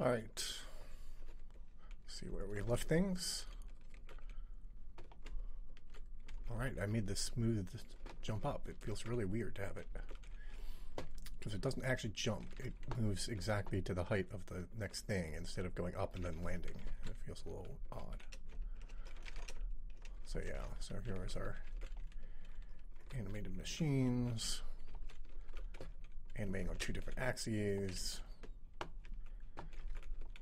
All right. See where we left things. All right, I made this smooth jump up. It feels really weird to have it. Because it doesn't actually jump. It moves exactly to the height of the next thing instead of going up and then landing. It feels a little odd. So yeah, so here is our animated machines. Animating on two different axes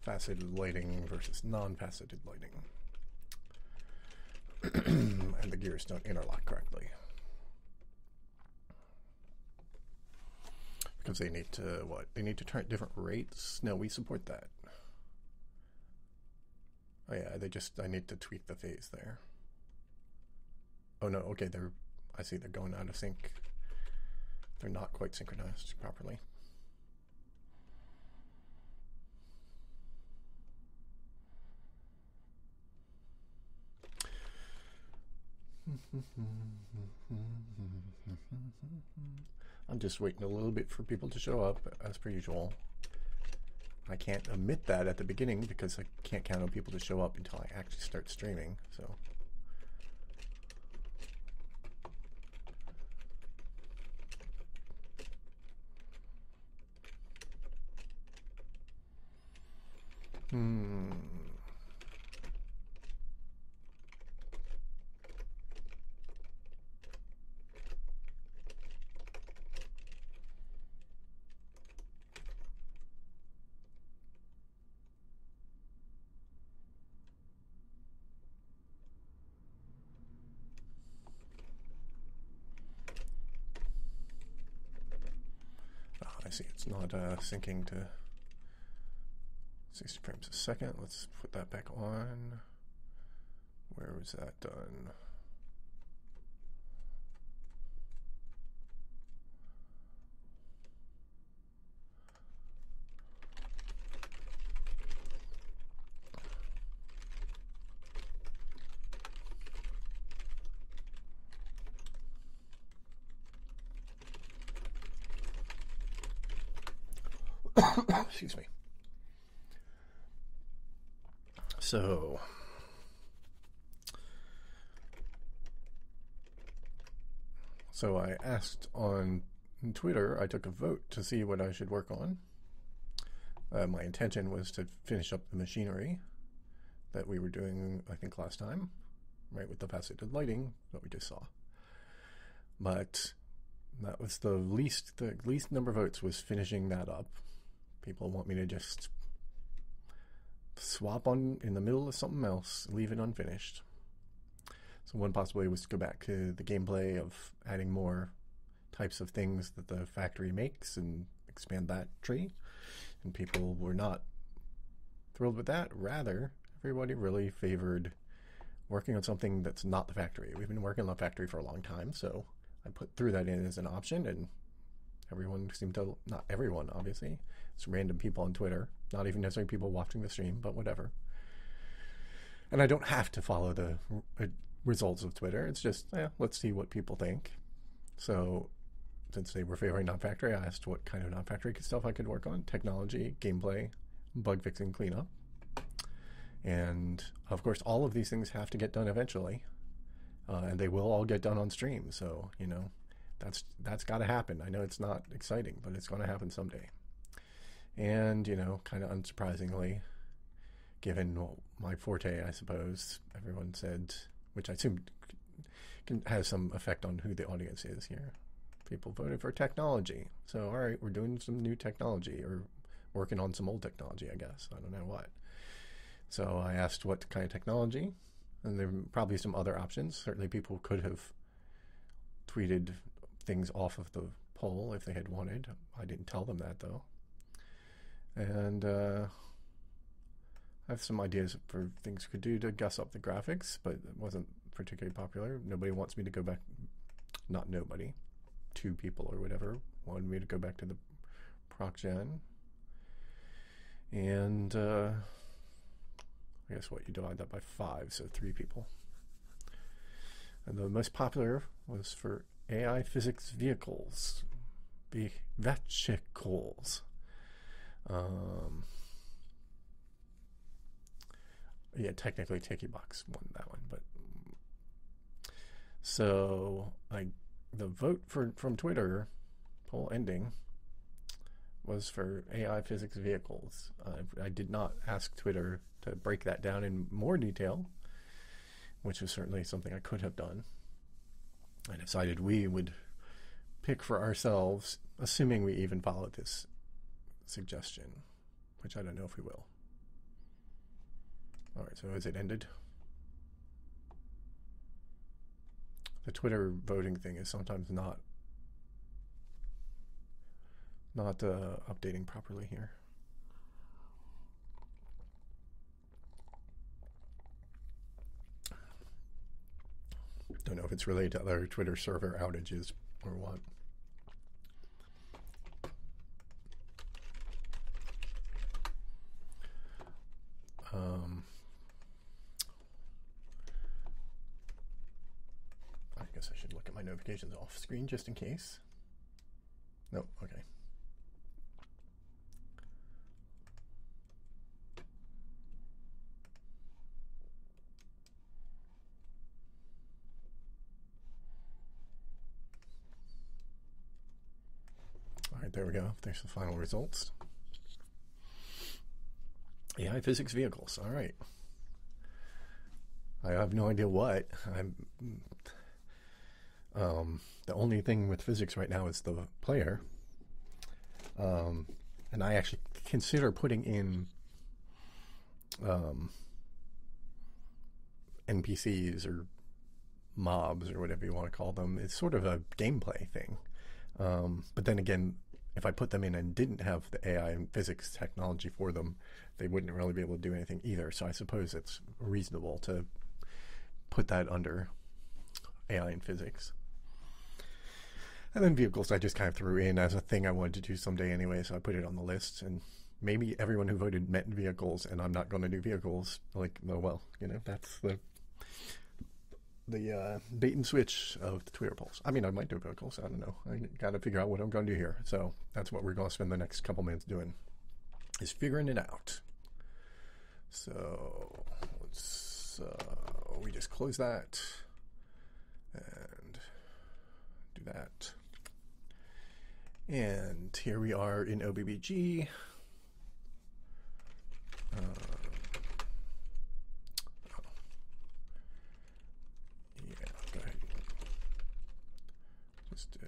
faceted lighting versus non-faceted lighting. and the gears don't interlock correctly. Because they need to, what? They need to turn at different rates? No, we support that. Oh yeah, they just, I need to tweak the phase there. Oh no, okay, they're, I see they're going out of sync. They're not quite synchronized properly. I'm just waiting a little bit for people to show up, as per usual. I can't omit that at the beginning because I can't count on people to show up until I actually start streaming, so. Hmm. see it's not syncing to 60 frames a second. Let's put that back on. Where was that done? Excuse me. So, so I asked on Twitter, I took a vote to see what I should work on. Uh, my intention was to finish up the machinery that we were doing, I think, last time, right, with the faceted lighting that we just saw. But that was the least, the least number of votes was finishing that up People want me to just swap on in the middle of something else, leave it unfinished. So one possibility was to go back to the gameplay of adding more types of things that the factory makes and expand that tree. And people were not thrilled with that. Rather, everybody really favored working on something that's not the factory. We've been working on the factory for a long time, so I put threw that in as an option and everyone seemed to not everyone obviously it's random people on Twitter, not even necessarily people watching the stream, but whatever. And I don't have to follow the uh, results of Twitter. It's just, yeah, let's see what people think. So, since they were favoring non factory, I asked what kind of non factory stuff I could work on technology, gameplay, bug fixing, cleanup. And of course, all of these things have to get done eventually. Uh, and they will all get done on stream. So, you know, that's that's got to happen. I know it's not exciting, but it's going to happen someday. And, you know, kind of unsurprisingly, given my forte, I suppose, everyone said, which I assume can, has some effect on who the audience is here. People voted for technology. So, all right, we're doing some new technology or working on some old technology, I guess. I don't know what. So I asked what kind of technology, and there were probably some other options. Certainly, people could have tweeted things off of the poll if they had wanted. I didn't tell them that, though. And uh, I have some ideas for things we could do to guss up the graphics, but it wasn't particularly popular. Nobody wants me to go back, not nobody, two people or whatever wanted me to go back to the proc gen. And uh, I guess what you divide that by five, so three people. And the most popular was for AI physics vehicles, vehicles. Um, yeah, technically Tiki Box won that one, but so I the vote for from Twitter poll ending was for AI physics vehicles. Uh, I did not ask Twitter to break that down in more detail, which was certainly something I could have done. I decided we would pick for ourselves, assuming we even followed this suggestion, which I don't know if we will. All right, so has it ended? The Twitter voting thing is sometimes not not uh, updating properly here. Don't know if it's related to other Twitter server outages or what. Um, guess I should look at my notifications off screen just in case. No, okay. All right, there we go. There's the final results. AI physics vehicles. All right. I have no idea what. I'm. Um, the only thing with physics right now is the player. Um, and I actually consider putting in um, NPCs or mobs or whatever you want to call them. It's sort of a gameplay thing. Um, but then again, if I put them in and didn't have the AI and physics technology for them, they wouldn't really be able to do anything either. So I suppose it's reasonable to put that under AI and physics. And then vehicles I just kind of threw in as a thing I wanted to do someday anyway, so I put it on the list. And maybe everyone who voted meant vehicles, and I'm not going to do vehicles. Like, oh well, you know, that's the the uh, bait and switch of the Twitter polls. I mean, I might do vehicles. I don't know. I got to figure out what I'm going to do here. So that's what we're going to spend the next couple minutes doing, is figuring it out. So let's uh, we just close that and do that. And here we are in OBBG. Uh, yeah, go ahead. Just uh,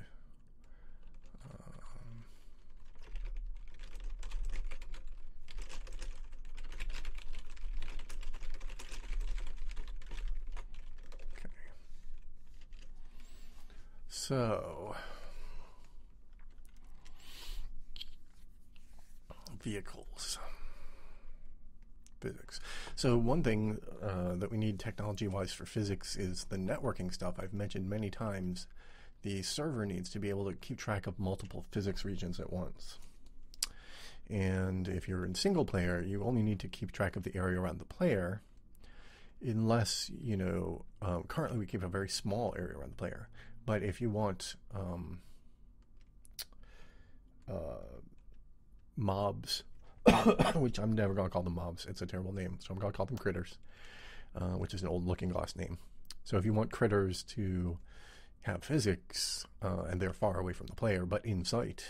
um, okay. So vehicles physics. So one thing uh, that we need technology-wise for physics is the networking stuff. I've mentioned many times. The server needs to be able to keep track of multiple physics regions at once. And if you're in single player, you only need to keep track of the area around the player, unless you know. Um, currently, we keep a very small area around the player. But if you want um, uh, mobs which I'm never going to call them mobs. It's a terrible name. So I'm going to call them critters, uh, which is an old looking glass name. So if you want critters to have physics uh, and they're far away from the player but in sight,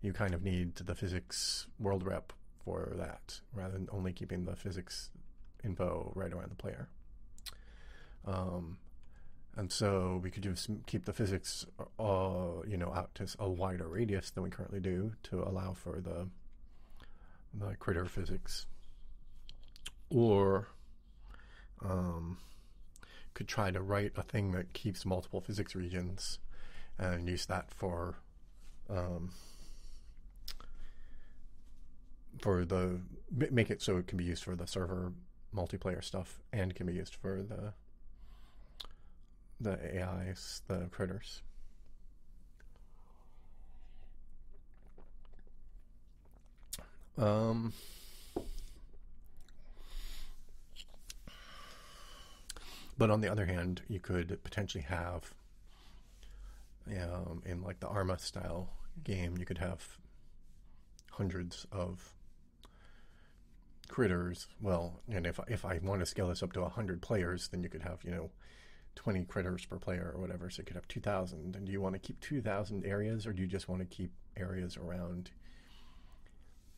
you kind of need the physics world rep for that rather than only keeping the physics info right around the player. Um, and so we could just keep the physics, uh, you know, out to a wider radius than we currently do to allow for the the critter physics, or um, could try to write a thing that keeps multiple physics regions and use that for um, for the make it so it can be used for the server multiplayer stuff and can be used for the the AIs, the critters. Um, but on the other hand, you could potentially have, um, in like the Arma style game, you could have hundreds of critters, well, and if if I want to scale this up to hundred players, then you could have you know 20 critters per player or whatever, so you could have 2,000. And do you want to keep 2,000 areas or do you just want to keep areas around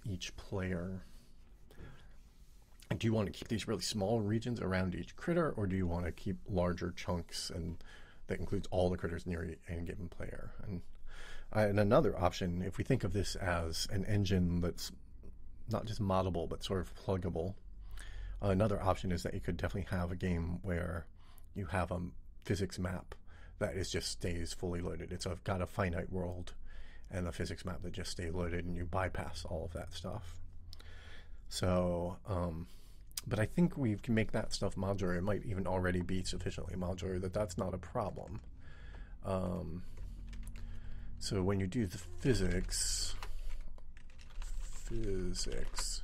each player? And do you want to keep these really small regions around each critter or do you want to keep larger chunks and that includes all the critters near any given player? And, uh, and another option, if we think of this as an engine that's not just moddable but sort of pluggable, another option is that you could definitely have a game where you have a physics map that is just stays fully loaded. It's a, got a finite world and a physics map that just stays loaded, and you bypass all of that stuff. So, um, but I think we can make that stuff modular. It might even already be sufficiently modular that that's not a problem. Um, so when you do the physics, physics,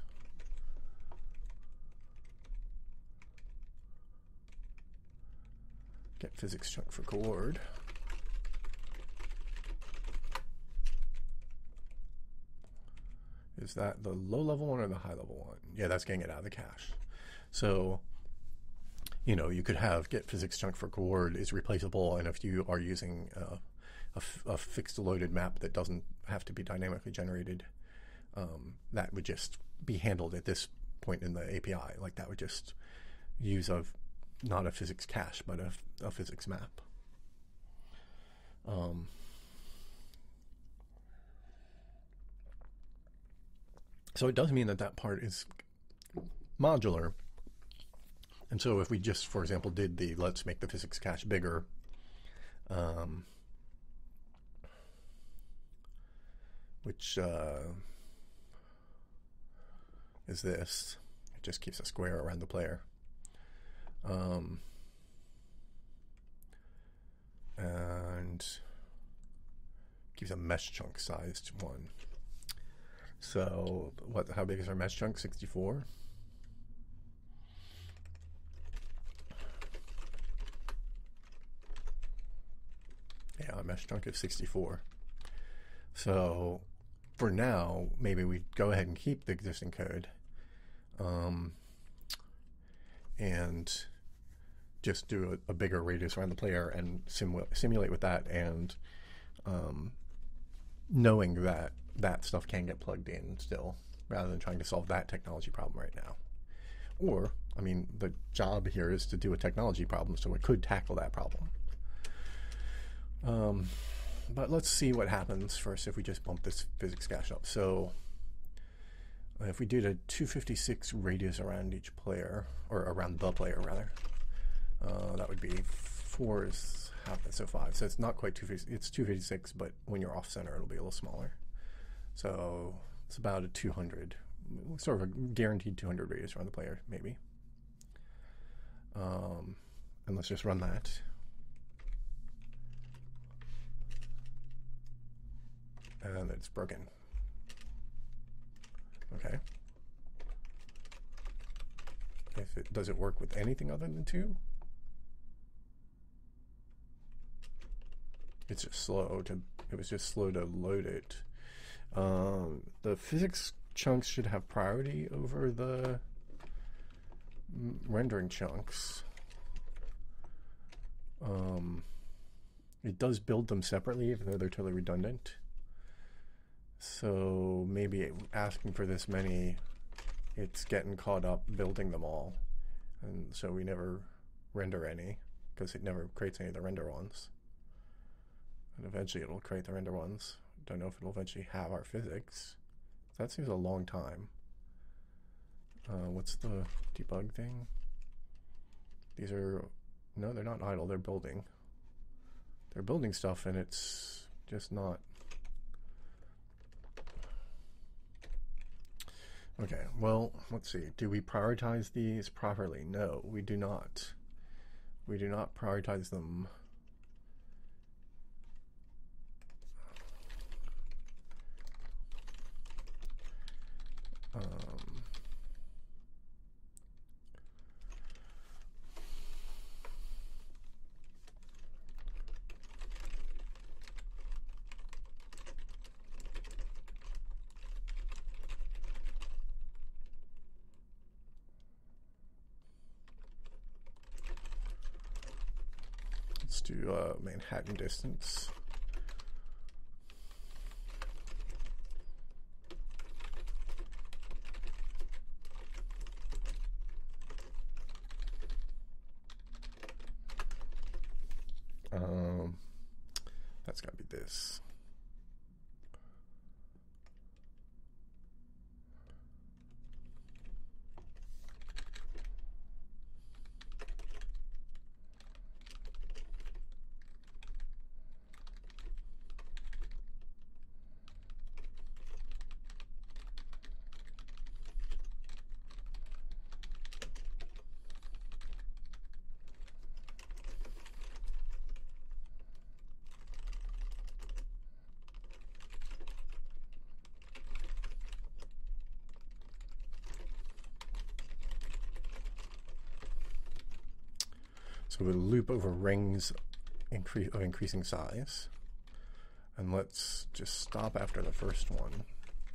Get physics chunk for coord. Is that the low level one or the high level one? Yeah, that's getting it out of the cache. So, you know, you could have get physics chunk for coord is replaceable, and if you are using a, fixed loaded map that doesn't have to be dynamically generated, um, that would just be handled at this point in the API. Like that would just use a not a physics cache, but a, a physics map. Um, so it does mean that that part is modular. And so if we just, for example, did the let's make the physics cache bigger, um, which uh, is this, it just keeps a square around the player. Um, and gives a mesh chunk sized one. So, what? How big is our mesh chunk? 64. Yeah, a mesh chunk is 64. So, for now, maybe we go ahead and keep the existing code. Um, and just do a, a, bigger radius around the player and simulate with that and um, knowing that that stuff can get plugged in still rather than trying to solve that technology problem right now. Or, I mean, the job here is to do a technology problem, so it could tackle that problem. Um, but let's see what happens first if we just bump this physics cache up. So if we did a 256 radius around each player, or around the player rather, uh, that would be four is half so five. So it's not quite 256, it's 256, but when you're off center, it'll be a little smaller. So it's about a 200, sort of a guaranteed 200 radius around the player, maybe. Um, and let's just run that. And it's broken. Okay. If it does it work with anything other than two? It's just slow to. It was just slow to load it. Um, the physics chunks should have priority over the rendering chunks. Um, it does build them separately, even though they're totally redundant. So maybe asking for this many, it's getting caught up building them all. And so we never render any because it never creates any of the render ones. And eventually it'll create the render ones. Don't know if it'll eventually have our physics. That seems a long time. Uh, what's the debug thing? These are, no, they're not idle, they're building. They're building stuff and it's just not Okay, well, let's see. Do we prioritize these properly? No, we do not. We do not prioritize them. Um, let's do uh, Manhattan distance. We'll loop over rings incre- of increasing size. And let's just stop after the first one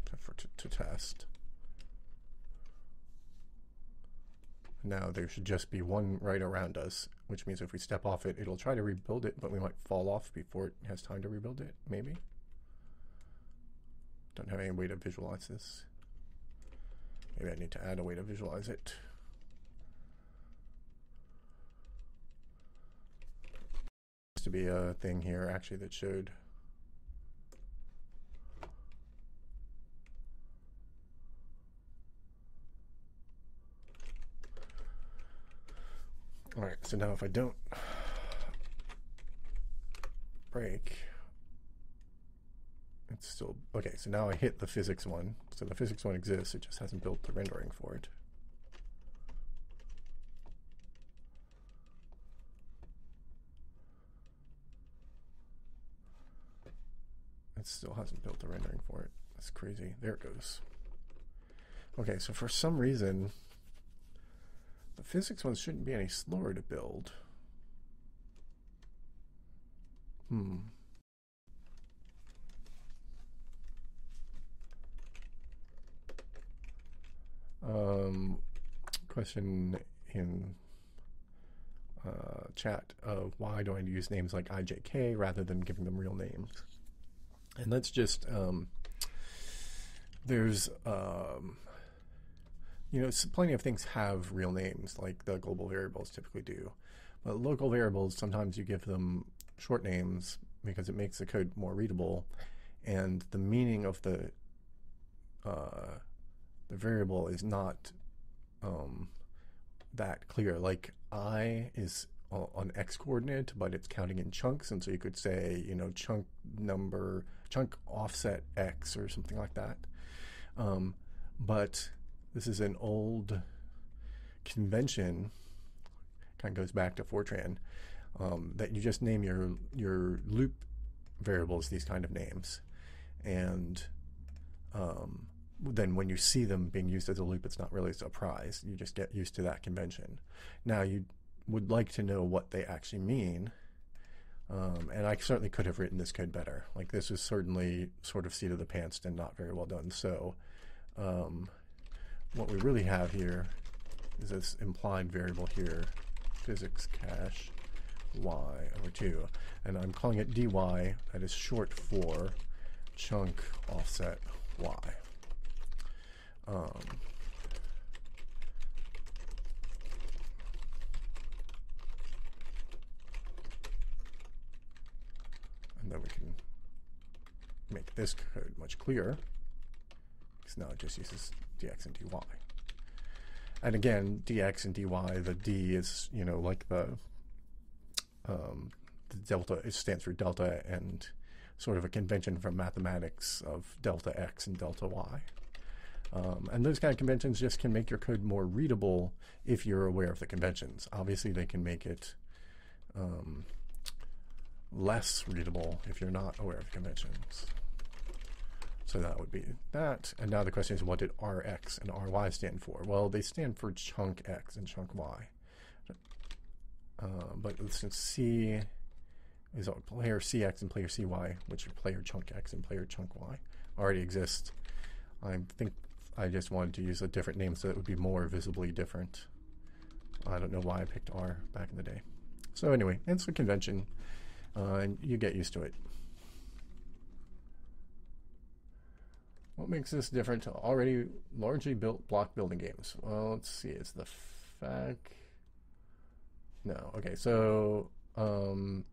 to, for, to, to test. Now there should just be one right around us, which means if we step off it, it'll try to rebuild it, but we might fall off before it has time to rebuild it, maybe? Don't have any way to visualize this. Maybe I need to add a way to visualize it. To be a thing here actually that showed. All right so now if I don't break it's still okay so now I hit the physics one. So the physics one exists it just hasn't built the rendering for it It still hasn't built the rendering for it. That's crazy. There it goes. Okay, so for some reason, the physics ones shouldn't be any slower to build. Hmm. Um, question in uh, chat of why do I use names like IJK rather than giving them real names? And let's just, um, there's, um, you know, plenty of things have real names, like the global variables typically do. But local variables, sometimes you give them short names because it makes the code more readable, and the meaning of the uh, the variable is not um, that clear. Like i is on x coordinate, but it's counting in chunks, and so you could say, you know, chunk number, chunk offset x or something like that. Um, but this is an old convention, kind of goes back to Fortran, um, that you just name your your loop variables these kind of names, and um, then when you see them being used as a loop, it's not really a surprise. You just get used to that convention. Now you would like to know what they actually mean. Um, and I certainly could have written this code better. Like this is certainly sort of seat of the pants and not very well done. So um, what we really have here is this implied variable here, physics cache y over 2. And I'm calling it dy. That is short for chunk offset y. Um, And then we can make this code much clearer because now it just uses dx and dy. And again, dx and dy, the d is, you know, like the, um, the delta, it stands for delta and sort of a convention from mathematics of delta x and delta y. Um, and those kind of conventions just can make your code more readable if you're aware of the conventions. Obviously, they can make it um, less readable if you're not aware of conventions. So that would be that. And now the question is, what did Rx and Ry stand for? Well, they stand for chunk X and chunk Y. Uh, but since C is player CX and player CY, which are player chunk X and player chunk Y, already exist, I think I just wanted to use a different name so it would be more visibly different. I don't know why I picked R back in the day. So anyway, it's a convention, uh, and you get used to it. What makes this different to already largely built block building games? Well, let's see. It's the fact. No. Okay. So, um,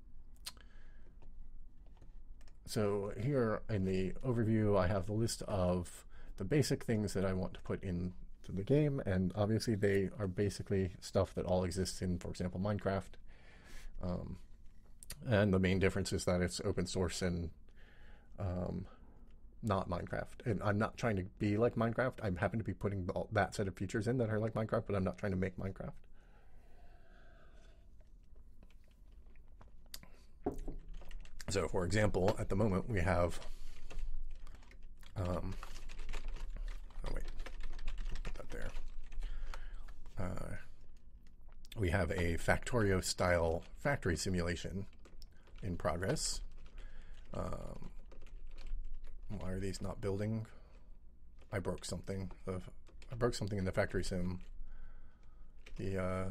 so here in the overview, I have the list of the basic things that I want to put into the game, and obviously they are basically stuff that all exists in, for example, Minecraft. Um, and the main difference is that it's open source and um, not Minecraft. And I'm not trying to be like Minecraft. I happen to be putting that set of features in that are like Minecraft, but I'm not trying to make Minecraft. So, for example, at the moment we have. Um, oh, wait. Put that there. Uh, we have a Factorio style factory simulation in progress. Um, why are these not building? I broke something. The, I broke something in the factory sim. The uh,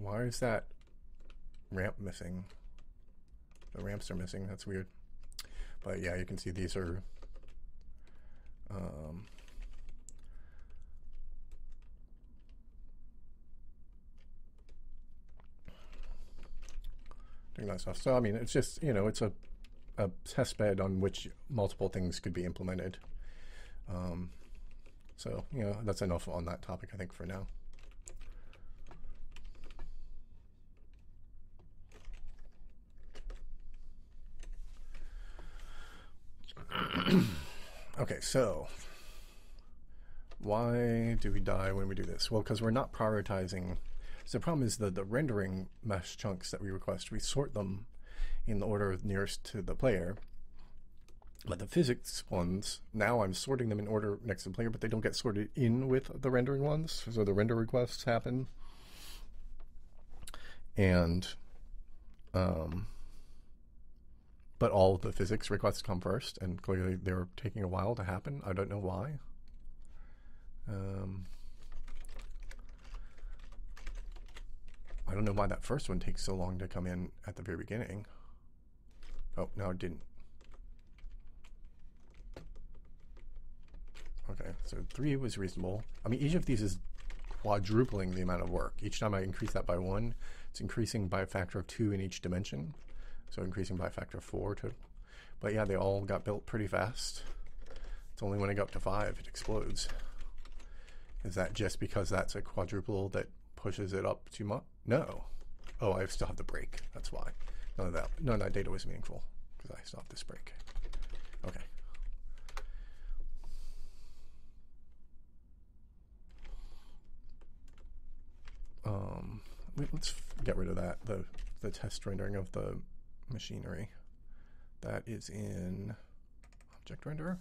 why is that ramp missing? The ramps are missing. That's weird. But yeah, you can see these are. Um, doing that stuff. So I mean, it's just you know, it's a a test bed on which multiple things could be implemented. Um, so, you know, that's enough on that topic, I think, for now. okay, so why do we die when we do this? Well, because we're not prioritizing. So the problem is that the rendering mesh chunks that we request, we sort them in the order nearest to the player. But the physics ones, now I'm sorting them in order next to the player, but they don't get sorted in with the rendering ones. So the render requests happen. And, um, but all the physics requests come first, and clearly they're taking a while to happen. I don't know why. Um, I don't know why that first one takes so long to come in at the very beginning. Oh, no, it didn't. Okay, so three was reasonable. I mean, each of these is quadrupling the amount of work. Each time I increase that by one, it's increasing by a factor of two in each dimension. So increasing by a factor of four to. But yeah, they all got built pretty fast. It's only when I go up to five it explodes. Is that just because that's a quadruple that pushes it up too much? No. Oh, I still have the break. That's why. None of that, none of that data was meaningful because I stopped this break. Okay. Um, let's get rid of that. The the test rendering of the machinery. That is in object renderer.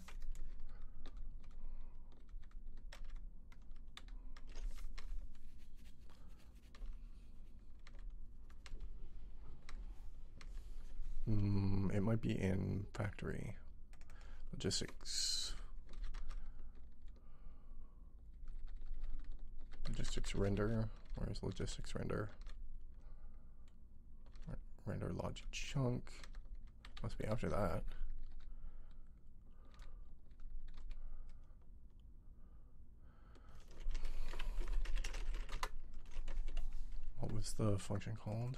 Mm, it might be in factory logistics. Logistics render. Where's logistics render? Render logic chunk. Must be after that. What was the function called?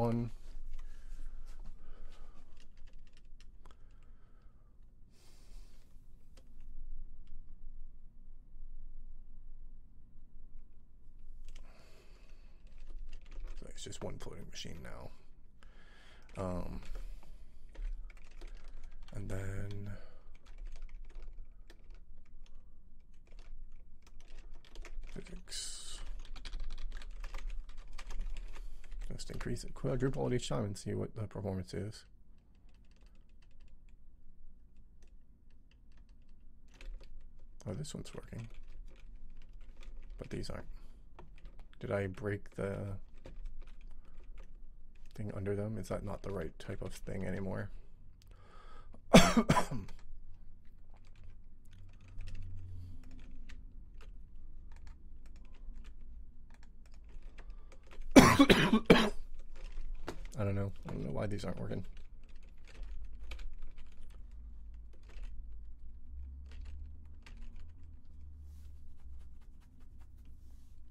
One. So it's just one floating machine now. Um, and then physics. Just increase it, quadruple it each time and see what the performance is. Oh, this one's working. But these aren't. Did I break the thing under them? Is that not the right type of thing anymore? I don't know. These aren't working.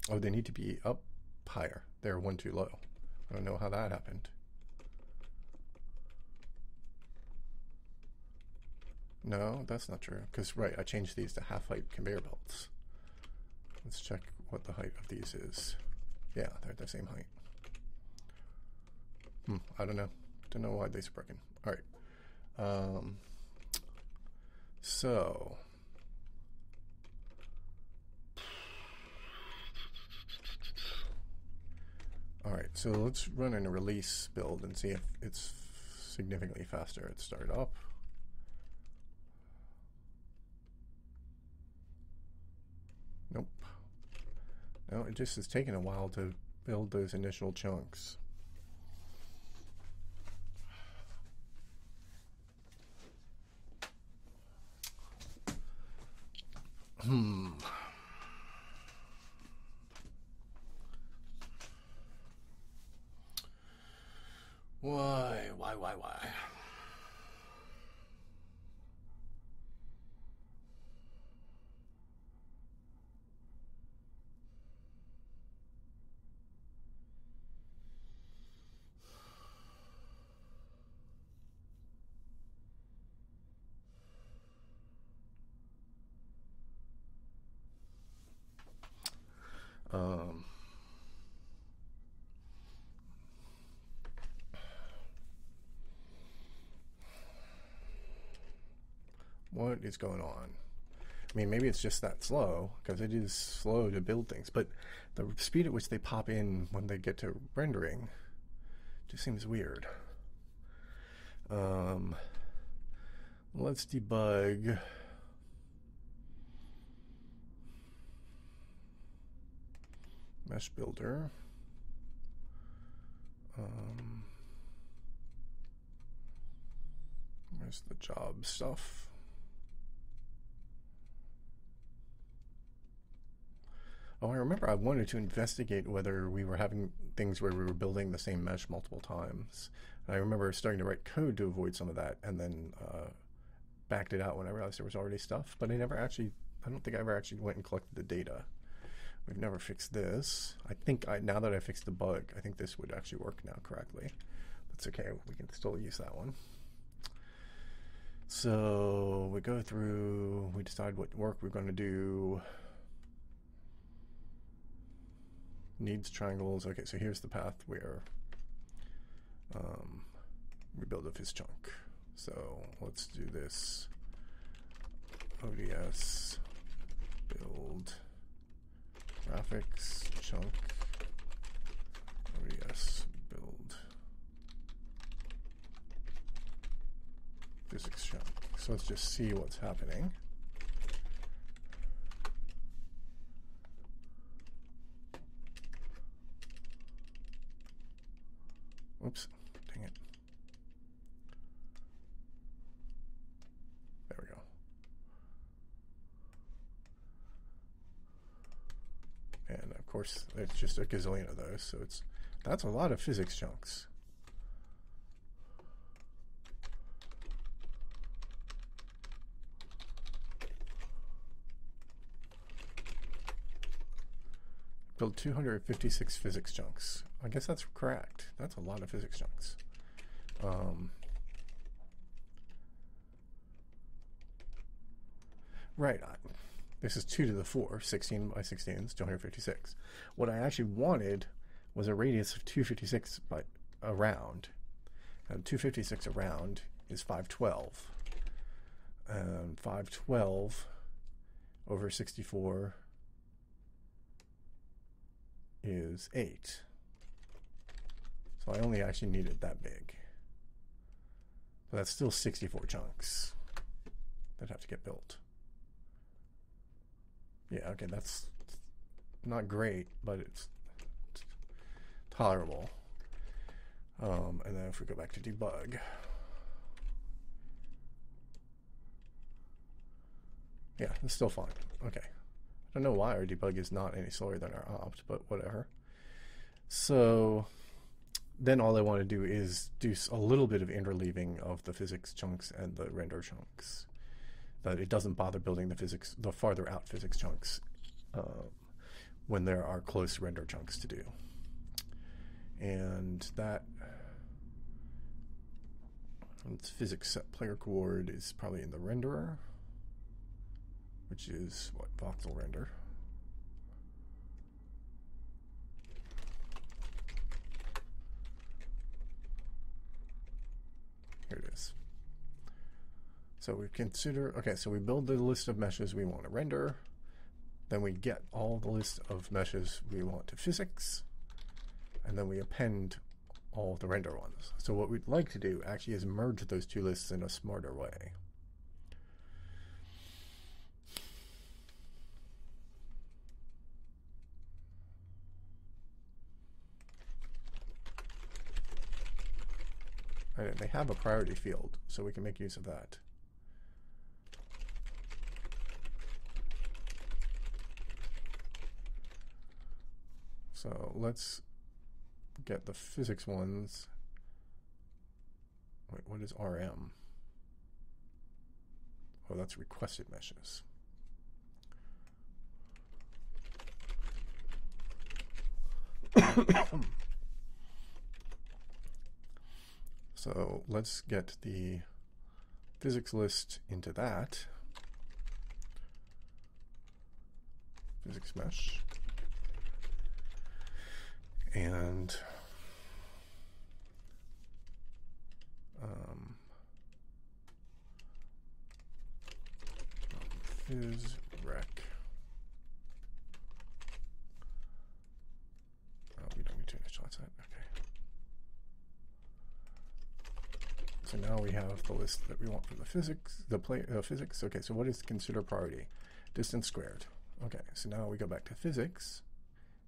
Oh, they need to be up higher. They're one too low. I don't know how that happened. No, that's not true. Because, right, I changed these to half height conveyor belts. Let's check what the height of these is. Yeah, they're the same height. Hmm, I don't know. Don't know why they're broken. All right. Um, so. All right, so let's run in a release build and see if it's significantly faster at startup. Nope. No, it just has taken a while to build those initial chunks. Hmm. Why, why, why, why? Um, what is going on? I mean, maybe it's just that slow because it is slow to build things, but the speed at which they pop in when they get to rendering just seems weird. Um, let's debug. Mesh Builder. Um, where's the job stuff? Oh, I remember I wanted to investigate whether we were having things where we were building the same mesh multiple times. And I remember starting to write code to avoid some of that and then uh, backed it out when I realized there was already stuff. But I never actually, I don't think I ever actually went and collected the data. We've never fixed this. I think I, now that I fixed the bug, I think this would actually work now correctly. That's okay. We can still use that one. So we go through, we decide what work we're going to do. Needs triangles. Okay, so here's the path where um, we build up his chunk. So let's do this. ODS build graphics chunk ODS build physics chunk. So let's just see what's happening. Oops, dang it. There we go. And of course, it's just a gazillion of those, so it's that's a lot of physics chunks. Build 256 physics chunks. I guess that's correct. That's a lot of physics chunks. Um, right. This is 2 to the 4. 16 by 16 is 256. What I actually wanted was a radius of 256 by around. And 256 around is 512. And 512 over 64 is 8. So I only actually needed that big. So that's still 64 chunks that have to get built. Yeah, okay, that's not great, but it's tolerable. Um, and then if we go back to debug, yeah, it's still fine. Okay. I don't know why our debug is not any slower than our opt, but whatever. So then all I want to do is do a little bit of interleaving of the physics chunks and the render chunks. That it doesn't bother building the physics, the farther out physics chunks uh, when there are close render chunks to do. And that physics set player coord is probably in the renderer, which is what voxel render. Here it is. So we consider, okay, so we build the list of meshes we want to render. Then we get all the list of meshes we want to physics. And then we append all the render ones. So what we'd like to do actually is merge those two lists in a smarter way. And they have a priority field, so we can make use of that. So let's get the physics ones. Wait, what is RM? Oh, that's requested meshes. Hmm. So let's get the physics list into that. Physics mesh and um, phys rec. Oh, we don't need to initialize that. Okay. So now we have the list that we want for the physics, the play, uh, physics. Okay, so what is consider priority? Distance squared. Okay, so now we go back to physics.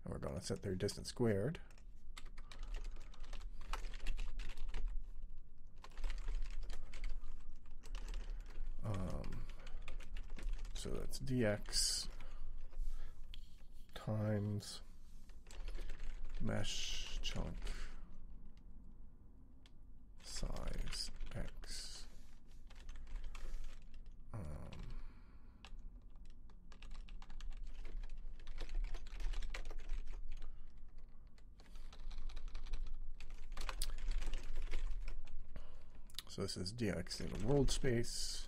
And we're going to set their distance squared. Um, so that's dx times mesh chunk size x This is dx in world space.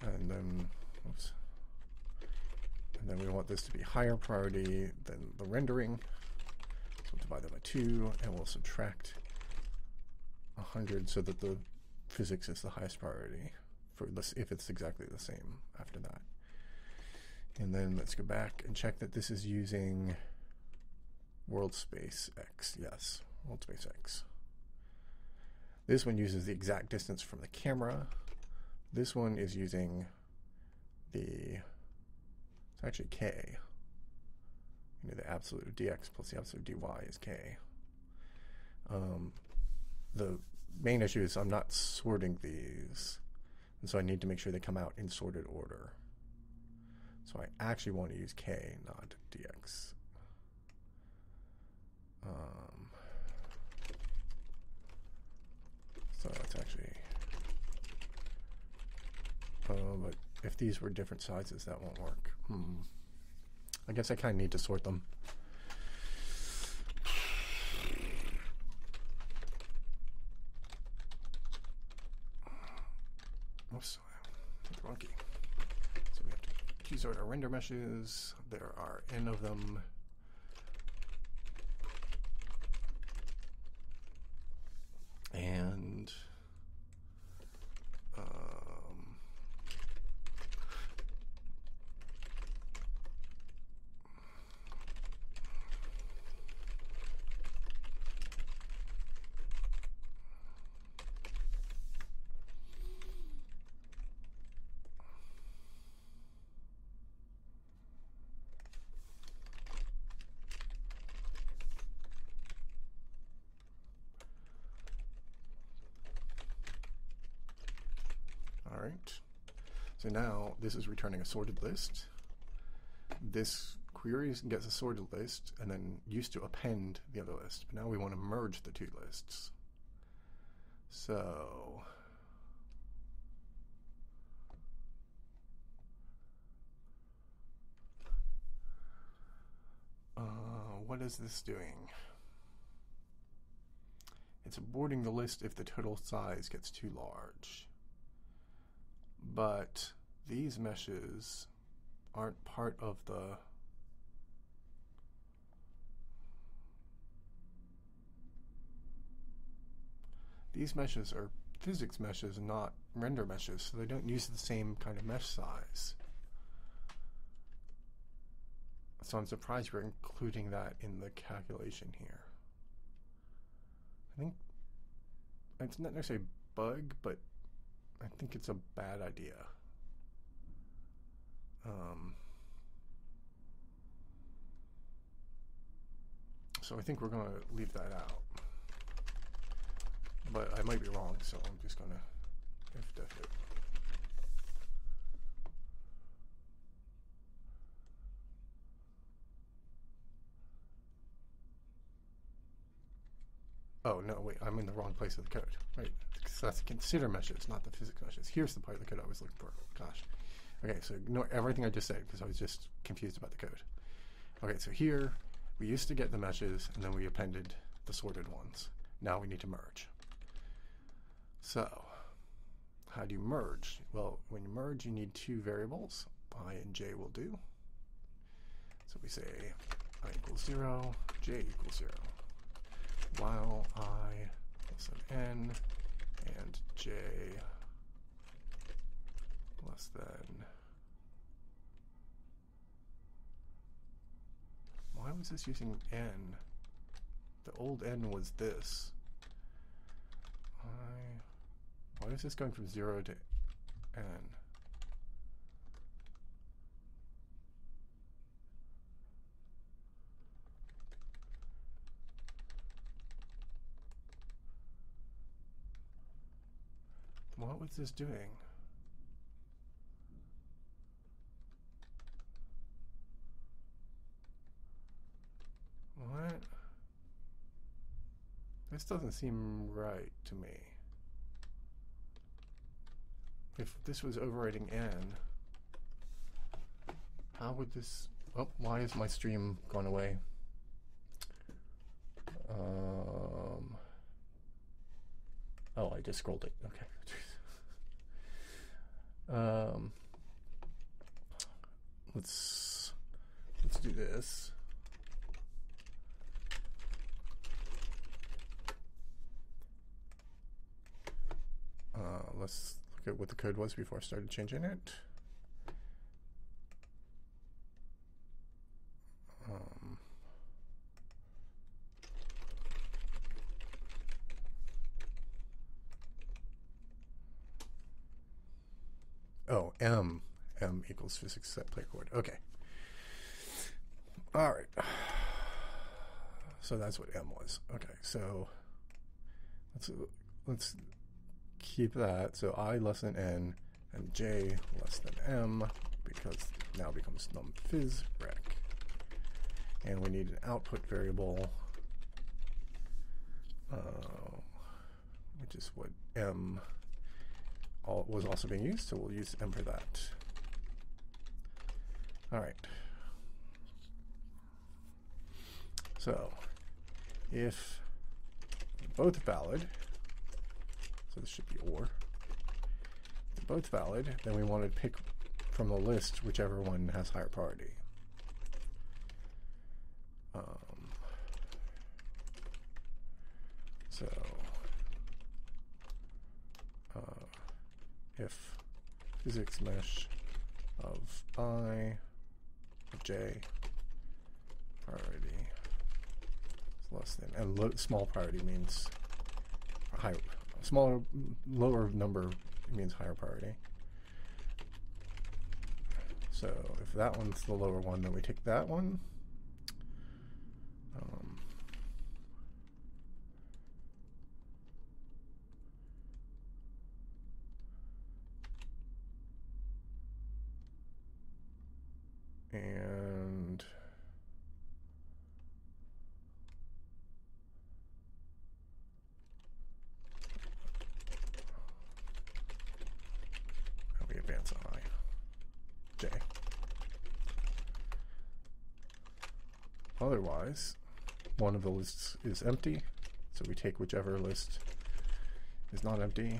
And then. And then we want this to be higher priority than the rendering divide that by 2, and we'll subtract 100 so that the physics is the highest priority for this if it's exactly the same after that. And then let's go back and check that this is using world space x. Yes, world space x. This one uses the exact distance from the camera. This one is using the, it's actually k you know, the absolute of dx plus the absolute of dy is k. Um, the main issue is I'm not sorting these, and so I need to make sure they come out in sorted order. So I actually want to use k, not dx. Um, so it's actually, uh, but if these were different sizes, that won't work. Hmm. I guess I kind of need to sort them. Oops, monkey. So we have to key sort our render meshes. There are n of them. And All right. So now this is returning a sorted list. This query gets a sorted list and then used to append the other list. But now we want to merge the two lists. So uh, what is this doing? It's aborting the list if the total size gets too large. But these meshes aren't part of the these meshes are physics meshes not render meshes, so they don't use the same kind of mesh size. So I'm surprised we're including that in the calculation here. I think it's not necessarily a bug, but I think it's a bad idea. Um, so I think we're going to leave that out. But I might be wrong, so I'm just going to if def Oh, no, wait, I'm in the wrong place of the code. Right, so that's the consider meshes, not the physics meshes. Here's the part of the code I was looking for. Gosh. Okay, so ignore everything I just said because I was just confused about the code. Okay, so here we used to get the meshes and then we appended the sorted ones. Now we need to merge. So, how do you merge? Well, when you merge, you need two variables. i and j will do. So we say i equals 0, j equals 0 while i less than n and j less than why was this using n? The old n was this. I why is this going from 0 to n What was this doing? What? This doesn't seem right to me. If this was overwriting n, how would this... Oh, why is my stream gone away? Um, oh, I just scrolled it. Okay. Um, let's let's do this. Uh, let's look at what the code was before I started changing it. Um, Oh, M. M equals physics set play coord. Okay. All right. So that's what M was. Okay. So let's let's keep that. So I less than N and J less than M because now becomes num phys rec. And we need an output variable, uh, which is what M was also being used, so we'll use M for that. All right. So, if both valid, so this should be or, both valid, then we want to pick from the list whichever one has higher priority. Um, so, uh, if physics mesh of i of j priority is less than and small priority means higher smaller lower number means higher priority. So if that one's the lower one then we take that one um, And how we advance I? J. Otherwise, one of the lists is empty, so we take whichever list is not empty.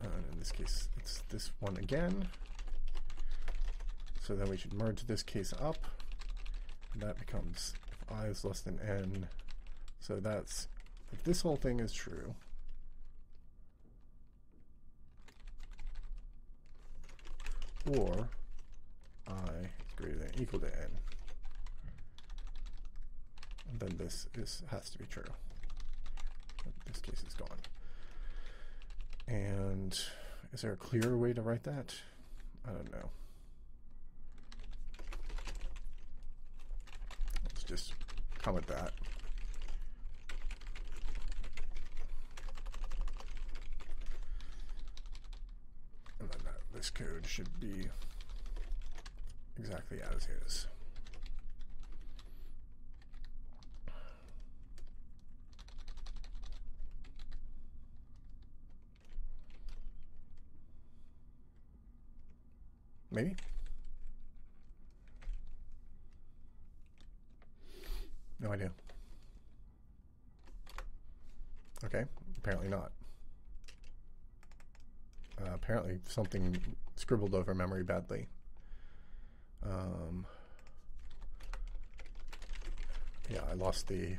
And in this case, it's this one again. So then we should merge this case up. And that becomes if i is less than n. So that's, if this whole thing is true, or i is greater than equal to n, then this is has to be true. This case is gone. And is there a clearer way to write that? I don't know. Let's just comment that. And then that, this code should be exactly as is. Maybe. No idea. Okay, apparently not. Uh, apparently something scribbled over memory badly. Um, yeah, I lost the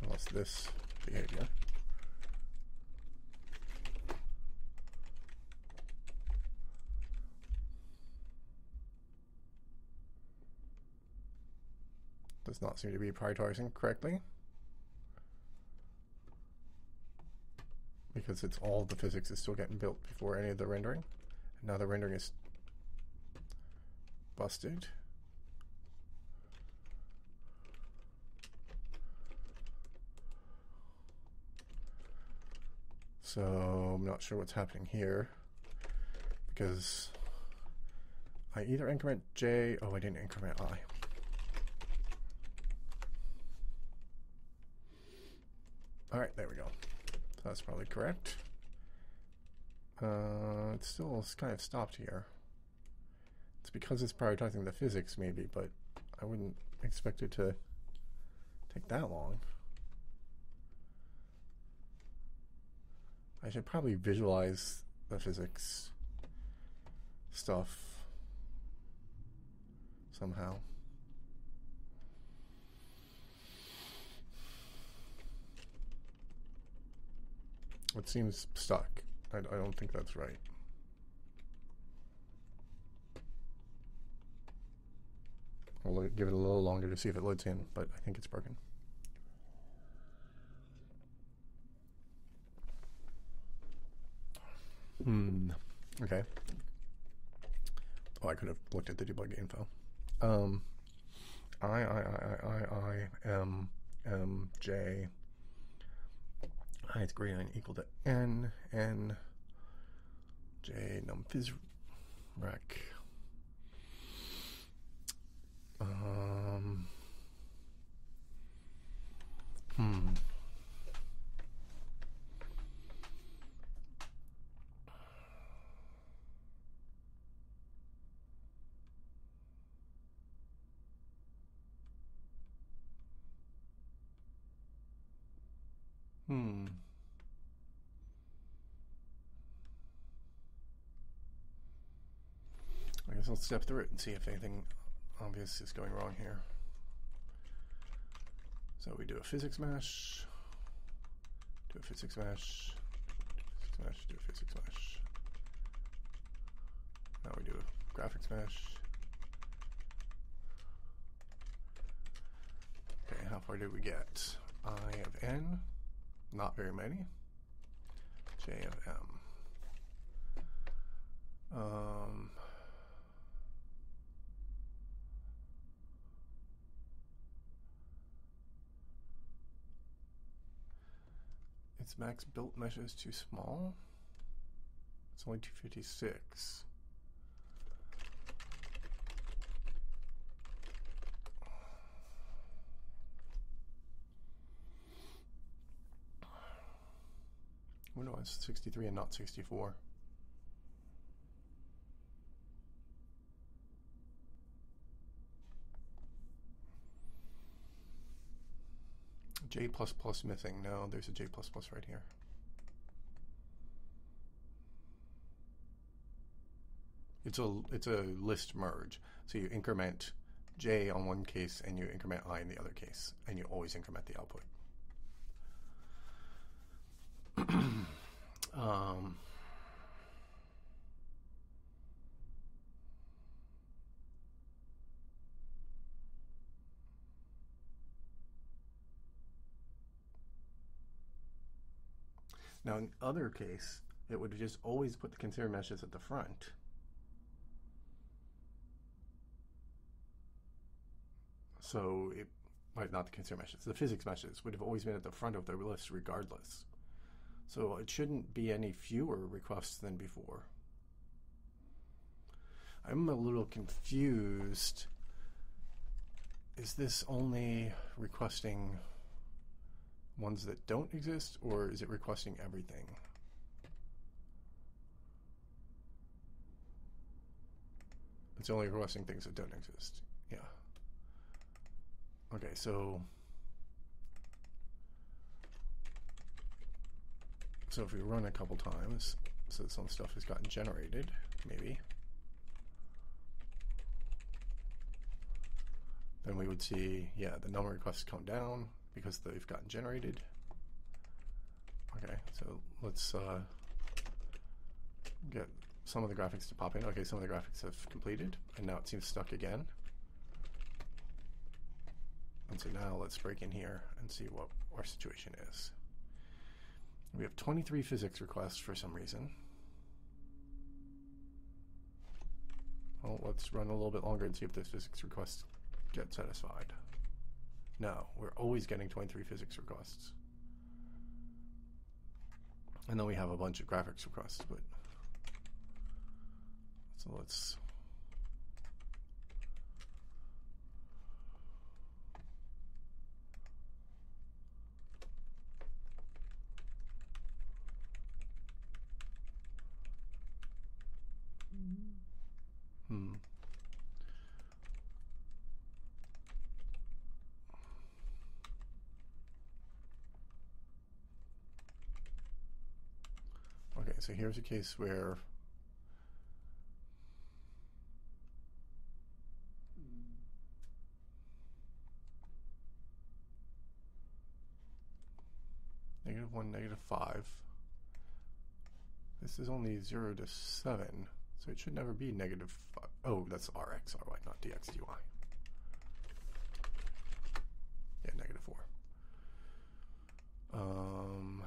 I lost this behavior. Does not seem to be prioritizing correctly. Because it's all the physics is still getting built before any of the rendering. And now the rendering is busted. So I'm not sure what's happening here because I either increment J, oh I didn't increment I. All right, there we go. That's probably correct. Uh, it's still kind of stopped here. It's because it's prioritizing the physics, maybe, but I wouldn't expect it to take that long. I should probably visualize the physics stuff somehow. It seems stuck. I, I don't think that's right. I'll give it a little longer to see if it loads in, but I think it's broken. Hmm. Okay. Oh, I could have looked at the debug info. Um, I, I, I, I, I, M, M, J, i is greater than equal to n, n, j num phys rec. Um. Hmm. I guess I'll step through it and see if anything obvious is going wrong here. So we do a physics mesh, do a physics mesh, physics mesh, do a physics mesh. Now we do a graphics mesh. Okay, how far did we get? I of n. Not very many. J of M. Um, Its max built mesh is too small. It's only 256. What was 63 and not 64? J++ missing. No, there's a J++ right here. It's a it's a list merge. So you increment J on one case and you increment I in the other case, and you always increment the output. um, Now, in the other case, it would just always put the consider meshes at the front. So it, might not the consider meshes, the physics meshes would have always been at the front of the list regardless. So it shouldn't be any fewer requests than before. I'm a little confused. Is this only requesting ones that don't exist, or is it requesting everything? It's only requesting things that don't exist. Yeah. Okay, so so if we run a couple times, so some stuff has gotten generated, maybe. Then we would see, yeah, the number requests come down, because they've gotten generated. Okay, so let's uh, get some of the graphics to pop in. Okay, some of the graphics have completed, and now it seems stuck again. And so now let's break in here and see what our situation is. We have 23 physics requests for some reason. Well, let's run a little bit longer and see if this physics requests get satisfied. No, we're always getting 23 physics requests. And then we have a bunch of graphics requests, but so let's Hmm. So here's a case where negative 1, negative 5. This is only 0 to 7, so it should never be negative 5. Oh, that's Rx, Ry, not Dx, Dy. Yeah, negative 4. Um...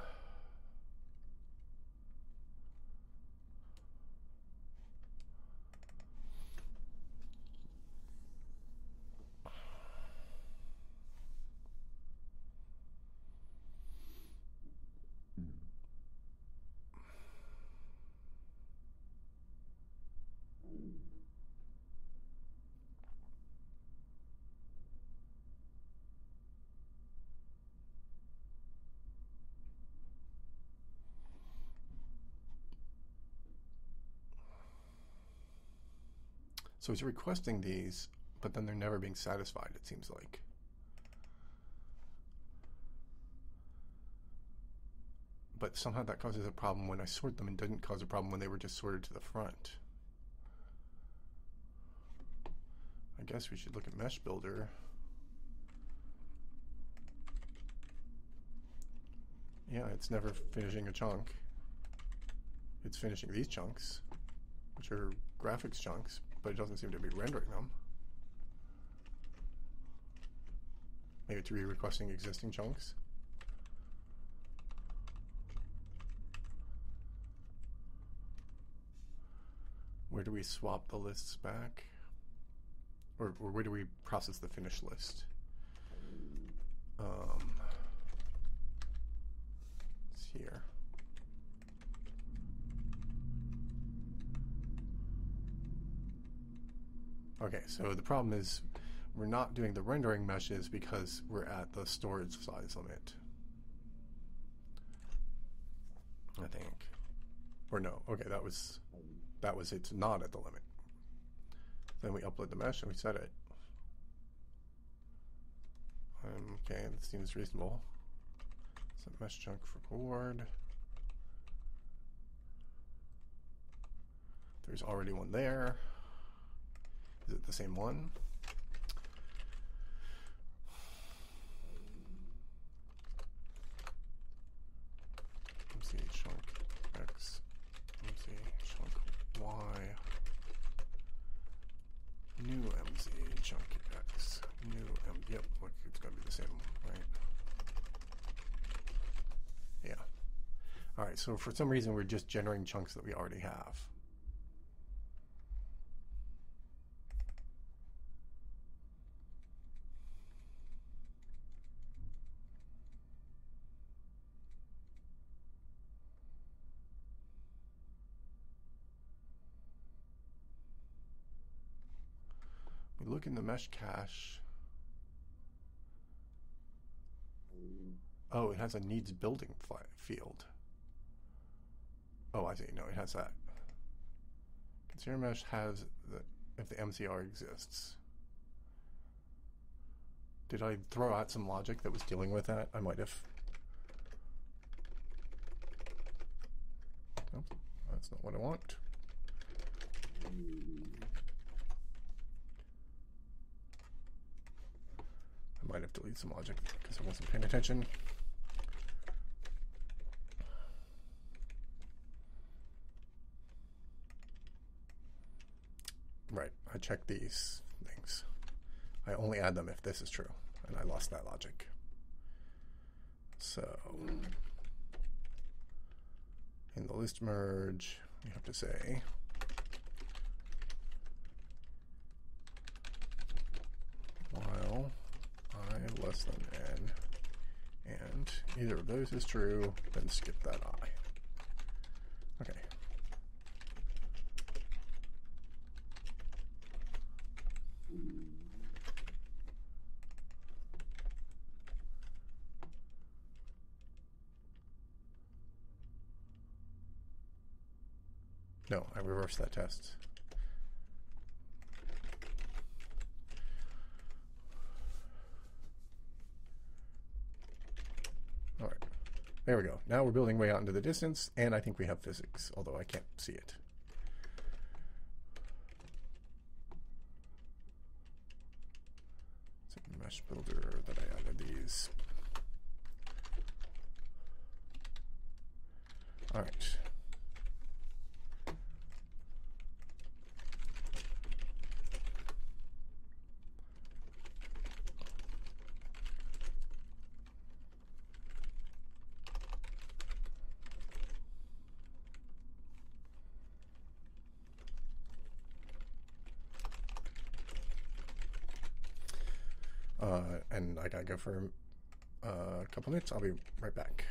So he's requesting these, but then they're never being satisfied, it seems like. But somehow that causes a problem when I sort them and didn't cause a problem when they were just sorted to the front. I guess we should look at Mesh Builder. Yeah, it's never finishing a chunk. It's finishing these chunks, which are graphics chunks, but it doesn't seem to be rendering them. Maybe it's re-requesting existing chunks. Where do we swap the lists back? Or, or where do we process the finished list? Um, it's Okay, so the problem is we're not doing the rendering meshes because we're at the storage size limit. I think. Or no, okay, that was that was it's not at the limit. Then we upload the mesh and we set it. Um, okay, that seems reasonable. Set mesh chunk record. There's already one there. Is it the same one? Chunk X, chunk Y, new chunk X, new M. Yep, look, it's gonna be the same, right? Yeah. All right, so for some reason we're just generating chunks that we already have. Mesh cache. Oh, it has a needs building field. Oh, I see. No, it has that. Consider mesh has the if the MCR exists. Did I throw out some logic that was dealing with that? I might have. Nope, that's not what I want. I might have deleted some logic because I wasn't paying attention. Right, I check these things. I only add them if this is true, and I lost that logic. So, in the list merge, you have to say while i less than n, and either of those is true, then skip that i. Okay. No, I reversed that test. There we go. Now we're building way out into the distance, and I think we have physics, although I can't see it. It's a mesh builder that I added these. All right. Uh, and I gotta go for uh, a couple minutes. I'll be right back.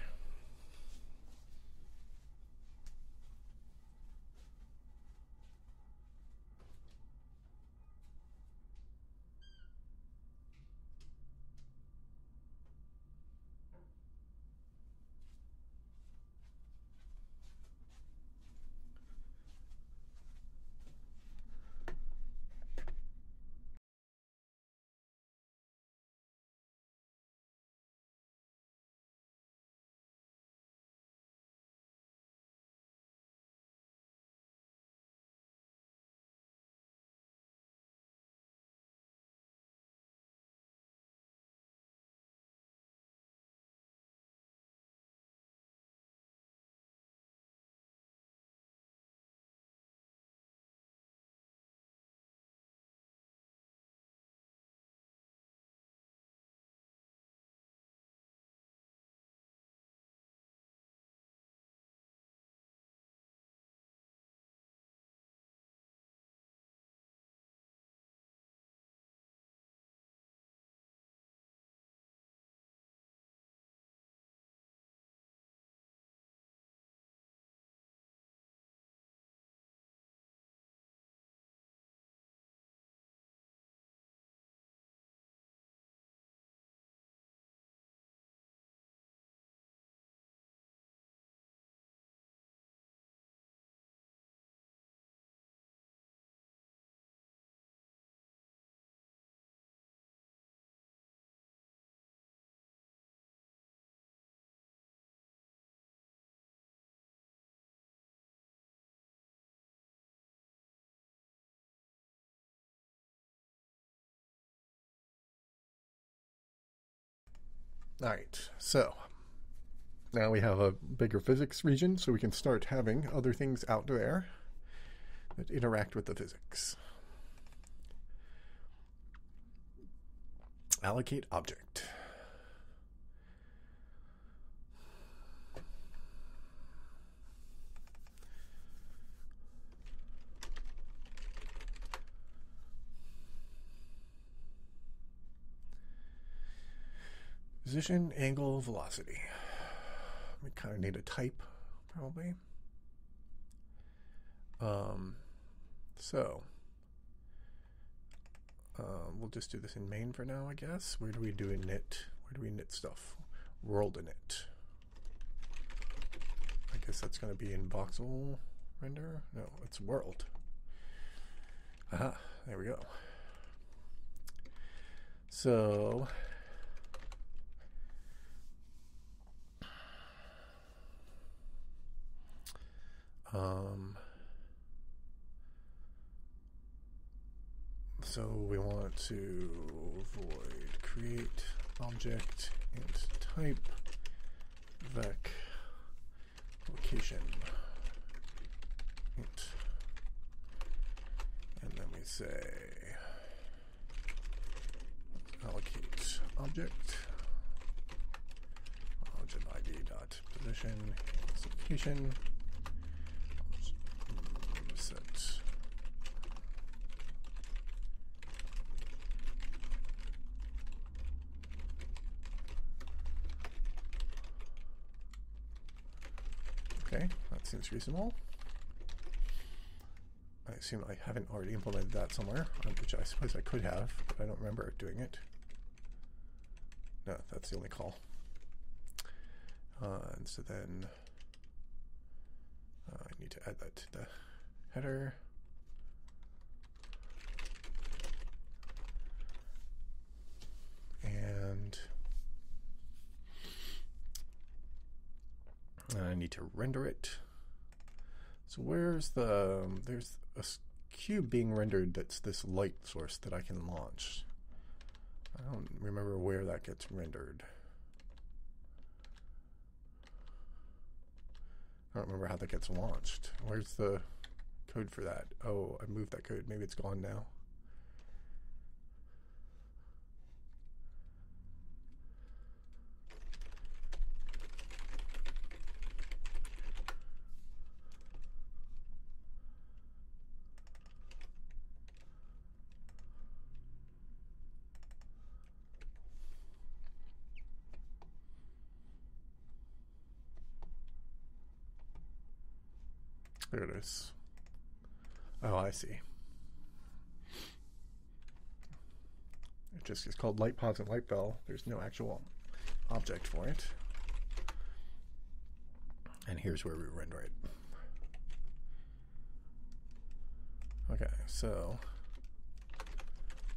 All right, so now we have a bigger physics region, so we can start having other things out there that interact with the physics. Allocate object. Angle, velocity. We kind of need a type, probably. Um, so, um, we'll just do this in main for now, I guess. Where do we do init? Where do we knit stuff? World init. I guess that's going to be in voxel render. No, it's world. Aha, there we go. So Um, so we want to void create object int type vec location. Int. And then we say allocate object. Object id dot position location Okay, that seems reasonable. I assume I haven't already implemented that somewhere, which I suppose I could have, but I don't remember doing it. No, that's the only call. Uh, and so then uh, I need to add that to the header. And I need to render it. So where's the, um, there's a cube being rendered that's this light source that I can launch. I don't remember where that gets rendered. I don't remember how that gets launched. Where's the code for that? Oh, I moved that code. Maybe it's gone now. It is. Oh, I see. It just is called light pos and light vel. There's no actual object for it. And here's where we render it. Okay, so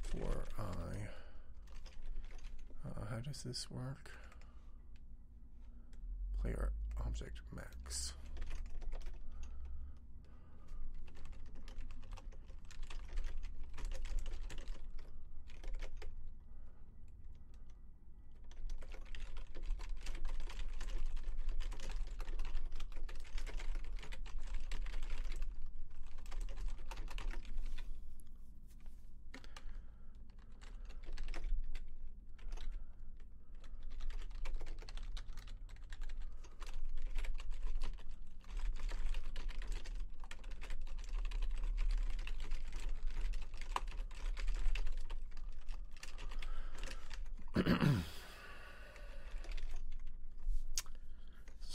for I, uh, how does this work? Player object max.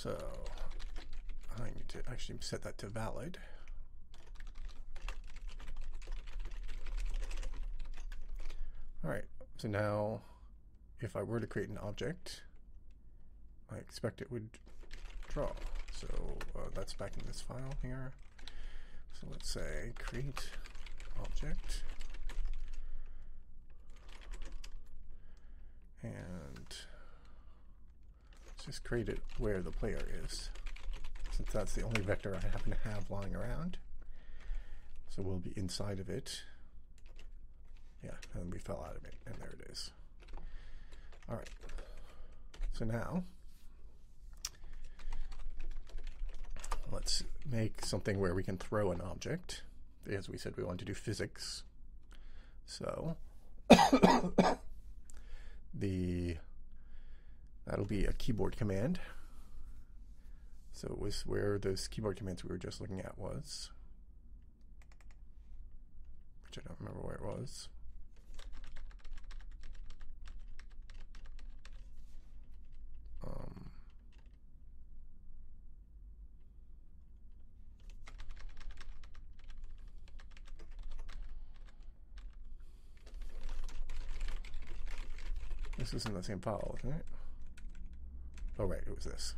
so I need to actually set that to valid. All right, so now if I were to create an object, I expect it would draw. So uh, that's back in this file here. So let's say create object and let's just create it where the player is since that's the only vector I happen to have lying around so we'll be inside of it yeah and we fell out of it and there it is all right So now, let's make something where we can throw an object. As we said, we want to do physics. So the that'll be a keyboard command. So it was where those keyboard commands we were just looking at was, which I don't remember where it was. Um, this is in the same file, isn't it? Oh, right, it was this.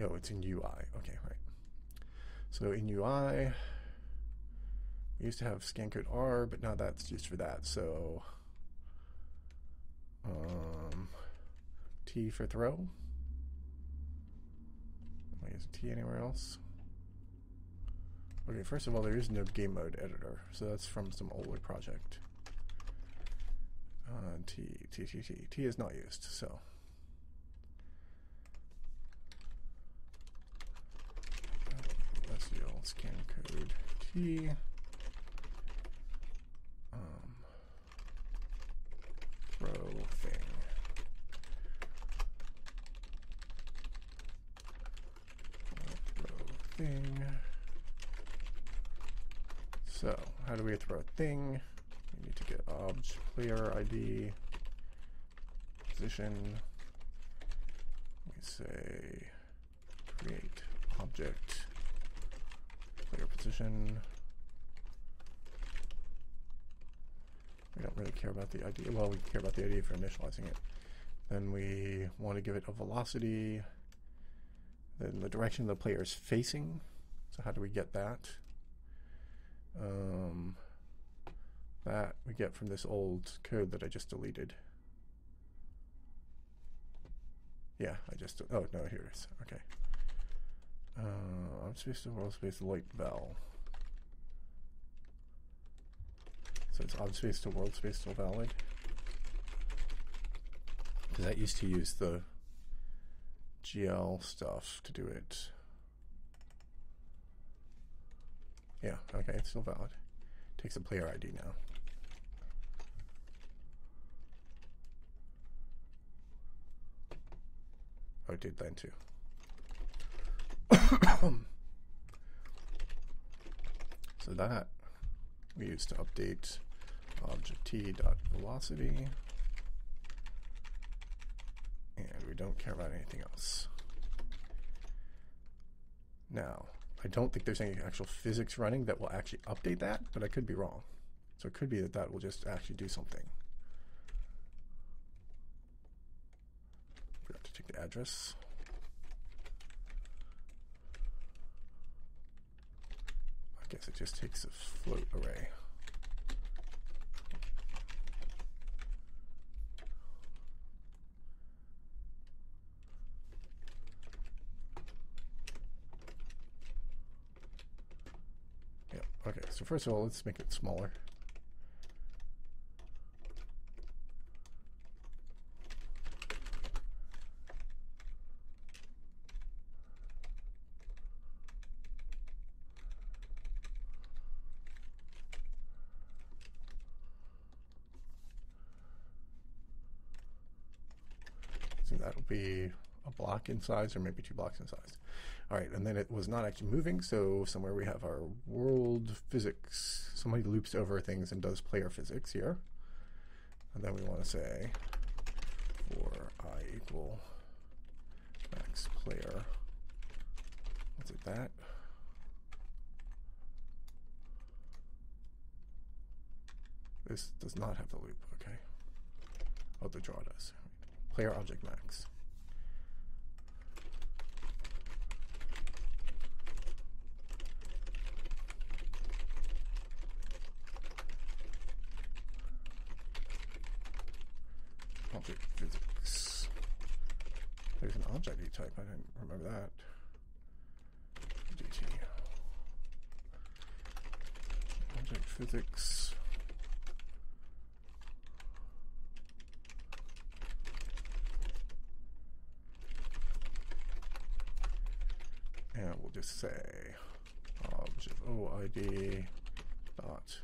Oh, it's in UI. Okay, right. So in UI, we used to have scan code R, but now that's used for that. So um, T for throw. Am I using T anywhere else? Okay, first of all, there is no game mode editor, so that's from some older project. Uh, T, T, T, T. T is not used, so. Let's do scan code T. Um, throw thing. Throw thing. So, how do we throw a thing? We need to get obj player ID position. We say create object player position. We don't really care about the ID. Well, we care about the ID for initializing it. Then we want to give it a velocity. Then the direction the player is facing. So how do we get that? Um, that we get from this old code that I just deleted. Yeah, I just, oh no, here it is, okay. Uh, I'm space to world space light val. So it's odd space to world space still valid? Because that used to use the GL stuff to do it. Yeah, okay, it's still valid. Takes a player ID now. Oh, it did then too. so that we use to update object t dot velocity, and we don't care about anything else. Now, I don't think there's any actual physics running that will actually update that, but I could be wrong. So it could be that that will just actually do something. Forgot to take the address. Guess it just takes a float array. Yeah, okay, so first of all, let's make it smaller. So that'll be a block in size or maybe two blocks in size. All right, and then it was not actually moving, so somewhere we have our world physics. Somebody loops over things and does player physics here. And then we want to say for i equal max player. What's it that? This does not have the loop, okay. Oh, the draw does. Player object max. Object physics. There's an object you type. I don't remember that. DT. Object physics. And we'll just say object oh, OID dot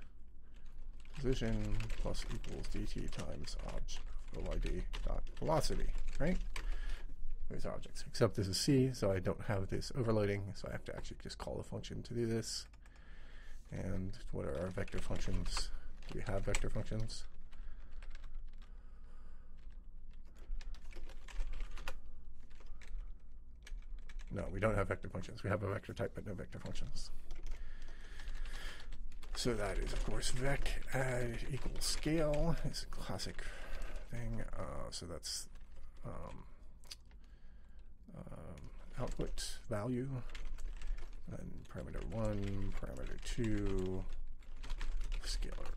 position plus equals dt times object OID dot velocity, right? There's objects, except this is C, so I don't have this overloading, so I have to actually just call the function to do this. And what are our vector functions? Do we have vector functions? No, we don't have vector functions. We have a vector type, but no vector functions. So that is, of course, vec add equals scale. It's a classic Uh, so that's um, um, output value, and parameter 1, parameter 2, scalar.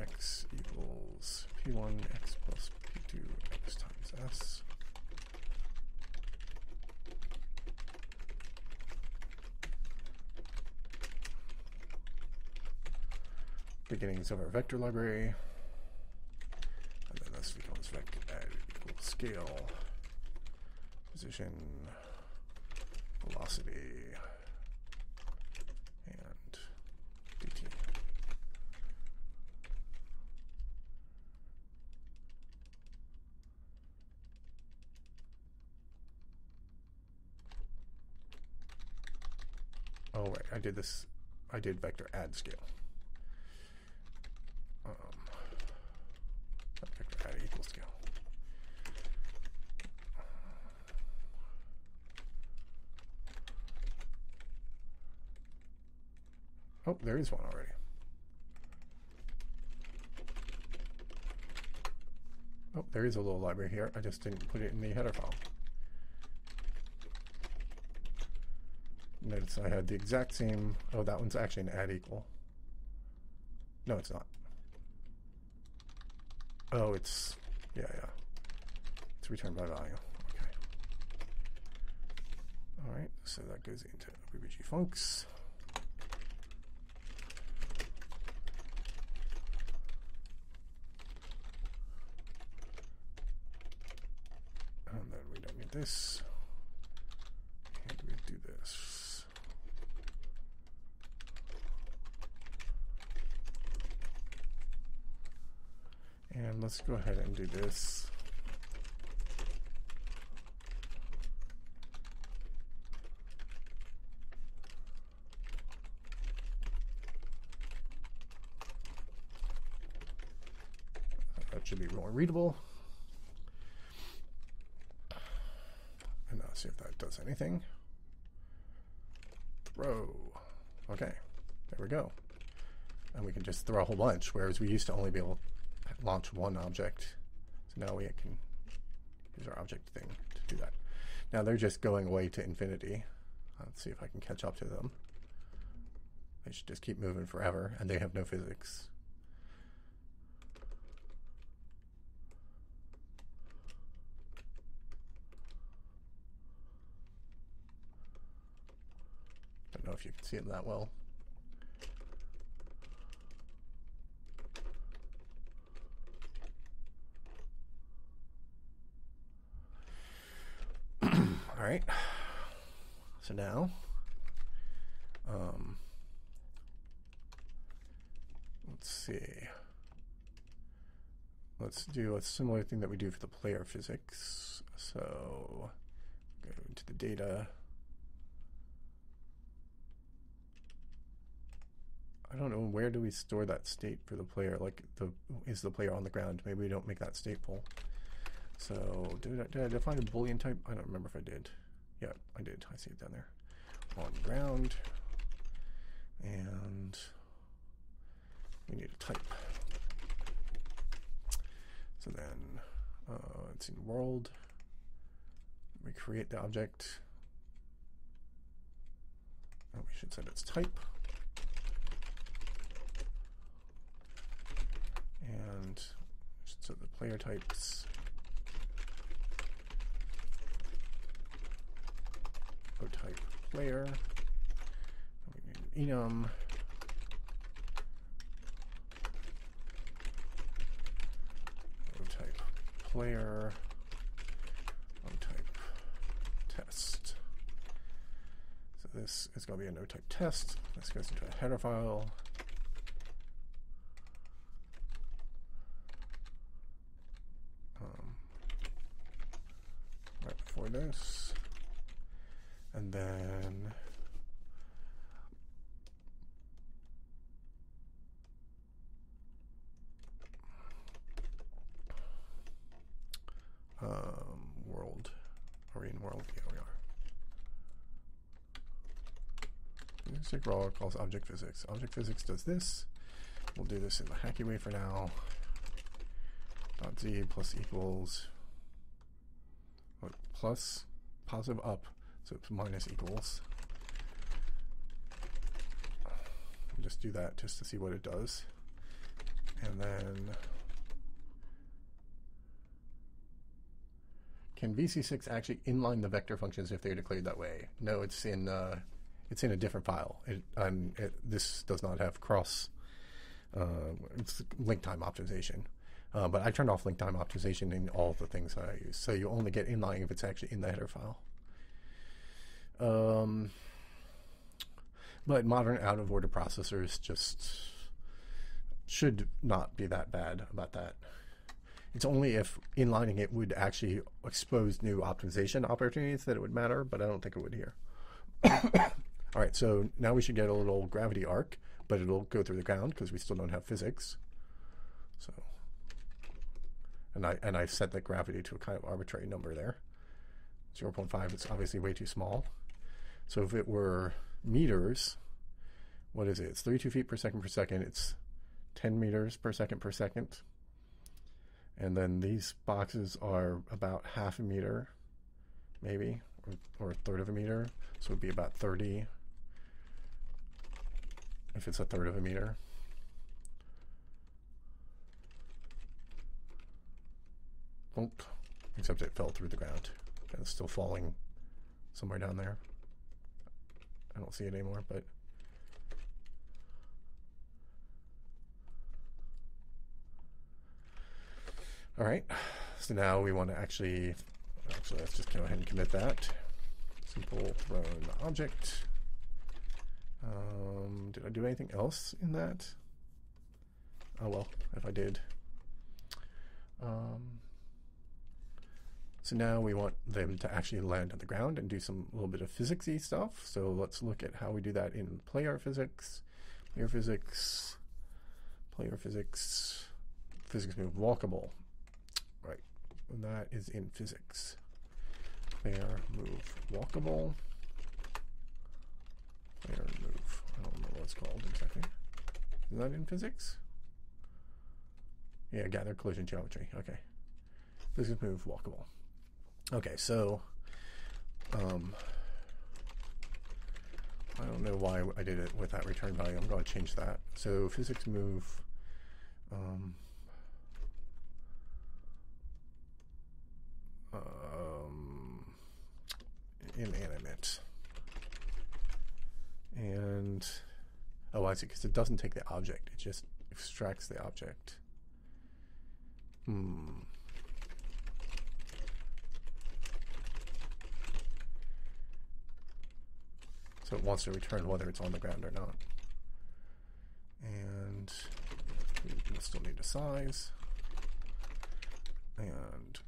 x equals p1 x plus p2 x times s. beginnings of our vector library. And then this becomes vec add equals scale, position, velocity, and dt. Oh, wait, I did this, I did vector add scale. Um, vector add equal scale. Oh, there is one already. Oh, there is a little library here. I just didn't put it in the header file. Notice I had the exact same. Oh, that one's actually an add equal. No, it's not. Oh, it's. Yeah, yeah. It's returned by value. Okay. All right, so that goes into BBG funcs. And then we don't need this. And we do this. And let's go ahead and do this. That should be more readable. And now see if that does anything. Throw. Okay, there we go. And we can just throw a whole bunch, whereas we used to only be able to launch one object. So now we can use our object thing to do that. Now they're just going away to infinity. Let's see if I can catch up to them. They should just keep moving forever, and they have no physics. Don't know if you can see it that well. All right. So now, um, let's see. Let's do a similar thing that we do for the player physics. So, go into the data. I don't know where do we store that state for the player. Like, the is the player on the ground? Maybe we don't make that stateful. So, did I, did I define a boolean type? I don't remember if I did. Yeah, I did. I see it down there. On ground, and we need a type. So then, uh, it's in world. We create the object. And we should set its type. And so the player types type player. We need enum. Type player. Type test. So this is going to be a no type test. This goes into a header file. Um, right before this. And then um, world. Are we in world? Yeah, we are. Music raw calls object physics. Object physics does this. We'll do this in the hacky way for now. Dot z plus equals what, plus positive up, so it's minus equals. We'll just do that just to see what it does. And then can VC6 actually inline the vector functions if they're declared that way? No, it's in uh, it's in a different file. It, it, this does not have cross. Uh, link time optimization. Uh, but I turned off link time optimization in all the things that I use. So you only get inline if it's actually in the header file. Um, but modern out of order processors just should not be that bad about that. It's only if inlining it would actually expose new optimization opportunities that it would matter, but I don't think it would here. All right, so now we should get a little gravity arc, but it'll go through the ground because we still don't have physics. So, and I and I set the gravity to a kind of arbitrary number there. 0.5 It's obviously way too small. So if it were meters, what is it? It's 32 feet per second per second. It's 10 meters per second per second. And then these boxes are about half a meter, maybe, or, or a third of a meter. So it would be about 30 if it's a third of a meter. Oop. Except it fell through the ground. And it's still falling somewhere down there. I don't see it anymore, but all right. So now we want to actually, actually let's just go ahead and commit that. Simple thrown object. Um, did I do anything else in that? Oh well, if I did. Um, so now we want them to actually land on the ground and do some little bit of physicsy stuff. So let's look at how we do that in player physics. Player physics, player physics, physics move walkable. Right, and that is in physics. Player move walkable. Player move. I don't know it's called exactly. Is that in physics? Yeah, gather collision geometry. Okay. Physics move walkable. Okay, so um, I don't know why I did it with that return value. I'm going to change that. So physics move um, um, inanimate. And oh, I see, because it doesn't take the object; it just extracts the object. Hmm. So it wants to return whether it's on the ground or not. And we still need a size. And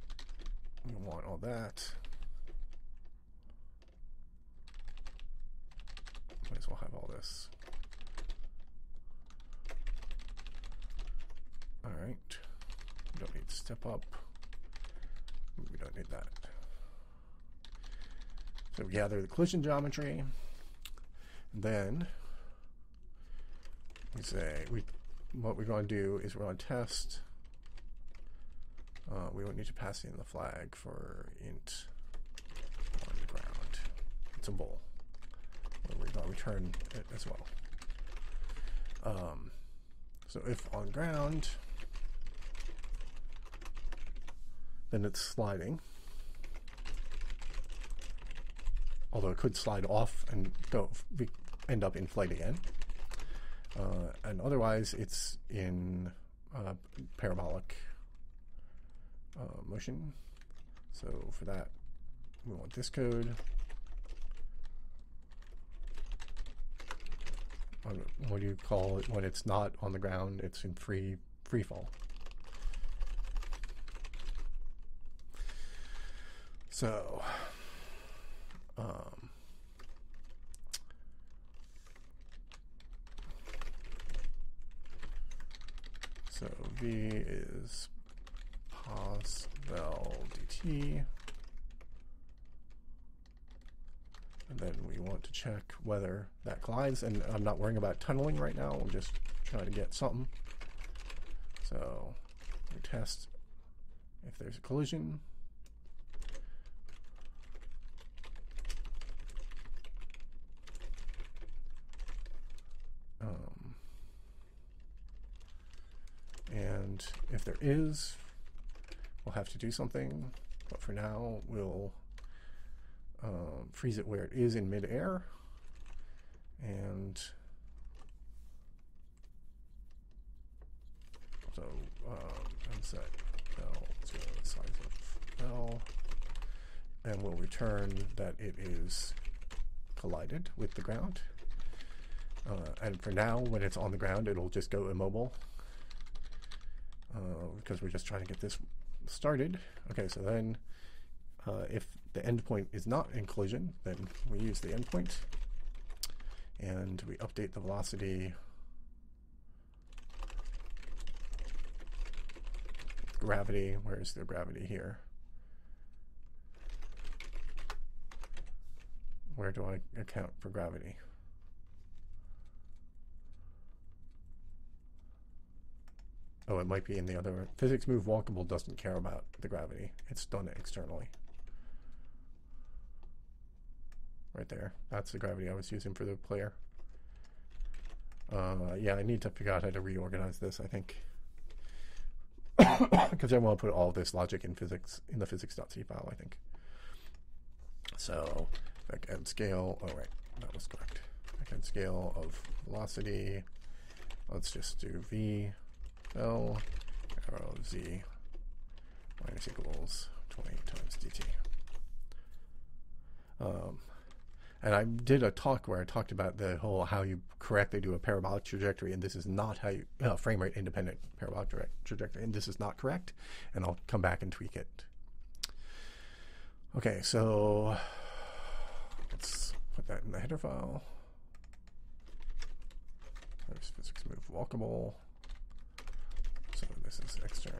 we want all that. Might as well have all this. Alright. We don't need step up. We don't need that. So we gather the collision geometry. Then we say we what we're going to do is we're going to test. Uh, we don't need to pass in the flag for int on the ground. It's a bool. We're going to return it as well. Um, so if on ground, then it's sliding. Although it could slide off and go end up in flight again. Uh, and otherwise, it's in uh, parabolic uh, motion. So for that, we want this code. what do you call it when it's not on the ground? It's in free free fall. So, um, so v is pos vel dt. And then we want to check whether that collides. And I'm not worrying about tunneling right now. I'm just trying to get something. So we test if there's a collision. Um, and if there is, we'll have to do something. But for now, we'll um, freeze it where it is in midair. And so um, unset L to the size of L. And we'll return that it is collided with the ground. Uh, and for now, when it's on the ground, it'll just go immobile uh, because we're just trying to get this started. Okay, so then uh, if the endpoint is not in collision, then we use the endpoint and we update the velocity gravity. Where's the gravity here? Where do I account for gravity? Oh, it might be in the other. one. Physics move walkable doesn't care about the gravity. It's done externally. Right there. That's the gravity I was using for the player. Uh, yeah, I need to figure out how to reorganize this, I think. Because I want to put all this logic in physics in the physics.c file, I think. So, vec add scale. Oh, right. That was correct. Vec add scale of velocity. Let's just do v L arrow z minus equals 20 times dt. Um, and I did a talk where I talked about the whole how you correctly do a parabolic trajectory, and this is not how you uh, frame rate independent parabolic tra trajectory, and this is not correct. And I'll come back and tweak it. Okay, so let's put that in the header file. There's physics move walkable. So this is extern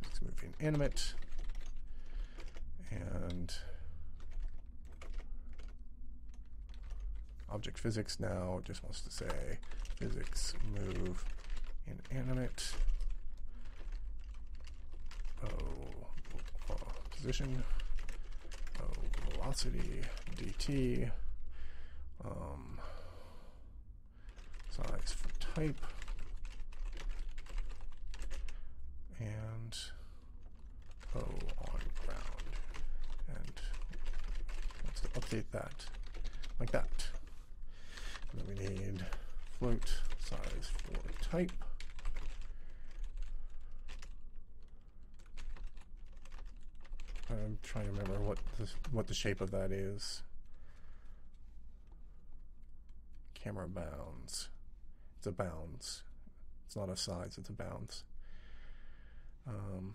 physics moving animate. And object physics now just wants to say physics move inanimate. Oh, uh, position. Oh, velocity dt. Um, size for type. And O on ground. And let's update that like that. And then we need float size for type. I'm trying to remember what the, what the shape of that is. Camera bounds. It's a bounds. It's not a size, it's a bounds. Um,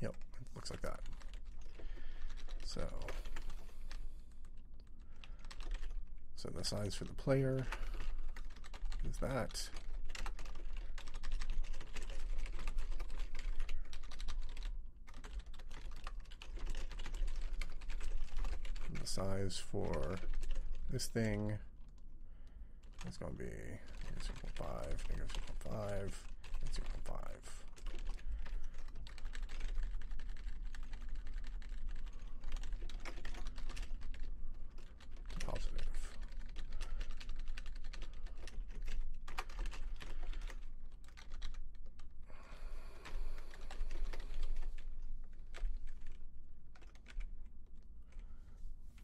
yep, it looks like that. So, so the size for the player is that. And the size for this thing is going to be negative 0.5, negative 0.5, and 0.5. Positive.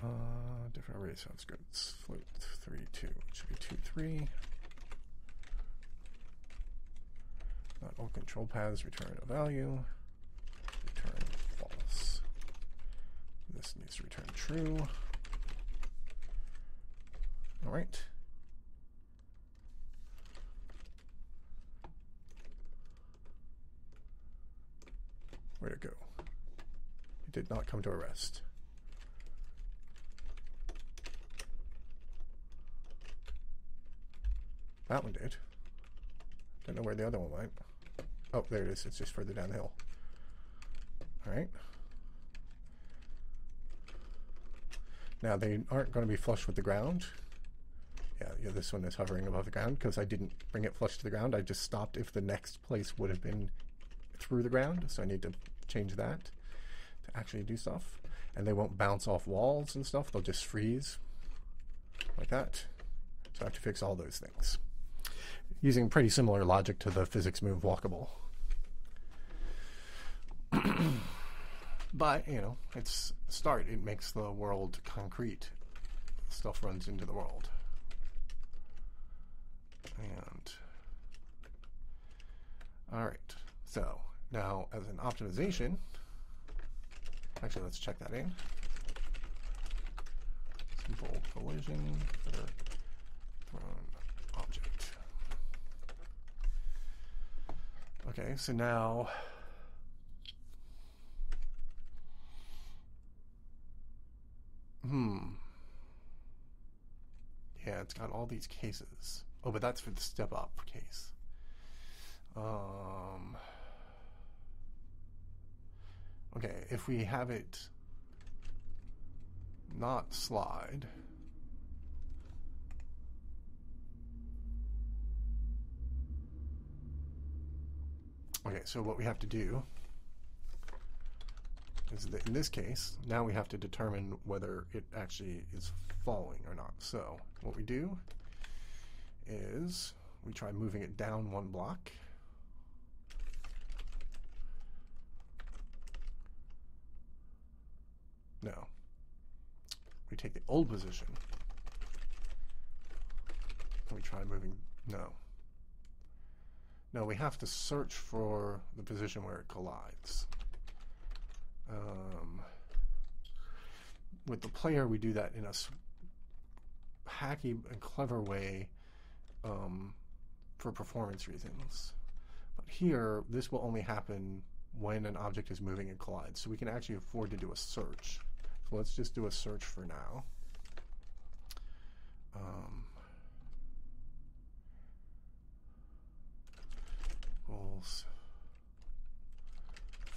Uh, different array sounds good. It's float 3, 2. It should be 2, 3. Not all control paths return a value. Return false. This needs to return true. All right. Where'd it go? It did not come to a rest. That one did. Don't know where the other one went. Oh, there it is. It's just further down the hill. All right. Now they aren't going to be flush with the ground. Yeah, yeah, this one is hovering above the ground because I didn't bring it flush to the ground. I just stopped if the next place would have been through the ground. So I need to change that to actually do stuff. And they won't bounce off walls and stuff. They'll just freeze like that. So I have to fix all those things using pretty similar logic to the physics move walkable. but, you know, it's start. It makes the world concrete. Stuff runs into the world. And all right. So now as an optimization, actually let's check that in. Simple collision thrown object. Okay, so now Hmm. Yeah, it's got all these cases. Oh, but that's for the step up case. Um, okay, if we have it not slide, okay, so what we have to do is that in this case, now we have to determine whether it actually is falling or not. So what we do is we try moving it down one block. No. We take the old position. We try moving, no. No, we have to search for the position where it collides. Um, with the player, we do that in a hacky and clever way um, for performance reasons. But here, this will only happen when an object is moving and collides. So we can actually afford to do a search. So let's just do a search for now. Um, equals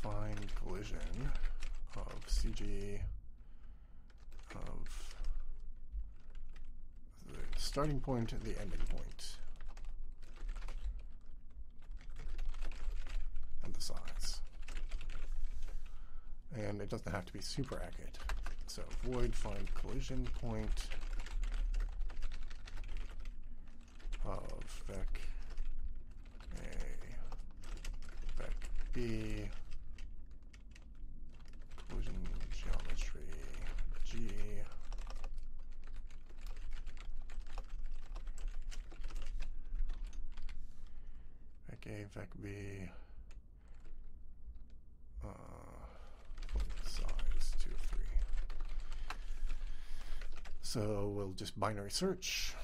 find collision of CG of the starting point and the ending. And the size. And it doesn't have to be super accurate. So void find collision point of vec A vec B collision geometry G. Vec A vec B? Uh, size 2 3 so we'll just binary search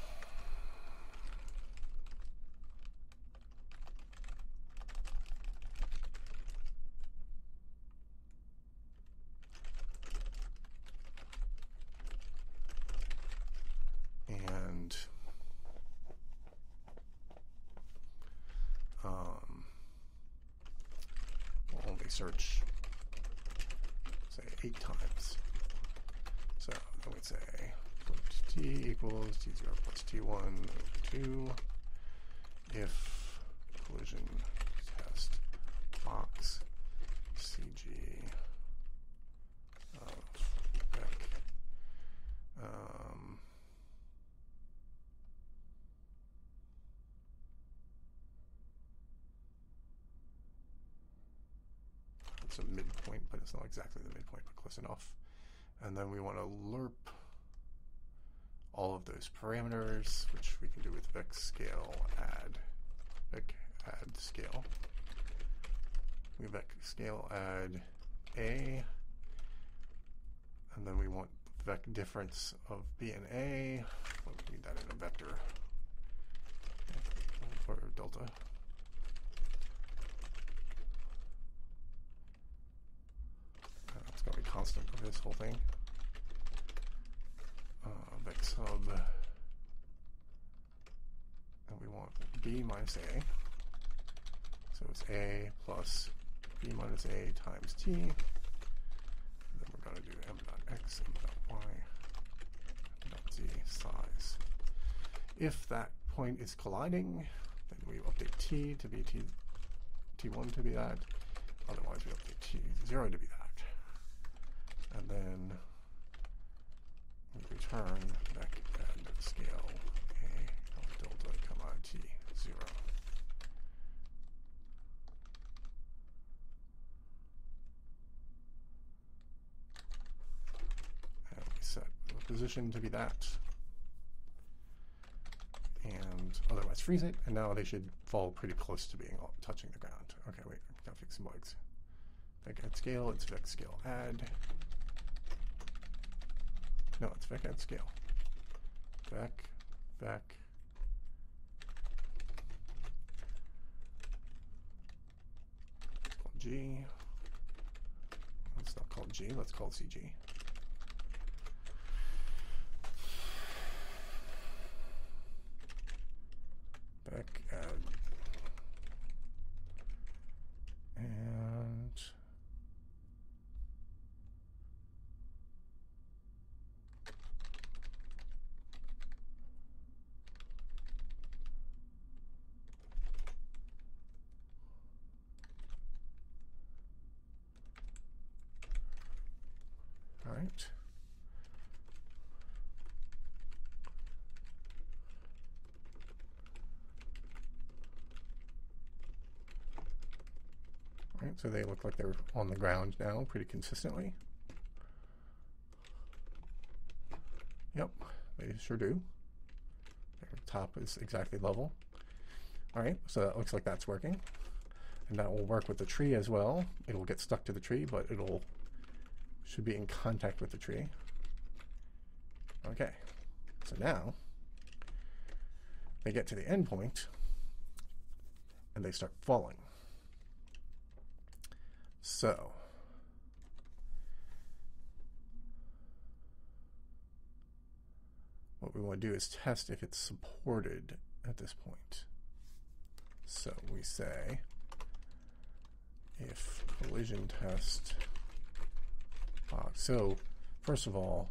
and um, we'll only search say eight times. So I would say t equals t0 plus t1 over 2 if collision test box cg of vec um, it's a midpoint, but it's not exactly the midpoint, but close enough. And then we want to lerp all of those parameters, which we can do with vec scale add, vec add scale. We vec scale add a And then we want vec difference of B and A. We'll need that in a vector or delta. To be constant of this whole thing. Uh, vec sub, and we want b minus a. So it's a plus b minus a times t. And then we're going to do m dot x, m dot y, m dot z size. If that point is colliding, then we update t to be t, t1 to be that. Otherwise, we update t0 to be that. And then we return vec add scale a delta comma t 0. And we set the position to be that and otherwise freeze it. And now they should fall pretty close to being all, touching the ground. Okay, wait, gotta fix some bugs. Vec add scale, it's vec scale add. No, it's vec add scale. Vec, vec. G. Let's not call G, let's call CG. Vec add. And all right. Right, so they look like they're on the ground now pretty consistently. Yep, they sure do. Their top is exactly level. All right, so that looks like that's working. And that will work with the tree as well. It'll get stuck to the tree, but it'll should be in contact with the tree. Okay, so now they get to the end point and they start falling. So, what we want to do is test if it's supported at this point. So we say if collision test box. So first of all,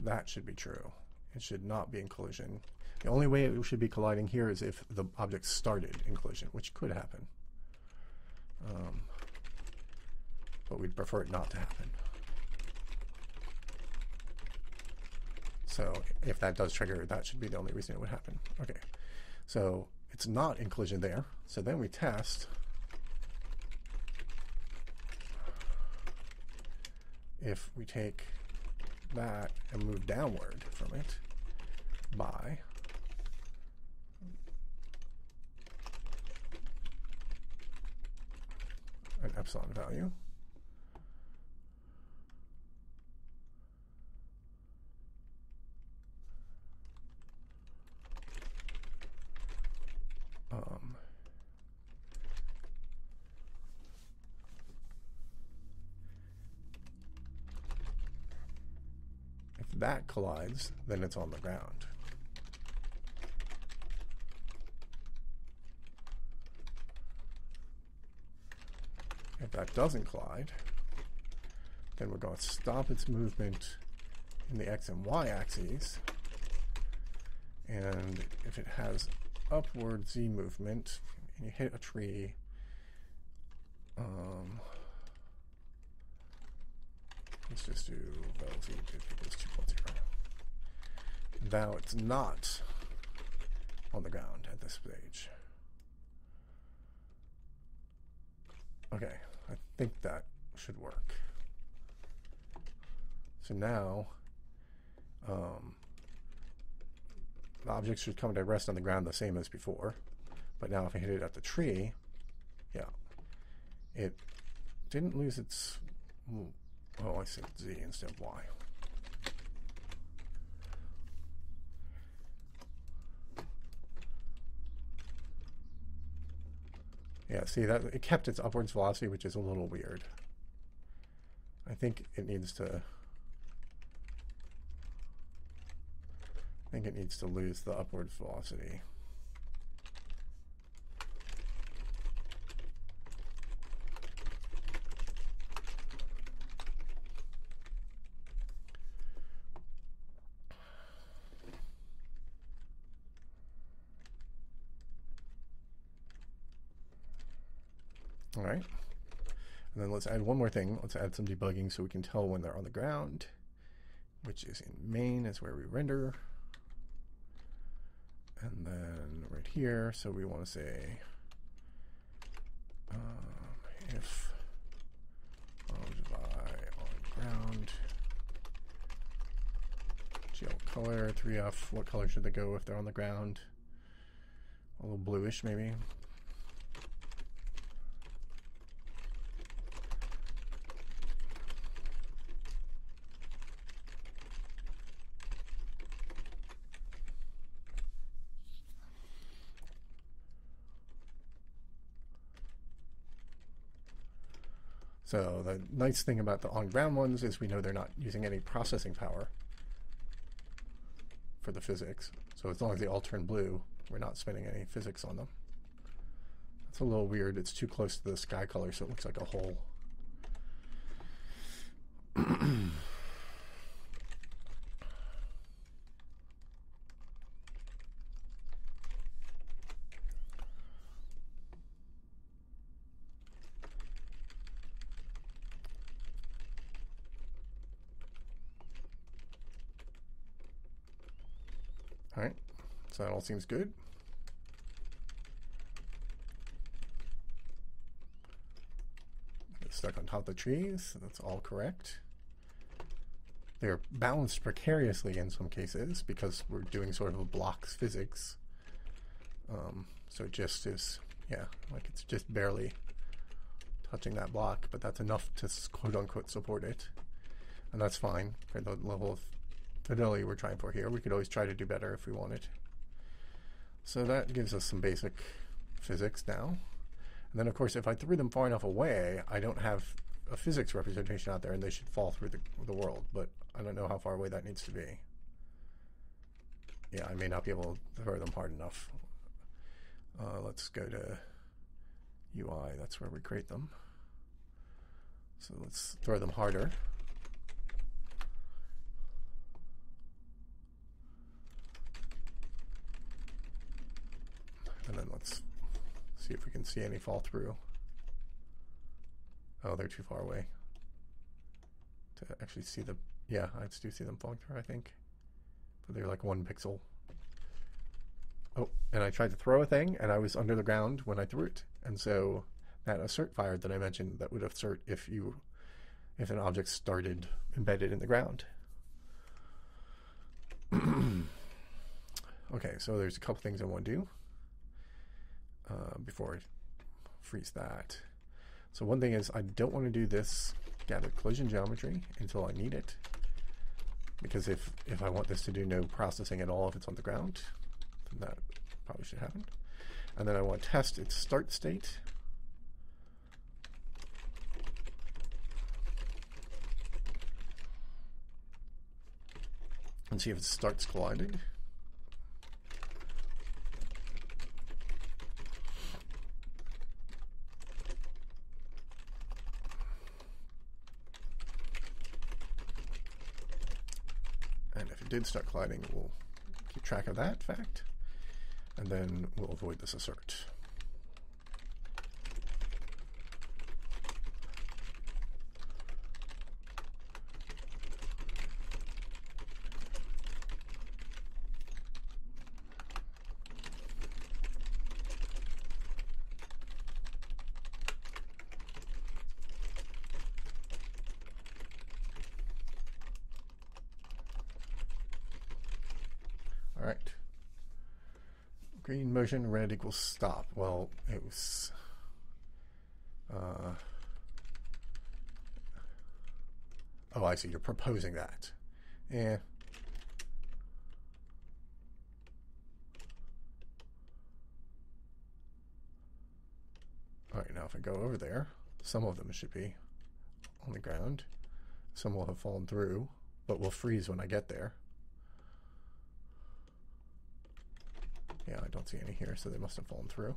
that should be true. It should not be in collision. The only way it should be colliding here is if the object started in collision, which could happen. Um, but we'd prefer it not to happen. So if that does trigger, that should be the only reason it would happen. Okay, so it's not in collision there. So then we test if we take that and move downward from it by an epsilon value. Um, if that collides, then it's on the ground. If that doesn't collide, then we're going to stop its movement in the x and y axes. And if it has upward z movement and you hit a tree, um, let's just do vel z equals 2.0. Now it's not on the ground at this stage. Okay, think that should work. So now, um, the object should come to rest on the ground the same as before. But now if I hit it at the tree, yeah, it didn't lose its. Oh, I said Z instead of Y. Yeah, see that it kept its upwards velocity, which is a little weird. I think it needs to I think it needs to lose the upwards velocity. All right. And then let's add one more thing. Let's add some debugging so we can tell when they're on the ground, which is in main is where we render. And then right here, so we want to say um, if on ground GL color 3F, what color should they go if they're on the ground? A little bluish maybe. So the nice thing about the on-ground ones is we know they're not using any processing power for the physics. So as long as they all turn blue, we're not spending any physics on them. That's a little weird. It's too close to the sky color, so it looks like a hole. So that all seems good. stuck on top of the trees. That's all correct. They're balanced precariously in some cases because we're doing sort of a blocks physics. Um, so it just is, yeah, like it's just barely touching that block, but that's enough to quote unquote support it. And that's fine for the level of fidelity we're trying for here. We could always try to do better if we wanted. So that gives us some basic physics now. And then, of course, if I threw them far enough away, I don't have a physics representation out there, and they should fall through the, the world. But I don't know how far away that needs to be. Yeah, I may not be able to throw them hard enough. Uh, let's go to UI. That's where we create them. So let's throw them harder. And then let's see if we can see any fall through. Oh, they're too far away to actually see the. Yeah, I do see them falling through, I think. But they're like one pixel. Oh, and I tried to throw a thing, and I was under the ground when I threw it. And so that assert fired that I mentioned that would assert if you if an object started embedded in the ground. okay, so there's a couple things I want to do. Uh, before I freeze that. So one thing is I don't want to do this gather collision geometry until I need it. Because if, if I want this to do no processing at all if it's on the ground, then that probably should happen. And then I want to test its start state. And see if it starts colliding. Did start colliding, we'll keep track of that fact, and then we'll avoid this assert. Motion, red equals stop. Well, it was. Uh, Oh, I see. You're proposing that. Eh. Alright, now if I go over there, some of them should be on the ground. Some will have fallen through, but will freeze when I get there. Yeah, I don't see any here, so they must have fallen through.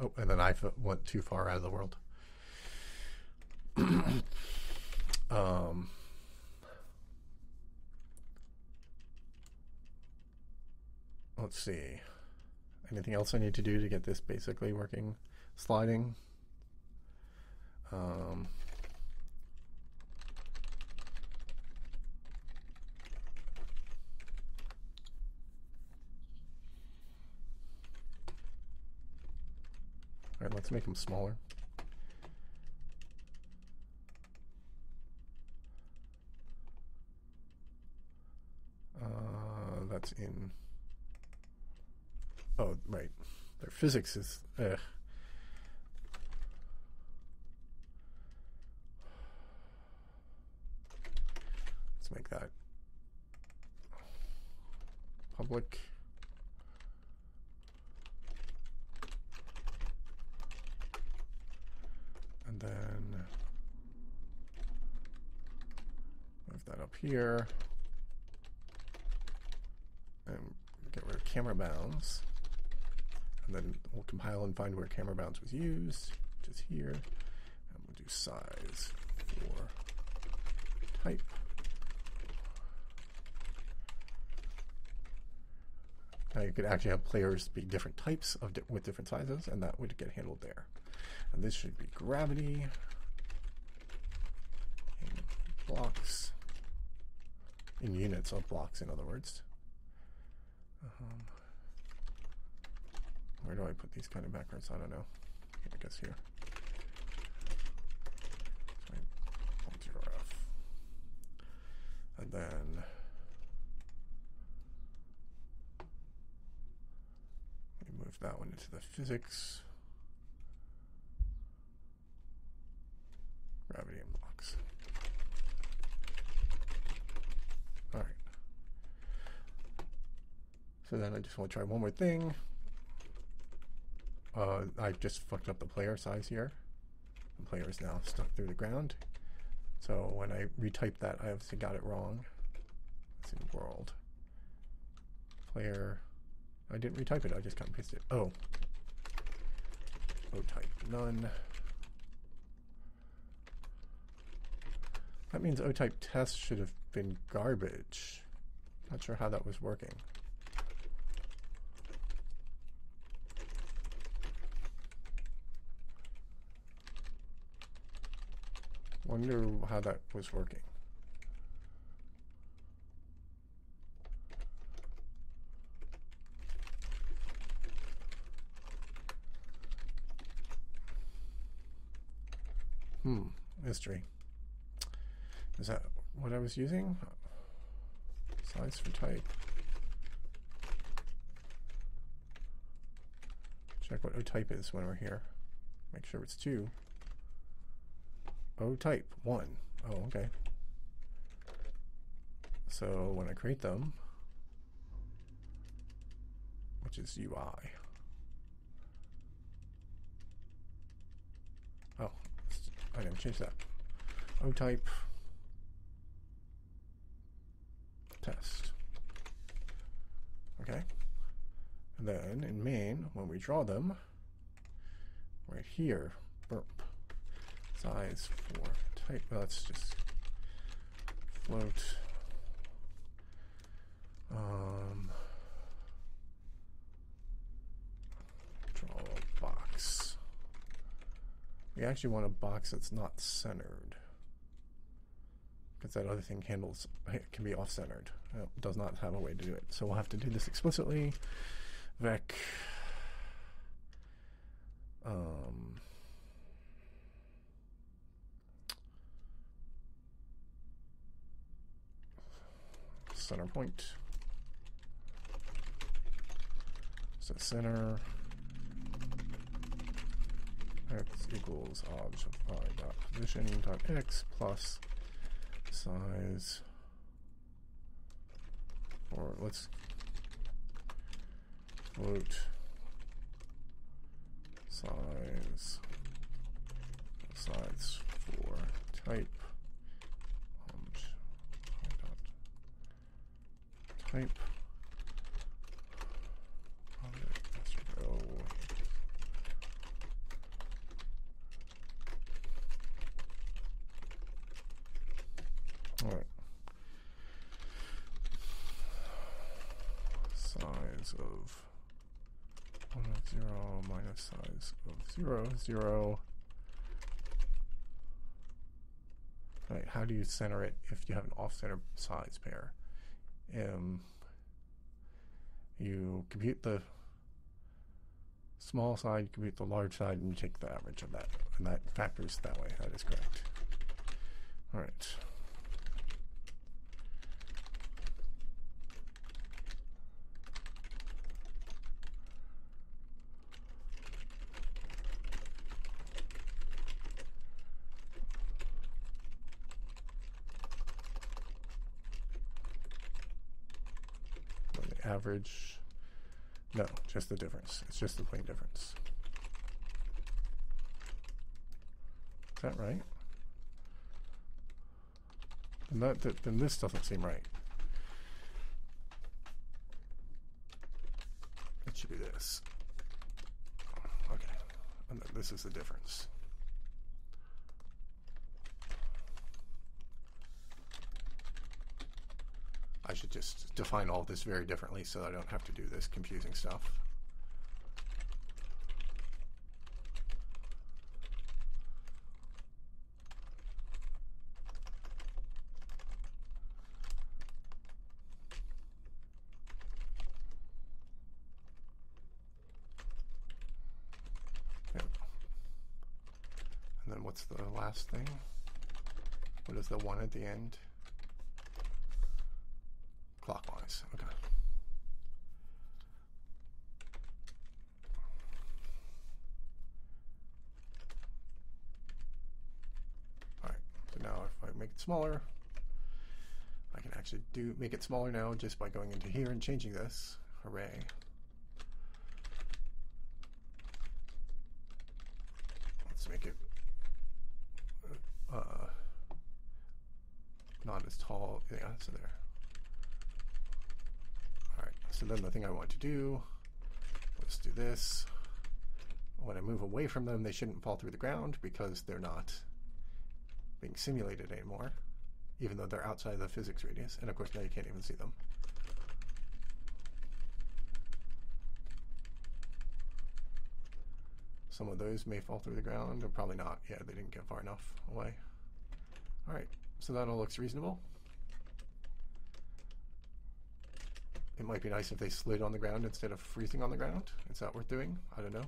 Oh, and then I went too far out of the world. um, let's see. Anything else I need to do to get this basically working? Sliding. Um, Alright, let's make them smaller. Uh, that's in Oh, right. Their physics is. Ugh. Make that public. And then move that up here. And get rid of camera bounds and then we'll compile and find where camera bounds was used, which is here. And we'll do size for type. Now you could actually have players be different types of di with different sizes, and that would get handled there. And this should be gravity in blocks, in units of blocks, in other words. Um, where do I put these kind of backgrounds? I don't know. I guess here. And then we move that one into the physics. Gravity and blocks. All right. So then I just want to try one more thing. Uh, I just fucked up the player size here. The player is now stuck through the ground. So when I retyped that, I obviously got it wrong. It's in world. Player. I didn't retype it, I just cut and pasted it. Oh. O type none. That means O type test should have been garbage. Not sure how that was working. Wonder how that was working. Hmm, Is that what I was using? Size for type. Check what O type is when we're here. Make sure it's 2. O type, 1. Oh, okay. So when I create them, which is UI. Oh, I never changed that. O type test. Okay. And then in main, when we draw them, right here, burp size for type. Let's just float. Um, draw a box. We actually want a box that's not centered. Because that other thing handles can be off-centered. It does not have a way to do it. So we'll have to do this explicitly. Vec. Um, center point. So center x equals obj dot position dot x plus size or let's float size size for type obj dot type object let's go all right size of 1 of 0 minus size of 0 0 right how do you center it if you have an off-center size pair um, you compute the small side, you compute the large side, and you take the average of that, and that factors that way. That is correct. All right. Well, the average. No, just the difference. It's just the plain difference. Is that right? Then, that, that, then this doesn't seem right. It should be this. Okay. And then this is the difference. I should just define all this very differently so I don't have to do this confusing stuff. And then what's the last thing? What is the one at the end? Clockwise. Okay. Alright, so now if I make it smaller, I can actually do make it smaller now just by going into here and changing this. Hooray. Let's make it uh, not as tall. Yeah, so there. So then the thing I want to do, let's do this. When I move away from them, they shouldn't fall through the ground because they're not being simulated anymore, even though they're outside the physics radius. And of course, now you can't even see them. Some of those may fall through the ground, or probably not. Yeah, they didn't get far enough away. Alright, so that all looks reasonable. It might be nice if they slid on the ground instead of freezing on the ground. Is that worth doing? I don't know.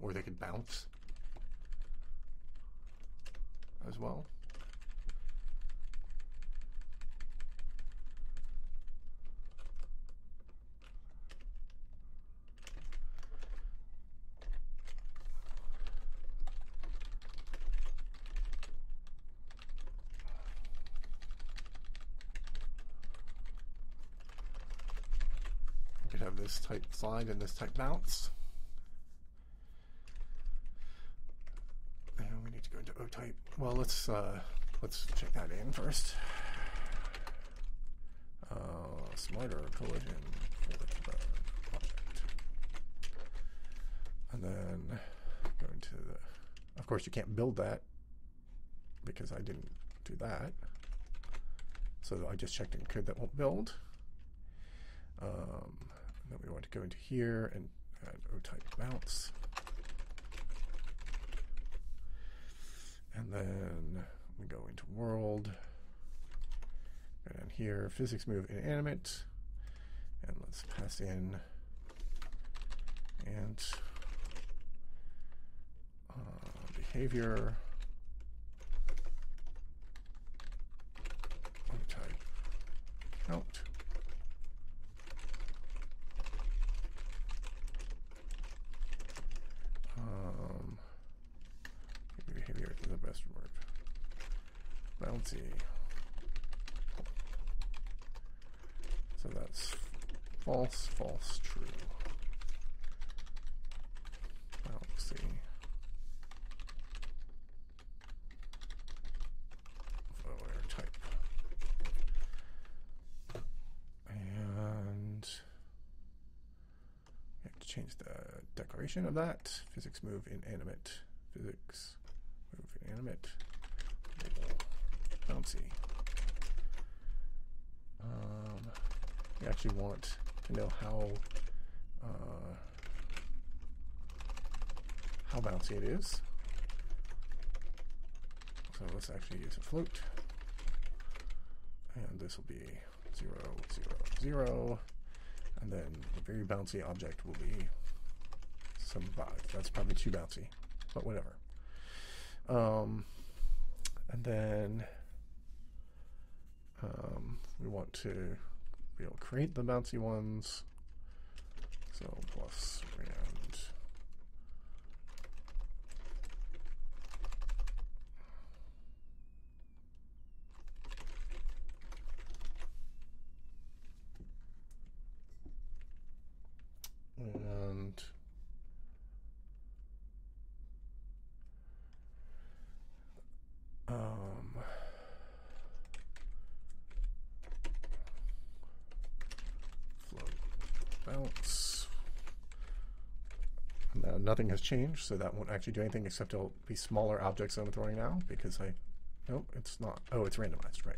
Or they could bounce as well. We could have this type slide and this type bounce. And we need to go into O type. Well, let's uh, let's check that in first. Uh, smarter collision object, and then go into the. Of course, you can't build that because I didn't do that. So I just checked in code that won't build. Um, then we want to go into here and add O-type bounce. And then we go into world. Go down here, physics move inanimate. And let's pass in and uh, behavior. O-type count. Bouncy. So that's false, false, true. Bouncy. Forward type. And we have to change the declaration of that. Physics move inanimate. Physics move inanimate. Bouncy. Um, actually want to know how uh, how bouncy it is. So let's actually use a float. And this will be 0, 0, 0. And then the very bouncy object will be some 5. That's probably too bouncy, but whatever. Um, and then um, we want to be able to create the bouncy ones. So plus rand. And um, float bounce. Now nothing has changed, so that won't actually do anything except it'll be smaller objects I'm throwing now because I. Nope, it's not. Oh, it's randomized, right?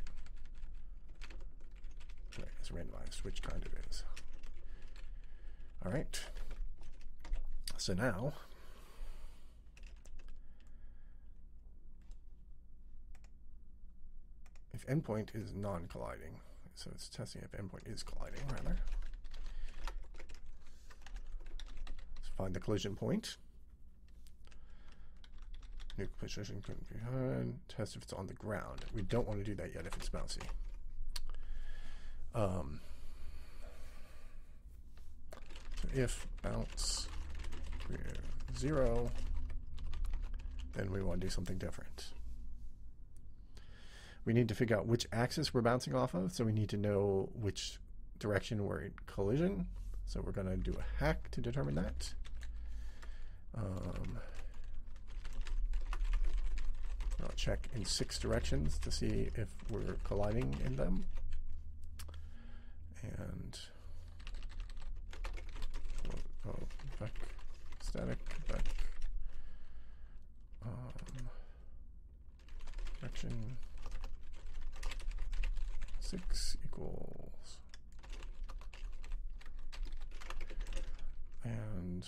Right, it's randomized, which kind it is. All right. So now if endpoint is non-colliding, so it's testing if endpoint is colliding, rather. Let's find the collision point. New position couldn't be behind. Test if it's on the ground. We don't want to do that yet if it's bouncy. Um, so if bounce zero, then we want to do something different. We need to figure out which axis we're bouncing off of, so we need to know which direction we're in collision. So we're going to do a hack to determine that. Um, I'll check in six directions to see if we're colliding in them. And oh, back static back um, direction six equals and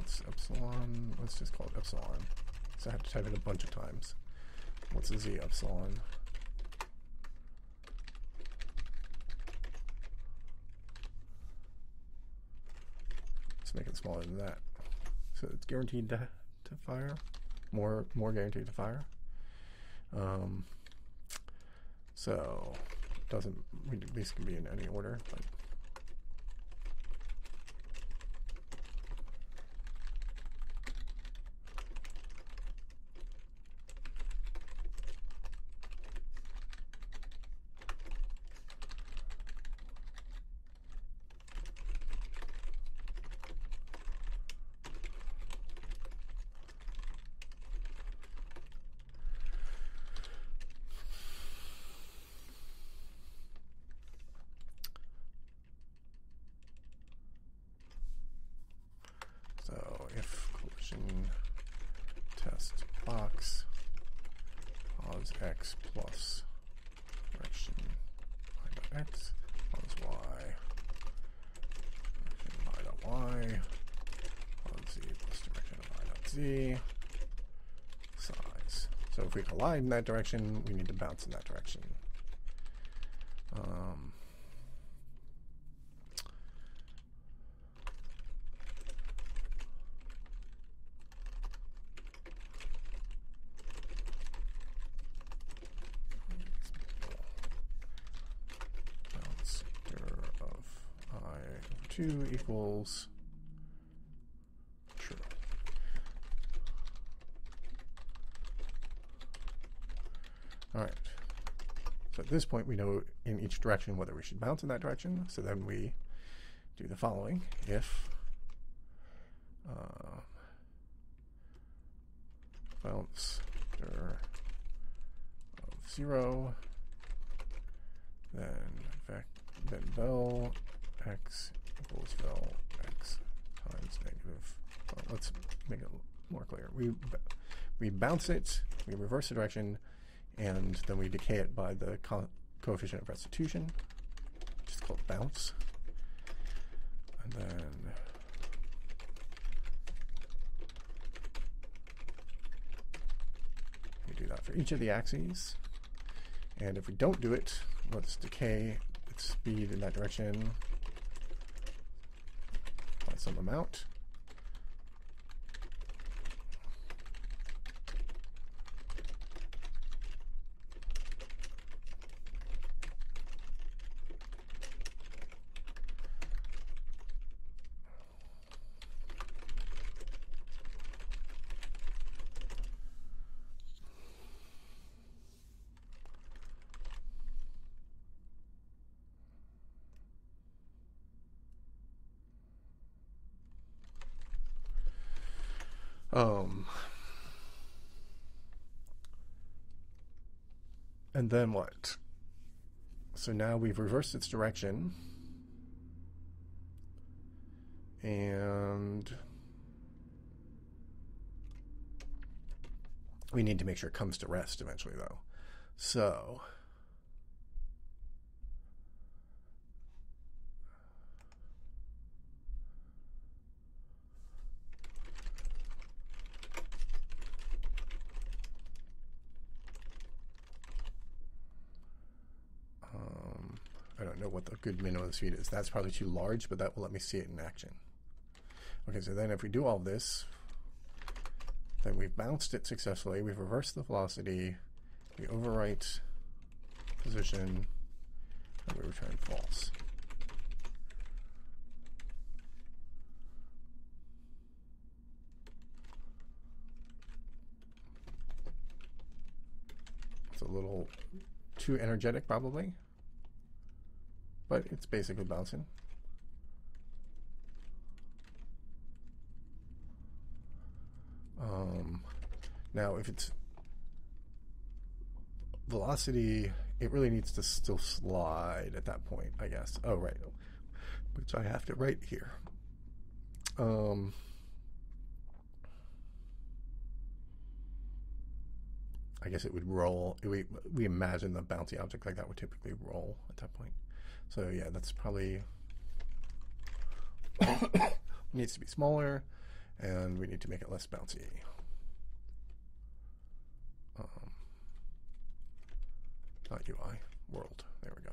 bounce epsilon let's just call it epsilon so I have to type it a bunch of times what's a z epsilon Let's make it smaller than that. So it's guaranteed to, to fire. More more guaranteed to fire. Um, so doesn't these can be in any order, but So if collision test box pos x plus direction y dot x pos y direction y dot y pos z plus direction of y dot z size. Collide in that direction, we need to bounce in that direction. Um, bounce of i 2 equals true. All right. So at this point, we know in each direction whether we should bounce in that direction. So then we do the following. If uh, bounce of 0, then, vec then vel x equals vel x times negative. Well, let's make it more clear. We, we bounce it, we reverse the direction, and then we decay it by the co coefficient of restitution, which is called bounce. And then we do that for each of the axes. And if we don't do it, let's decay its speed in that direction by some amount. Um, then what? So now we've reversed its direction. And we need to make sure it comes to rest eventually, though. So what the good minimum speed is. That's probably too large, but that will let me see it in action. Okay, so then if we do all this, then we've bounced it successfully, we've reversed the velocity, we overwrite position, and we return false. It's a little too energetic, probably but it's basically bouncing. Um, now, if it's velocity, it really needs to still slide at that point, I guess. Oh, right. Which I have to write here. Um, I guess it would roll. We, we imagine the bouncy object like that would typically roll at that point. So yeah, that's probably needs to be smaller, and we need to make it less bouncy. Um, not UI, world. There we go.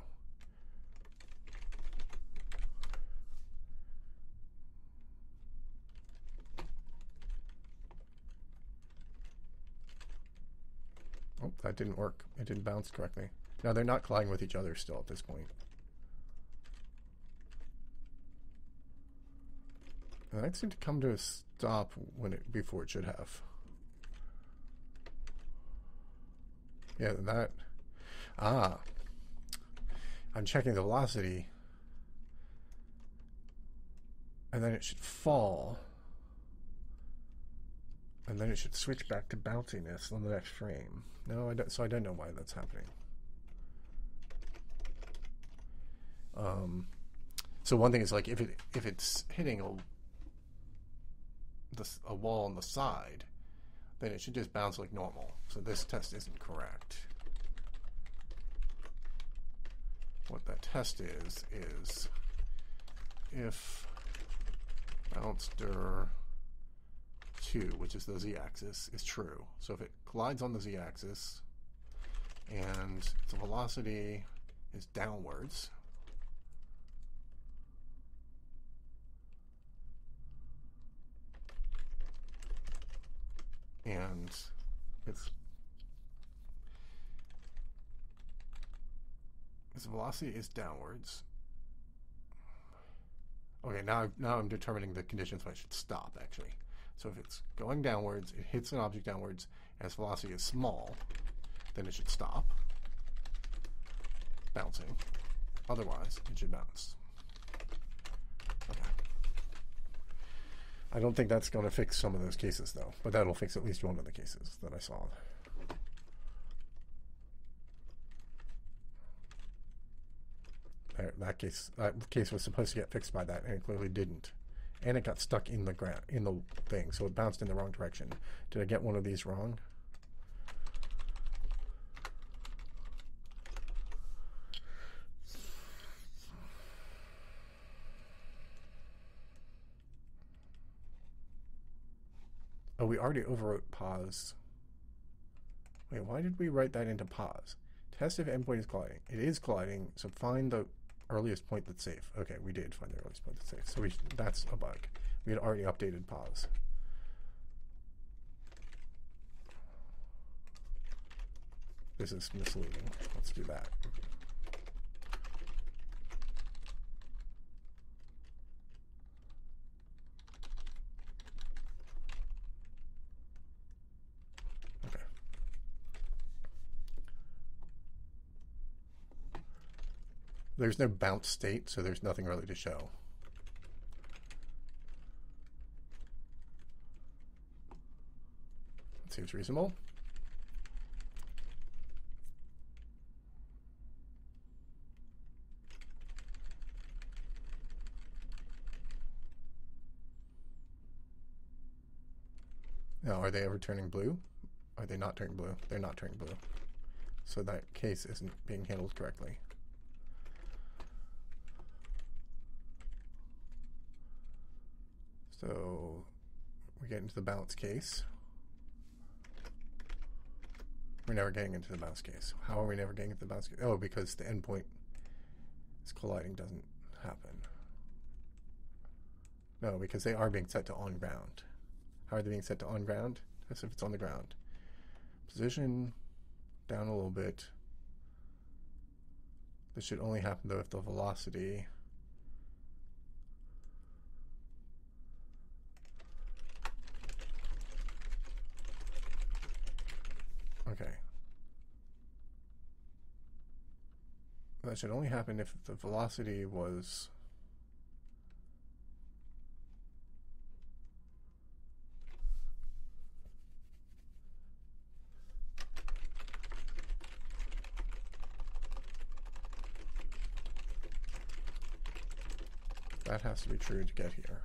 Oh, that didn't work. It didn't bounce correctly. Now they're not colliding with each other still at this point. And that seemed to come to a stop when it before it should have. Yeah, that. Ah. I'm checking the velocity. And then it should fall. And then it should switch back to bounciness on the next frame. No, I don't, so I don't know why that's happening. Um, so one thing is like if it if it's hitting a the, a wall on the side, then it should just bounce like normal. So this test isn't correct. What that test is, is if bouncer 2, which is the z-axis, is true. So if it collides on the z-axis and the velocity is downwards, and its its velocity is downwards. Okay, now now I'm determining the conditions when it should stop. Actually, so if it's going downwards, it hits an object downwards, and its velocity is small, then it should stop bouncing. Otherwise, it should bounce. Okay. I don't think that's going to fix some of those cases, though, but that'll fix at least one of the cases that I saw. That case, that case was supposed to get fixed by that, and it clearly didn't. And it got stuck in the ground, in the thing, so it bounced in the wrong direction. Did I get one of these wrong? We already overwrote pos. Wait, why did we write that into pos? Test if endpoint is colliding. It is colliding, so find the earliest point that's safe. Okay, we did find the earliest point that's safe. So we that's a bug. We had already updated pos. This is misleading. Let's do that. There's no bounce state, so there's nothing really to show. That seems reasonable. Now, are they ever turning blue? Are they not turning blue? They're not turning blue. So that case isn't being handled correctly. So we get into the bounce case. We're never getting into the bounce case. How are we never getting into the bounce case? Oh, because the endpoint is colliding doesn't happen. No, because they are being set to on ground. How are they being set to on ground? As if it's on the ground. Position down a little bit. This should only happen though if the velocity Okay. Should only happen if the velocity was That has to be true to get here.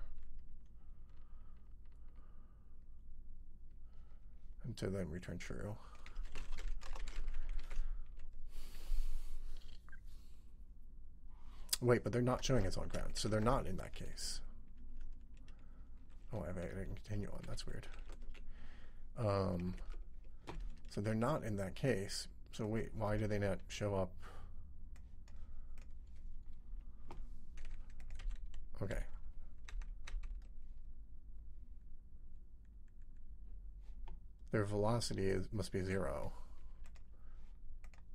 Until then return true. Wait, but they're not showing us on ground, so they're not in that case. Oh, I didn't continue on. That's weird. Um, so they're not in that case. So wait, why do they not show up? Okay. Their velocity is must be zero.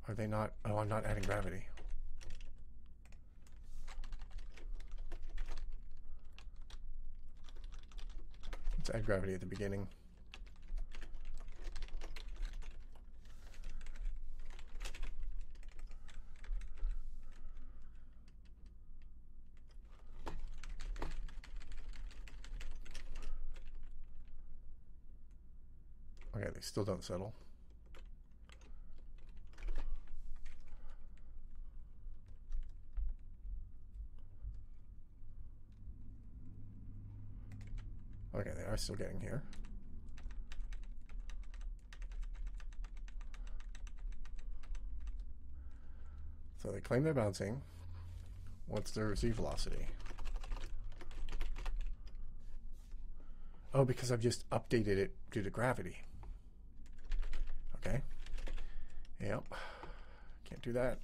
Are they not? Oh, I'm not adding gravity. Add gravity at the beginning. Okay, they still don't settle. Still getting here. So they claim they're bouncing. What's their z velocity? Oh, because I've just updated it due to gravity. Okay. Yep. Can't do that.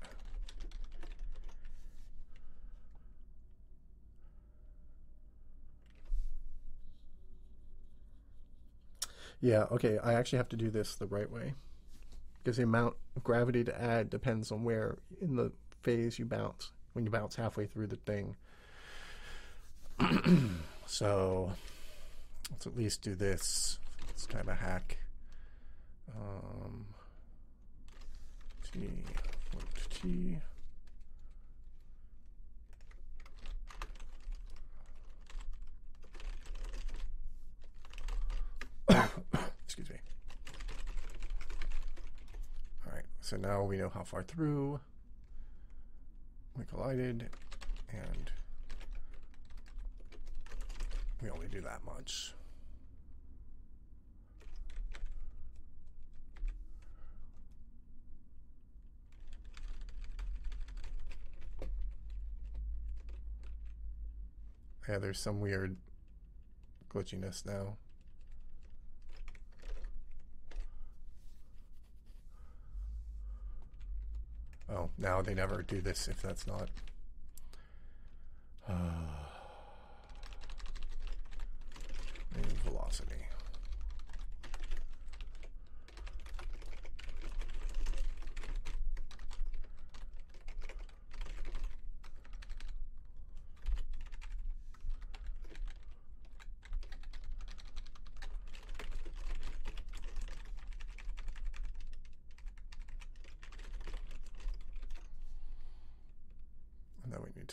Yeah, okay, I actually have to do this the right way. Because the amount of gravity to add depends on where in the phase you bounce. When you bounce halfway through the thing, so let's at least do this. It's kind of a hack. Um, T, T. Excuse me. All right, so now we know how far through we collided, and we only do that much. Yeah, there's some weird glitchiness now. Now they never do this if that's not. Uh, velocity.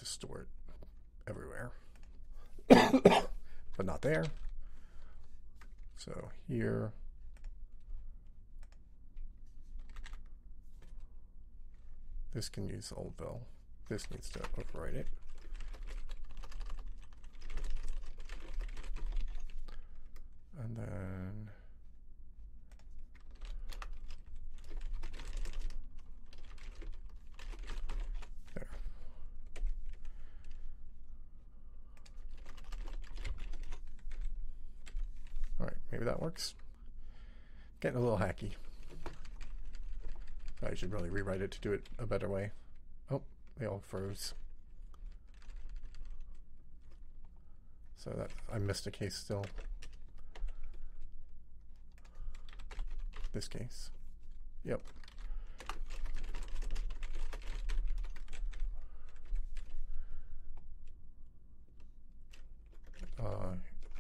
to store it everywhere. but not there. So here. This can use old vel. This needs to overwrite it. And then Maybe that works. Getting a little hacky. I should really rewrite it to do it a better way. Oh, they all froze. So that I missed a case still. This case. Yep. Uh,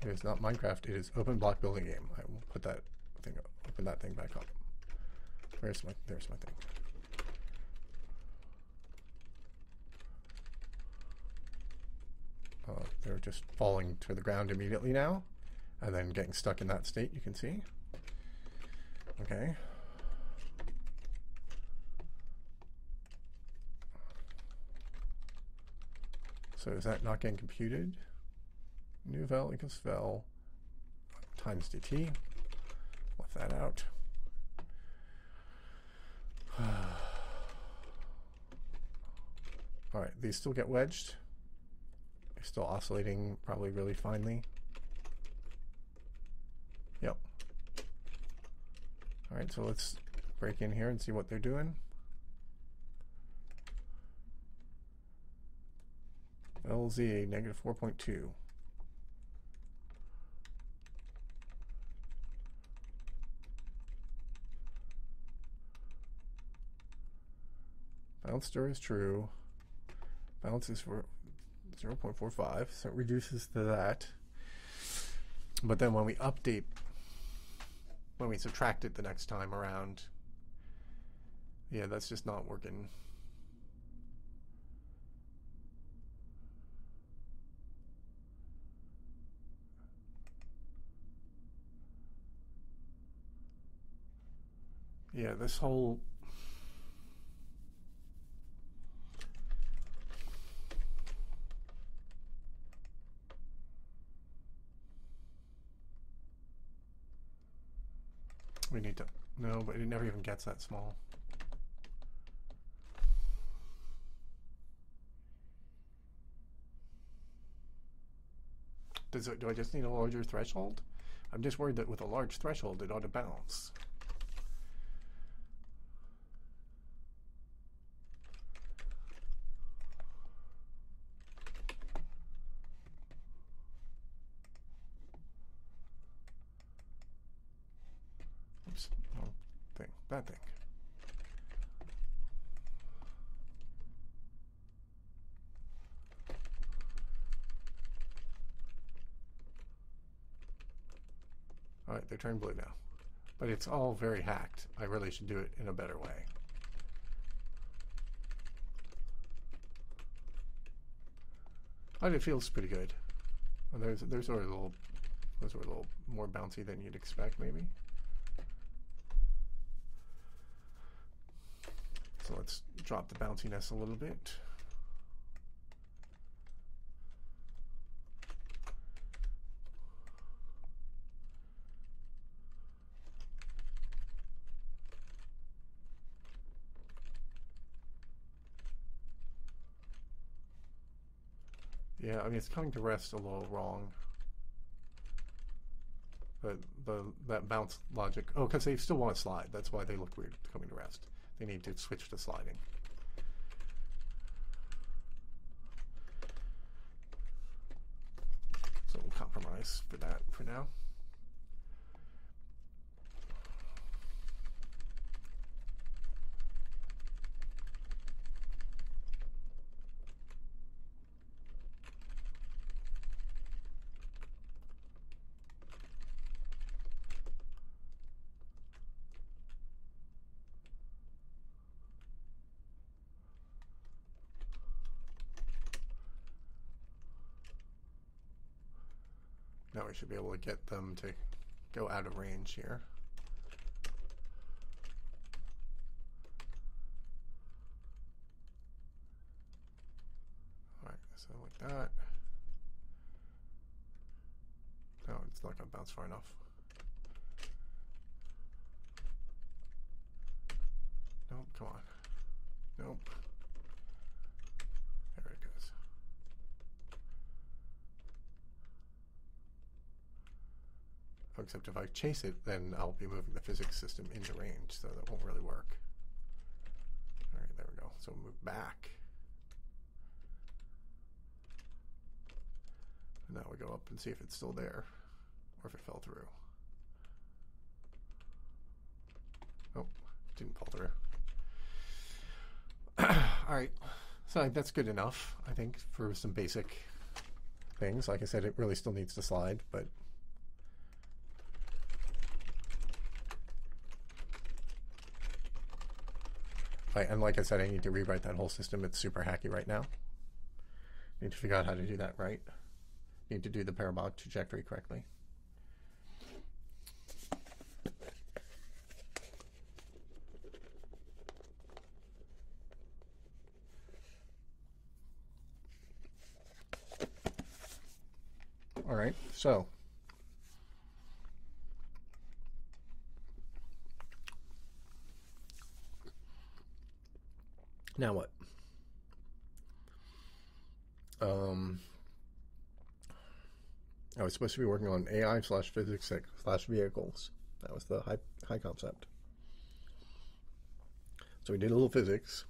it is not Minecraft. It is open block building game. I will put that thing open that thing back up. Where's my? There's my thing. Uh, they're just falling to the ground immediately now, and then getting stuck in that state. You can see. Okay. So is that not getting computed? new val equals val times dt. Left that out. All right, these still get wedged. They're still oscillating probably really finely. Yep. All right, so let's break in here and see what they're doing. LZ negative 4.2. Balance stir is true. Balance is for 0.45, so it reduces to that. But then when we update, when we subtract it the next time around, yeah, that's just not working. Yeah, this whole Need to... No, but it never even gets that small. Does it, do I just need a larger threshold? I'm just worried that with a large threshold, it ought to balance. Bad thing. Right, blue now. But it's all very hacked. I really should do it in a better way. But it feels pretty good. Well, there's a little those were a little more bouncy than you'd expect, maybe. So let's drop the bounciness a little bit. Yeah, I mean, it's coming to rest a little wrong. But the that bounce logic. Oh, because they still want to slide. That's why they look weird coming to rest. They need to switch to sliding. So we'll compromise for that for now. Be able to get them to go out of range here. Alright, so like that. No, it's not going to bounce far enough. Nope, come on. Nope. Except if I chase it, then I'll be moving the physics system into range, so that won't really work. All right, there we go. So move back. And now we go up and see if it's still there, or if it fell through. Oh, didn't fall through. All right, so that's good enough, I think, for some basic things. Like I said, it really still needs to slide, but and like I said, I need to rewrite that whole system. It's super hacky right now. Need to figure out how to do that right. Need to do the parabolic trajectory correctly. All right, so Now what? Um, I was supposed to be working on AI slash physics slash vehicles. That was the high high concept. So we did a little physics.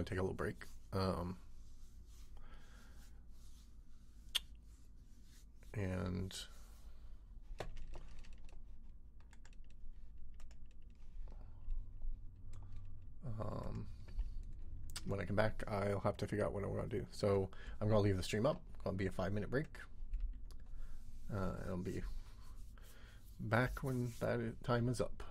I to take a little break. Um, and um, when I come back, I'll have to figure out what I'm going to do. So I'm going to leave the stream up. It'll be a five minute break. Uh, I'll be back when that time is up.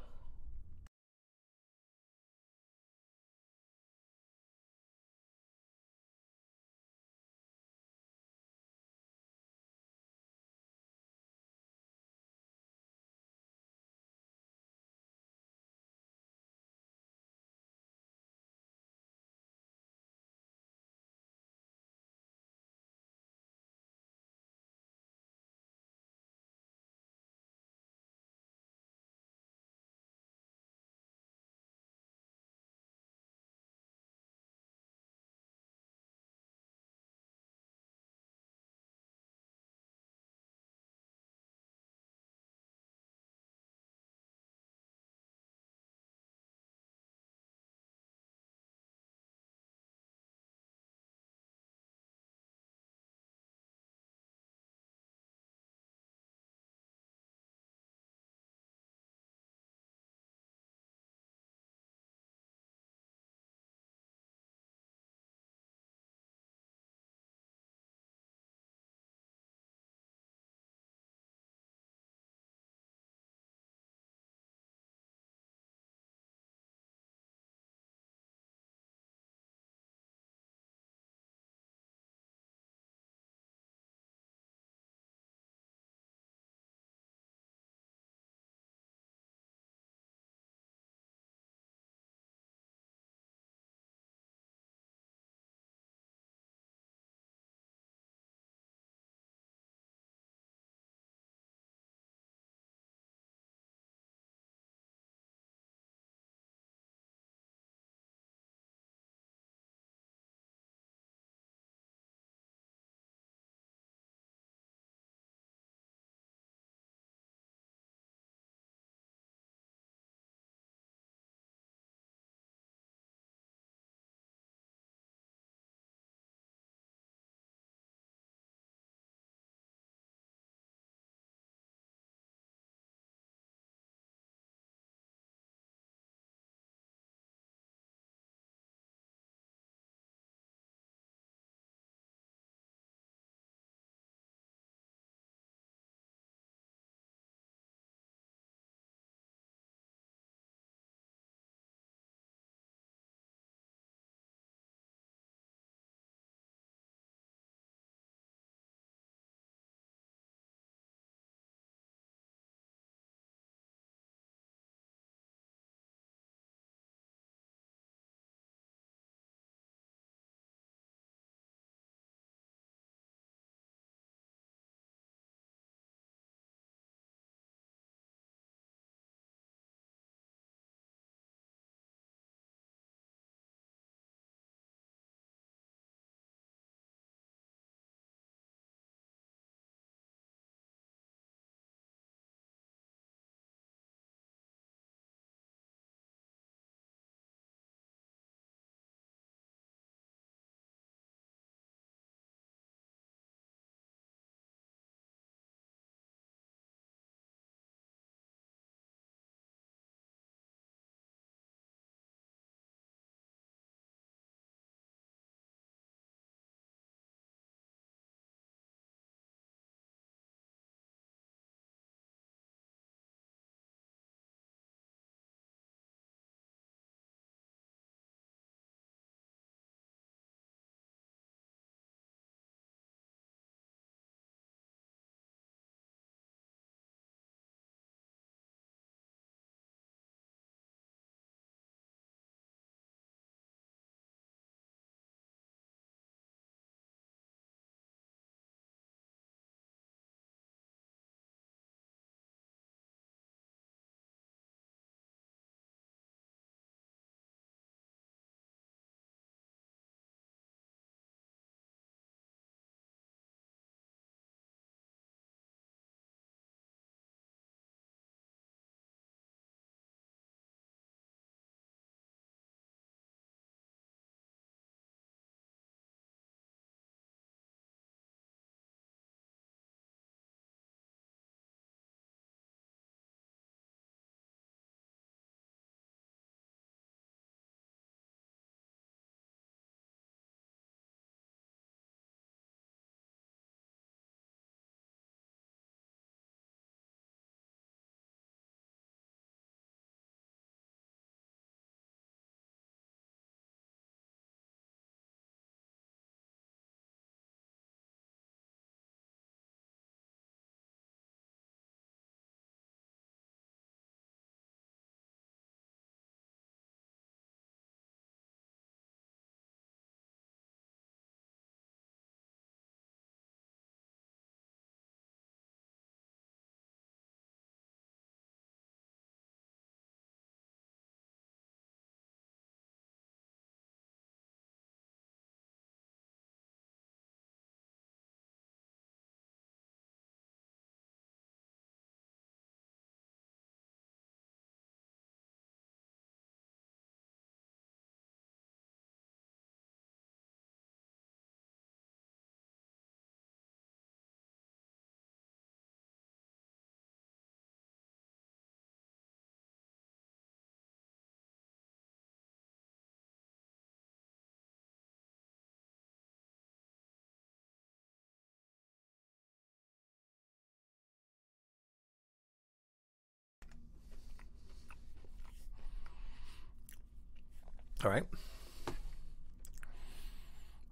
All right.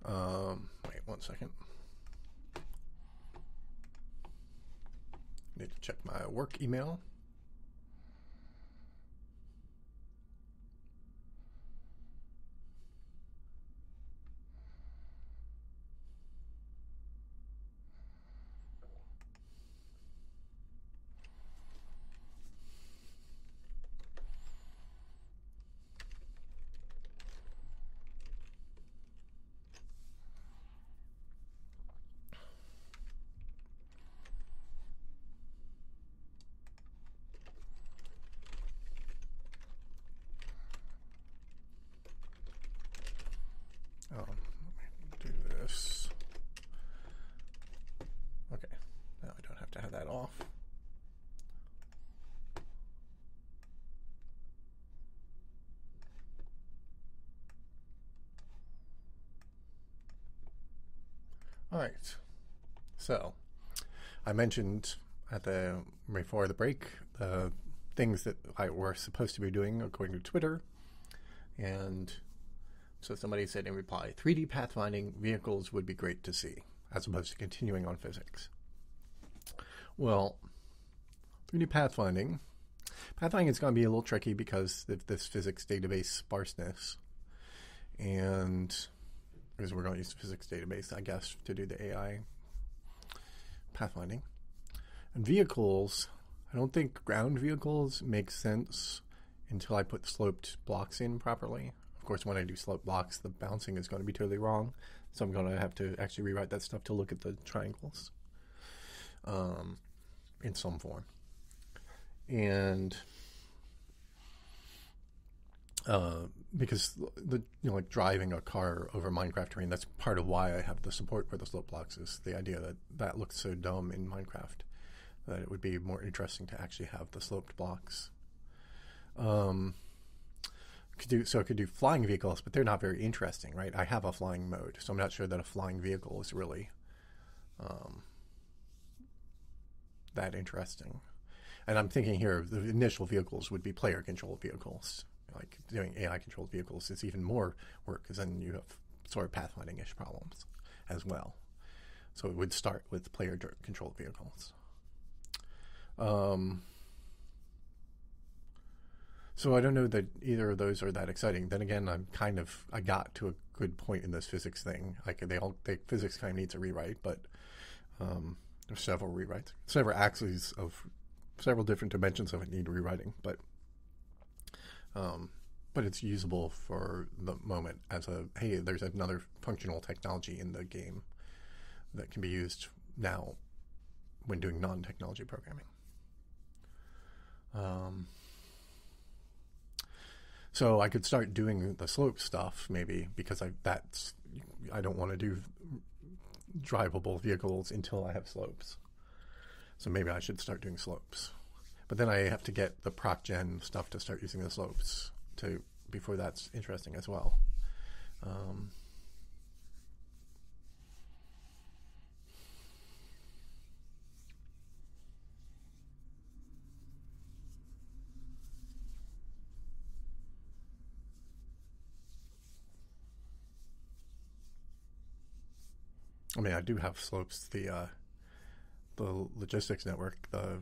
Um, wait one second. Need to check my work email. Um, let me do this. Okay, now I don't have to have that off. All right. So, I mentioned at the before the break the things that I were supposed to be doing according to Twitter, and so somebody said in reply, 3D pathfinding vehicles would be great to see, as opposed to continuing on physics. Well, 3D pathfinding, pathfinding is going to be a little tricky because of this physics database sparseness, and because we're going to use the physics database, I guess, to do the AI pathfinding. And vehicles, I don't think ground vehicles make sense until I put sloped blocks in properly. Of course, when I do slope blocks, the bouncing is going to be totally wrong. So I'm going to have to actually rewrite that stuff to look at the triangles um, in some form. And uh, because the you know like driving a car over Minecraft terrain, that's part of why I have the support for the slope blocks. Is the idea that that looks so dumb in Minecraft that it would be more interesting to actually have the sloped blocks. Um, could do so. I could do flying vehicles, but they're not very interesting, right? I have a flying mode, so I'm not sure that a flying vehicle is really um, that interesting. And I'm thinking here, the initial vehicles would be player controlled vehicles. Like doing AI controlled vehicles is even more work because then you have sort of pathfinding ish problems as well. So it would start with player controlled vehicles. Um, so I don't know that either of those are that exciting. Then again, I'm kind of I got to a good point in this physics thing. Like they all they, physics kind of needs a rewrite, but um, there's several rewrites, several axes of several different dimensions of it need rewriting, but um, but it's usable for the moment as a hey, there's another functional technology in the game that can be used now when doing non-technology programming. Um, so I could start doing the slope stuff maybe because I that's I don't want to do drivable vehicles until I have slopes. So maybe I should start doing slopes. But then I have to get the ProcGen stuff to start using the slopes to before that's interesting as well. Um, I mean, I do have slopes. The uh, the logistics network, the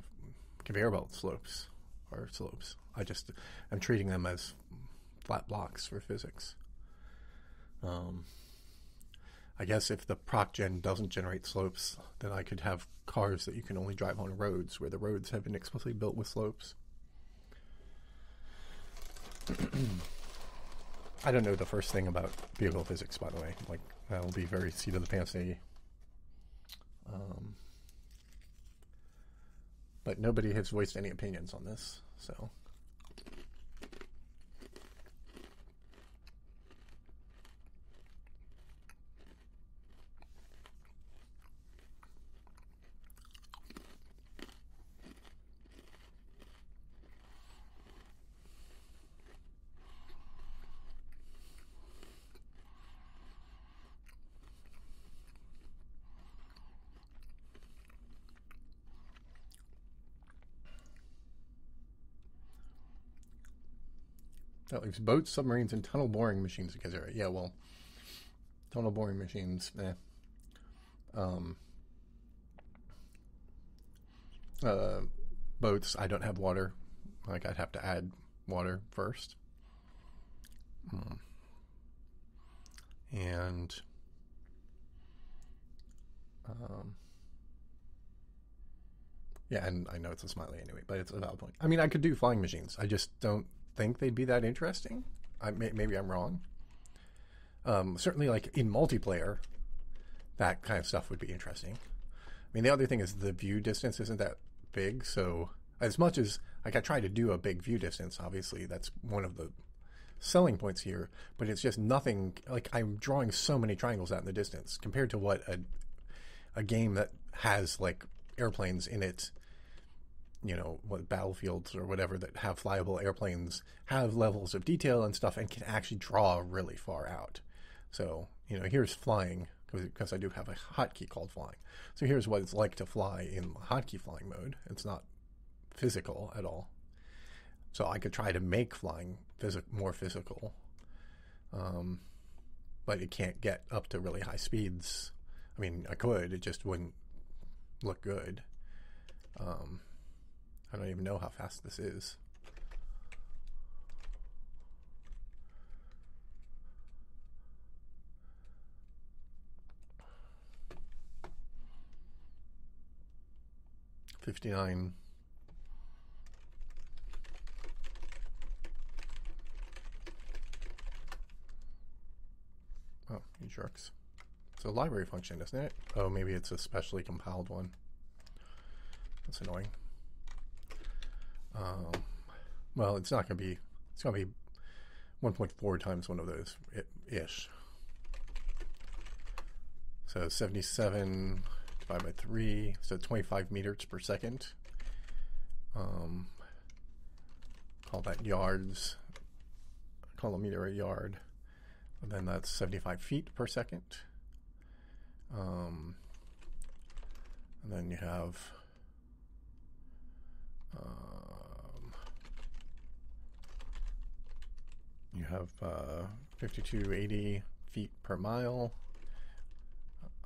conveyor belt slopes are slopes. I just I'm treating them as flat blocks for physics. Um, I guess if the proc gen doesn't generate slopes, then I could have cars that you can only drive on roads where the roads have been explicitly built with slopes. I don't know the first thing about vehicle physics, by the way. Like that'll be very seat of the pants um, but nobody has voiced any opinions on this, so. Boats, submarines, and tunnel boring machines to consider. Yeah, well, tunnel boring machines, eh. Um, uh, boats, I don't have water. Like, I'd have to add water first. Mm. And um, yeah, and I know it's a smiley anyway, but it's a valid point. I mean, I could do flying machines. I just don't think they'd be that interesting. I may, maybe I'm wrong. Um, certainly, like in multiplayer, that kind of stuff would be interesting. I mean, the other thing is the view distance isn't that big, so as much as like I try to do a big view distance, obviously that's one of the selling points here, but it's just nothing like I'm drawing so many triangles out in the distance compared to what a a game that has like airplanes in it you know what battlefields or whatever that have flyable airplanes have levels of detail and stuff and can actually draw really far out. So you know here's flying because I do have a hotkey called flying. So here's what it's like to fly in hotkey flying mode. It's not physical at all. So I could try to make flying phys- more physical um, but it can't get up to really high speeds. I mean I could it just wouldn't look good. Um, I don't even know how fast this is. Fifty-nine. Oh, you jerks It's a library function, isn't it? Oh, maybe it's a specially compiled one. That's annoying. Um, well, it's not going to be. It's going to be 1.4 times one of those ish. So 77 divided by 3, so 25 meters per second. Um, call that yards. Call a meter a yard. And then that's 75 feet per second. Um, and then you have um, you have uh, 5280 feet per mile.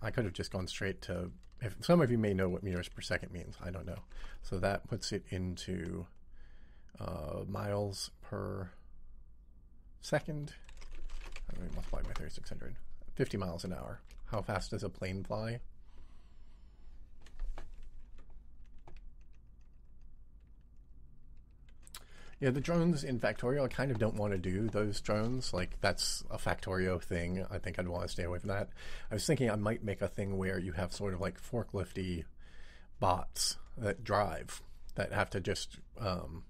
I could have just gone straight to. If some of you may know what meters per second means, I don't know. So that puts it into uh, miles per second. Let me multiply by 3600. 50 miles an hour. How fast does a plane fly? Yeah, the drones in Factorio, I kind of don't want to do those drones. Like, that's a Factorio thing. I think I'd want to stay away from that. I was thinking I might make a thing where you have sort of like forklifty bots that drive, that have to just um,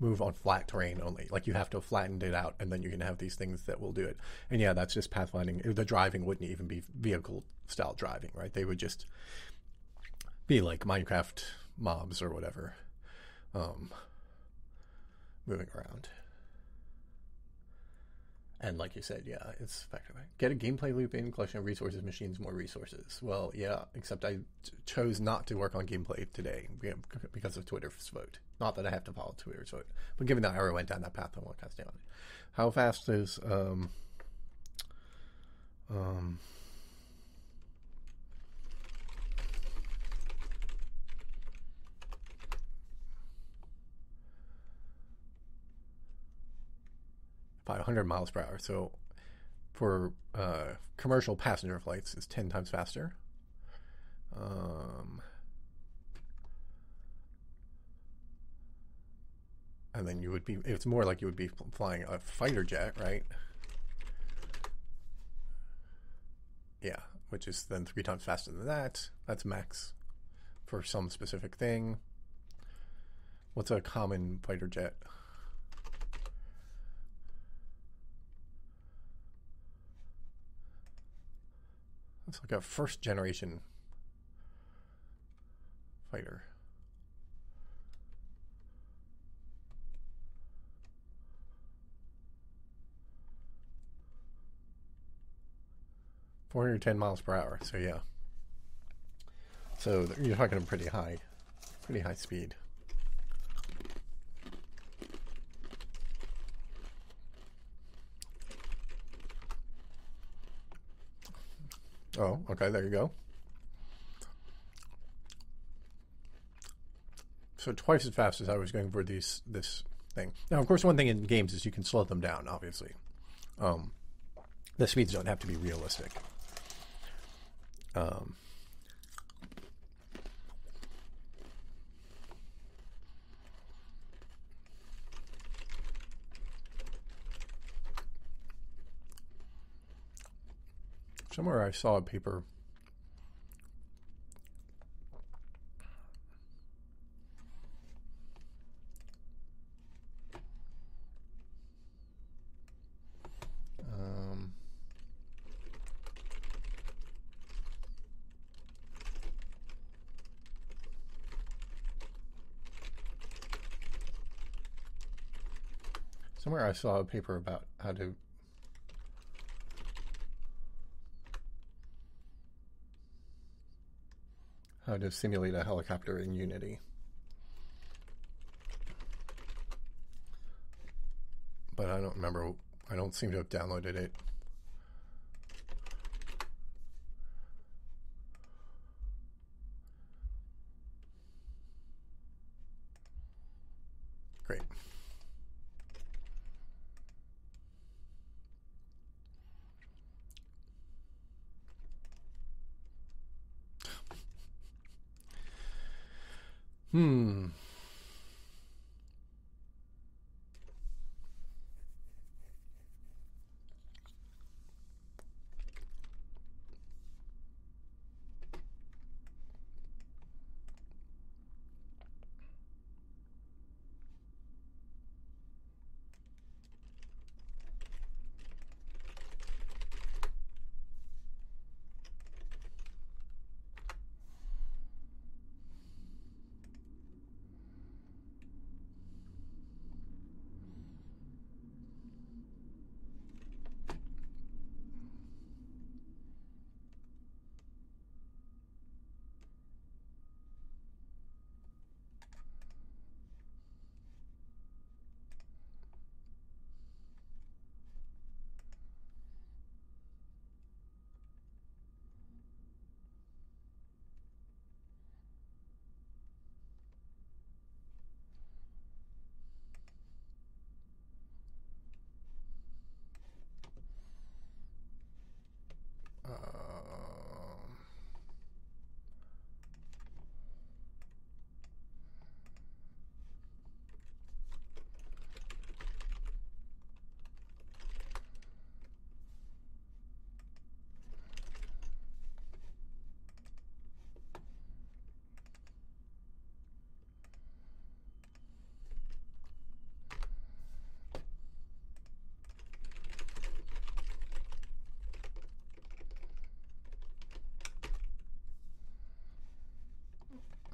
move on flat terrain only. Like you have to flatten it out, and then you can have these things that will do it. And yeah, that's just pathfinding. The driving wouldn't even be vehicle style driving, right? They would just be like Minecraft mobs or whatever, um, moving around. And like you said, yeah, it's effective. Get a gameplay loop in, collection of resources, machines, more resources. Well, yeah, except I t- chose not to work on gameplay today because of Twitter's vote. Not that I have to follow Twitter's vote, but given that I already went down that path, I want to on it. How fast is um um Five hundred miles per hour. So for uh, commercial passenger flights, it's ten times faster. Um, and then you would be it's more like you would be flying a fighter jet right yeah which is then three times faster than that that's max for some specific thing what's a common fighter jet it's like a first generation fighter 410 miles per hour. So yeah. So you're talking pretty high, pretty high speed. Oh, okay, there you go. So twice as fast as I was going for these this thing. Now, of course, one thing in games is you can slow them down. Obviously, um, the speeds don't have to be realistic. Um, somewhere I saw a paper. Um, somewhere I saw a paper about how to to simulate a helicopter in Unity. But I don't remember. I don't seem to have downloaded it.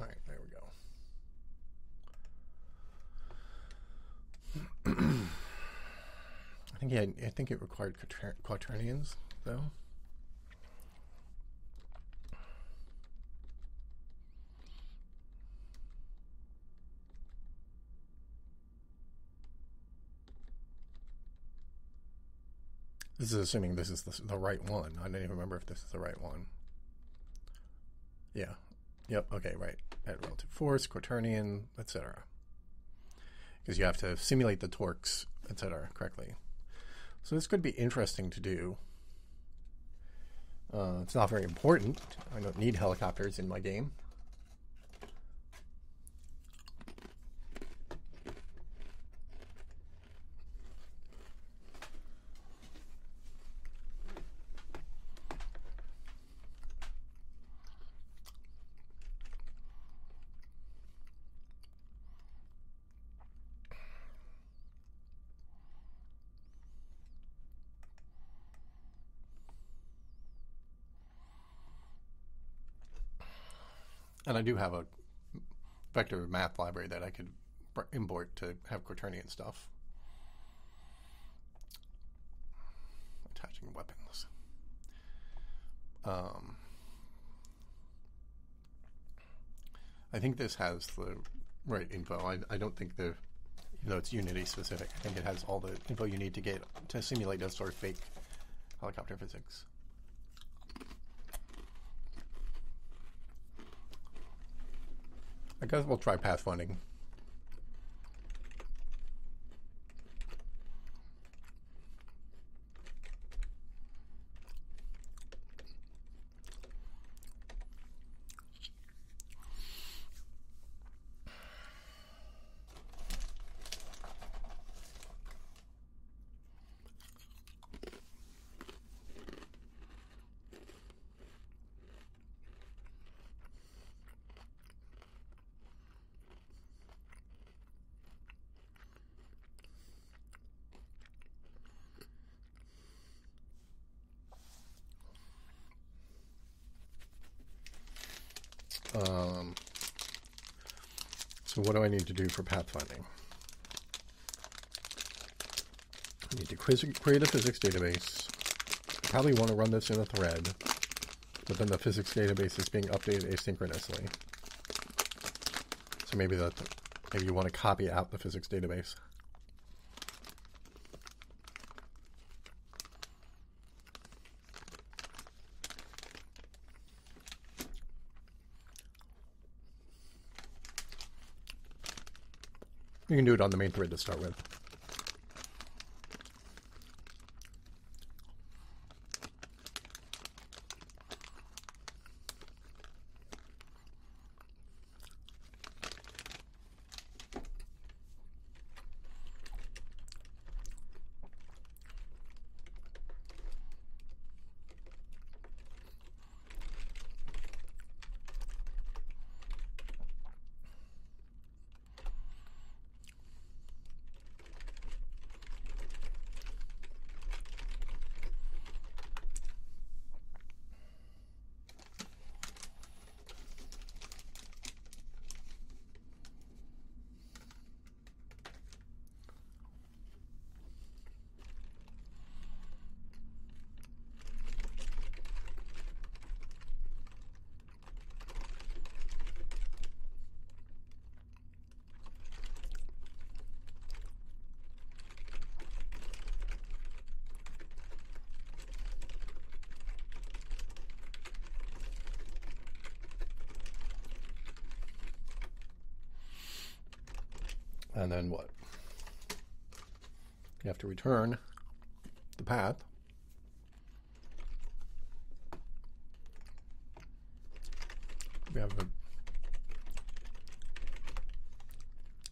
All right, there we go. I think yeah, I think it required quater- quaternions though. This is assuming this is the, the right one. I don't even remember if this is the right one. Yeah. Yep. Okay. Right. At relative force, quaternion, etc. Because you have to simulate the torques, etc. correctly. So this could be interesting to do. Uh, it's not very important. I don't need helicopters in my game. And I do have a vector math library that I could import to have quaternion stuff. Attaching weapons. Um, I think this has the right info. I, I don't think the, even though it's Unity specific, I think it has all the info you need to get to simulate those sort of fake helicopter physics. I guess we'll try pathfinding. Um, so what do I need to do for pathfinding? I need to create a physics database. I probably want to run this in a thread, but then the physics database is being updated asynchronously. So maybe that maybe you want to copy out the physics database. You can do it on the main thread to start with. And then what? You have to return the path. We have a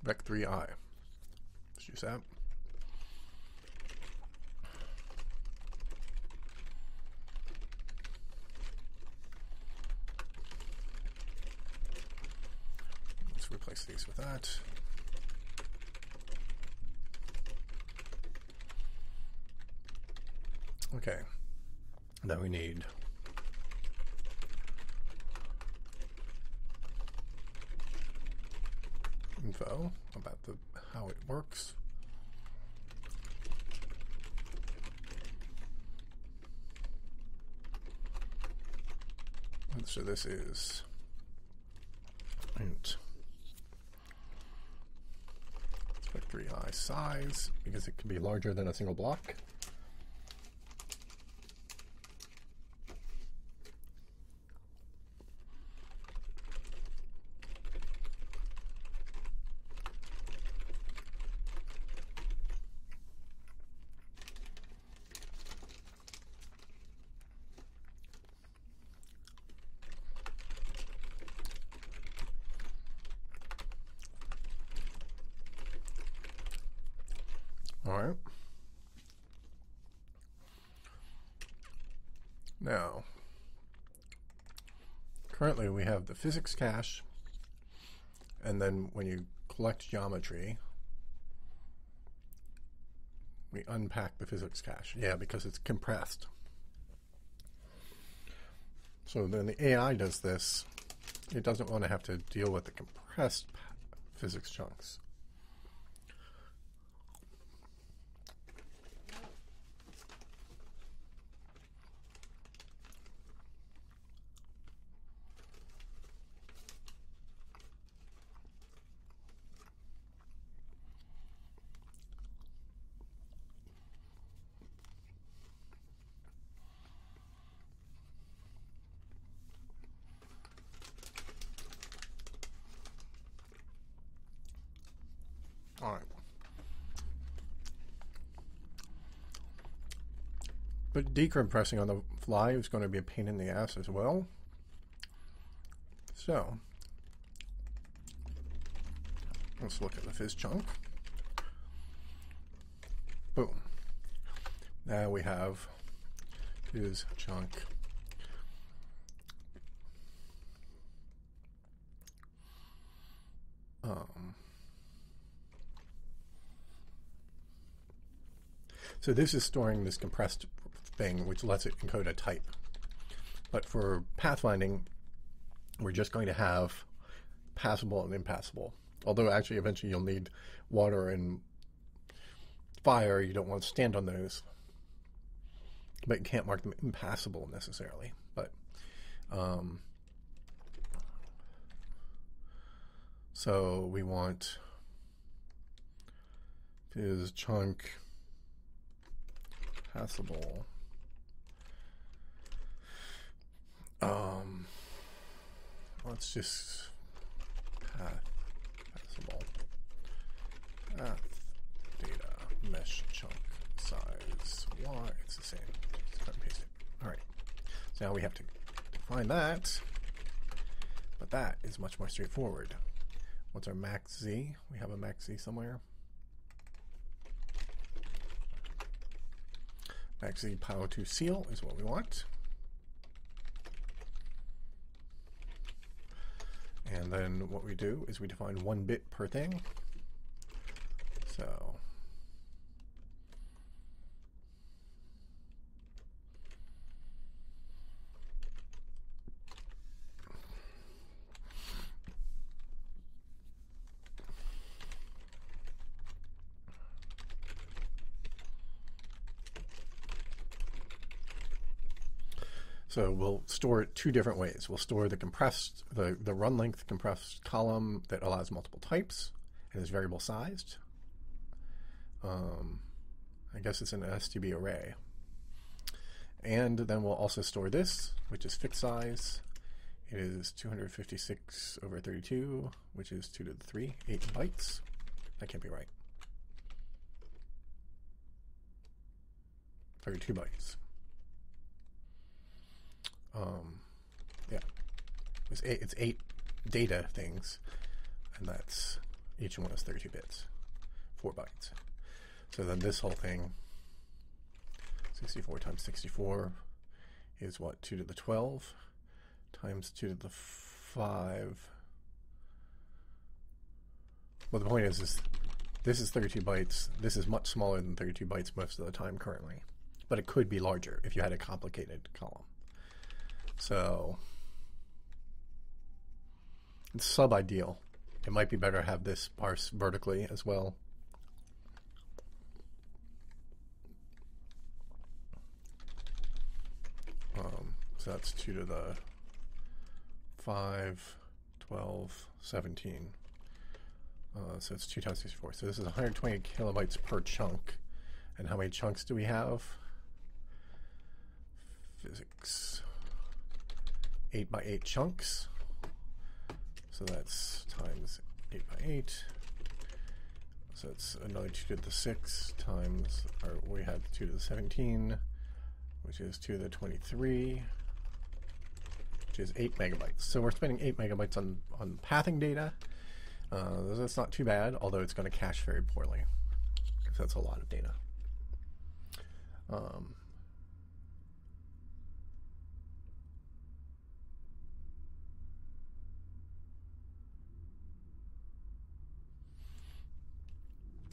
vec3i. Let's use that. Let's replace these with that. Okay. Then we need info about the how it works. And so this is int vec3i size because it can be larger than a single block. All right. Now, currently we have the physics cache, and then when you collect geometry, we unpack the physics cache. Yeah, because it's compressed. So then the AI does this. It doesn't want to have to deal with the compressed physics chunks. Decompressing on the fly is going to be a pain in the ass as well. So, let's look at the phys chunk. Boom. Now we have phys chunk. Um, so this is storing this compressed thing, which lets it encode a type. But for pathfinding, we're just going to have passable and impassable. Although actually eventually you'll need water and fire, you don't want to stand on those. But you can't mark them impassable necessarily. But um, so we want phys chunk passable. Um, let's just path passable path data mesh chunk size y. It's the same. Just cut and paste it. All right. So now we have to define that, but that is much more straightforward. What's our max z? We have a max z somewhere. Max z power to seal is what we want. And then what we do is we define one bit per thing. So we'll store it two different ways. We'll store the compressed, the, the run length compressed column that allows multiple types and is variable sized. Um, I guess it's an STB array. And then we'll also store this, which is fixed size. It is 256 over 32, which is 2 to the 3, 8 bytes. That can't be right. 32 bytes. Um, it's eight, it's eight data things, and that's each one is 32 bits, four bytes. So then this whole thing, 64 times 64 is what, 2 to the 12 times 2 to the 5. Well, the point is, is this is 32 bytes. This is much smaller than 32 bytes most of the time currently, but it could be larger if you had a complicated column. So it's sub ideal. It might be better to have this parse vertically as well. Um, so that's 2 to the 5, 12, 17. Uh, so it's 2 times 64. So this is 120 kilobytes per chunk. And how many chunks do we have? Physics. 8 by 8 chunks. So that's times 8 by 8. So it's another 2 to the 6 times, or we have 2 to the 17, which is 2 to the 23, which is 8 megabytes. So we're spending 8 megabytes on, on pathing data. Uh, that's not too bad, although it's going to cache very poorly, because that's a lot of data. Um,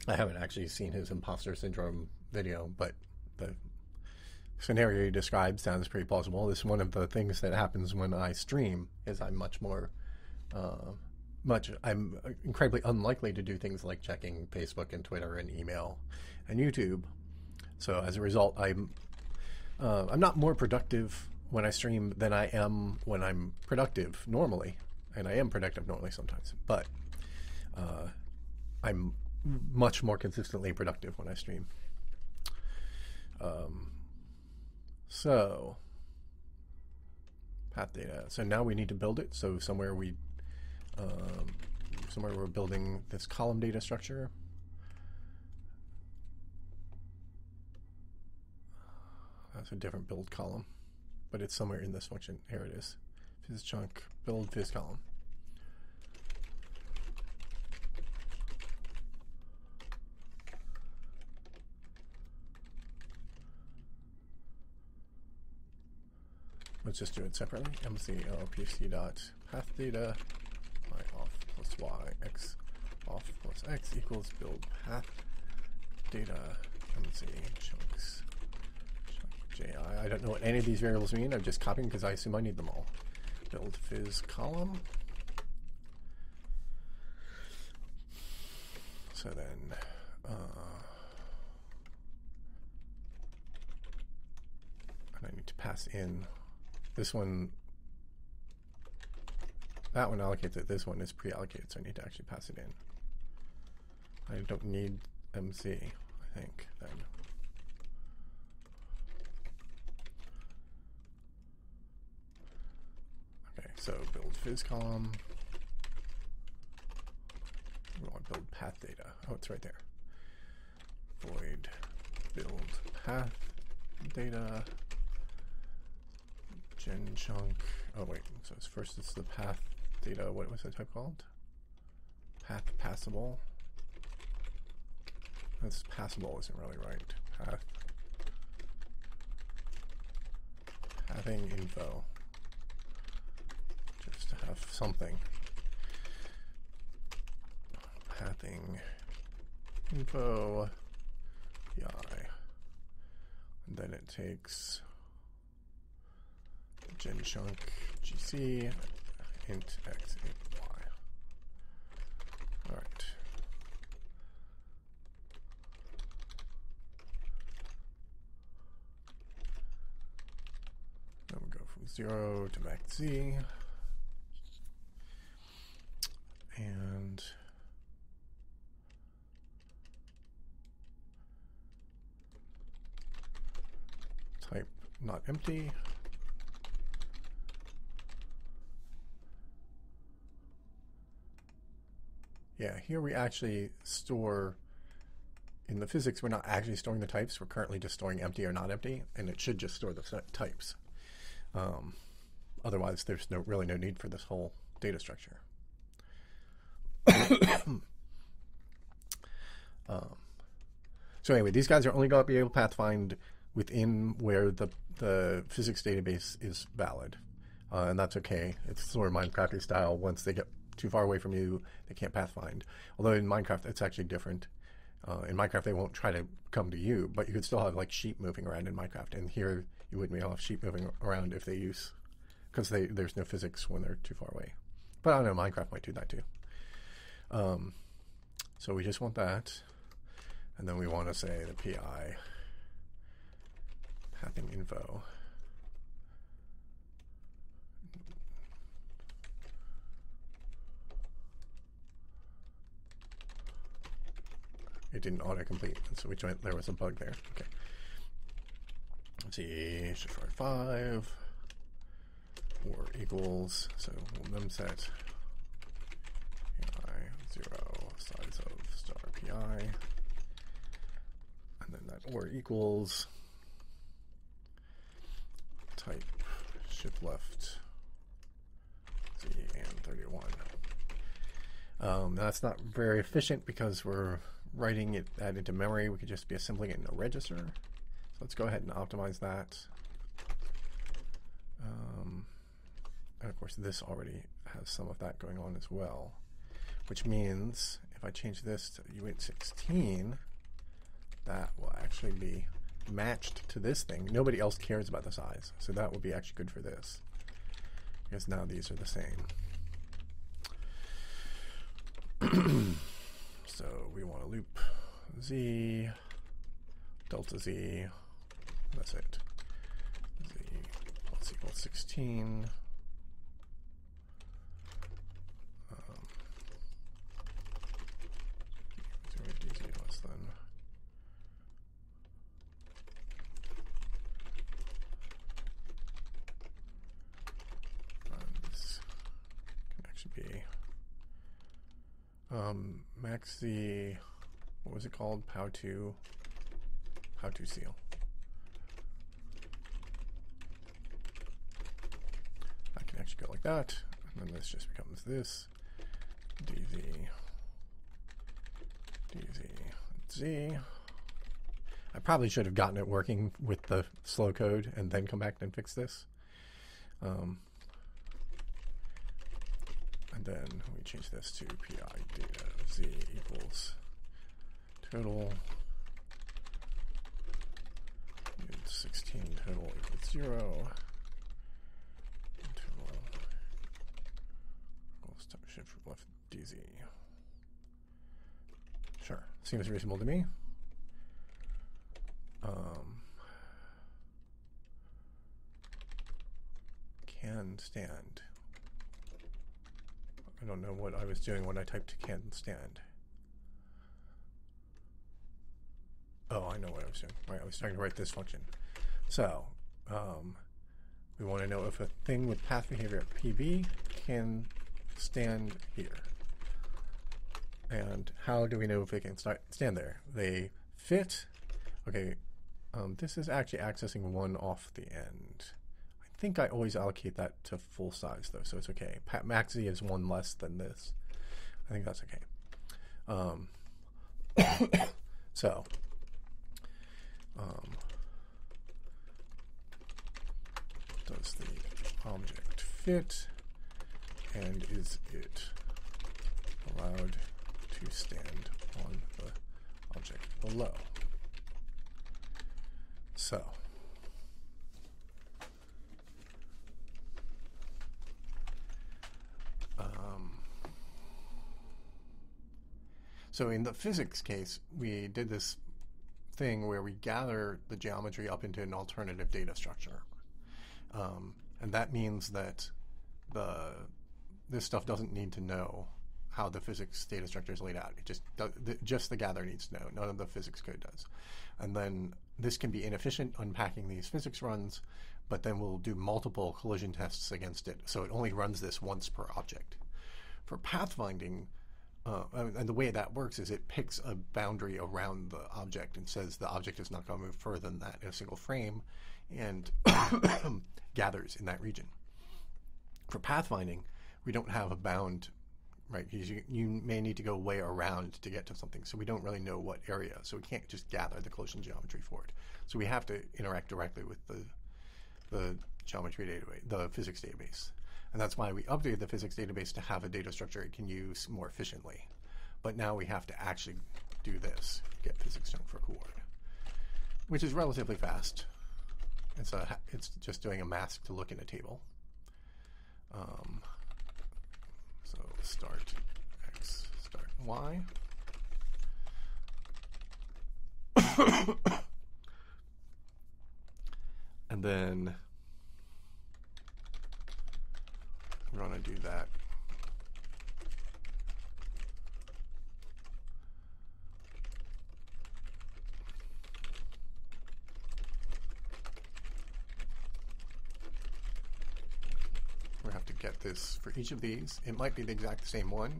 I haven't actually seen his imposter syndrome video, but the scenario you described sounds pretty plausible. This is one of the things that happens when I stream is I'm much more uh, much I'm incredibly unlikely to do things like checking Facebook and Twitter and email and YouTube. So as a result, I'm uh, I'm not more productive when I stream than I am when I'm productive normally, and I am productive normally sometimes. But uh, I'm much more consistently productive when I stream. Um, so path data. So now we need to build it. So somewhere we um, somewhere we're building this column data structure. That's a different build column, but it's somewhere in this function. Here it is. This chunk build this column. Let's just do it separately. mclpc dot path data y off plus y x off plus x equals build path data mc chunks chunk ji. I don't know what any of these variables mean. I'm just copying because I assume I need them all. Build phys column. So then, uh, and I need to pass in this one, that one allocates it. This one is pre-allocated, so I need to actually pass it in. I don't need MC, I think, then. Okay, so build phys column. We want build path data. Oh, it's right there. Void build path data gen chunk. Oh wait, so it's first it's the path data. What was that type called? Path passable. That's passable isn't really right. Path pathing info. Just to have something. Pathing info PI. And then it takes gen chunk gc int x int y. All right. Then we go from zero to max z. And type not empty. Yeah, here we actually store, in the physics, we're not actually storing the types. We're currently just storing empty or not empty, and it should just store the types. Um, otherwise, there's no really no need for this whole data structure. um, so anyway, these guys are only going to be able to pathfind within where the, the physics database is valid. Uh, and that's okay. It's sort of Minecrafty style. Once they get too far away from you, they can't pathfind. Although in Minecraft, it's actually different. Uh, in Minecraft, they won't try to come to you, but you could still have like sheep moving around in Minecraft. And here, you wouldn't be able to have sheep moving around if they use, because there's no physics when they're too far away. But I don't know, Minecraft might do that too. Um, so we just want that. And then we want to say the PI pathing info. It didn't autocomplete. So we tried, there was a bug there. Okay. Let's see, shift right five or equals. So we'll set pi zero size of star pi, and then that or equals type shift left and 31. Um, that's not very efficient because we're writing it that into memory. We could just be assembling it in a register. So let's go ahead and optimize that. Um, and of course, this already has some of that going on as well, which means if I change this to uint 16, that will actually be matched to this thing. Nobody else cares about the size, so that will be actually good for this because now these are the same. So we want to loop z, delta z, that's it. z plus equals 16. Um, this can actually be um, Max the what was it called? How to how to seal. I can actually go like that, and then this just becomes this. DZ DZ Z. I probably should have gotten it working with the slow code and then come back and fix this. Um, and then we change this to pi data z equals total 16 total equals 0. Total equals shift left dz. Sure, seems reasonable to me. Um, can stand. I don't know what I was doing when I typed can stand. Oh, I know what I was doing. Right, I was trying to write this function. So, um, we want to know if a thing with path behavior PB can stand here. And how do we know if it can stand there? They fit. Okay, um, this is actually accessing one off the end. Think I always allocate that to full size though, so it's okay. Maxi is one less than this. I think that's okay. Um, so, um, does the object fit and is it allowed to stand on the object below? So, um, so in the physics case, we did this thing where we gather the geometry up into an alternative data structure. Um, and that means that the this stuff doesn't need to know how the physics data structure is laid out. It just does, just the gather needs to know. None of the physics code does. And then this can be inefficient unpacking these physics runs, but then we'll do multiple collision tests against it. So it only runs this once per object. For pathfinding, uh, and the way that works is it picks a boundary around the object and says the object is not going to move further than that in a single frame and gathers in that region. For pathfinding, we don't have a bound, right? Because you, you may need to go way around to get to something, so we don't really know what area. So we can't just gather the collision geometry for it. So we have to interact directly with the the geometry database, the physics database. And that's why we updated the physics database to have a data structure it can use more efficiently. But now we have to actually do this, get physics chunk for coord, which is relatively fast. It's a it's just doing a mask to look in a table. Um, so start x, start y. and then we're to do that we have to get this for each of these. It might be the exact same one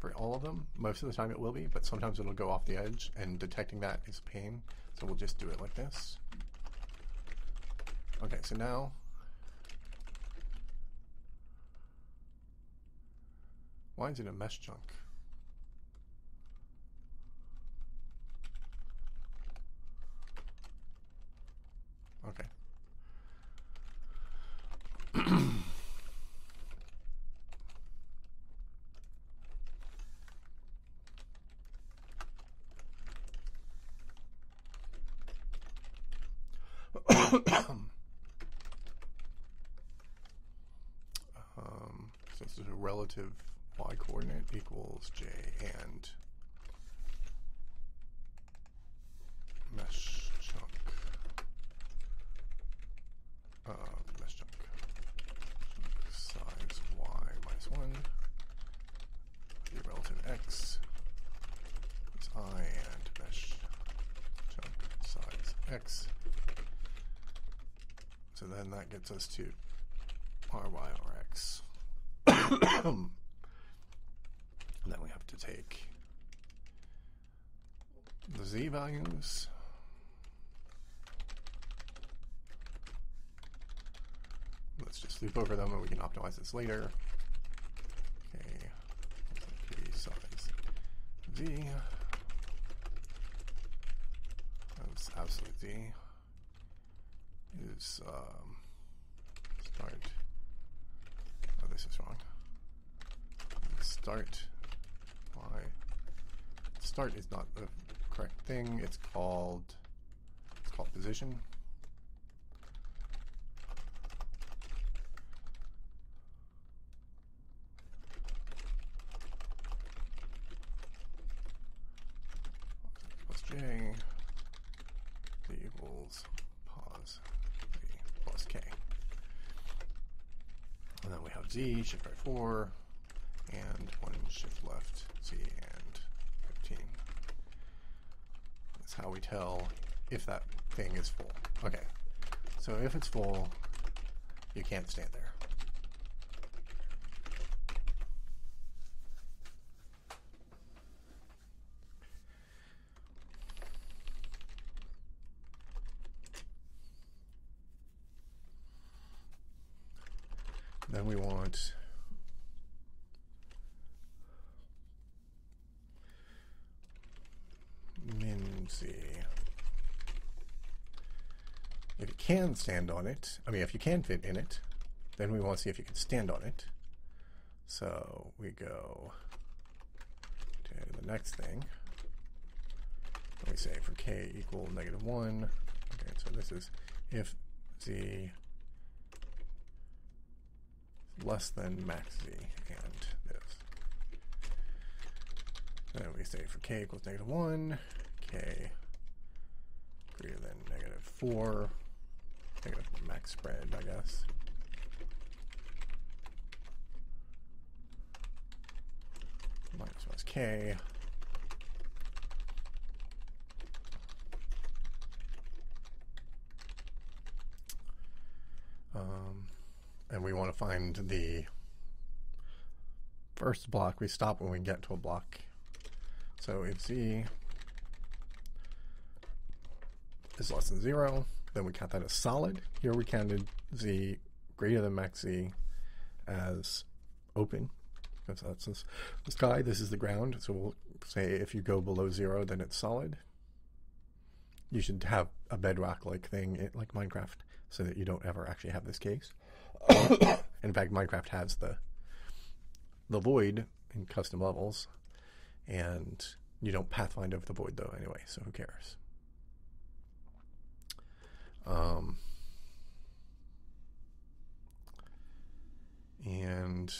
for all of them. Most of the time it will be, but sometimes it'll go off the edge, and detecting that is a pain. So we'll just do it like this. Okay, so now is it a mesh chunk? Okay. um, so this is a relative y coordinate equals j and mesh chunk uh, mesh chunk size y minus 1 the relative x is i and mesh chunk size x so then that gets us to ry or x. and then we have to take the z values. Let's just loop over them and we can optimize this later. Okay, p size z. That's absolute z is um, start. Oh, this is wrong. Start. Why? Start is not the correct thing. It's called. It's called position. plus j z equals pos z plus k. And then we have z, shift right 4, and 1 shift left, z and 15. That's how we tell if that thing is full. Okay, so if it's full, you can't stand there. Then we want min z. If you can stand on it, I mean, if you can fit in it, then we want to see if you can stand on it. So we go to the next thing. we say for k equal negative 1. Okay, so this is if z less than max z and this. Then we say for k equals negative 1, k greater than negative 4, negative max spread, I guess. Minus minus k. Um, and we want to find the first block. We stop when we get to a block. So if z is less than 0, then we count that as solid. Here we counted z greater than max z as open. Because that's this, the sky, this is the ground. So we'll say if you go below 0, then it's solid. You should have a bedrock-like thing eh, like Minecraft so that you don't ever actually have this case. in fact, Minecraft has the the void in custom levels, and you don't pathfind over the void though anyway. So who cares? Um, and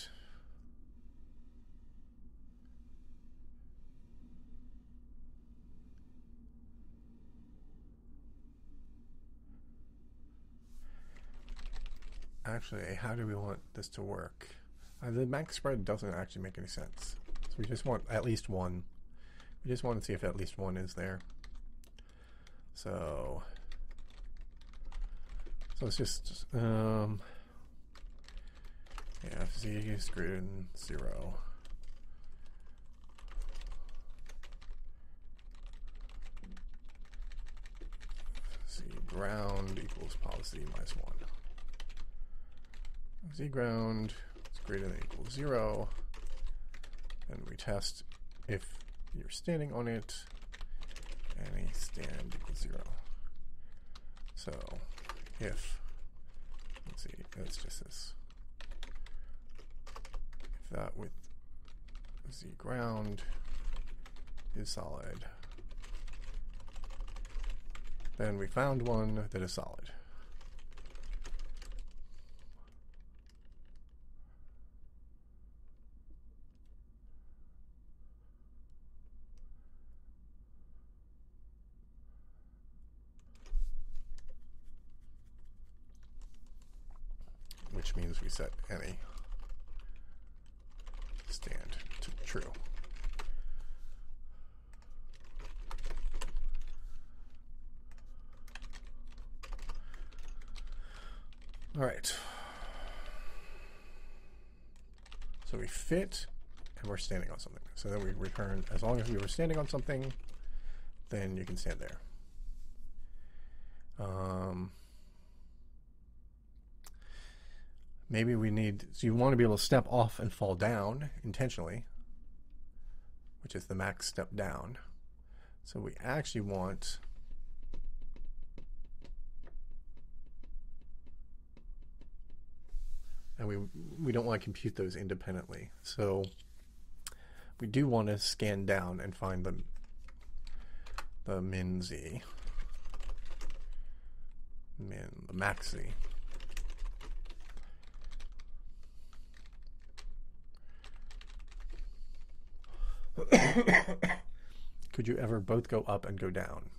actually, how do we want this to work? Uh, the max spread doesn't actually make any sense. So we just want at least one. We just want to see if at least one is there. So, it's just, um, yeah, if z is greater than zero. Z ground equals policy minus one z ground is greater than equal to zero. And we test if you're standing on it, any stand equals zero. So if, let's see, it's just this. If that with z ground is solid, then we found one that is solid. which means we set any stand to true. All right. So we fit and we're standing on something. So then we return, as long as we were standing on something, then you can stand there. Um, maybe we need so you want to be able to step off and fall down intentionally which is the max step down so we actually want and we we don't want to compute those independently so we do want to scan down and find the the min z min the max z Could you ever both go up and go down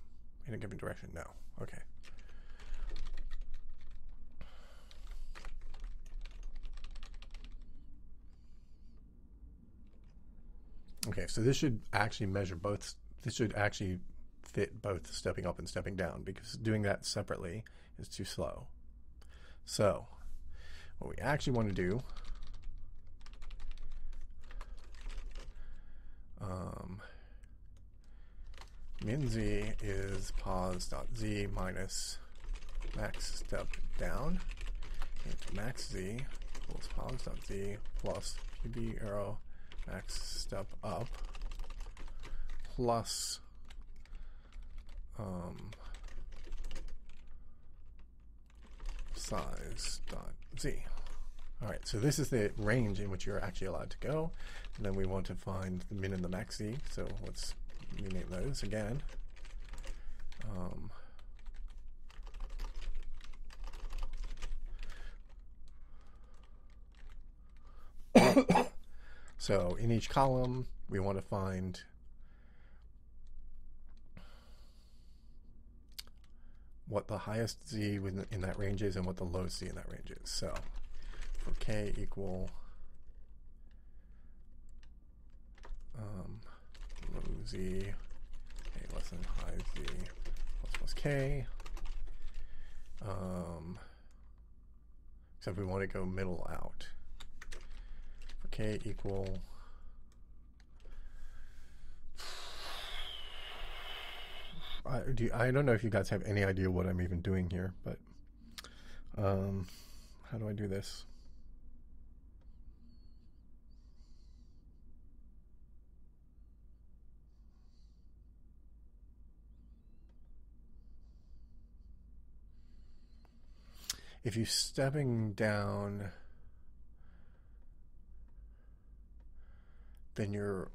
in a given direction? No. Okay. Okay, so this should actually measure both. This should actually fit both stepping up and stepping down because doing that separately is too slow. So, what we actually want to do um, min z is pos dot z minus max step down max z equals pos dot z plus pb arrow max step up plus um, size dot z. All right, so this is the range in which you're actually allowed to go. And then we want to find the min and the max z. So let's rename those again. Um, so in each column, we want to find what the highest z in that range is and what the lowest z in that range is. So for k equal um, low z, k less than high z, plus plus k. Um, except we want to go middle out. K equal I, do, I don't know if you guys have any idea what I'm even doing here, but um, how do I do this? if you're stepping down, then you're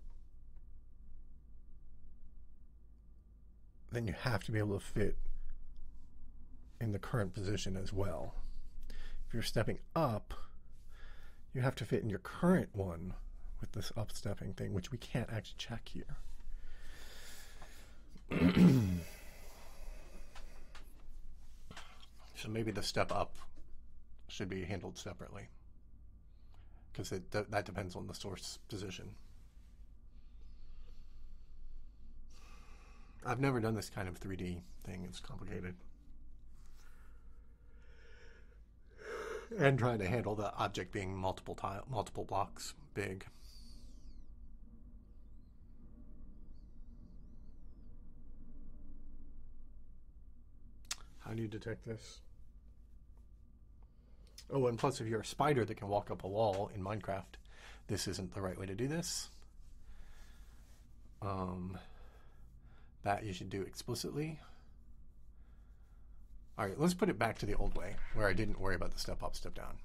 then you have to be able to fit in the current position as well. If you're stepping up, you have to fit in your current one with this upstepping thing, which we can't actually check here. So maybe the step up should be handled separately because th- that depends on the source position. I've never done this kind of 3D thing. It's complicated. And trying to handle the object being multiple tile, multiple blocks big. How do you detect this? Oh, and plus, if you're a spider that can walk up a wall in Minecraft, this isn't the right way to do this. Um, that you should do explicitly. All right, let's put it back to the old way, where I didn't worry about the step up, step down.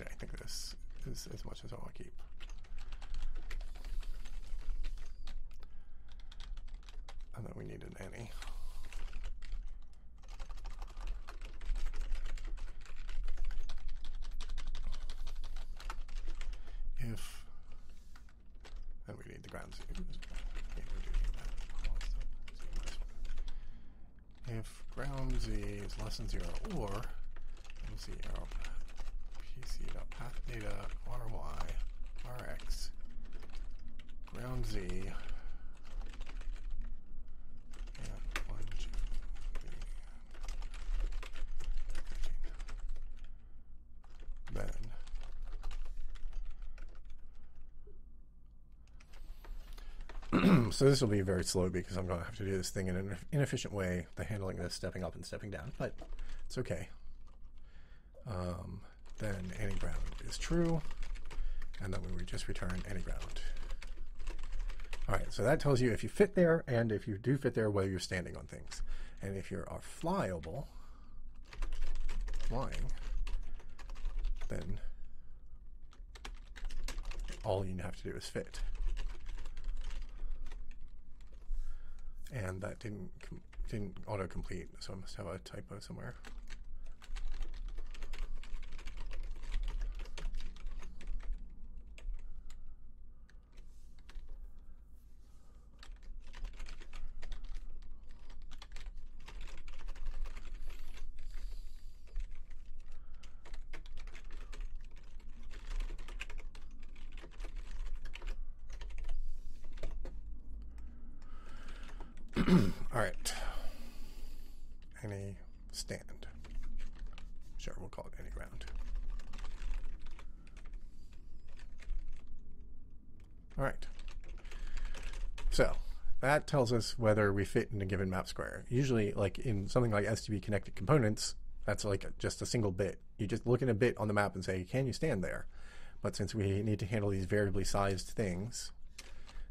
I think this is as much as I want to keep. And then we need an any. If, then we need the ground If ground z zero or z arrow pc dot path data ry rx ground z and one so this will be very slow because I'm going to have to do this thing in an inefficient way, the handling this, stepping up and stepping down, but it's okay. Um, then any ground is true, and then we would just return any ground. All right, so that tells you if you fit there, and if you do fit there, whether you're standing on things. And if you are flyable, flying, then all you have to do is fit. And that didn't didn't autocomplete, so I must have a typo somewhere. All right. Any stand. Sure, we'll call it any ground. All right. So that tells us whether we fit in a given map square. Usually, like in something like STB connected components, that's like just a single bit. You just look at a bit on the map and say, can you stand there? But since we need to handle these variably sized things,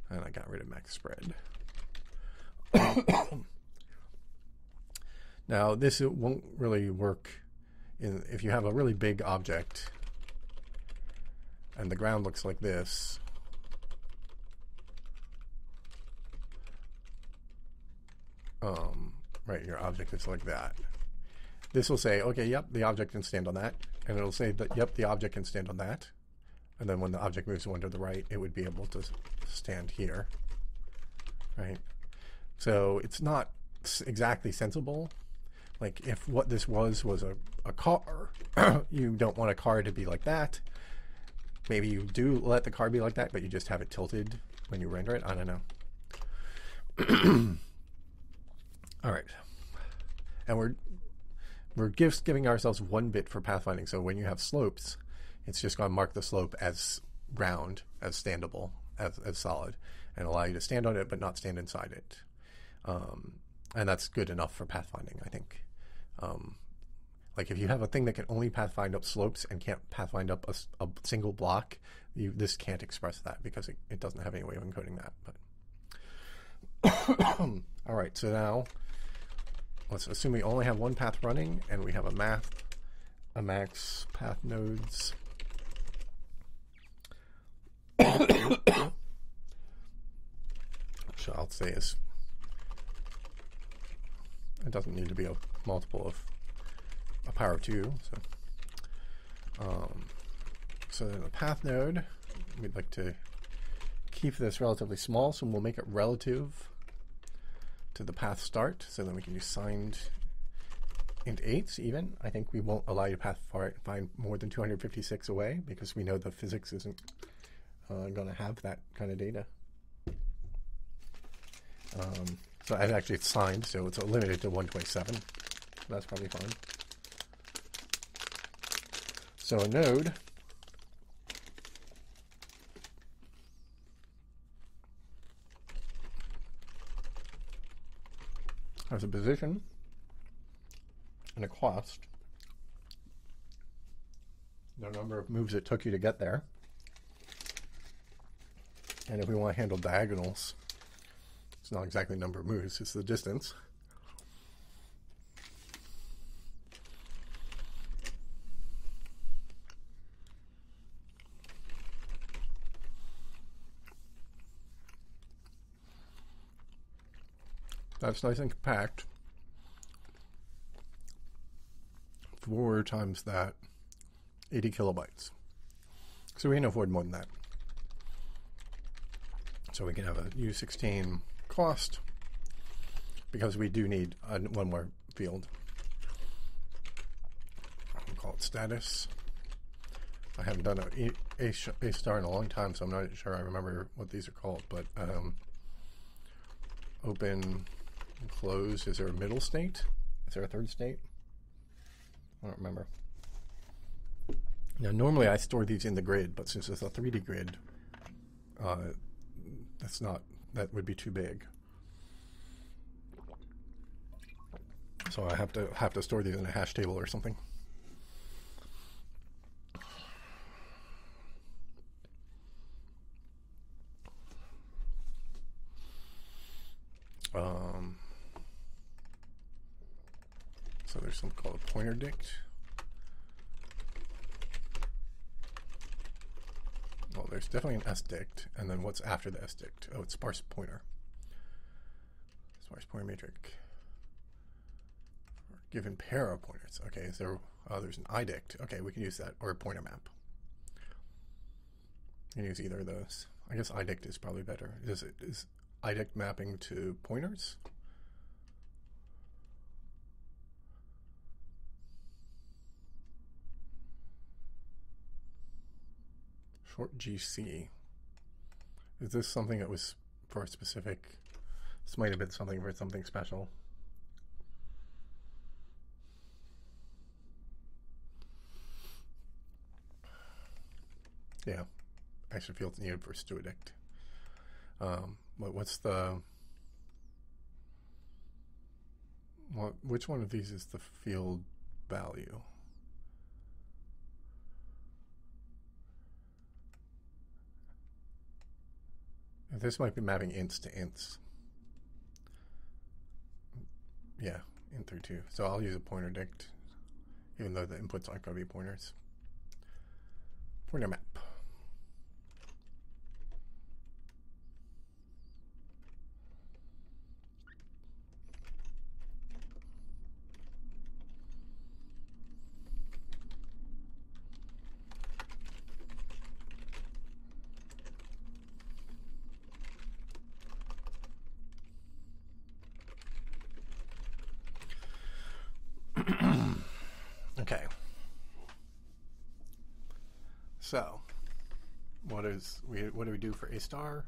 and I got rid of max spread. now, this won't really work in, if you have a really big object and the ground looks like this. Um, right, your object is like that. This will say, okay, yep, the object can stand on that. And it'll say that, yep, the object can stand on that. And then when the object moves one to the right, it would be able to stand here. Right? So it's not exactly sensible. Like if what this was was a, a car, you don't want a car to be like that. Maybe you do let the car be like that, but you just have it tilted when you render it. I don't know. All right. And we're we're just giving ourselves one bit for pathfinding. So when you have slopes, it's just going to mark the slope as round, as standable, as, as solid, and allow you to stand on it but not stand inside it. Um, and that's good enough for pathfinding, I think. Um, like if you have a thing that can only pathfind up slopes and can't pathfind up a, a single block, you, this can't express that because it, it doesn't have any way of encoding that. But all right, so now let's assume we only have one path running and we have a math, a max path nodes. so I'll say is it doesn't need to be a multiple of a power of two. So, um, so the path node, we'd like to keep this relatively small, so we'll make it relative to the path start, so then we can use signed int 8s even. I think we won't allow you to path find more than 256 away because we know the physics isn't uh, going to have that kind of data. Um, so and actually signed, so it's limited to 127. That's probably fine. So a node has a position and a cost, the number of moves it took you to get there. And if we want to handle diagonals, it's not exactly number of moves, it's the distance. That's nice and compact. Four times that, 80 kilobytes. So we can afford more than that. So we can have a U16 cost because we do need one more field. I'll call it status. I haven't done a, a, a star in a long time, so I'm not sure I remember what these are called. But um, open, close. Is there a middle state? Is there a third state? I don't remember. Now, normally I store these in the grid, but since it's a 3D grid, uh, that's not that would be too big. So I have to have to store these in a hash table or something. Um, so there's something called a pointer dict. Well, there's definitely an sdict, and then what's after the sdict? Oh, it's sparse pointer. Sparse pointer matrix. Given pair of pointers. Okay, so oh, there's an idict. Okay, we can use that, or a pointer map. You can use either of those. I guess idict is probably better. Is it is idict mapping to pointers? Short GC. Is this something that was for a specific? This might have been something for something special. Yeah, extra fields needed for Stuidict. Um, but what's the what? Which one of these is the field value? This might be mapping ints to ints. Yeah, int through two. So I'll use a pointer dict, even though the inputs aren't going to be pointers. Pointer map. okay. So, what is we what do we do for a star?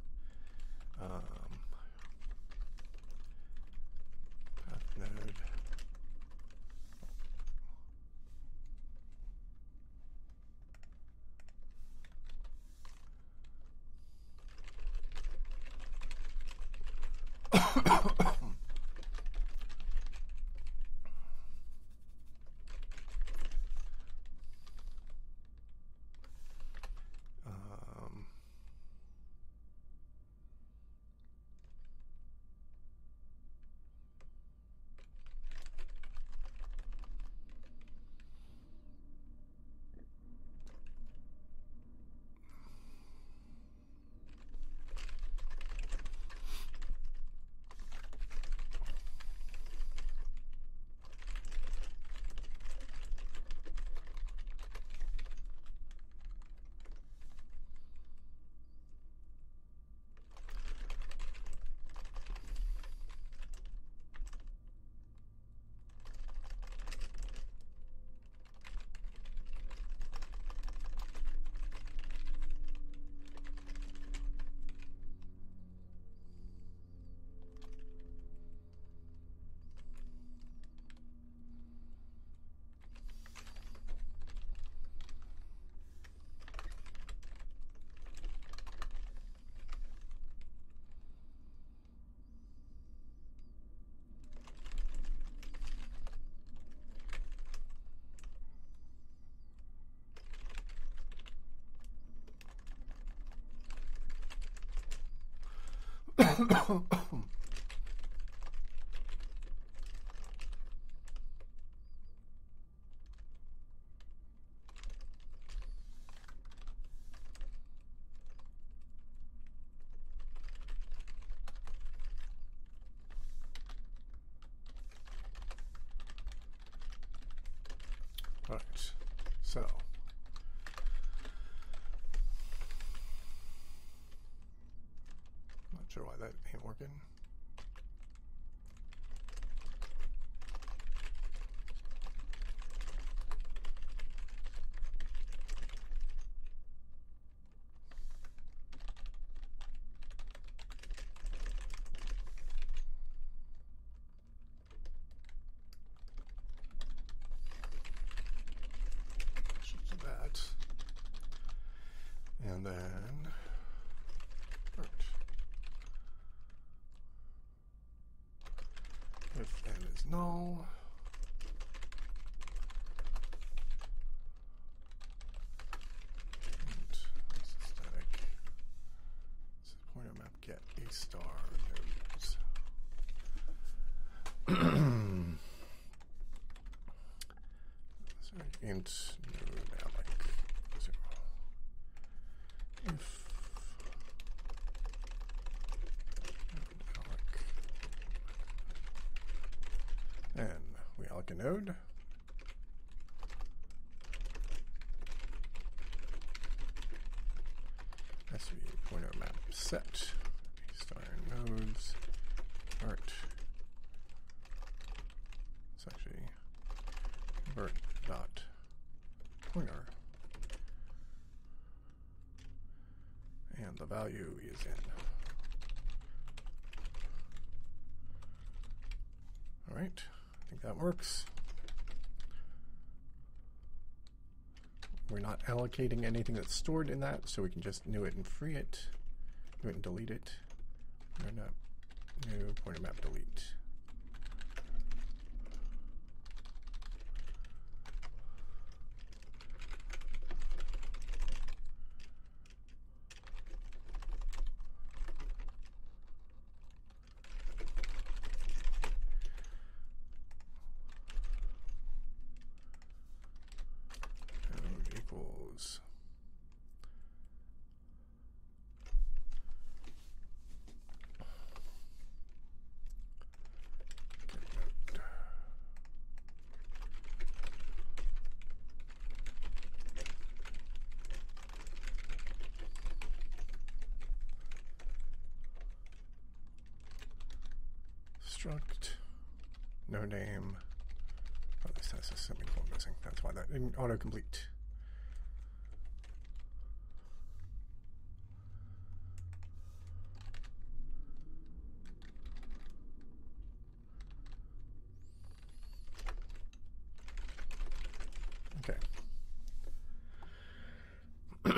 あ。sure why that ain't working. And then. Star nodes. so int alloc zero. If then we alloc a node. SV pointer map set star nodes art. It's actually convert dot pointer. And the value is in. All right, I think that works. We're not allocating anything that's stored in that, so we can just new it and free it, new it and delete it. No, no, new pointer map delete. Node equals get node. struct no name Oh, this has a semicolon missing. That's why that didn't autocomplete. Okay.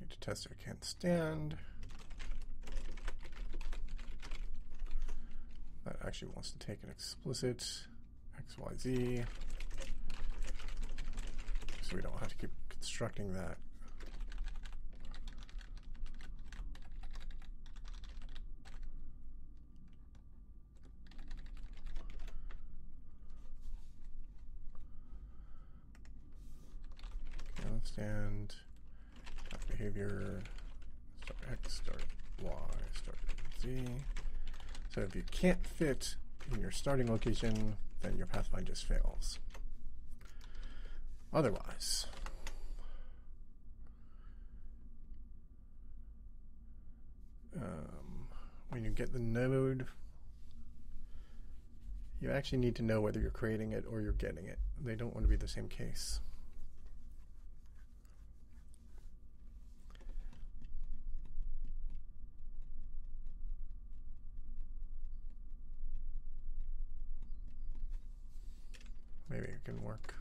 Need to test I can't stand. That actually wants to take an explicit XYZ. So we don't have to keep constructing that. Okay, let's stand start behavior start X, start Y, start Z. So if you can't fit in your starting location, then your pathfind just fails. Otherwise, um, when you get the node, you actually need to know whether you're creating it or you're getting it. They don't want to be the same case. Can work.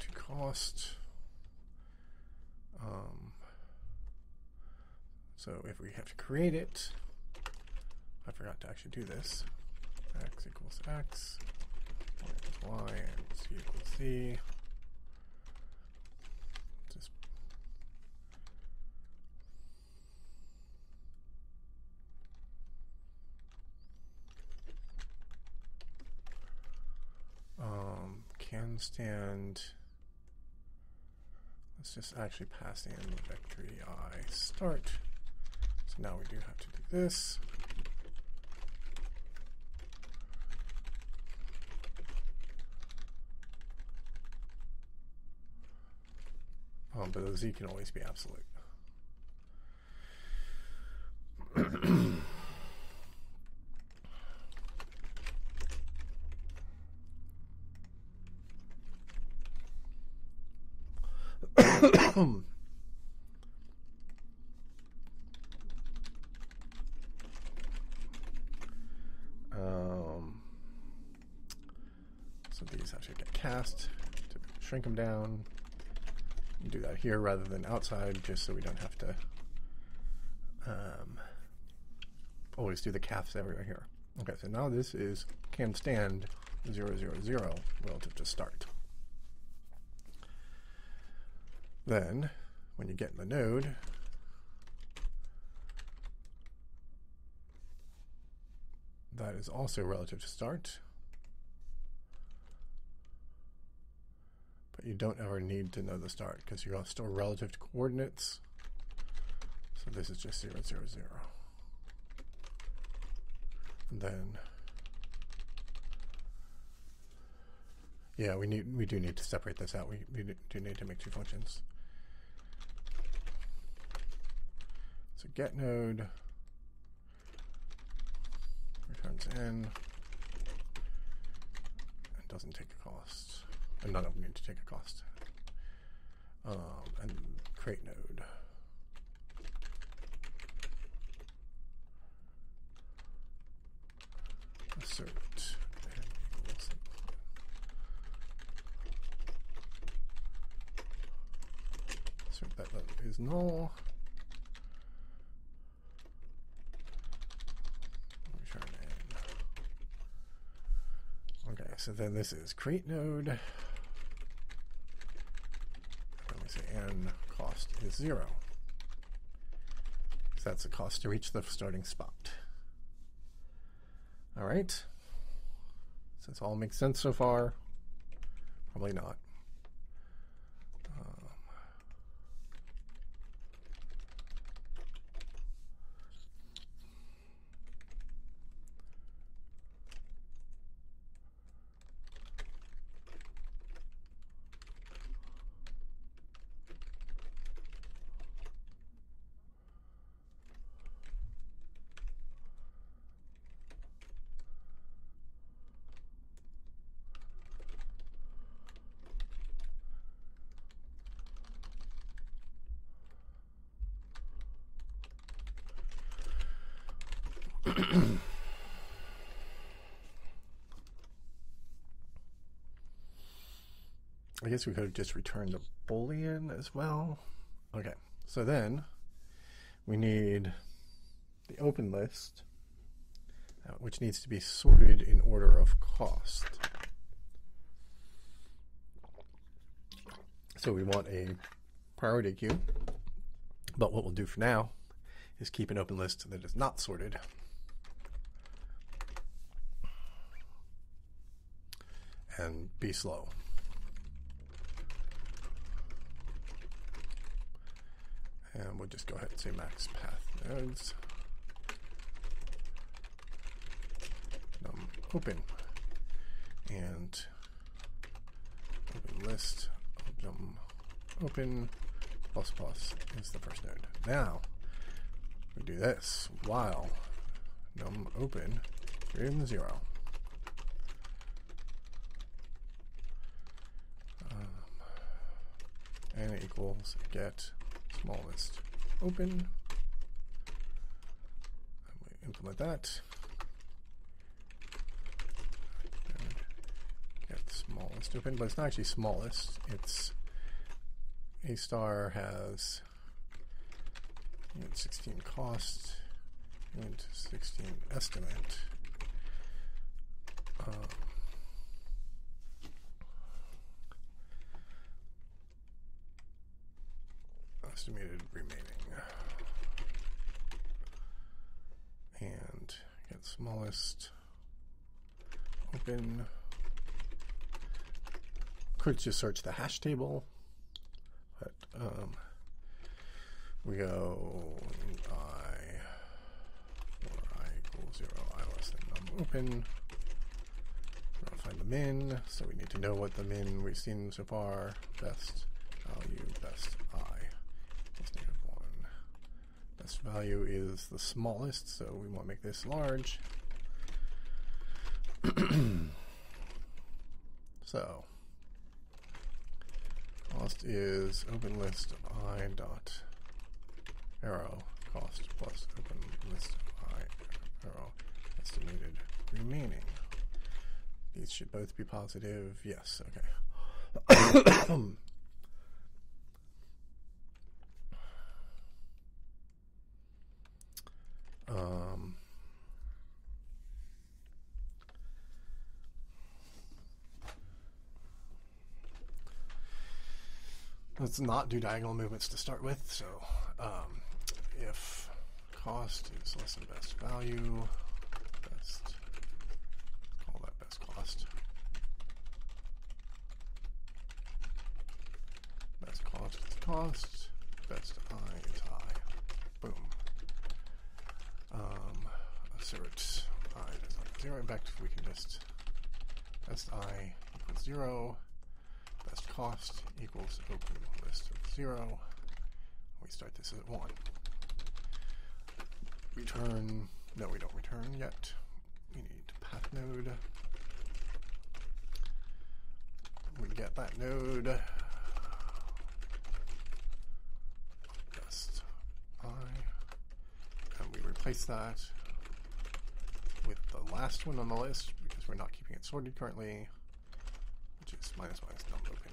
To cost. Um, so if we have to create it, I forgot to actually do this. X equals X, Y equals Y, and Z equals Z. Just um, can stand. Let's just actually pass in the vectory i start. So now we do have to do this. Um, but the z can always be absolute. um, so these actually get cast to shrink them down. Do that here rather than outside, just so we don't have to um, always do the calves everywhere here. Okay, so now this is can stand 0, 0, 0 relative to start. Then, when you get in the node, that is also relative to start. You don't ever need to know the start because you're still relative to coordinates. So this is just 0, 0, 0. And then Yeah, we need we do need to separate this out. We, we do need to make two functions. So get node returns n and doesn't take a cost. And of them need to take a cost. Um, and create node. Assert is null. Return in. Okay, so then this is create node. Let me say n cost is zero. So that's the cost to reach the starting spot. All right. Does this all make sense so far? Probably not. I guess we could have just returned a boolean as well. Okay, so then we need the open list, uh, which needs to be sorted in order of cost. So we want a priority queue, but what we'll do for now is keep an open list that is not sorted. And be slow. And we'll just go ahead and say max path nodes. Um, open. And open list um, open plus plus is the first node. Now we do this while num open greater than zero. Um, and equals get smallest open. implement that. Get smallest open, but it's not actually smallest. It's a star has 16 cost and 16 estimate. Um, estimated remaining. And get smallest open. Could just search the hash table, but um, we go i for i equals zero, i less than num open. Gonna find the min, so we need to know what the min we've seen so far. Best value, best i value is the smallest, so we want to make this large. so, cost is open list i dot arrow cost plus open list i arrow estimated remaining. These should both be positive. Yes, okay. Um, let's not do diagonal movements to start with. So um, if cost is less than best value, best, call that best cost. Best cost is cost, best i is i. Boom. Um, assert i does not zero. In fact, we can just best i equals zero, best cost equals open list of zero. We start this at one. Return, no we don't return yet. We need path node. We get that node. Best i and we replace that with the last one on the list because we're not keeping it sorted currently, which is minus minus num open.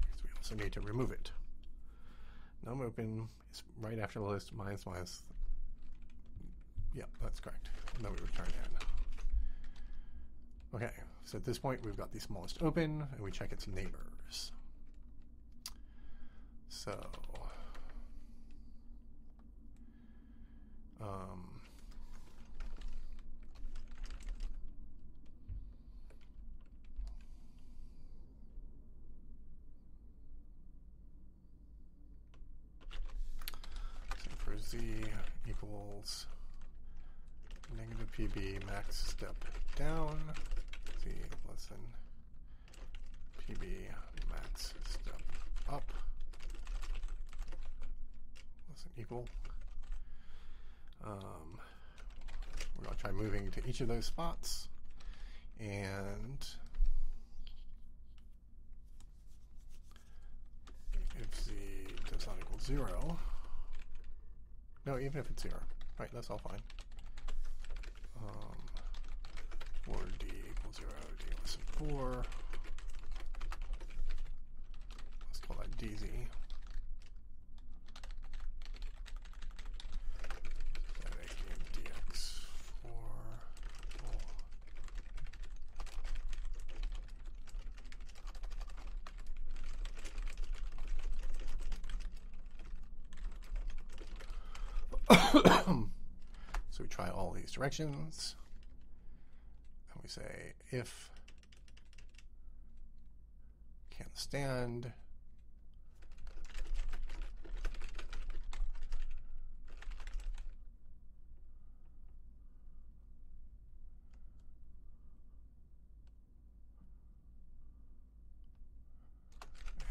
Because we also need to remove it. Num open is right after the list minus minus. Yeah, that's correct. And then we return in. Okay, so at this point we've got the smallest open and we check its neighbors. So Um, so for z equals negative pb max step down, z less than pb max step up, less than equal. Um, we're going to try moving to each of those spots. And if z does not equal 0, no, even if it's 0, right, that's all fine. Um, for d equals 0, d less than 4, let's call that dz. so we try all these directions. And we say if can stand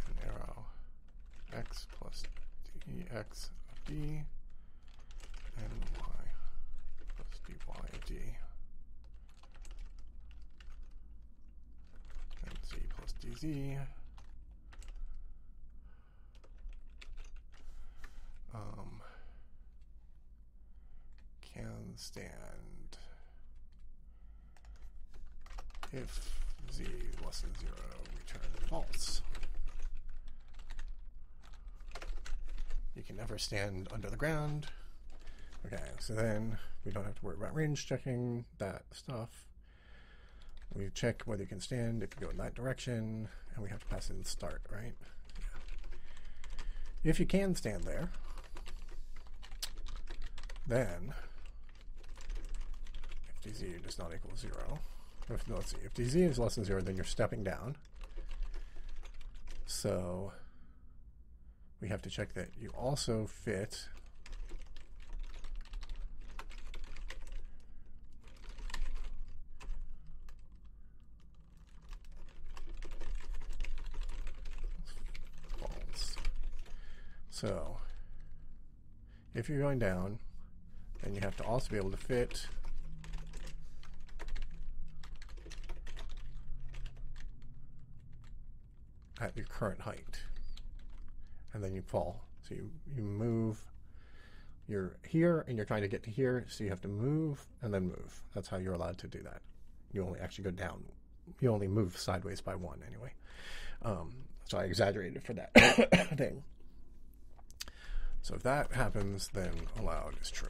and arrow x plus dx of d and y plus dy of d and z dz um, can stand. If z less than zero return false. You can never stand under the ground. Okay, so then we don't have to worry about range checking that stuff. We check whether you can stand, if you go in that direction, and we have to pass in start, right? If you can stand there, then if dz does not equal zero, if, no, let's see, if dz is less than zero, then you're stepping down. So we have to check that you also fit So if you're going down, then you have to also be able to fit at your current height. And then you fall. So you, you move. You're here and you're trying to get to here, so you have to move and then move. That's how you're allowed to do that. You only actually go down. You only move sideways by one anyway. Um, so I exaggerated for that thing. So if that happens, then allowed is true.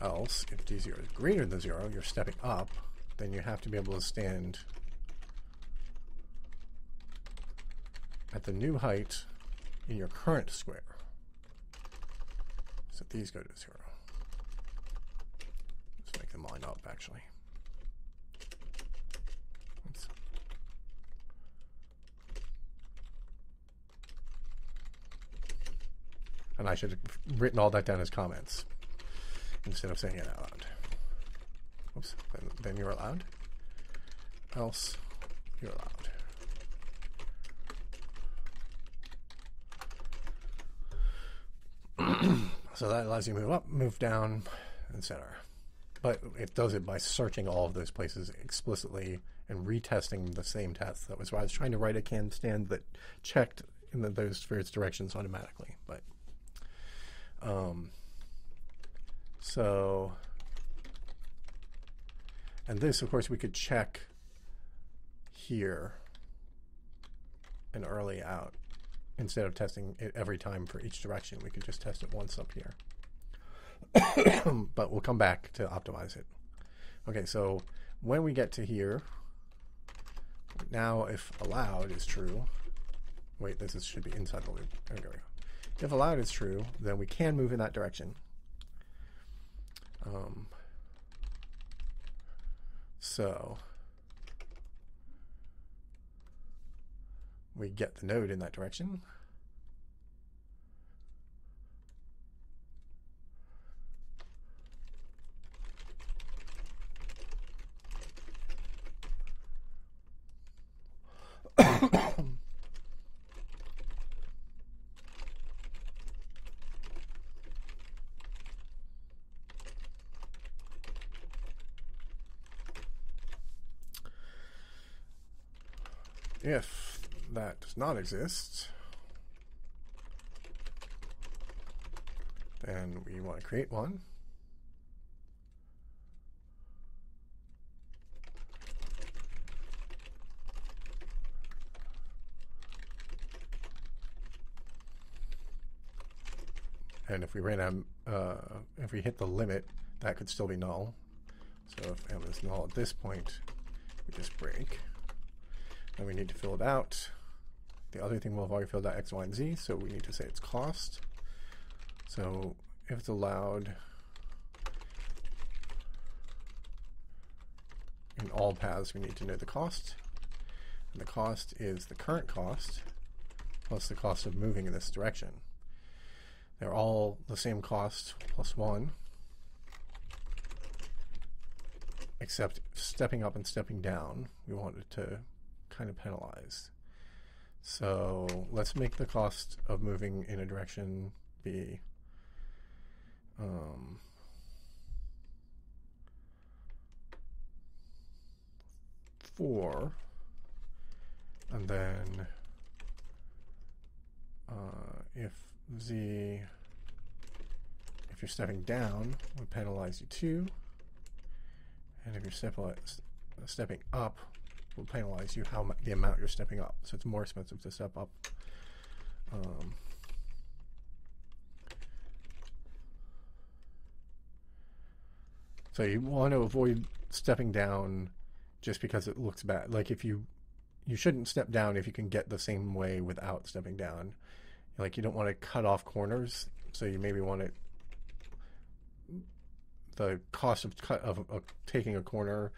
Else, if d0 is greater than 0, you're stepping up, then you have to be able to stand at the new height in your current square. So these go to 0. Let's make them line up, actually. Oops. And I should have written all that down as comments instead of saying it out loud. Oops. Then, then you're allowed. Else, you're allowed. so that allows you to move up, move down, etc. But it does it by searching all of those places explicitly and retesting the same test. That was why I was trying to write a can stand that checked in the, those various directions automatically. But um, so, and this, of course, we could check here and early out instead of testing it every time for each direction. We could just test it once up here. but we'll come back to optimize it. Okay, so when we get to here, now if allowed is true, wait, this is, should be inside the loop. There we go. If allowed is true, then we can move in that direction. Um, so we get the node in that direction. if that does not exist, then we want to create one. And if we ran out, uh, if we hit the limit, that could still be null. So if m is null at this point, we just break. And we need to fill it out. The other thing we'll have already filled out x, y, and z, so we need to say its cost. So if it's allowed in all paths, we need to know the cost. And the cost is the current cost plus the cost of moving in this direction. They're all the same cost plus one, except stepping up and stepping down, we wanted to kind of penalize. So let's make the cost of moving in a direction be um, four, and then uh, if z if you're stepping down would penalize you two, and if you're step stepping up will penalize you how the amount you're stepping up. So it's more expensive to step up. Um, so you want to avoid stepping down just because it looks bad. Like if you you shouldn't step down if you can get the same way without stepping down. Like you don't want to cut off corners, so you maybe want to the cost of cut of, of taking a corner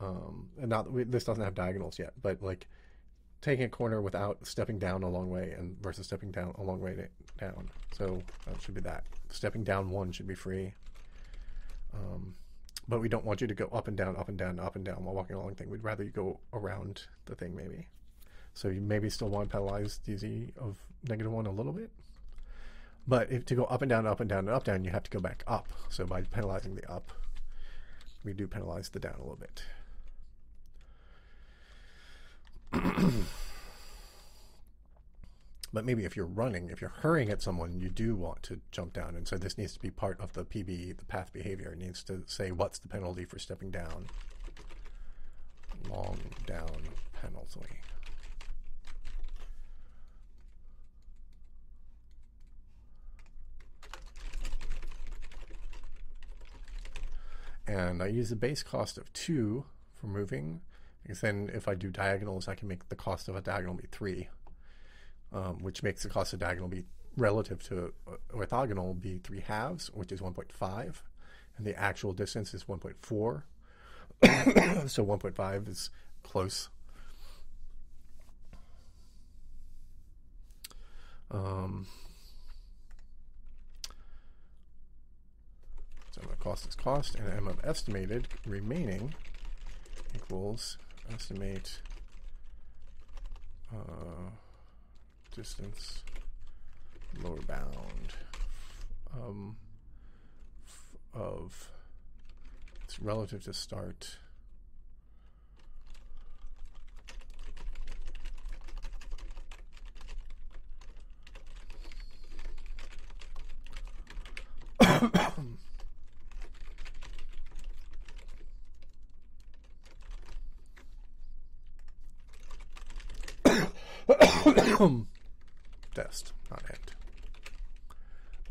um, and not this doesn't have diagonals yet, but like taking a corner without stepping down a long way and versus stepping down a long way down. So that should be that. Stepping down one should be free. Um, but we don't want you to go up and down, up and down, up and down while walking along the thing. We'd rather you go around the thing maybe. So you maybe still want to penalize DZ of negative one a little bit. But if to go up and down, up and down, and up down, you have to go back up. So by penalizing the up, we do penalize the down a little bit. But maybe if you're running, if you're hurrying at someone, you do want to jump down. And so this needs to be part of the PB, the path behavior. It needs to say what's the penalty for stepping down. Long down penalty. And I use the base cost of 2 for moving, because then if I do diagonals, I can make the cost of a diagonal be 3, um, which makes the cost of diagonal be relative to orthogonal be 3 halves, which is 1.5, and the actual distance is 1.4. so 1.5 is close. Um, so the cost is cost, and m of estimated remaining equals estimate uh, distance lower bound um, of it's relative to start. Dest, not end.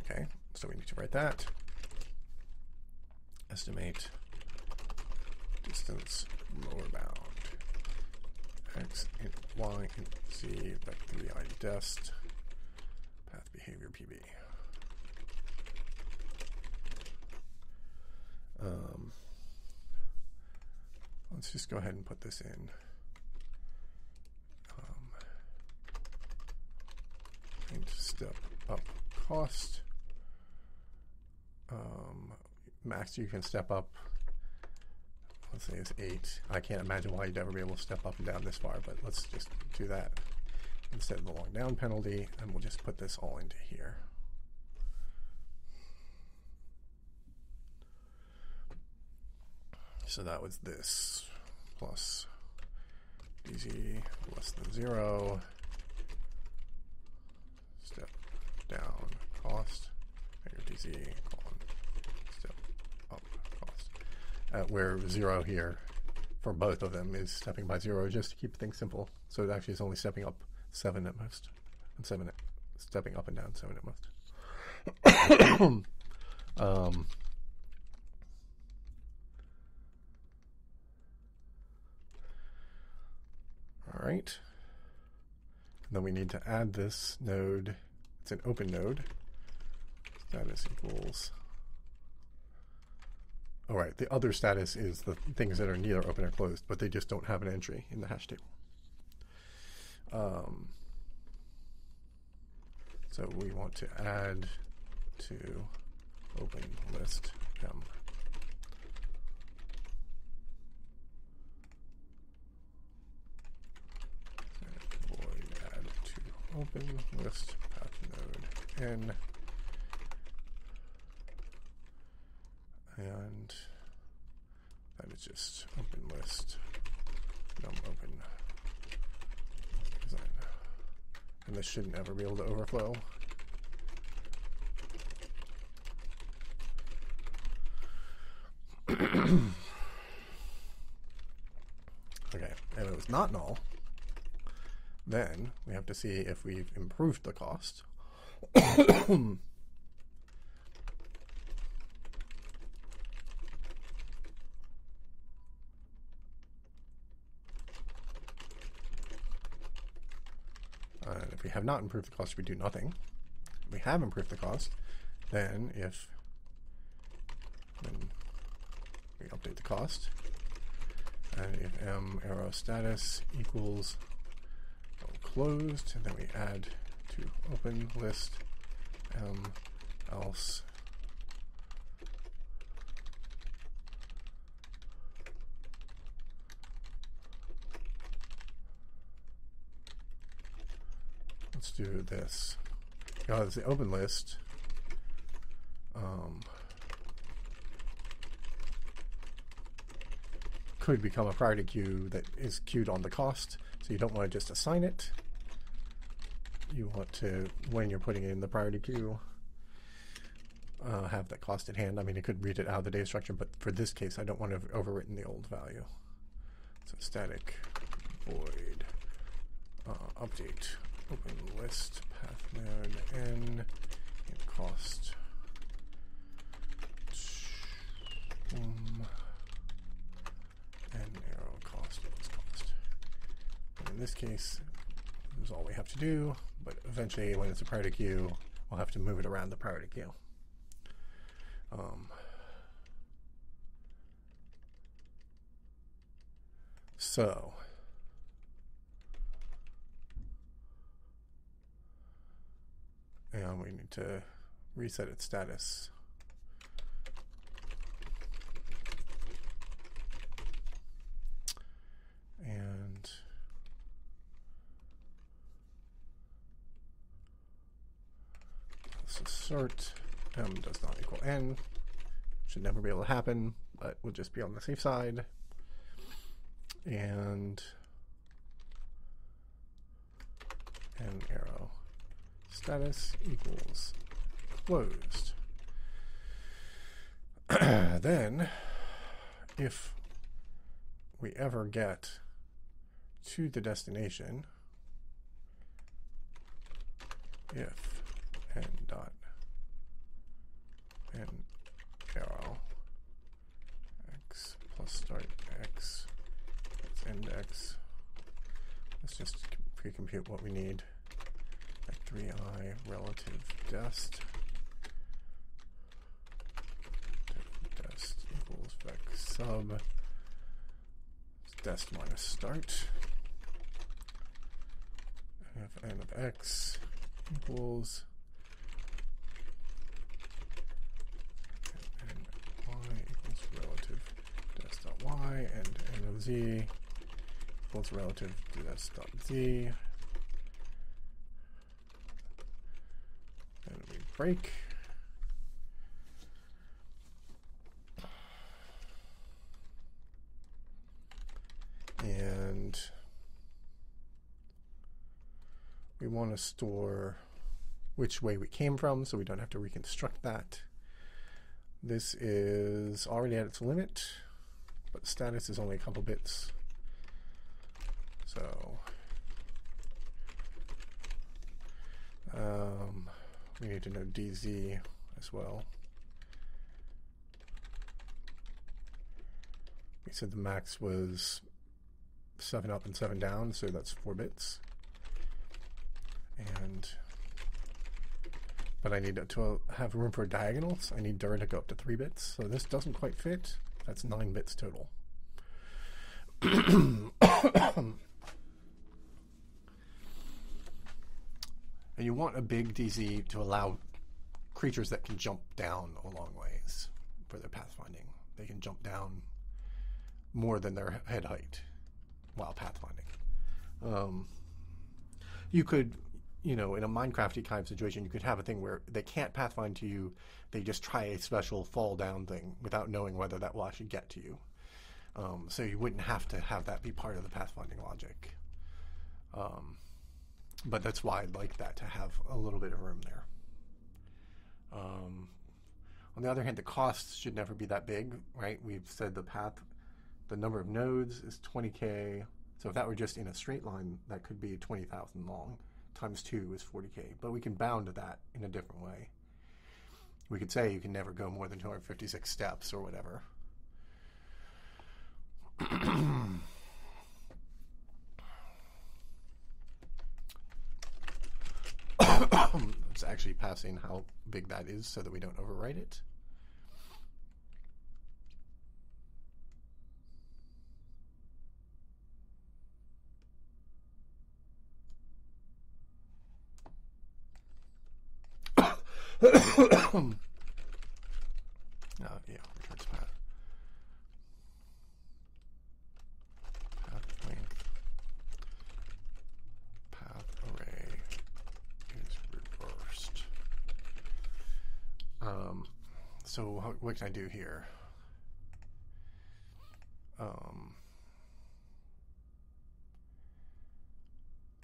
Okay, so we need to write that. Estimate distance lower bound. X int Y int Z vector I dest path behavior PB. Um, let's just go ahead and put this in. Step up cost. Um, max you can step up. Let's say it's 8 I can't imagine why you'd ever be able to step up and down this far but let's just do that instead of the long down penalty and we'll just put this all into here. So that was this plus dz less than 0 step down cost negative dz uh, where zero here for both of them is stepping by zero just to keep things simple. So it actually is only stepping up seven at most, and seven stepping up and down seven at most. um, all right. And then we need to add this node. It's an open node. Status equals all right, the other status is the things that are neither open or closed, but they just don't have an entry in the hash table. Um, so we want to add to open list m. void add to open list path node n. And that is just open list. Num open design. And this should never be able to overflow. Okay and it was not null then we have to see if we've improved the cost if we have not improved the cost, we do nothing. If we have improved the cost, then if then we update the cost, and if m arrow status equals closed, and then we add to open list m else let's do this. Because the open list um, could become a priority queue that is queued on the cost. So you don't want to just assign it. You want to, when you're putting it in the priority queue, uh, have that cost at hand. I mean, it could read it out of the data structure, but for this case, I don't want to have overwritten the old value. So static void uh, update open list path node n and cost Um, and arrow cost cost. And in this case, is all we have to do, but eventually when it's a priority queue, we'll have to move it around the priority queue. Um, so, and we need to reset its status. And let's m um, does not equal n. Should never be able to happen, but we'll just be on the safe side. And n arrow status equals closed. then, if we ever get to the destination, if n dot n arrow x plus start x index. Let's just pre-compute what we need. At 3i relative dust dust equals vec sub dust minus start. If n of x equals and y equals relative dest y and n of z equals relative to dest dot z. And we break. And we want to store which way we came from so we don't have to reconstruct that. This is already at its limit, but status is only a couple bits. So um, we need to know DZ as well. We said the max was 7 up and 7 down, so that's 4 bits. And but I need to have room for diagonals. I need dir to go up to 3 bits, so this doesn't quite fit. That's 9 bits total. and you want a big DZ to allow creatures that can jump down a long ways for their pathfinding. They can jump down more than their head height while pathfinding. Um, you could, you know, in a Minecrafty kind of situation, you could have a thing where they can't pathfind to you. They just try a special fall down thing without knowing whether that will actually get to you. Um, so you wouldn't have to have that be part of the pathfinding logic. Um, but that's why I'd like that to have a little bit of room there. Um, on the other hand, the costs should never be that big, right? We've said the path, the number of nodes is 20k. So if that were just in a straight line, that could be 20,000 long. Times two is 40k. But we can bound to that in a different way. We could say you can never go more than 256 steps or whatever. it's actually passing how big that is so that we don't overwrite it. oh, yeah, returns path. Path length. Path array is reversed. Um, so how, what can I do here? Um,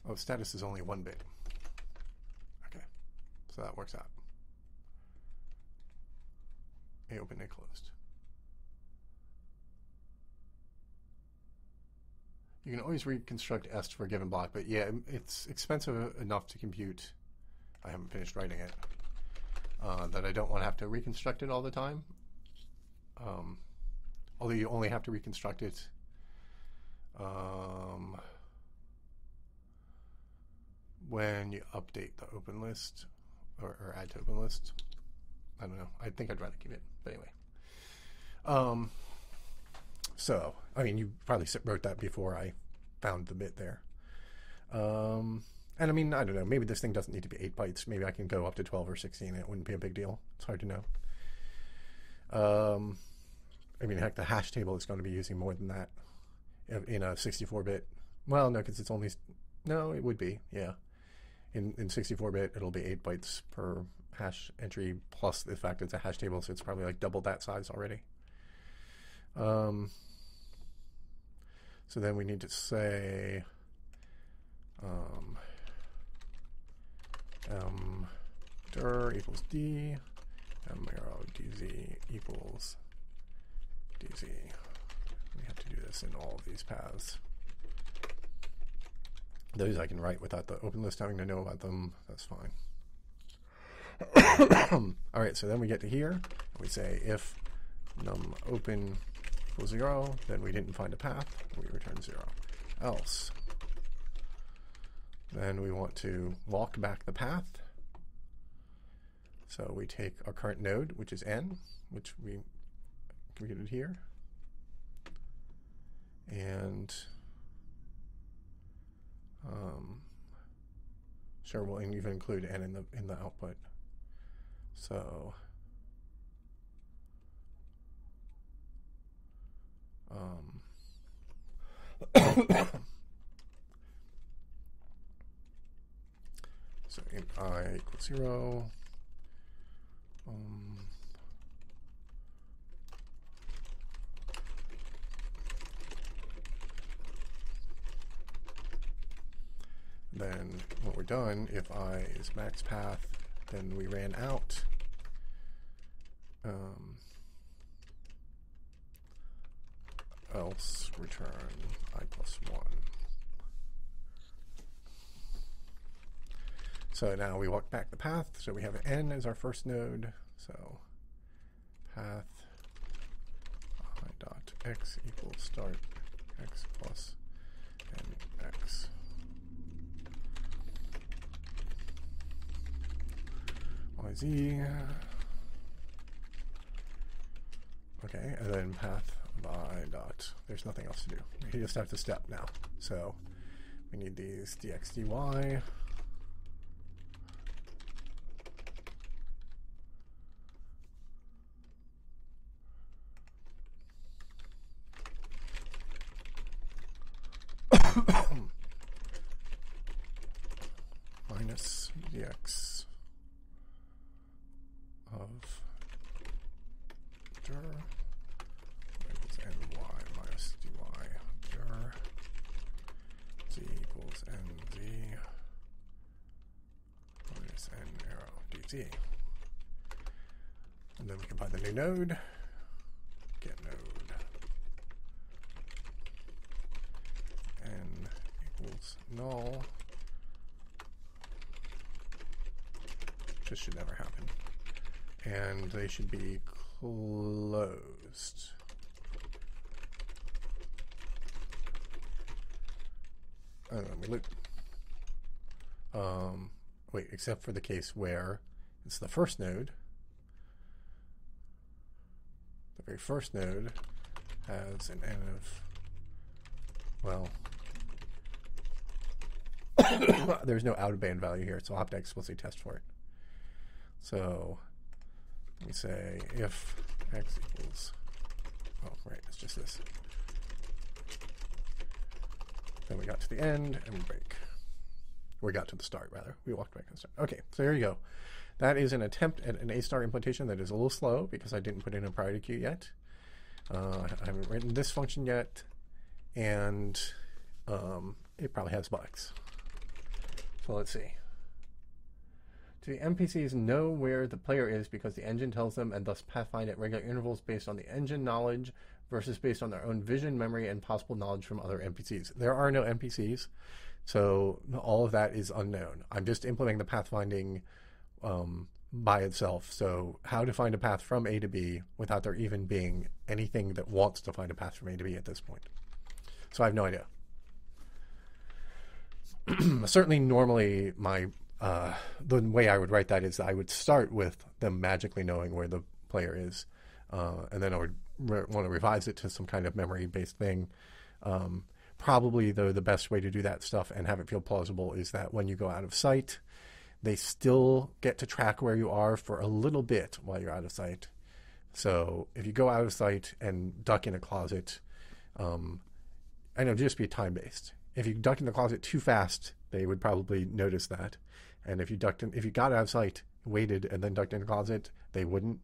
oh, status is only one bit. Okay, so that works out. A open, A closed. You can always reconstruct S for a given block, but yeah, it's expensive enough to compute. I haven't finished writing it. Uh, that I don't want to have to reconstruct it all the time. Um, although you only have to reconstruct it. Um, when you update the open list or, or add to open list. I don't know. I think I'd rather keep it, but anyway. Um, so I mean, you probably wrote that before I found the bit there. Um, and I mean, I don't know. Maybe this thing doesn't need to be eight bytes. Maybe I can go up to twelve or sixteen. It wouldn't be a big deal. It's hard to know. Um, I mean, heck, the hash table is going to be using more than that in a 64-bit. Well, no, because it's only no. It would be, yeah. In in 64-bit, it'll be eight bytes per hash entry plus the fact it's a hash table, so it's probably like double that size already. Um. So then we need to say. Um, m dir equals d, m arrow dz equals dz. We have to do this in all of these paths. Those I can write without the open list having to know about them. That's fine. all right, so then we get to here. We say if num open equals 0, then we didn't find a path. We return 0. Else then we want to walk back the path. So we take our current node, which is n, which we created here, and um, sure we'll even include n in the in the output. So um, So int i equals zero. Um, then when we're done, if i is max path, then we ran out. Um, else return i plus 1. So now we walk back the path. So we have n as our first node. So path i dot x equals start x plus n x. yz. Okay, and then path by dot. There's nothing else to do. We just have to step now. So we need these dx dy. minus dx of dir equals ny minus dy dir z equals nz minus n arrow dz. And then we can find the new node. Get node. n equals null. This should never happen. And they should be closed. Don't know, we look. Um, wait, except for the case where it's the first node. The very first node has an n of, well, there's no out of band value here, so I'll have to explicitly test for it. So we say if x equals, oh, right, it's just this. Then we got to the end and we break. We got to the start, rather. We walked back to the start. Okay, so here you go. That is an attempt at an A-star implementation that is a little slow because I didn't put in a priority queue yet. Uh, I haven't written this function yet, and um, it probably has bugs. So let's see. Do the NPCs know where the player is because the engine tells them and thus pathfind at regular intervals based on the engine knowledge versus based on their own vision, memory, and possible knowledge from other NPCs? There are no NPCs, so all of that is unknown. I'm just implementing the pathfinding um, by itself. So, how to find a path from A to B without there even being anything that wants to find a path from A to B at this point. So, I have no idea. Certainly, normally, my uh, the way I would write that is I would start with them magically knowing where the player is, uh, and then I would re- want to revise it to some kind of memory based thing. Um, probably, though, the best way to do that stuff and have it feel plausible is that when you go out of sight, they still get to track where you are for a little bit while you're out of sight. So if you go out of sight and duck in a closet, um, and it'll just be time based. If you duck in the closet too fast, they would probably notice that. And if you ducked in, if you got out of sight, waited, and then ducked in the closet, they wouldn't.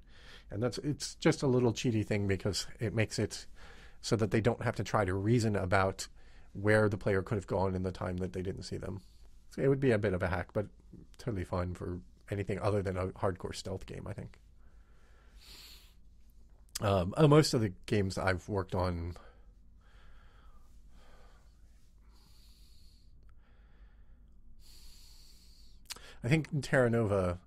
And that's it's just a little cheaty thing because it makes it so that they don't have to try to reason about where the player could have gone in the time that they didn't see them. It would be a bit of a hack, but totally fine for anything other than a hardcore stealth game, I think. Um, uh, most of the games I've worked on. I think in Terra Nova,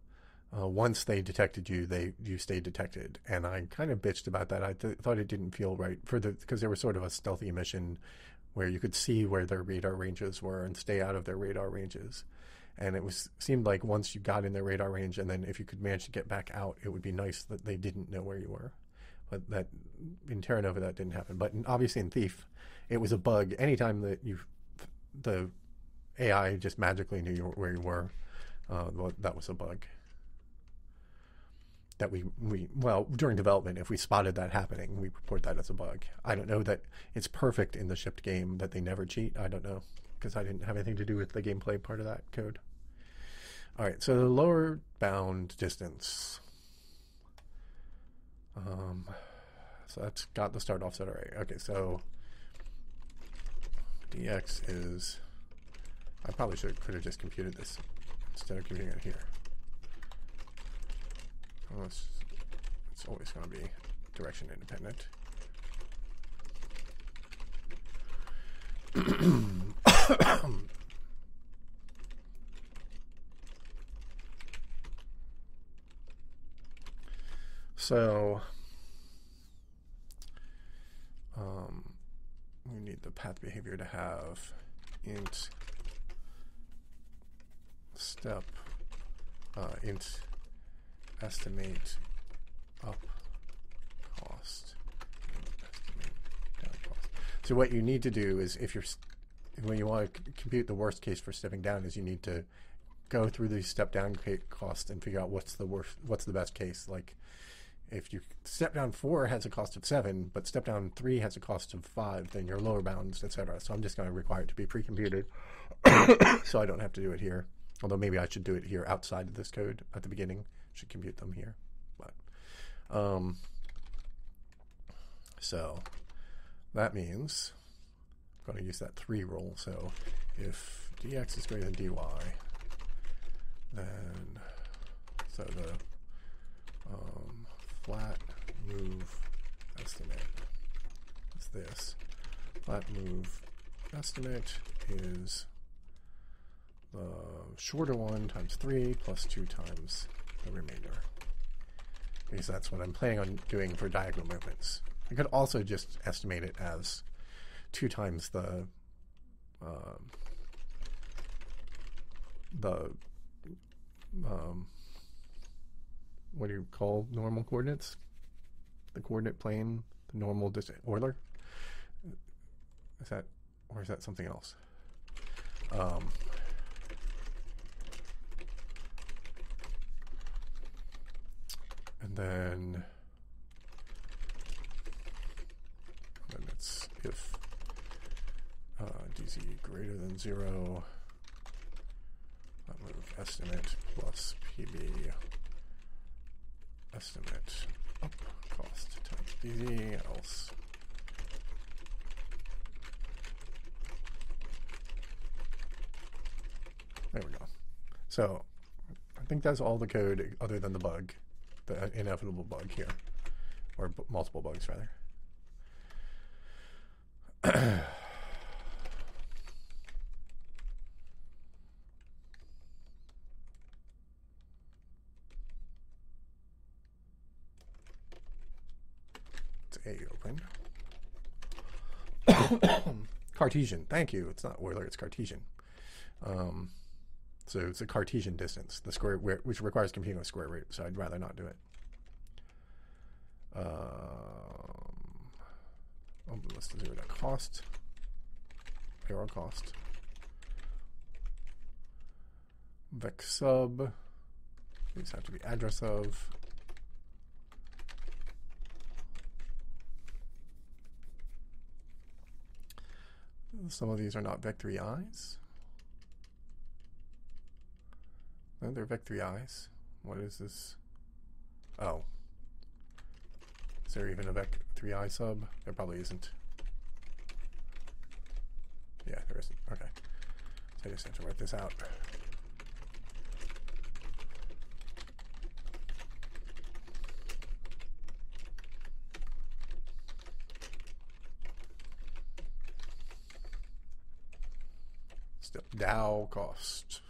uh, once they detected you, they you stayed detected, and I kind of bitched about that. I th- thought it didn't feel right for the because there was sort of a stealthy mission where you could see where their radar ranges were and stay out of their radar ranges. And it was seemed like once you got in their radar range, and then if you could manage to get back out, it would be nice that they didn't know where you were. But that in Terra Nova that didn't happen. But in, obviously in Thief, it was a bug. Anytime that you the AI just magically knew where you were, uh, well, that was a bug that we, we well during development if we spotted that happening we report that as a bug. I don't know that it's perfect in the shipped game that they never cheat. I don't know because i didn't have anything to do with the gameplay part of that code. All right so the lower bound distance. Um, so that's got the start offset array. Okay so dx is i probably should could have just computed this instead of computing it here well, it's, it's always going to be direction independent. so, um, we need the path behavior to have int step uh, int estimate up cost. Estimate down cost. So what you need to do is if you're when you want to compute the worst case for stepping down is you need to go through the step down cost and figure out what's the worst what's the best case like if you step down four has a cost of seven but step down three has a cost of five then your lower bounds etc so i'm just going to require it to be pre-computed so i don't have to do it here although maybe i should do it here outside of this code at the beginning should compute them here. But um, so that means I'm going to use that three rule. So if dx is greater than dy, then so the um, flat move estimate is this. Flat move estimate is the shorter one times 3 plus 2 times the remainder. Because that's what I'm planning on doing for diagonal movements. I could also just estimate it as two times the uh, the um, what do you call normal coordinates? The coordinate plane, the normal distance Euler. Is that, or is that something else? Um, And then, then it's if uh, dz greater than zero, move estimate plus pb estimate up cost times dz else. There we go. So I think that's all the code other than the bug the inevitable bug here, or b- multiple bugs rather. A open. Cartesian. Thank you. It's not Euler, it's Cartesian. Um, so it's a Cartesian distance, the square which requires computing with square root. So I'd rather not do it. Um, oh, let's do that cost. Arrow cost. Vec sub. These have to be address of. Some of these are not vec3 i's. They're vec3 i's. What is this? Oh. Is there even a vec3 i sub? There probably isn't. Yeah, there isn't. Okay. So I just have to write this out. Dow cost.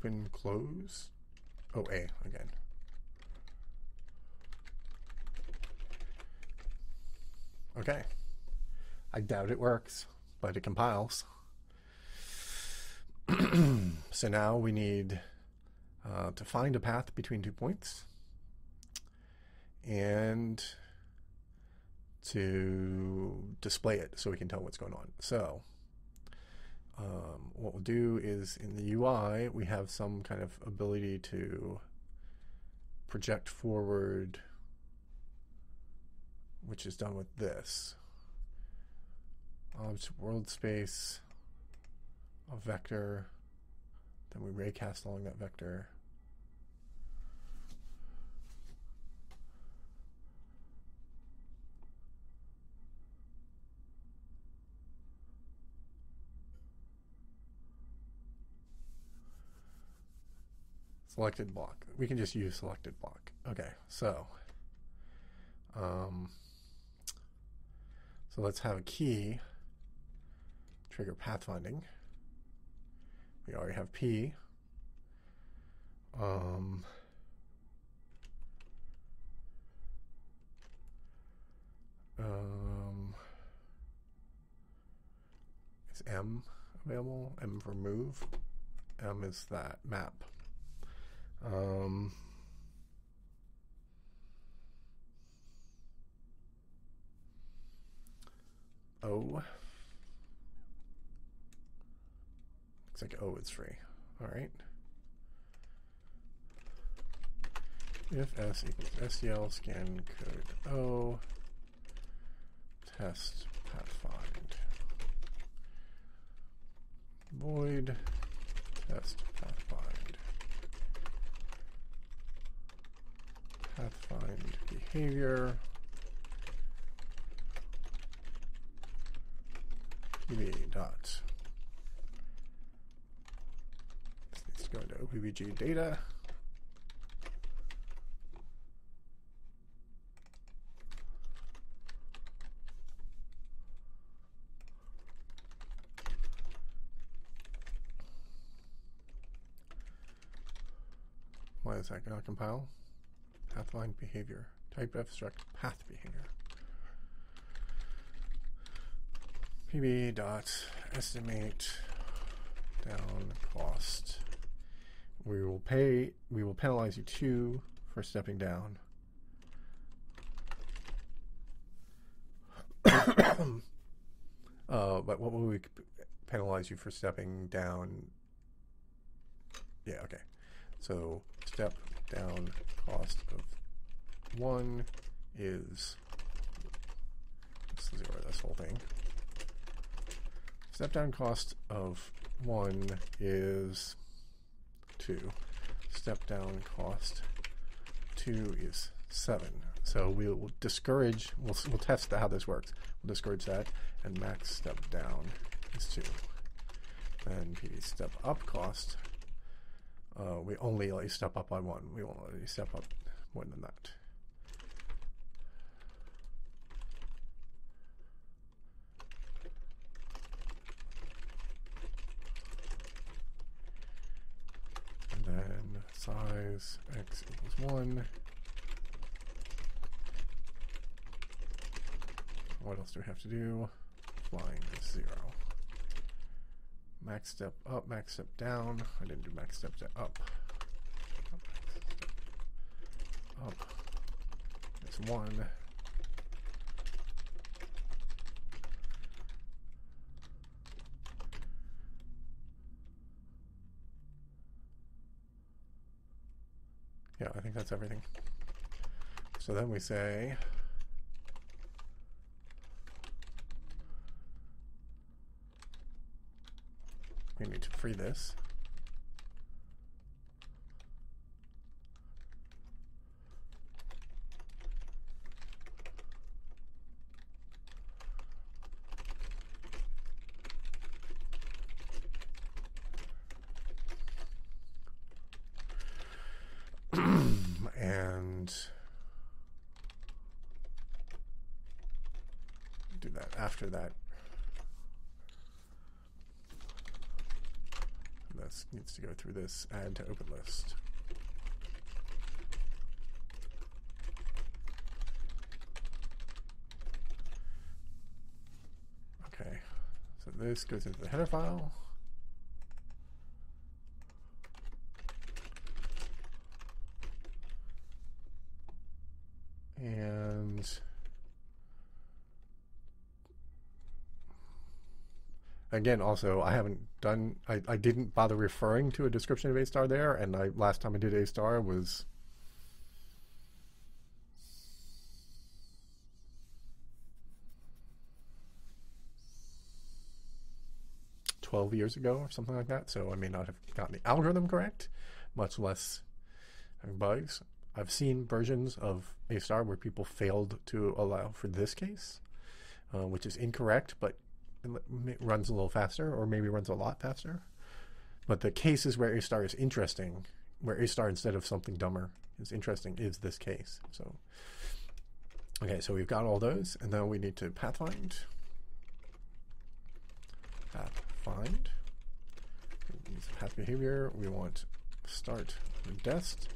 Open, close. Oh, A again. Okay. I doubt it works, but it compiles. so now we need uh, to find a path between two points and to display it so we can tell what's going on. So um, what we'll do is in the UI, we have some kind of ability to project forward, which is done with this. Object world space, a vector, then we raycast along that vector. Selected block. We can just use selected block. Okay, so um, so let's have a key trigger pathfinding. We already have P. Um, um, is M available? M for move. M is that map. Um, O. Looks like O is free. All right. If S equals SDL scan code O test pathfind void test pathfind pathfind behavior pb dot go into OPBG data. Why is that going to compile? Pathline behavior. Type abstract path behavior. pb dot estimate down cost we will pay, we will penalize you two for stepping down. uh, but what will we penalize you for stepping down? Yeah, okay. So step down cost of one is zero this whole thing. Step down cost of one is 2. Step down cost 2 is 7. So we'll discourage, we'll, we'll test how this works. We'll discourage that, and max step down is 2. And PB step up cost, uh, we only let you step up by one. We won't let you step up more than that. And then size x equals 1. What else do we have to do? Flying 0. Max step up, max step down. I didn't do max step up. Up. up. It's 1. Yeah, I think that's everything. So then we say we need to free this. and do that after that. This needs to go through this add to open list. Okay, so this goes into the header file. And again, also, I haven't done, I, I didn't bother referring to a description of A star there, and I last time I did A star was twelve years ago or something like that. So I may not have gotten the algorithm correct, much less bugs. I've seen versions of A star where people failed to allow for this case, uh, which is incorrect, but runs a little faster, or maybe runs a lot faster. But the cases where A star is interesting, where A star instead of something dumber is interesting, is this case. So, okay, so we've got all those, and now we need to path find. Path find. Path behavior. We want start dest.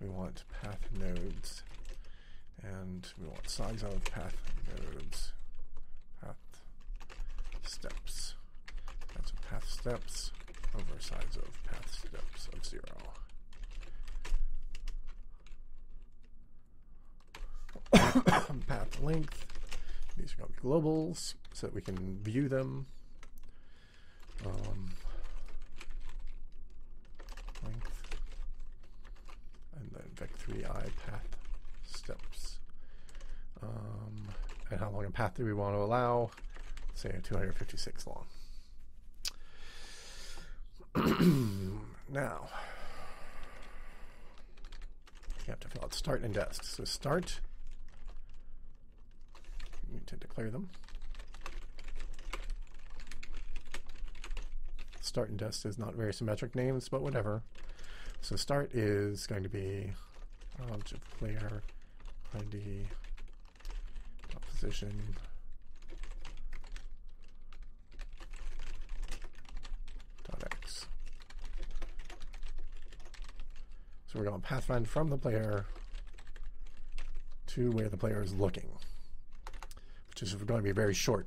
We want path nodes, and we want size of path nodes, steps. That's a path steps over size of path steps of zero. path length. These are going to be globals so that we can view them. Um, length and then vec3i path steps. Um, and how long a path do we want to allow? Say 256 long. now, you have to fill out start and dest. So start, you need to declare them. Start and dest is not very symmetric names, but whatever. So start is going to be object player ID position dot x. So we're going to pathfind from the player to where the player is looking, which is going to be very short.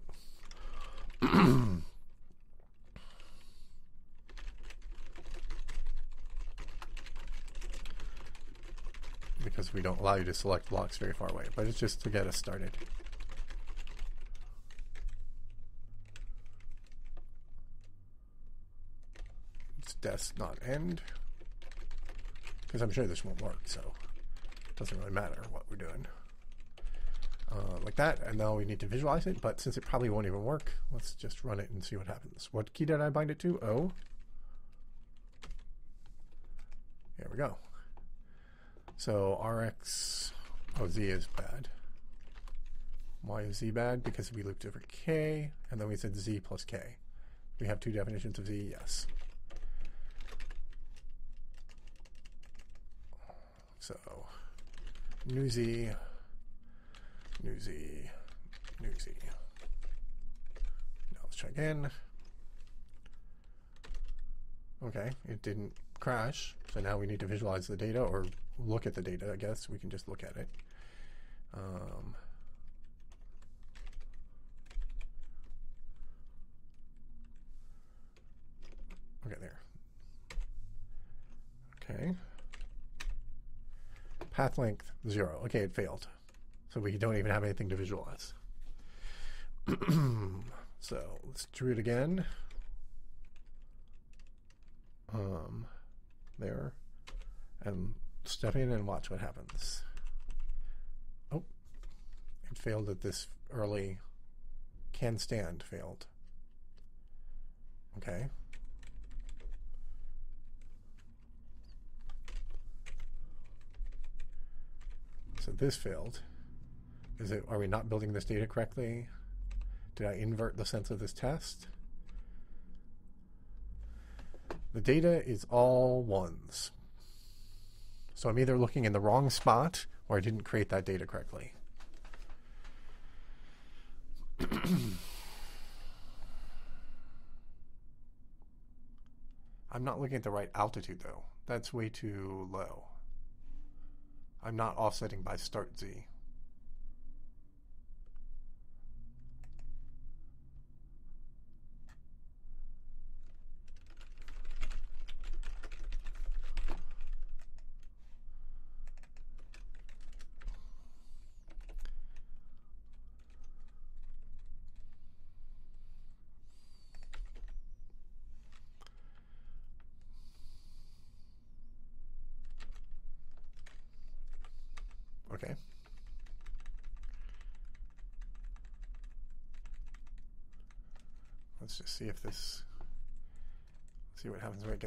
because we don't allow you to select blocks very far away, but it's just to get us started. It's dest not end, because I'm sure this won't work, so it doesn't really matter what we're doing. Uh, like that, and now we need to visualize it, but since it probably won't even work, let's just run it and see what happens. What key did I bind it to? O. There we go. So Rx, oh, Z is bad. Why is Z bad? Because we looped over K, and then we said Z plus K. We have two definitions of Z, yes. So, new Z, new Z, new Z. Now let's try again. Okay, it didn't crash. So now we need to visualize the data or look at the data, I guess. We can just look at it. Um, okay, there. Okay. Path length, zero. Okay, it failed. So we don't even have anything to visualize. so let's do it again. Um, there. And step in and watch what happens. Oh, it failed at this early can stand failed. Okay. So this failed. Is it are we not building this data correctly? Did I invert the sense of this test? The data is all ones. So I'm either looking in the wrong spot or I didn't create that data correctly. I'm not looking at the right altitude though. That's way too low. I'm not offsetting by start Z. Okay. Let's just see if this, see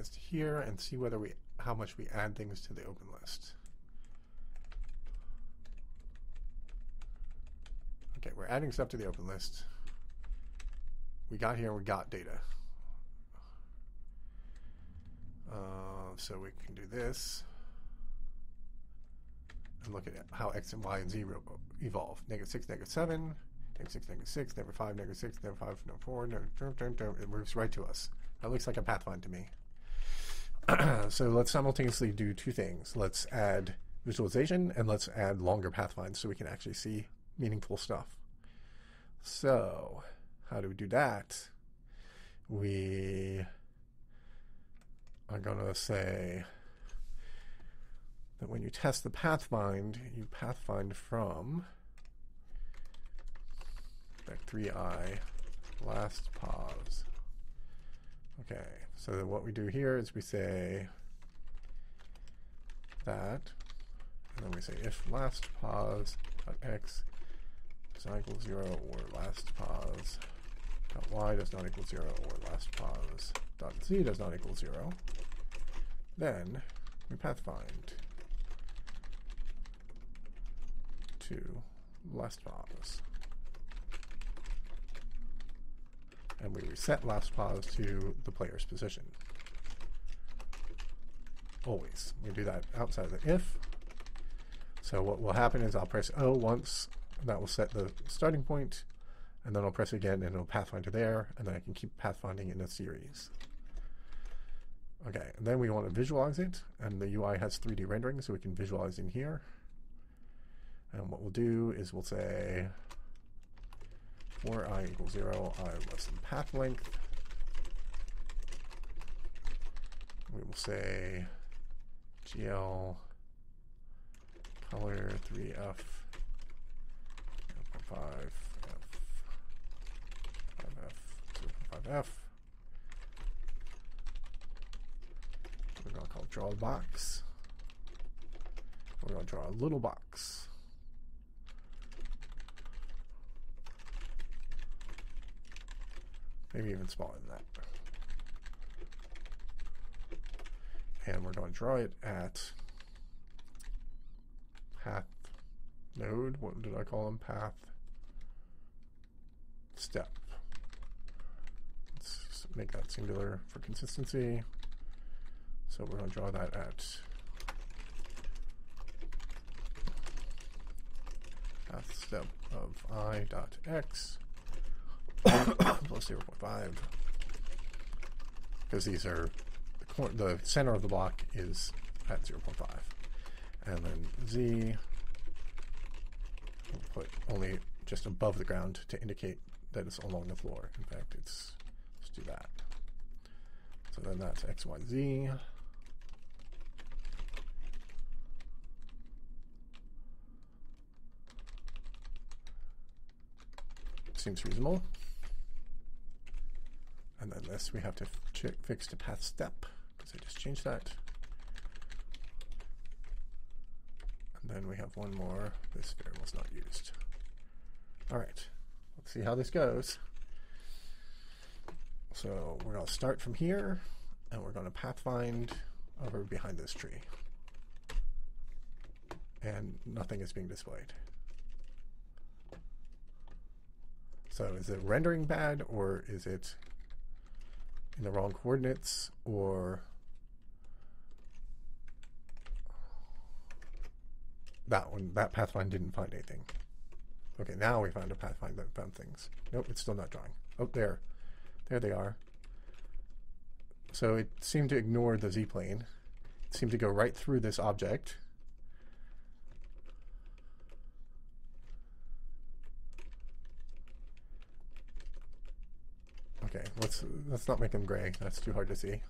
to here and see whether we, how much we add things to the open list. Okay, we're adding stuff to the open list. We got here, we got data. Uh, so we can do this and look at how x and y and z evolve. Negative 6, negative 7, negative 6, negative 6, negative 5, negative 6, negative 5, negative 4, negative, it moves right to us. That looks like a pathfind to me. so let's simultaneously do two things. Let's add visualization and let's add longer pathfinds so we can actually see meaningful stuff. So how do we do that? We are going to say that when you test the pathfind, you pathfind from that 3i last pos. Okay, so what we do here is we say that, and then we say if last pos dot x does not equal 0 or last pos dot y does not equal 0 or last pos dot z does not equal 0, then we pathfind to last pos. And we reset last pos to the player's position. Always. We do that outside of the if. So what will happen is I'll press O once, that will set the starting point, and then I'll press again and it'll pathfind to there, and then I can keep pathfinding in a series. Okay, and then we want to visualize it, and the UI has 3D rendering, so we can visualize in here. And what we'll do is we'll say for i equals 0, i less than path length. We will say GL color 3F 5 F 5F 5F. We're going to call draw a box. We're going to draw a little box. Maybe even smaller than that. And we're going to draw it at path node. What did I call them? Path step. Let's make that singular for consistency. So we're going to draw that at path step of i dot x plus 0.5 because these are cor- the center of the block is at 0.5. And then Z, we'll put only just above the ground to indicate that it's along the floor. In fact, it's, let's do that. So then that's X, Y, Z. Seems reasonable. And then this we have to check, fix the path step because I just changed that. And then we have one more. This variable is not used. All right, let's see how this goes. So we're going to start from here, and we're going to path find over behind this tree. And nothing is being displayed. So is it rendering bad, or is it in the wrong coordinates, or that one, that pathfind didn't find anything. Okay, now we found a pathfind that found things. Nope, it's still not drawing. Oh, there. There they are. So it seemed to ignore the z-plane. It seemed to go right through this object. Okay, let's let's not make them gray. That's too hard to see.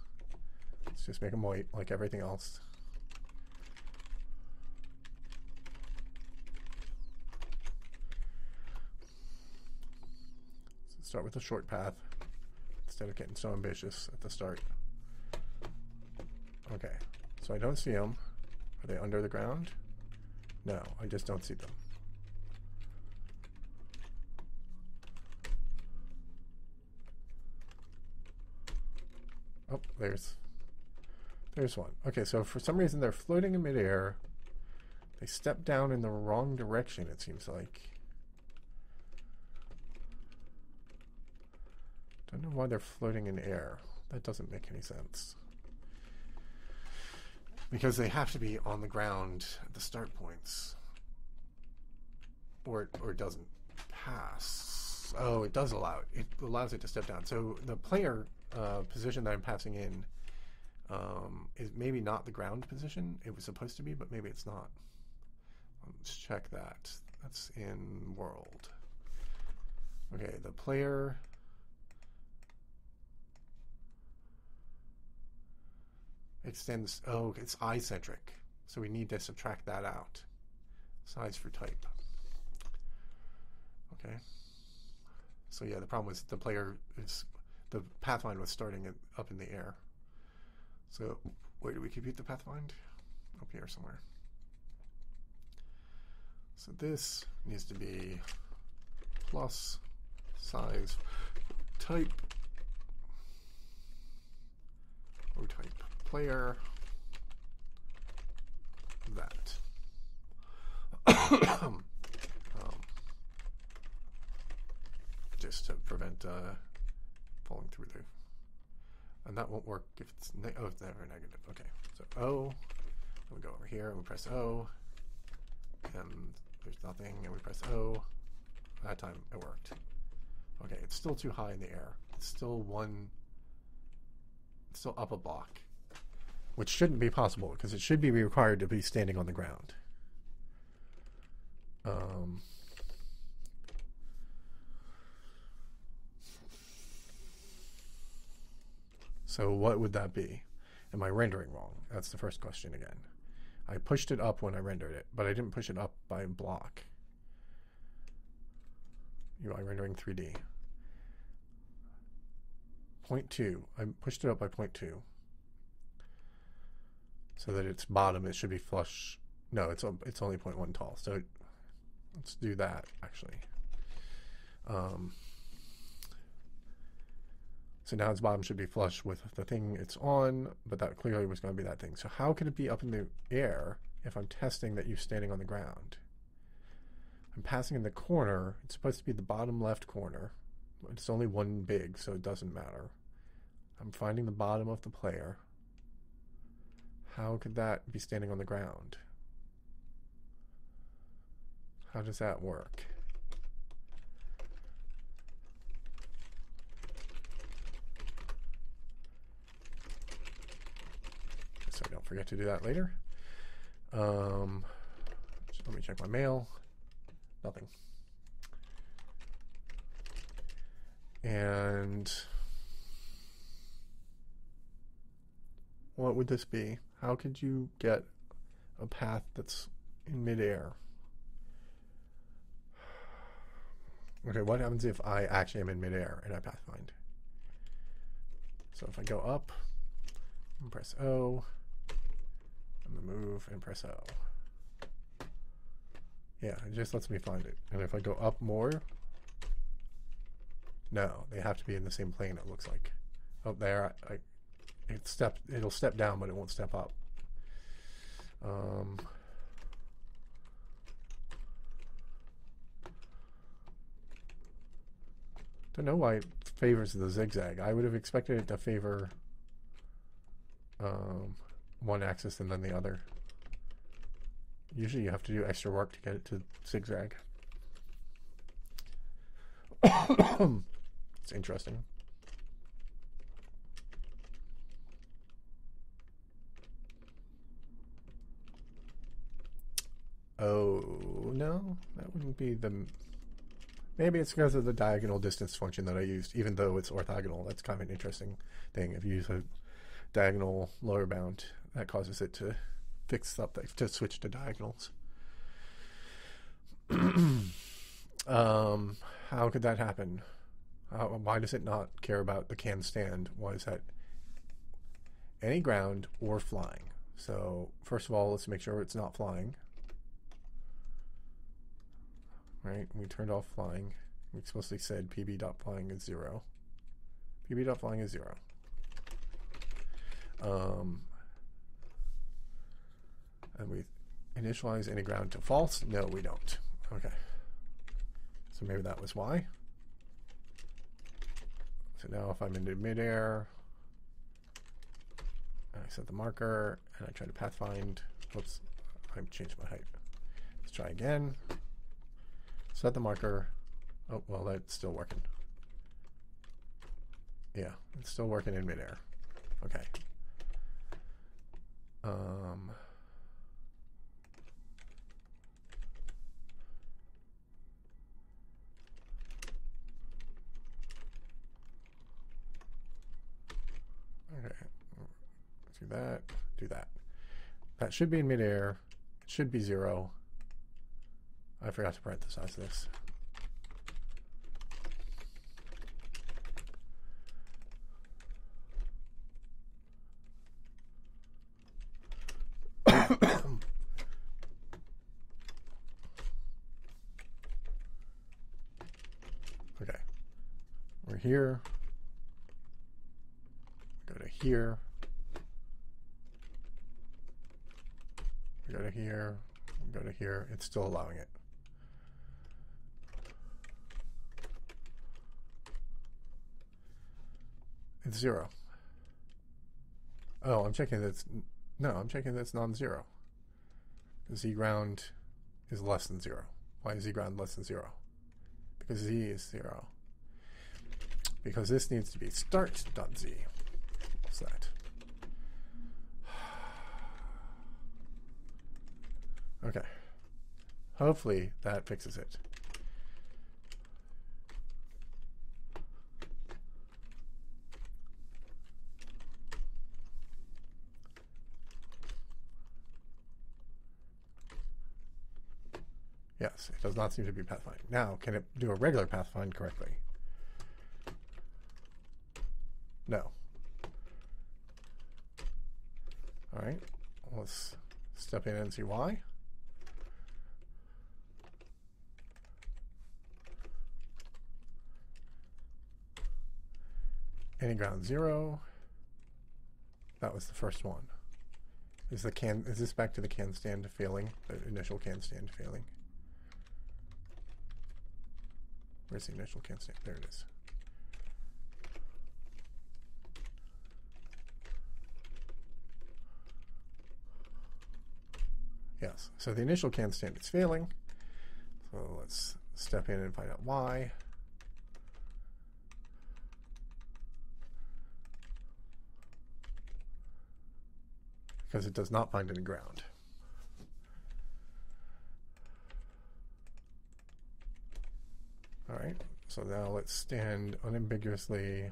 Let's just make them white like everything else. Start with a short path instead of getting so ambitious at the start. Okay, so I don't see them. Are they under the ground? No, I just don't see them. Oh, there's there's one. Okay, so for some reason they're floating in midair. They step down in the wrong direction, it seems like. Don't know why they're floating in air. That doesn't make any sense. Because they have to be on the ground at the start points. Or it, or doesn't pass. Oh, it does allow it. It allows it to step down. So the player uh, position that I'm passing in um, is maybe not the ground position it was supposed to be, but maybe it's not. Let's check that. That's in world. Okay, the player. Extends. Oh, it's eye centric. So we need to subtract that out. Size for type. Okay. So yeah, the problem is the player is the pathfind was starting it up in the air. So where do we compute the pathfind? Up here somewhere. So this needs to be plus size type or type player that. um, just to prevent uh, falling through there. and that won't work if it's oh it's never negative. Okay so O we go over here and we press O and there's nothing and we press O. That time it worked. Okay it's still too high in the air. It's still one it's still up a block which shouldn't be possible because it should be required to be standing on the ground. Um, So what would that be? Am I rendering wrong? That's the first question again. I pushed it up when I rendered it, but I didn't push it up by block. UI rendering 3D. Point two. I pushed it up by point two. So that its bottom it should be flush. No, it's it's only 0.1 tall. So let's do that actually. Um, so now its bottom should be flush with the thing it's on, but that clearly was going to be that thing. So how can it be up in the air if I'm testing that you're standing on the ground? I'm passing in the corner. It's supposed to be the bottom left corner. It's only one big, so it doesn't matter. I'm finding the bottom of the player. How could that be standing on the ground? How does that work? so I don't forget to do that later. Um, let me check my mail. Nothing. And what would this be? How could you get a path that's in midair? Okay, what happens if I actually am in midair and I pathfind? So if I go up and press O, Move and press O. Yeah, it just lets me find it. And if I go up more, no, they have to be in the same plane. It looks like. Up oh, there, I, I, it step, it'll step down, but it won't step up. Um, don't know why it favors the zigzag. I would have expected it to favor um, one axis and then the other. Usually you have to do extra work to get it to zigzag. it's interesting. Oh, no, that wouldn't be the... Maybe it's because of the diagonal distance function that I used, even though it's orthogonal. That's kind of an interesting thing. If you use a diagonal lower bound, that causes it to fix up, to switch to diagonals. um, how could that happen? How, why does it not care about the can stand? Why is that any ground or flying? So first of all, let's make sure it's not flying. Right, we turned off flying. We explicitly said pb dot flying is zero. pb dot flying is zero. Um, and we initialize any ground to false. No, we don't. Okay. So maybe that was why. So now if I'm in midair, I set the marker and I try to pathfind. Oops, I changed my height. Let's try again. Set the marker. Oh, well, that's still working. Yeah, it's still working in midair. Okay. Um, okay. Do that. Do that. That should be in midair. It should be zero. I forgot to parenthesize this. okay. We're here. Here. Go to here. Go to here. It's still allowing it. It's zero. Oh, I'm checking that's no, I'm checking that's non-zero. Z ground is less than zero. Why is Z ground less than zero? Because Z is zero. Because this needs to be start.z. What's that? Okay. Hopefully that fixes it. Yes, it does not seem to be pathfinding. Now, can it do a regular pathfind correctly? No. All right, let's step in and see why. Any ground zero. That was the first one. Is the can is this back to the can stand failing? The initial can stand failing? Where's the initial can stand? There it is. Yes, so the initial can stand is failing. So let's step in and find out why. because it does not find any ground. All right, so now let's stand unambiguously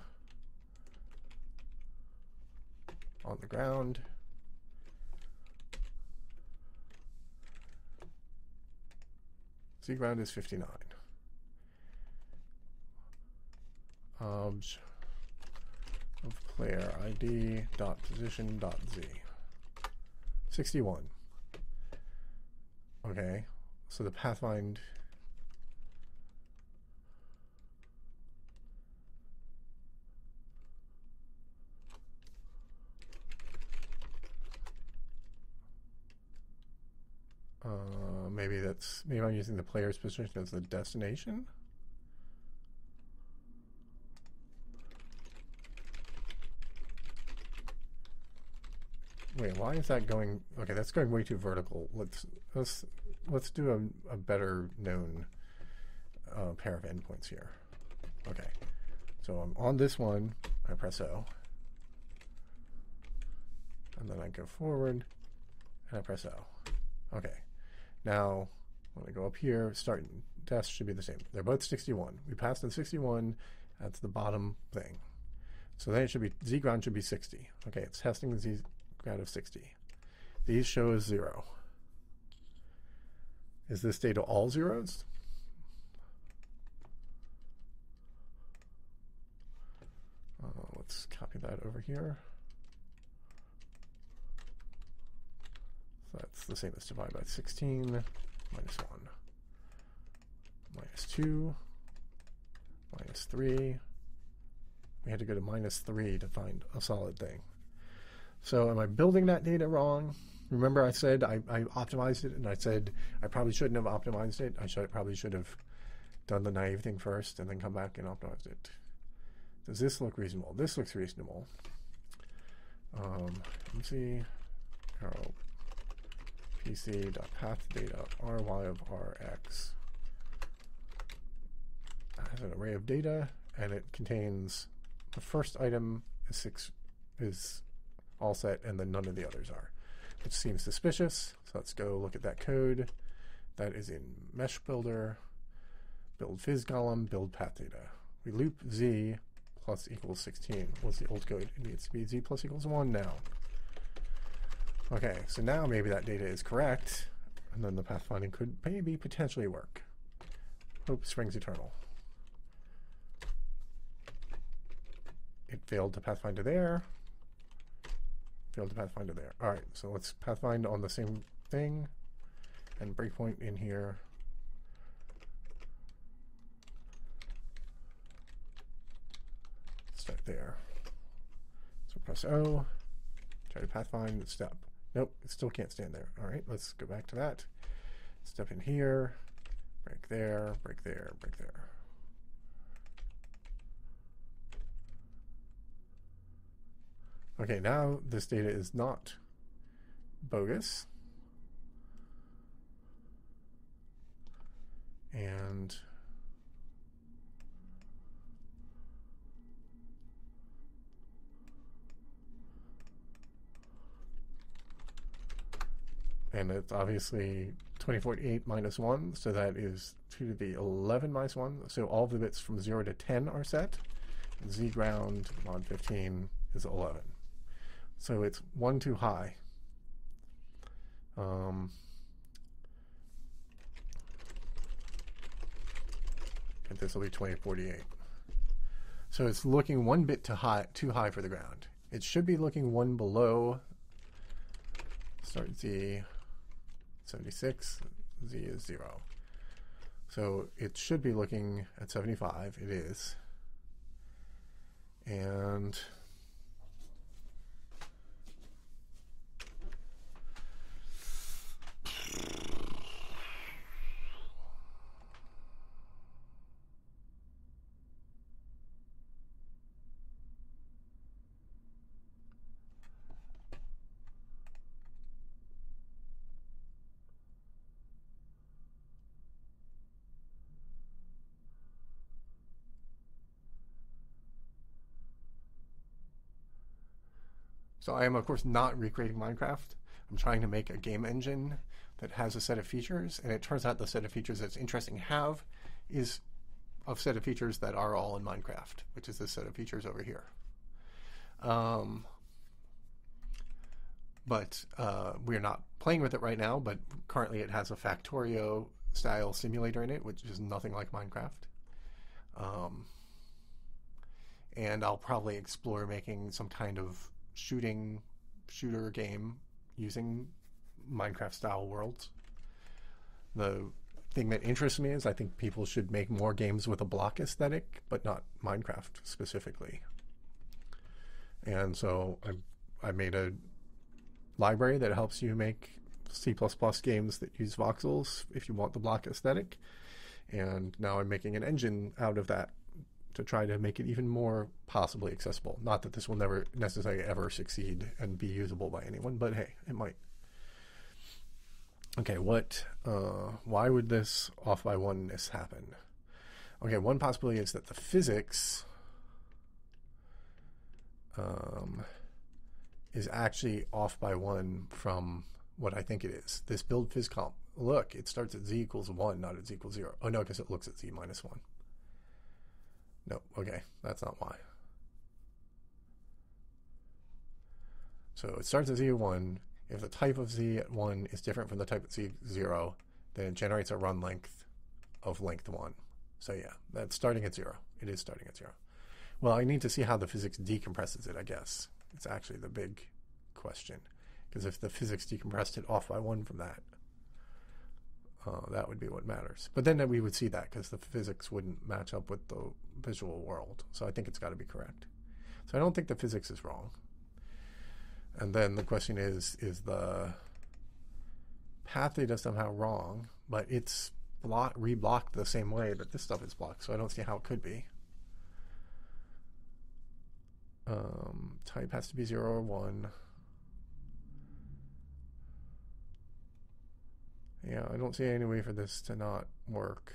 on the ground. Z ground is 59. Obj of player ID dot position dot Z. 61. Okay, so the pathfind Uh, maybe that's maybe I'm using the player's position as the destination. Wait, why is that going? Okay, that's going way too vertical. Let's let's let's do a, a better known uh, pair of endpoints here. Okay, so I'm on this one. I press O, and then I go forward, and I press O. Okay, now when I go up here, start dest should be the same. They're both 61. We passed in 61. That's the bottom thing. So then it should be z ground should be 60. Okay, it's testing the z out of 60. These show as zero. Is this data all zeros? Uh, let's copy that over here. So that's the same as divide by 16, minus 1, minus 2, minus 3. We had to go to minus 3 to find a solid thing. So am I building that data wrong? Remember I said I, I optimized it and I said I probably shouldn't have optimized it. I should probably should have done the naive thing first and then come back and optimized it. Does this look reasonable? This looks reasonable. Um, let's see. pc.pathdata ry of rx has an array of data and it contains the first item is six is all set, and then none of the others are, which seems suspicious. So let's go look at that code. That is in Mesh Builder, build column, build path data. We loop z plus equals 16. What's the old code? It needs to be z plus equals 1 now. Okay, so now maybe that data is correct, and then the pathfinding could maybe potentially work. Hope springs eternal. It failed to pathfinder there failed to pathfinder there. All right, so let's pathfind on the same thing and breakpoint in here. Start there. So press O, try to pathfind, the step. Nope, still can't stand there. All right, let's go back to that. Step in here, break there, break there, break there. Okay, now this data is not bogus. And and it's obviously 2048 minus 1, so that is 2 to the 11 minus 1. So all the bits from 0 to 10 are set. Z ground mod 15 is 11. So it's one too high. Um, and this will be 2048. So it's looking one bit too high, too high for the ground. It should be looking one below. Start Z 76, Z is 0. So it should be looking at 75. It is. And So I am, of course, not recreating Minecraft. I'm trying to make a game engine that has a set of features, and it turns out the set of features that's interesting to have is a set of features that are all in Minecraft, which is this set of features over here. Um, but uh, we're not playing with it right now, but currently it has a Factorio style simulator in it, which is nothing like Minecraft. Um, and I'll probably explore making some kind of shooting shooter game using Minecraft style worlds. The thing that interests me is I think people should make more games with a block aesthetic, but not Minecraft specifically. And so I, I made a library that helps you make C++ games that use voxels if you want the block aesthetic. And now I'm making an engine out of that to try to make it even more possibly accessible. Not that this will never necessarily ever succeed and be usable by anyone, but hey, it might. Okay, what, uh, why would this off by oneness happen? Okay, one possibility is that the physics um, is actually off by one from what I think it is. This build phys comp, look, it starts at z equals 1, not at z equals 0. Oh no, because it looks at z minus 1. No, okay, that's not why. So it starts at z1. If the type of z at 1 is different from the type at z0, then it generates a run length of length 1. So yeah, that's starting at 0. It is starting at 0. Well, I need to see how the physics decompresses it, I guess. It's actually the big question. Because if the physics decompressed it off by 1 from that, uh, that would be what matters. But then we would see that because the physics wouldn't match up with the visual world. So I think it's got to be correct. So I don't think the physics is wrong. And then the question is is the path data somehow wrong, but it's block, reblocked the same way that this stuff is blocked. So I don't see how it could be. Um, type has to be 0 or 1. Yeah, I don't see any way for this to not work.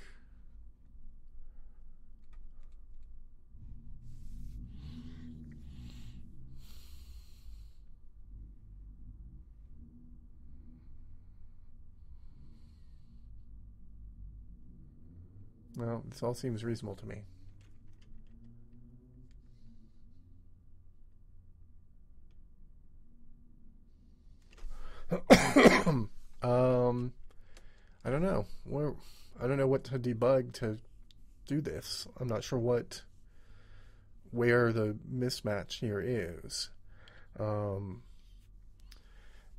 Well, this all seems reasonable to me. um, I don't know. I don't know what to debug to do this. I'm not sure what where the mismatch here is. Um,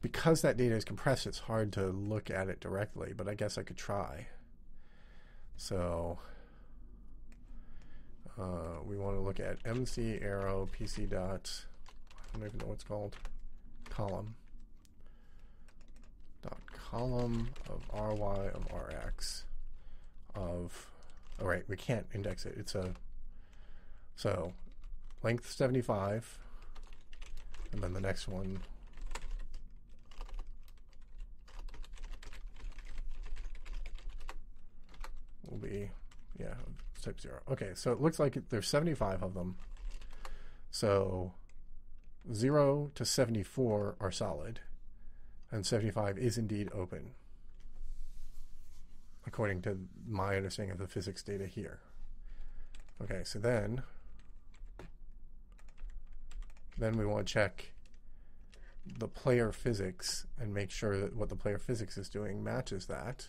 because that data is compressed, it's hard to look at it directly, but I guess I could try. So uh, we want to look at MC arrow PC dot, I don't even know what's called, column. Dot column of ry of rx of Oh all right we can't index it it's a so length 75 and then the next one will be yeah type 0 okay so it looks like there's 75 of them so 0 to 74 are solid and 75 is indeed open, according to my understanding of the physics data here. Okay, so then, then we want to check the player physics and make sure that what the player physics is doing matches that.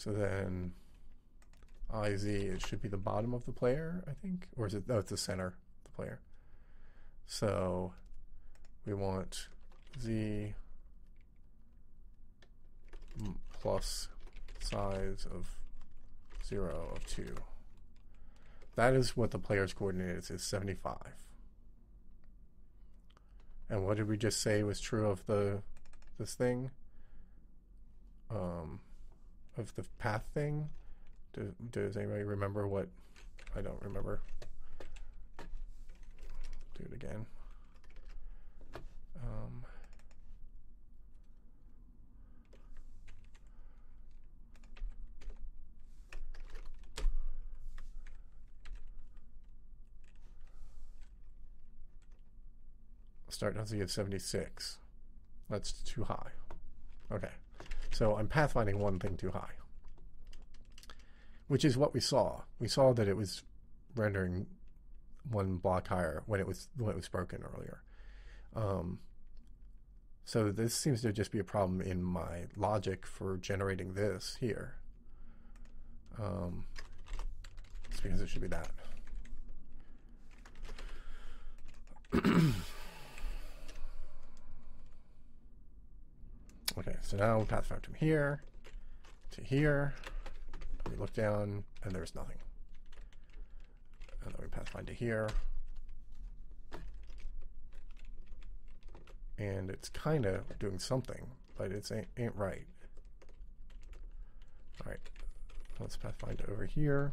So then IZ, it should be the bottom of the player, I think. Or is it? Oh, it's the center of the player. So we want Z plus size of 0 of 2. That is what the player's coordinate is, is 75. And what did we just say was true of the this thing? Um, of the path thing? Do, does anybody remember what? I don't remember. Do it again. Um, start density at 76. That's too high. Okay. So I'm pathfinding one thing too high. Which is what we saw. We saw that it was rendering one block higher when it was when it was broken earlier. Um, so this seems to just be a problem in my logic for generating this here. Um, it's because it should be that. okay, so now we path from here to here. We look down and there's nothing. And then we pathfind to here. And it's kind of doing something, but it ain't, ain't right. All right, let's pathfind over here.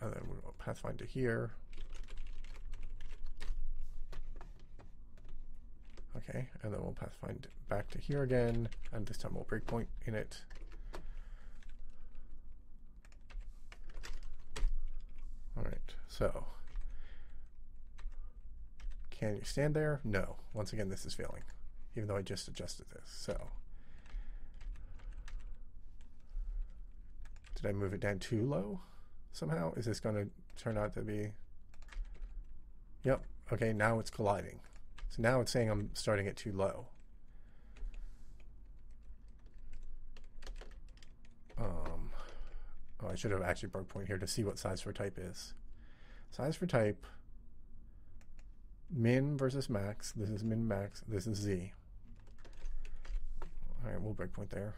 And then we'll pathfind to here. Okay, and then we'll pathfind back to here again, and this time we'll breakpoint in it. All right, so can you stand there? No. Once again, this is failing, even though I just adjusted this. So did I move it down too low somehow? Is this going to turn out to be? Yep. Okay, now it's colliding. So now it's saying I'm starting it too low. Um, oh, I should have actually broke point here to see what size for type is. Size for type, min versus max. This is min max. This is z. All right, we'll break point there.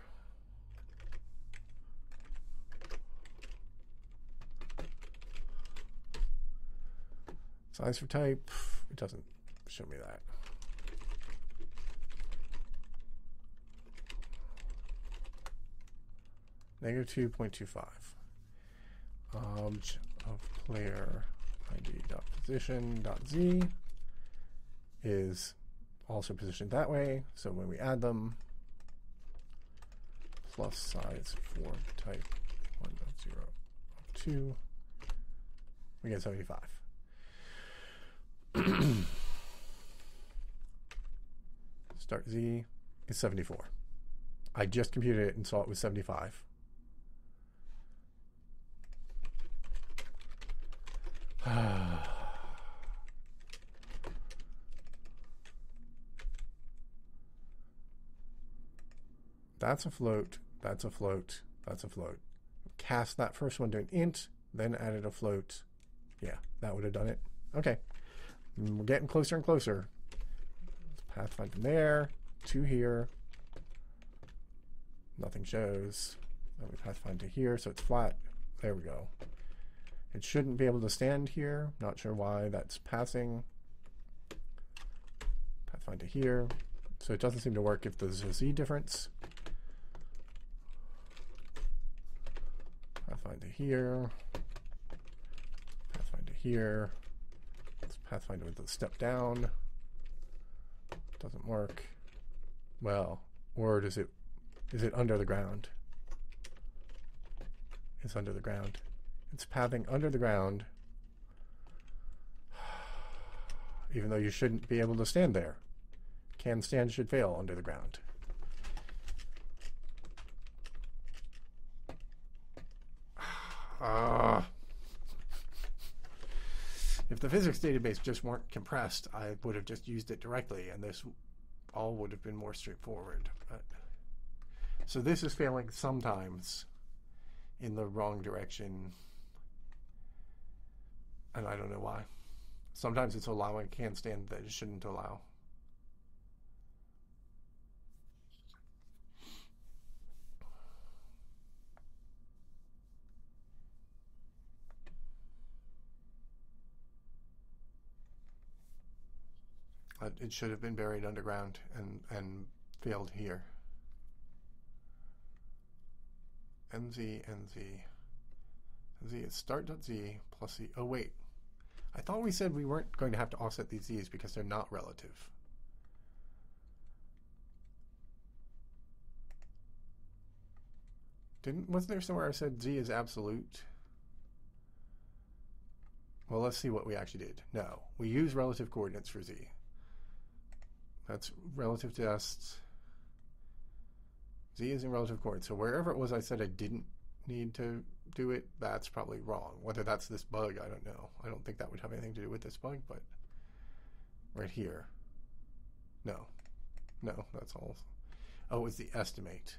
Size for type, it doesn't show me that. Negative 2.25. Obj um, of player id dot position dot z is also positioned that way. So when we add them, plus size for type 1 of 0 of 2, we get 75. Start Z is 74. I just computed it and saw it was 75. that's a float, that's a float, that's a float. Cast that first one to an int, then added a float. Yeah, that would have done it. Okay. We're getting closer and closer. Pathfind from there to here. Nothing shows. Then we pathfind to here, so it's flat. There we go. It shouldn't be able to stand here. Not sure why that's passing. Pathfind to here. So it doesn't seem to work if there's a z difference. Pathfind to here. Pathfind to here. Let's pathfind with the step down. Doesn't work. Well, or does it is it under the ground? It's under the ground. It's pathing under the ground. Even though you shouldn't be able to stand there. Can stand should fail under the ground. Ah. If the physics database just weren't compressed, I would have just used it directly, and this all would have been more straightforward. But, so this is failing sometimes in the wrong direction, and I don't know why. Sometimes it's allowing a can stand that it shouldn't allow. Uh, it should have been buried underground and, and failed here. NZ, NZ. Z is start.z plus z. Oh, wait. I thought we said we weren't going to have to offset these z's because they're not relative. Didn't wasn't there somewhere I said z is absolute? Well, let's see what we actually did. No, we use relative coordinates for z. That's relative to s. z is in relative coordinates. So wherever it was I said I didn't need to do it, that's probably wrong. Whether that's this bug, I don't know. I don't think that would have anything to do with this bug, but right here. No. No, that's all. Oh, it's the estimate.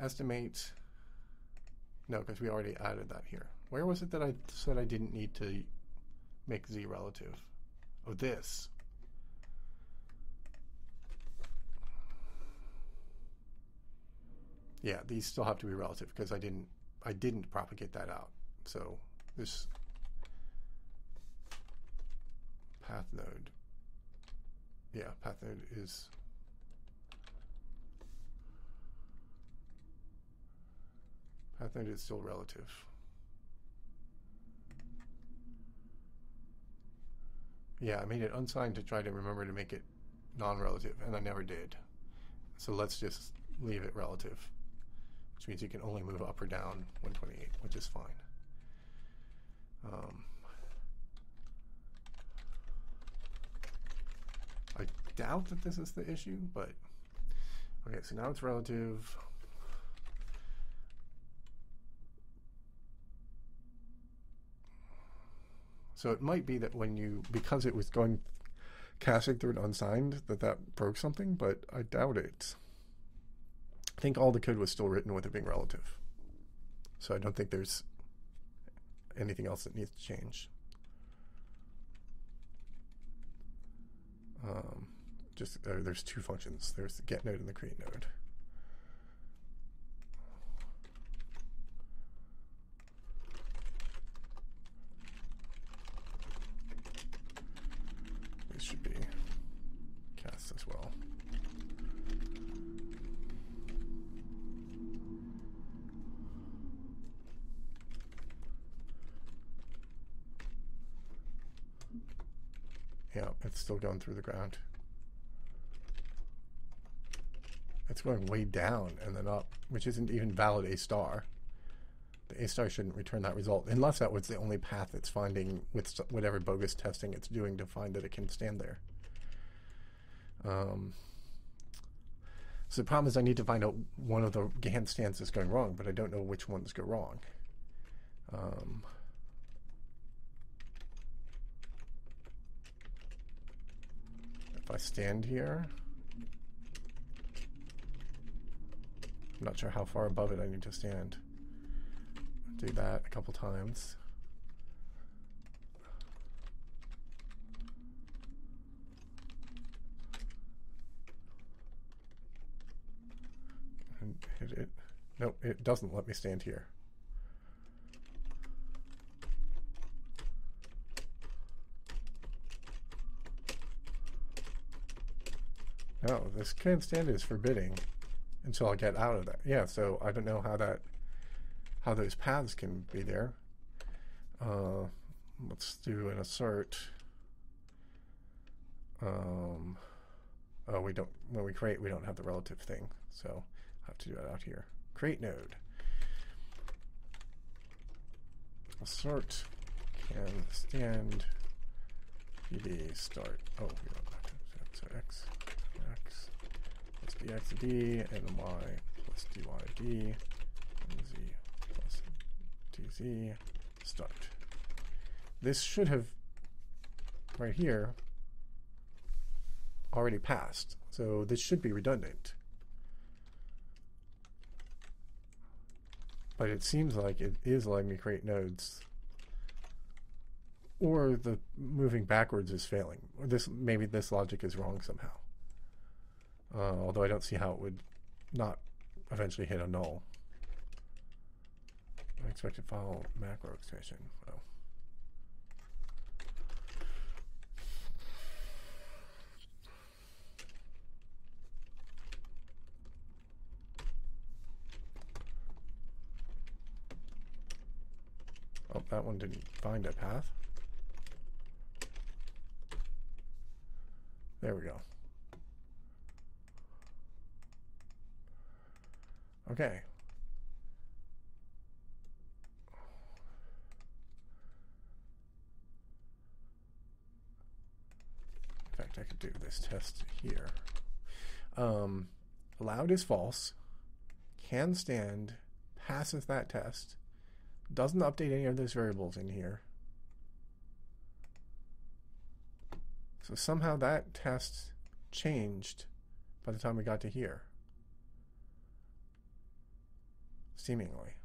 Estimate. No, because we already added that here. Where was it that I said I didn't need to make z relative? Oh, this. Yeah, these still have to be relative because I didn't I didn't propagate that out. So this path node, yeah, path node is path node is still relative. Yeah, I made it unsigned to try to remember to make it non-relative, and I never did. So let's just leave it relative which means you can only move up or down 128, which is fine. Um, I doubt that this is the issue, but okay, so now it's relative. So it might be that when you, because it was going caching through an unsigned, that that broke something, but I doubt it. I think all the code was still written with it being relative. So I don't think there's anything else that needs to change. Um, just uh, there's two functions. There's the get node and the create node. These should be cast as well. Yeah, it's still going through the ground. It's going way down and then up, which isn't even valid A star. The A star shouldn't return that result unless that was the only path it's finding with whatever bogus testing it's doing to find that it can stand there. Um, so the problem is I need to find out one of the can stands is going wrong, but I don't know which ones go wrong. Um, if I stand here, I'm not sure how far above it I need to stand. Do that a couple times. And hit it. Nope, it doesn't let me stand here. No, this can't stand is forbidding until I get out of that. Yeah, so I don't know how that, how those paths can be there. Uh, let's do an assert. Um, oh, we don't, when we create, we don't have the relative thing. So I have to do that out here. Create node. Assert can stand PB start. Oh, we don't have to, so x plus dxd and y plus dyd and z plus dz start. This should have, right here, already passed. So this should be redundant. But it seems like it is letting me create nodes. Or the moving backwards is failing. Or this maybe this logic is wrong somehow. Uh, although I don't see how it would not eventually hit a null. Unexpected file macro extension. Oh. Oh, that one didn't find a path. There we go. Okay. In fact, I could do this test here. Um, allowed is false. Can stand passes that test. Doesn't update any of those variables in here. So somehow that test changed by the time we got to here. Seemingly.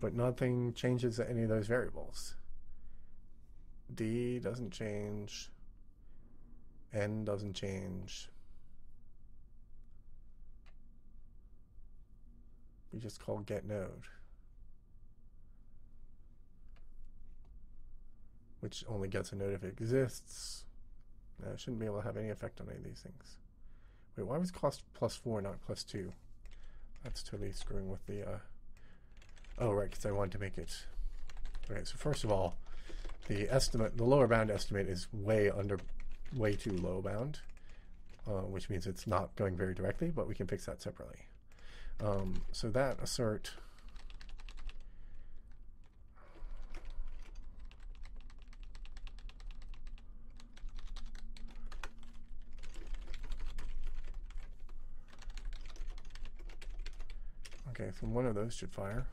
But nothing changes any of those variables. D doesn't change. N doesn't change. We just call get node. Which only gets a note if it exists. No, it shouldn't be able to have any effect on any of these things. Wait, why was cost plus four, not plus two? That's totally screwing with the, uh... Oh, right, because I wanted to make it... Okay, so first of all, the estimate, the lower bound estimate is way under, way too low bound, uh, which means it's not going very directly, but we can fix that separately. Um, so that assert So one of those should fire.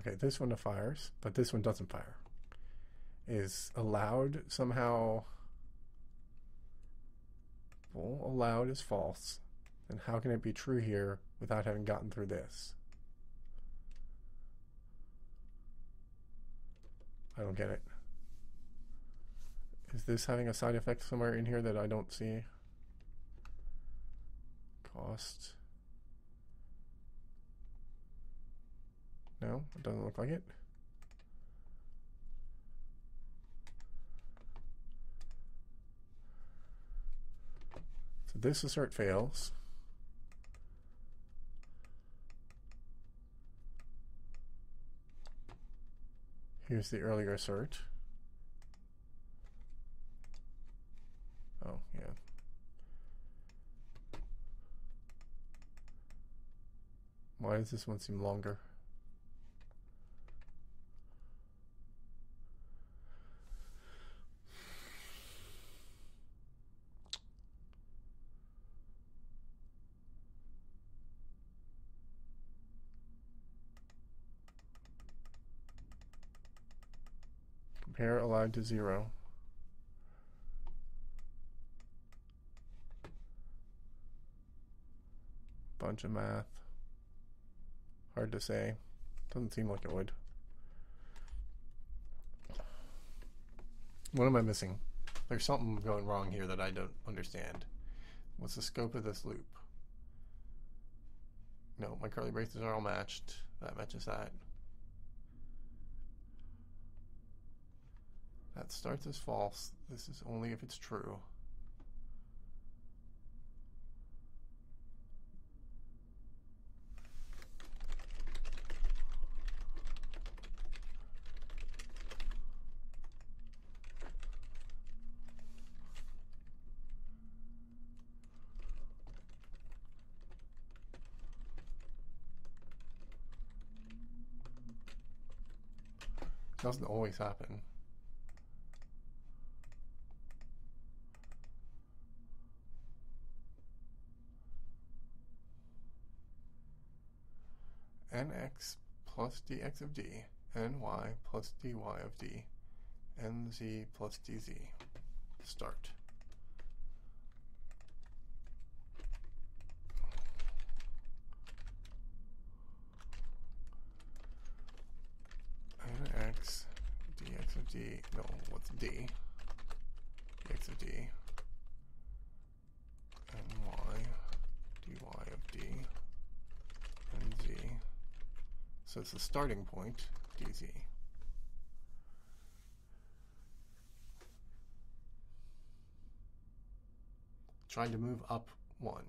Okay, this one fires, but this one doesn't fire. Is allowed somehow. Well, allowed is false. And how can it be true here without having gotten through this? I don't get it. Is this having a side effect somewhere in here that I don't see? Cost. No, it doesn't look like it. So this assert fails. Here's the earlier assert. Oh, yeah. Why does this one seem longer? Compare allowed to zero. Bunch of math. Hard to say. Doesn't seem like it would. What am I missing? There's something going wrong here that I don't understand. What's the scope of this loop? No, my curly braces are all matched. That matches that. That starts as false. This is only if it's true. Doesn't always happen. Nx plus dx of d, ny plus dy of d, nz plus dz. Start. nx dx of d, no, what's d? dx of d, So it's the starting point, dz. Trying to move up 1.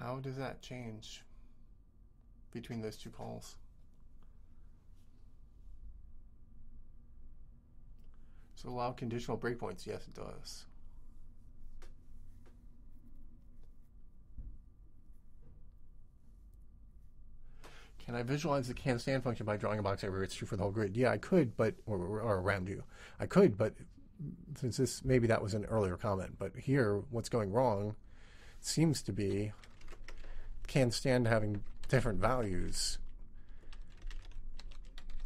How does that change between those two calls? So allow conditional breakpoints. Yes, it does. Can I visualize the can stand function by drawing a box everywhere it's true for the whole grid? Yeah, I could, but or, or around you. I could, but since this maybe that was an earlier comment, but here what's going wrong seems to be can stand having different values.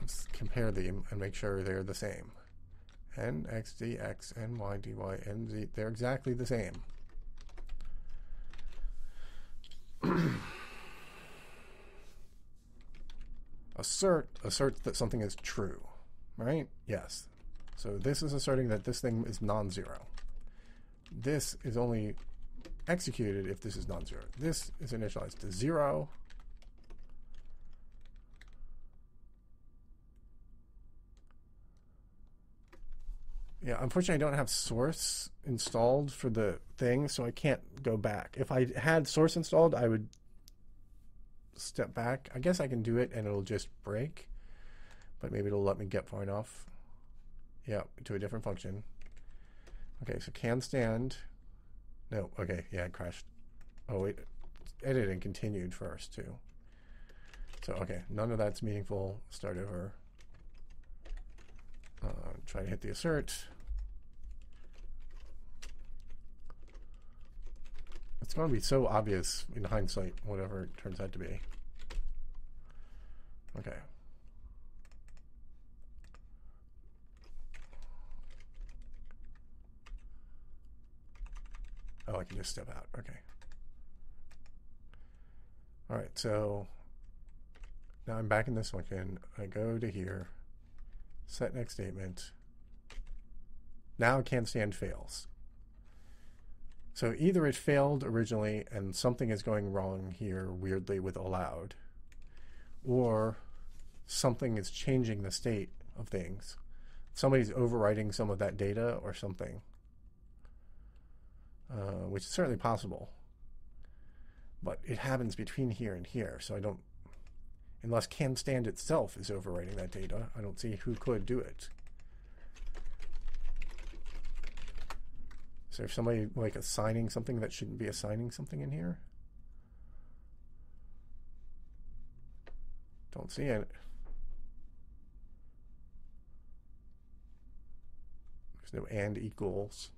Let's compare them and make sure they're the same. N, X, D, X, N, Y, D, Y, N, Z, they're exactly the same. assert asserts that something is true, right? Yes. So this is asserting that this thing is non-zero. This is only executed if this is non-zero. This is initialized to zero. Yeah, unfortunately, I don't have source installed for the thing, so I can't go back. If I had source installed, I would step back. I guess I can do it and it'll just break, but maybe it'll let me get far enough. Yeah, to a different function. Okay, so can stand. No, okay, yeah, it crashed. Oh, wait, editing continued first, too. So, okay, none of that's meaningful. Start over. Uh, try to hit the assert. It's going to be so obvious in hindsight, whatever it turns out to be. Okay. Oh, I can just step out. Okay. All right, so now I'm back in this function. I go to here, set next statement. Now can stand fails. So either it failed originally and something is going wrong here weirdly with allowed, or something is changing the state of things. Somebody's overwriting some of that data or something, uh, which is certainly possible. But it happens between here and here, so I don't, unless can stand itself is overwriting that data, I don't see who could do it. Is there somebody like assigning something that shouldn't be assigning something in here? Don't see it. There's no and equals.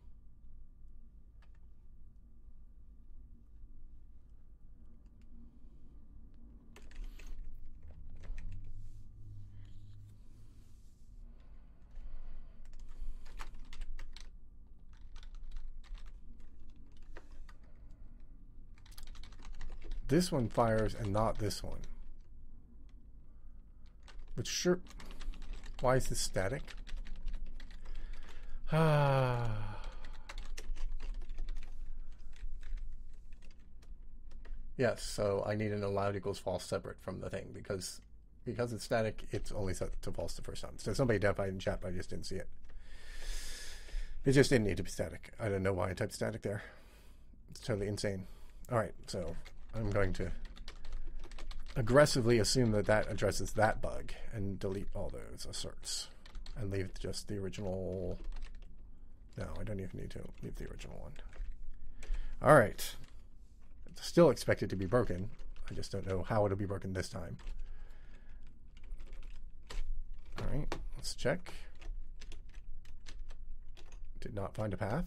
This one fires and not this one. But sure, why is this static? Ah. yes, so I need an allowed equals false separate from the thing because because it's static, it's only set to false the first time. So somebody identified in chat, but I just didn't see it. It just didn't need to be static. I don't know why I typed static there. It's totally insane. All right, so I'm going to aggressively assume that that addresses that bug and delete all those asserts and leave just the original. No, I don't even need to leave the original one. All right. It's still expected to be broken. I just don't know how it'll be broken this time. All right, let's check. Did not find a path.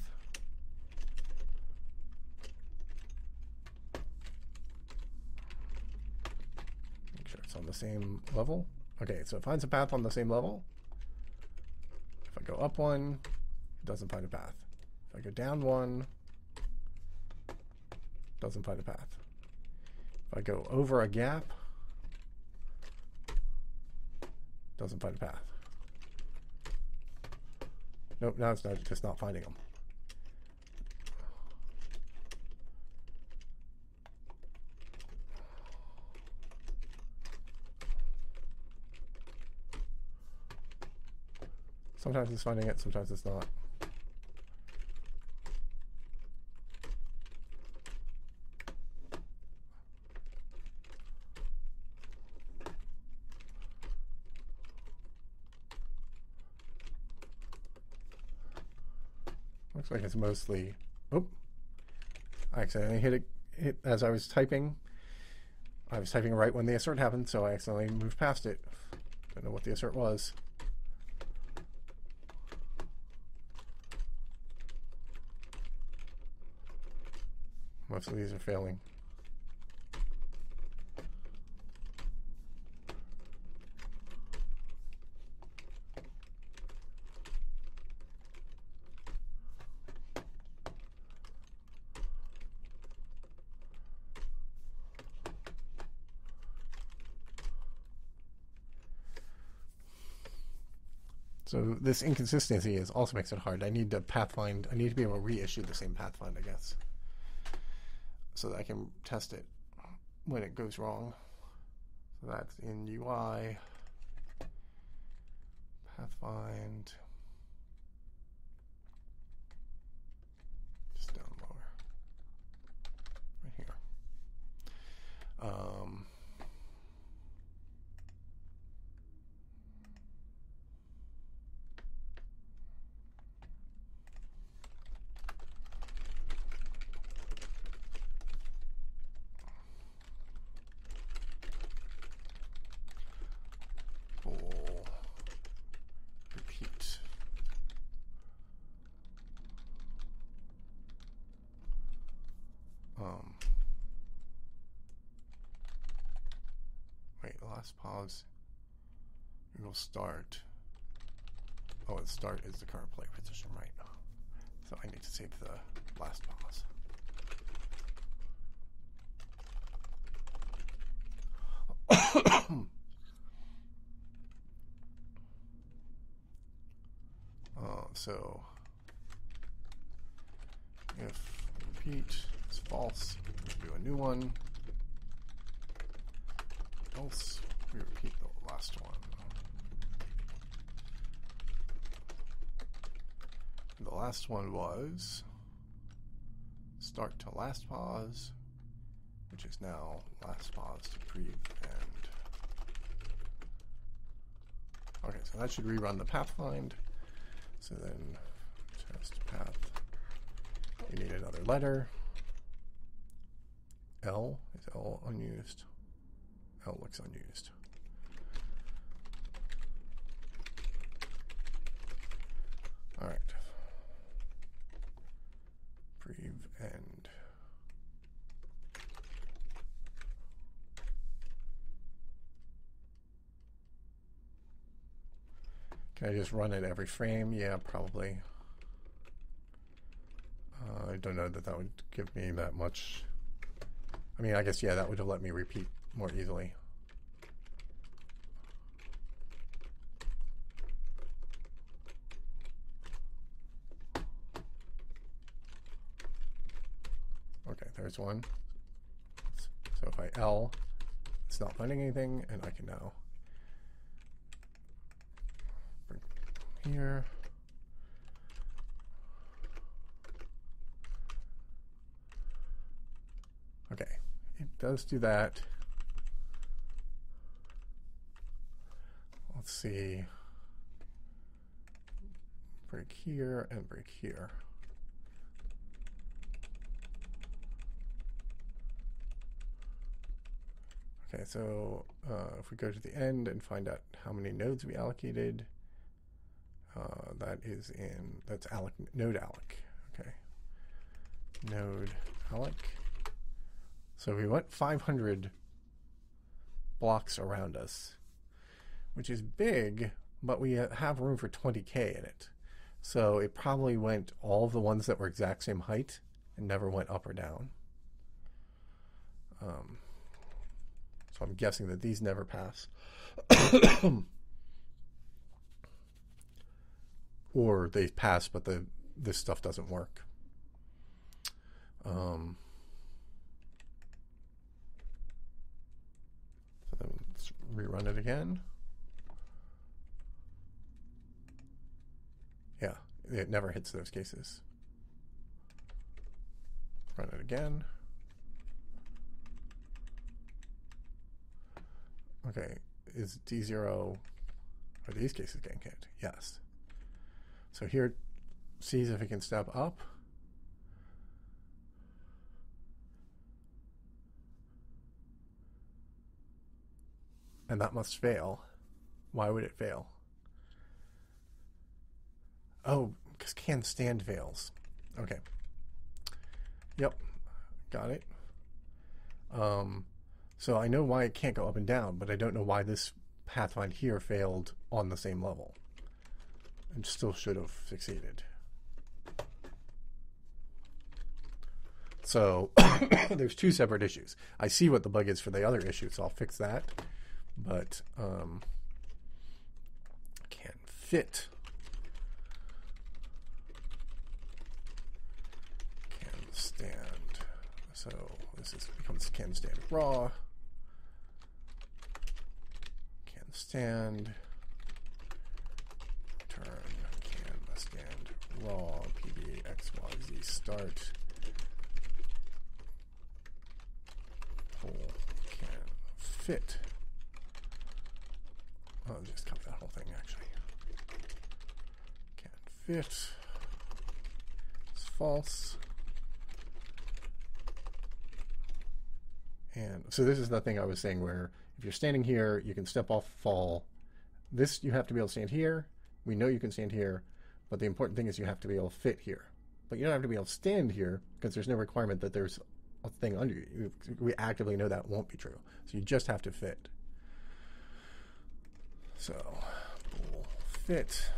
On the same level. Okay, so it finds a path on the same level. If I go up one, it doesn't find a path. If I go down one, doesn't find a path. If I go over a gap, doesn't find a path. Nope, now it's not, just not finding them. Sometimes it's finding it, sometimes it's not. Looks like it's mostly. Oop. I accidentally hit it, hit as I was typing. I was typing right when the assert happened, so I accidentally moved past it. Don't know what the assert was. Most of these are failing. So this inconsistency is also makes it hard. I need to pathfind. I need to be able to reissue the same pathfind, I guess, so that I can test it when it goes wrong. So that's in UI. Pathfind. Just down lower. Right here. Um, bool repeat. Um, wait, last pos. We will start. Oh, the start is the current play position, right? So I need to save the last pos. Uh, so if repeat is false, we do a new one. Else we repeat the last one. The last one was start to last pos, which is now last pos to prev end. Okay, so that should rerun the pathfind. So then test path. You need another letter. L is L unused. L looks unused. All right. Prev end. I just run it every frame? Yeah, probably. Uh, I don't know that that would give me that much. I mean, I guess, yeah, that would have let me repeat more easily. Okay, there's one. So if I L, it's not finding anything, and I can now here. Okay, it does do that. Let's see. Break here and break here. Okay, so uh, if we go to the end and find out how many nodes we allocated, uh, that is in, that's alloc, node alloc. Okay. Node alloc. So we went 500 blocks around us, which is big, but we have room for 20k in it. So it probably went all of the ones that were exact same height and never went up or down. Um, so I'm guessing that these never pass. or they pass, but the this stuff doesn't work. Um, so let's rerun it again. Yeah, it never hits those cases. Run it again. Okay, is D0, are these cases getting hit? Yes. So here, sees if he can step up. And that must fail. Why would it fail? Oh, because can stand fails. Okay. Yep. Got it. Um, so I know why it can't go up and down, but I don't know why this pathfind here failed on the same level. And still should have succeeded. So there's two separate issues. I see what the bug is for the other issue, so I'll fix that. But um, can fit. Can stand. So this is becomes can stand raw. Can stand. Turn can stand raw. PB XYZ start. Bool can fit. Oh, I'll just copy that whole thing actually. Can't fit. It's false. And so this is the thing I was saying where if you're standing here, you can step off, fall. This you have to be able to stand here. We know you can stand here, but the important thing is you have to be able to fit here. But you don't have to be able to stand here because there's no requirement that there's a thing under you. We actively know that won't be true. So you just have to fit. So, bool fit,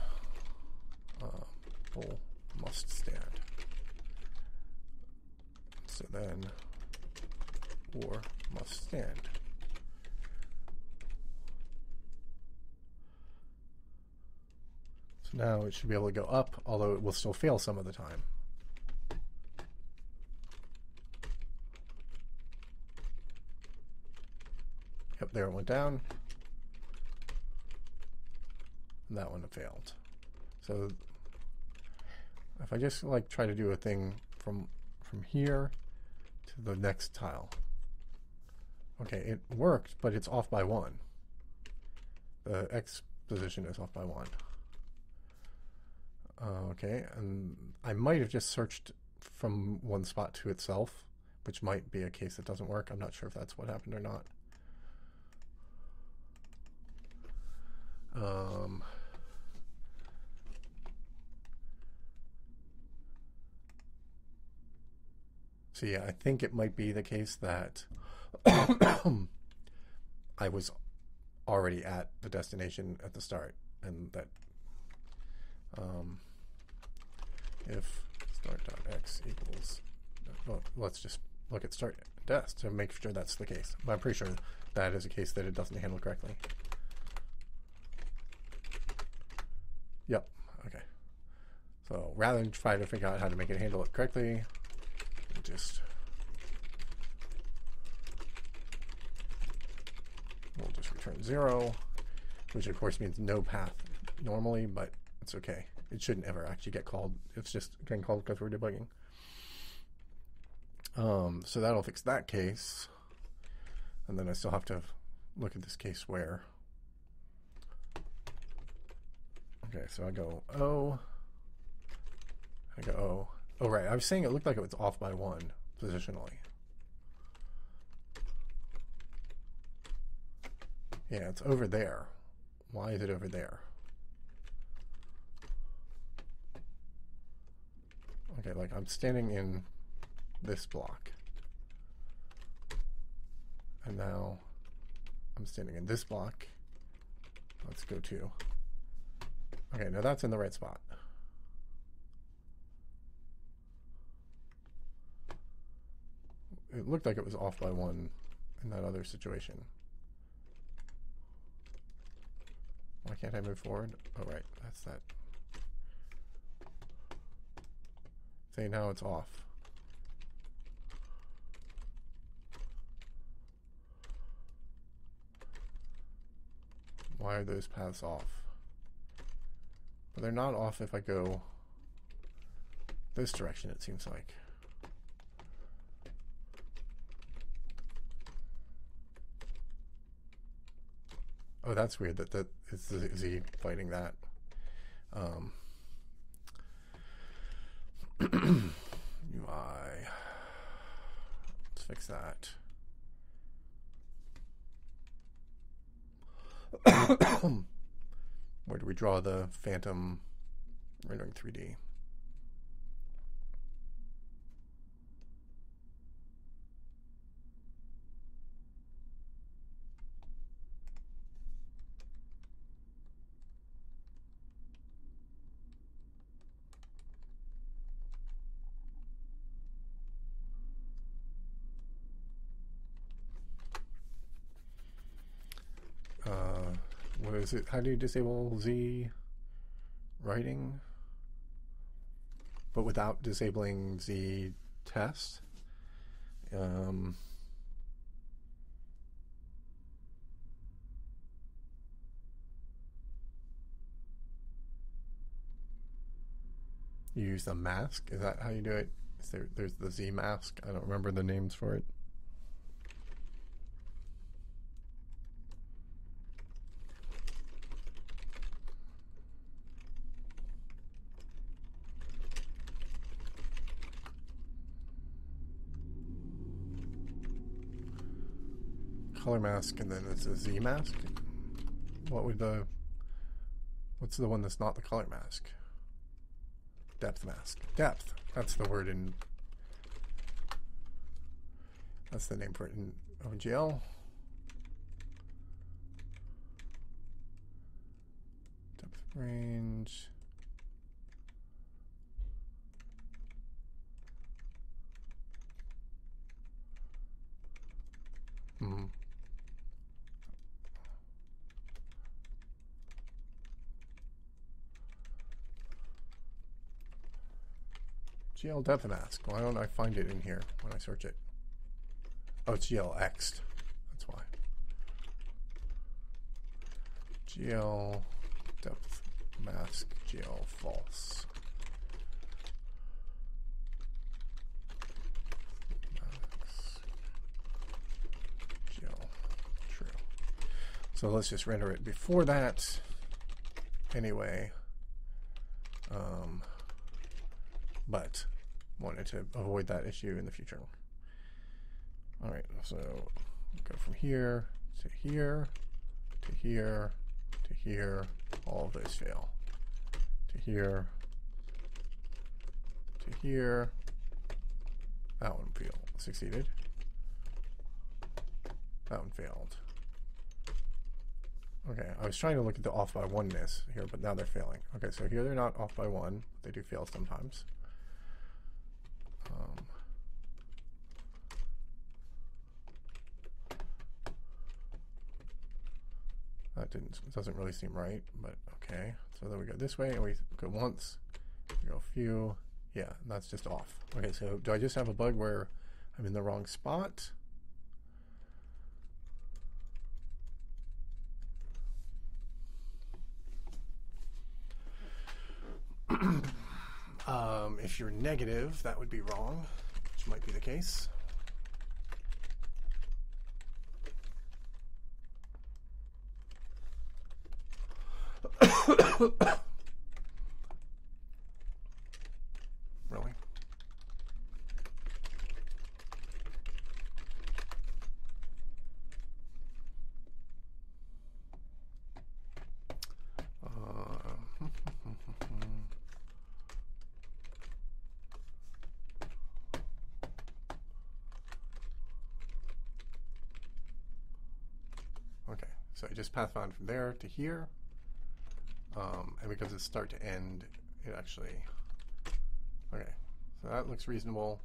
uh, bool must stand. So then, or must stand. So now it should be able to go up, although it will still fail some of the time. Yep, there it went down. And that one failed. So if I just like try to do a thing from from here to the next tile. Okay, it worked, but it's off by one. The X position is off by one. Uh, okay, and I might have just searched from one spot to itself, which might be a case that doesn't work. I'm not sure if that's what happened or not. Um, so yeah, I think it might be the case that I was already at the destination at the start, and that um, if start.x equals, well, let's just look at start dest to make sure that's the case. But I'm pretty sure that is a case that it doesn't handle correctly. Yep. Okay. So rather than try to figure out how to make it handle it correctly, just we'll just return zero, which of course means no path normally, but it's okay. It shouldn't ever actually get called. It's just getting called because we're debugging. Um, so that'll fix that case. And then I still have to look at this case where. Okay, so I go O. I go O. Oh, right. I was saying it looked like it was off by one positionally. Yeah, it's over there. Why is it over there? Okay, like I'm standing in this block. And now I'm standing in this block. Let's go to. Okay, now that's in the right spot. It looked like it was off by one in that other situation. Why can't I move forward? Oh, right, that's that. Say now it's off. Why are those paths off? But they're not off if I go this direction, it seems like. Oh, that's weird. That that is, is he fighting that? Um, UI. Let's fix that. Where do we draw the phantom rendering 3D? Uh, what is it? How do you disable Z writing? But without disabling Z test? Um, you use the mask? Is that how you do it? There, there's the Z mask. I don't remember the names for it. Color mask and then it's a Z mask. What would the what's the one that's not the color mask? Depth mask. Depth. That's the word in that's the name for it in OGL. Depth range. Hmm. GL depth mask. Why don't I find it in here when I search it? Oh, it's GL Xed. That's why. GL depth mask GL false. Mask, GL true. So let's just render it before that. Anyway. Um, but wanted to avoid that issue in the future. All right, so go from here to here to here to here. All of those fail. To here to here. That one failed. Succeeded. That one failed. Okay, I was trying to look at the off by oneness here, but now they're failing. Okay, so here they're not off by one. They do fail sometimes. Um, that didn't doesn't really seem right, but okay. So then we go this way and we go once, we go a few. Yeah, that's just off. Okay, so do I just have a bug where I'm in the wrong spot? Um, if you're negative, that would be wrong, which might be the case. really? Uh, Okay, so I just pathfind from there to here. Um, and because it's start to end, it actually. Okay, so that looks reasonable.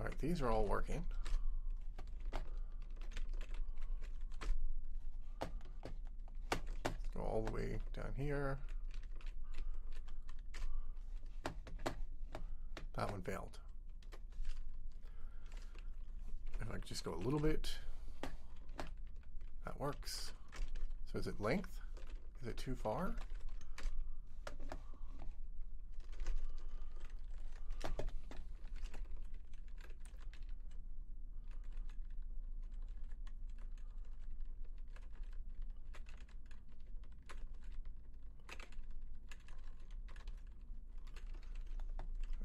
All right, these are all working. Let's go all the way down here. That one failed. If I could just go a little bit, that works. So is it length? Is it too far?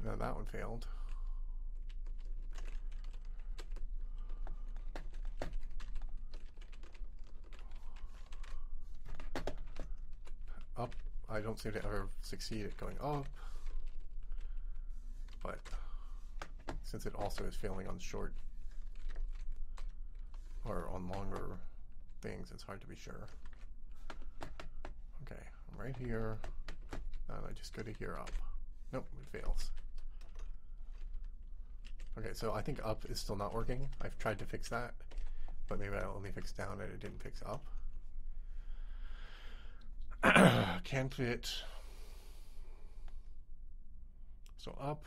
Uh, that one failed. Up. I don't seem to ever succeed at going up. But since it also is failing on short or on longer things, it's hard to be sure. Okay, I'm right here. And I just go to here up. Nope, it fails. Okay, so I think up is still not working. I've tried to fix that, but maybe I only fixed down and it didn't fix up. Can fit. So up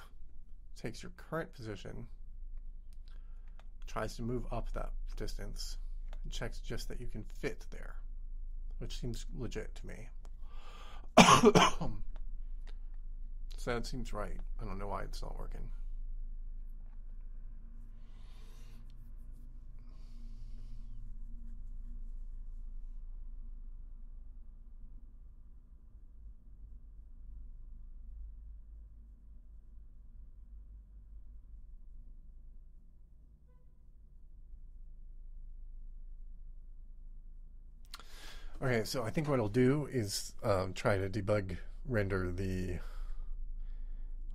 takes your current position, tries to move up that distance, and checks just that you can fit there, which seems legit to me. so that seems right. I don't know why it's not working. Okay, so I think what I'll do is um, try to debug render the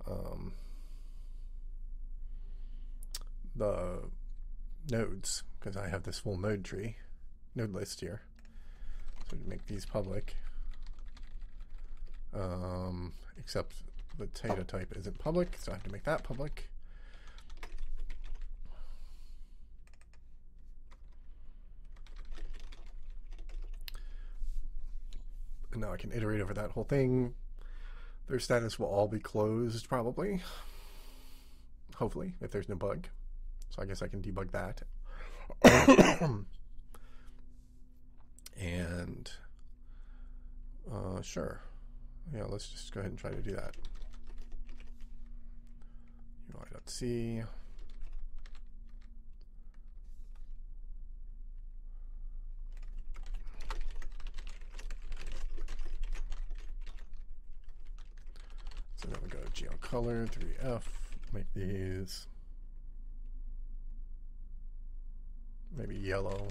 um, the nodes because I have this full node tree, node list here. So to make these public, um, except the data type isn't public, so I have to make that public. And now I can iterate over that whole thing. Their status will all be closed probably. Hopefully, if there's no bug. So I guess I can debug that. and uh, sure. Yeah, let's just go ahead and try to do that. UI.c. So then we go geo color 3F, make these maybe yellow.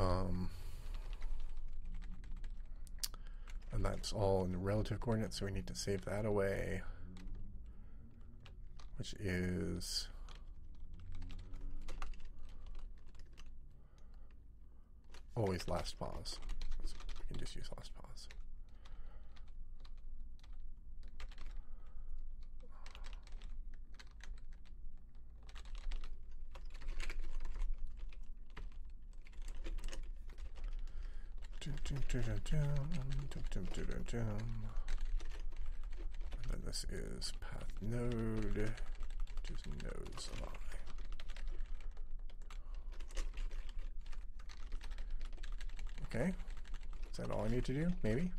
Um, and that's all in relative coordinates, so we need to save that away, which is always last pos. So we can just use last pos. And then this is path node, is nodes i. Okay, is that all I need to do? Maybe.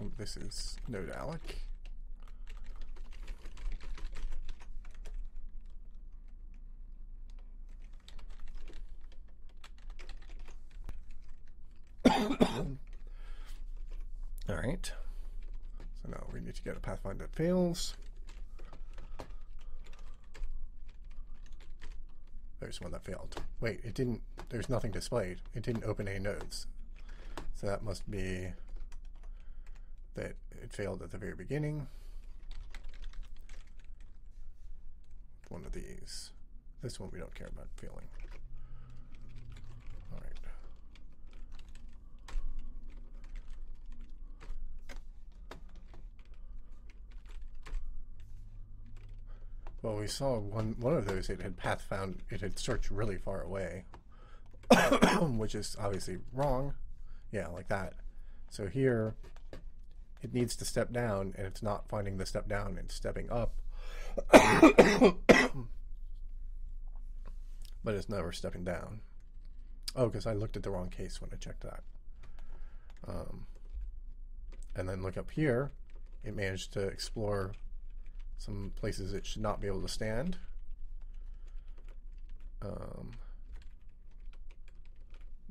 Oh, This is node alloc. All right. So now we need to get a pathfind that fails. There's one that failed. Wait, it didn't. There's nothing displayed. It didn't open any nodes. So that must be that it failed at the very beginning. One of these. This one we don't care about failing. All right. Well, we saw one one of those. It had path found. It had searched really far away, which is obviously wrong. Yeah, like that. So here, it needs to step down, and it's not finding the step down and stepping up. but it's never stepping down. Oh, because I looked at the wrong case when I checked that. Um, and then look up here, it managed to explore some places it should not be able to stand. Um,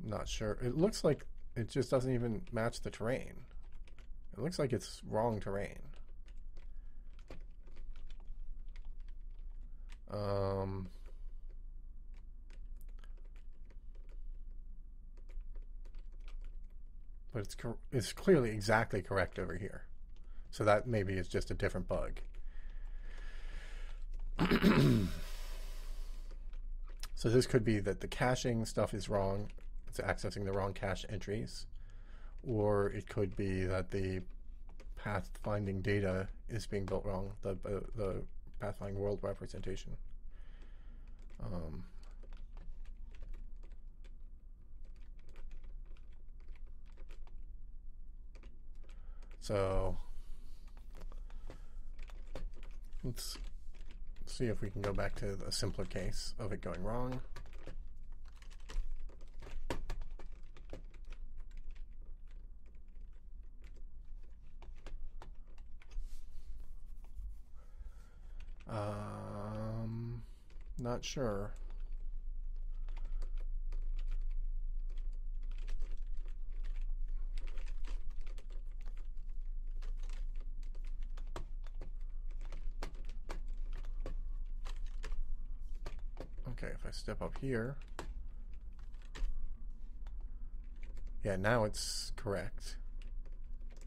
not sure. It looks like it just doesn't even match the terrain. It looks like it's wrong terrain. Um, but it's it's clearly exactly correct over here. So that maybe is just a different bug. so this could be that the caching stuff is wrong. It's accessing the wrong cache entries. Or it could be that the pathfinding data is being built wrong, the, uh, the pathfinding world representation. Um, so let's see if we can go back to a simpler case of it going wrong. Um, not sure. Okay, if I step up here. Yeah, now it's correct.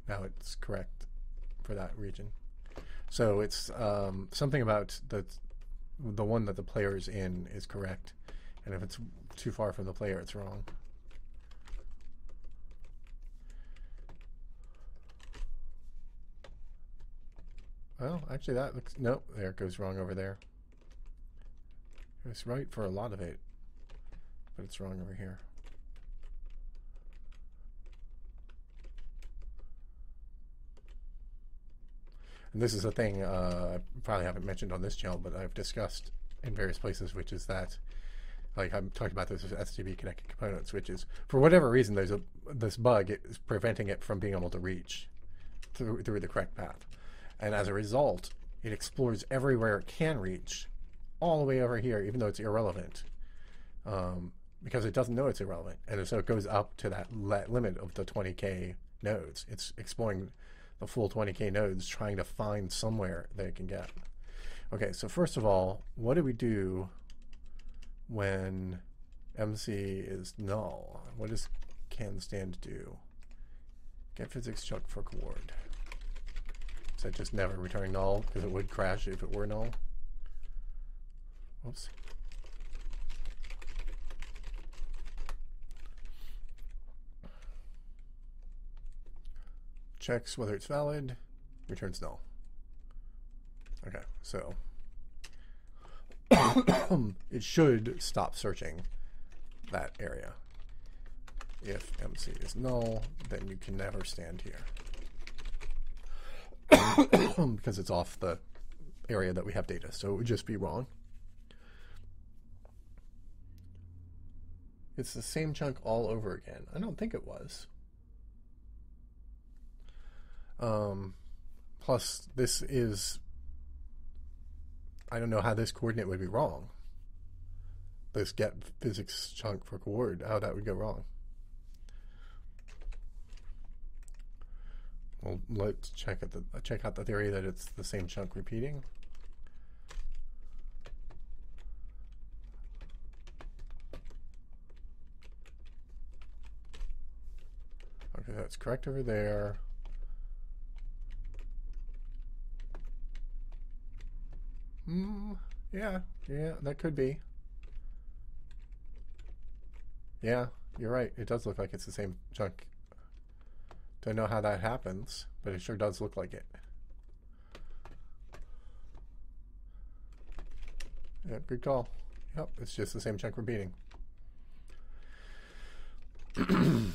Now it's correct for that region. So it's um, something about the the one that the player is in is correct, and if it's too far from the player, it's wrong. Well, actually, that looks nope. There it goes wrong over there. It's right for a lot of it, but it's wrong over here. And this is a thing uh, I probably haven't mentioned on this channel, but I've discussed in various places, which is that, like I'm talking about this STB connected components, which is for whatever reason there's a this bug is preventing it from being able to reach through through the correct path, and as a result, it explores everywhere it can reach, all the way over here, even though it's irrelevant, um, because it doesn't know it's irrelevant, and so it goes up to that limit of the 20k nodes. It's exploring the full 20k nodes trying to find somewhere they can get. Okay, so first of all, what do we do when MC is null? What does can stand do? Get physics chunk for coord. Is that just never returning null? Because it would crash if it were null. Oops. Checks whether it's valid, returns null. Okay, so it should stop searching that area. If MC is null, then you can never stand here. because it's off the area that we have data, so it would just be wrong. It's the same chunk all over again. I don't think it was. Um, plus, this is. I don't know how this coordinate would be wrong. This get physics chunk for coord, how that would go wrong. Well, let's check at the check out the theory that it's the same chunk repeating. Okay, that's correct over there. Mm, yeah, yeah, that could be. Yeah, you're right. It does look like it's the same chunk. Don't know how that happens, but it sure does look like it. Yeah, good call. Yep, it's just the same chunk repeating.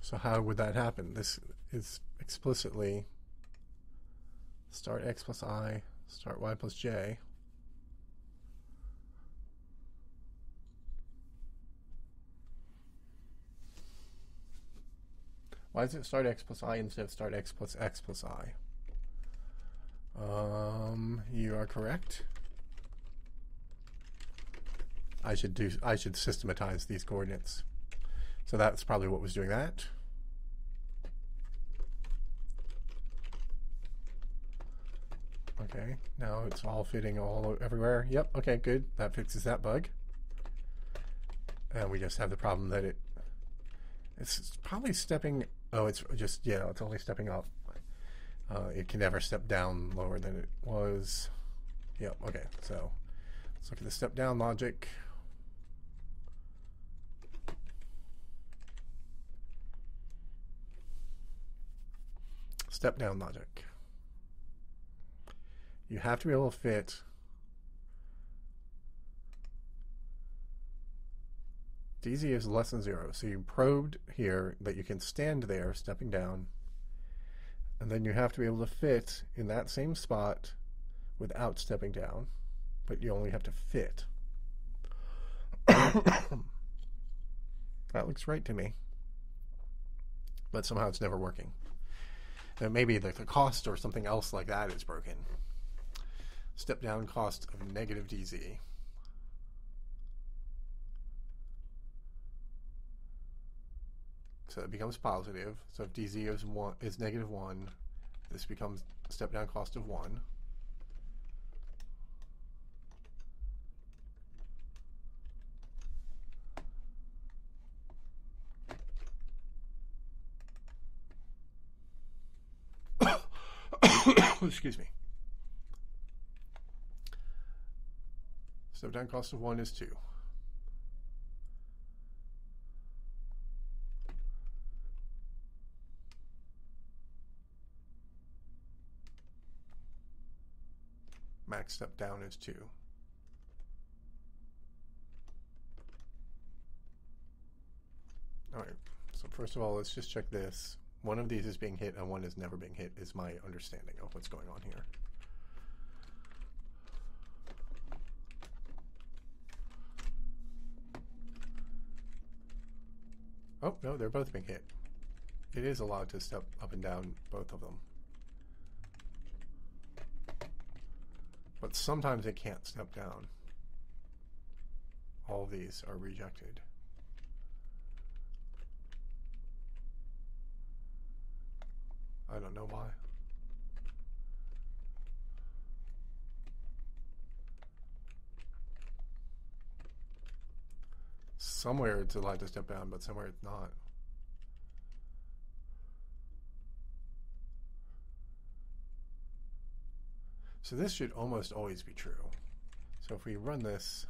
So how would that happen? This is explicitly start x plus i, start y plus j. Why does it start x plus i instead of start x plus x plus i? Um, you are correct. I should do. I should systematize these coordinates. So that's probably what was doing that. Okay, now it's all fitting all everywhere. Yep, okay, good. That fixes that bug. And we just have the problem that it it's probably stepping oh it's just yeah, it's only stepping up. Uh, it can never step down lower than it was. Yep, okay, so let's look at the step down logic. Step down logic you have to be able to fit DZ is less than zero. So you probed here that you can stand there stepping down. And then you have to be able to fit in that same spot without stepping down. But you only have to fit. that looks right to me. But somehow it's never working. And maybe the, the cost or something else like that is broken step down cost of negative dz. So it becomes positive. So if dz is one is negative one, this becomes step down cost of one. Excuse me. So down cost of 1 is 2. Max step down is 2. Alright, so first of all, let's just check this. One of these is being hit and one is never being hit is my understanding of what's going on here. Oh, no, they're both being hit. It is allowed to step up and down both of them. But sometimes it can't step down. All these are rejected. I don't know why. Somewhere it's allowed to step down, but somewhere it's not. So this should almost always be true. So if we run this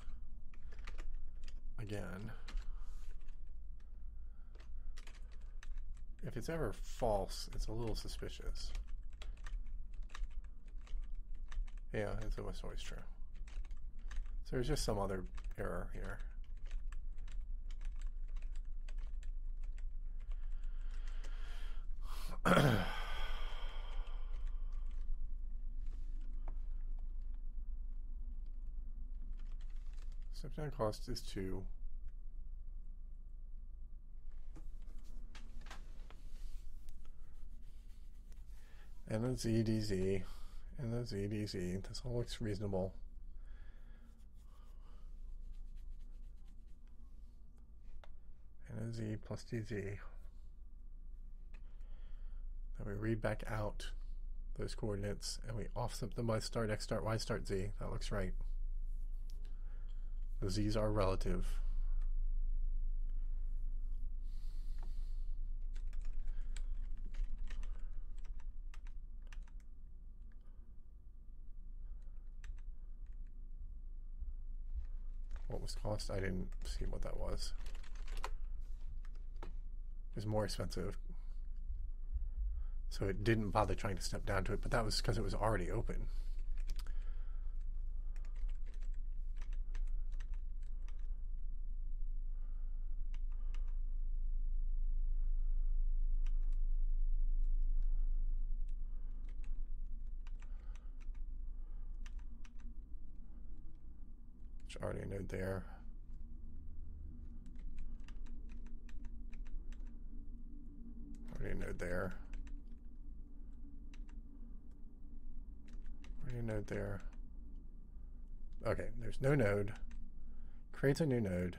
again, if it's ever false, it's a little suspicious. Yeah, it's almost always true. So there's just some other error here. Step down cost is 2. And then ZDZ. And then ZDZ. This all looks reasonable. And then Z plus DZ. Then we read back out those coordinates and we offset them by start x start y start z. That looks right. The z's are relative. What was cost? I didn't see what that was. It was more expensive so it didn't bother trying to step down to it, but that was because it was already open. Already a node there. No node. Creates a new node.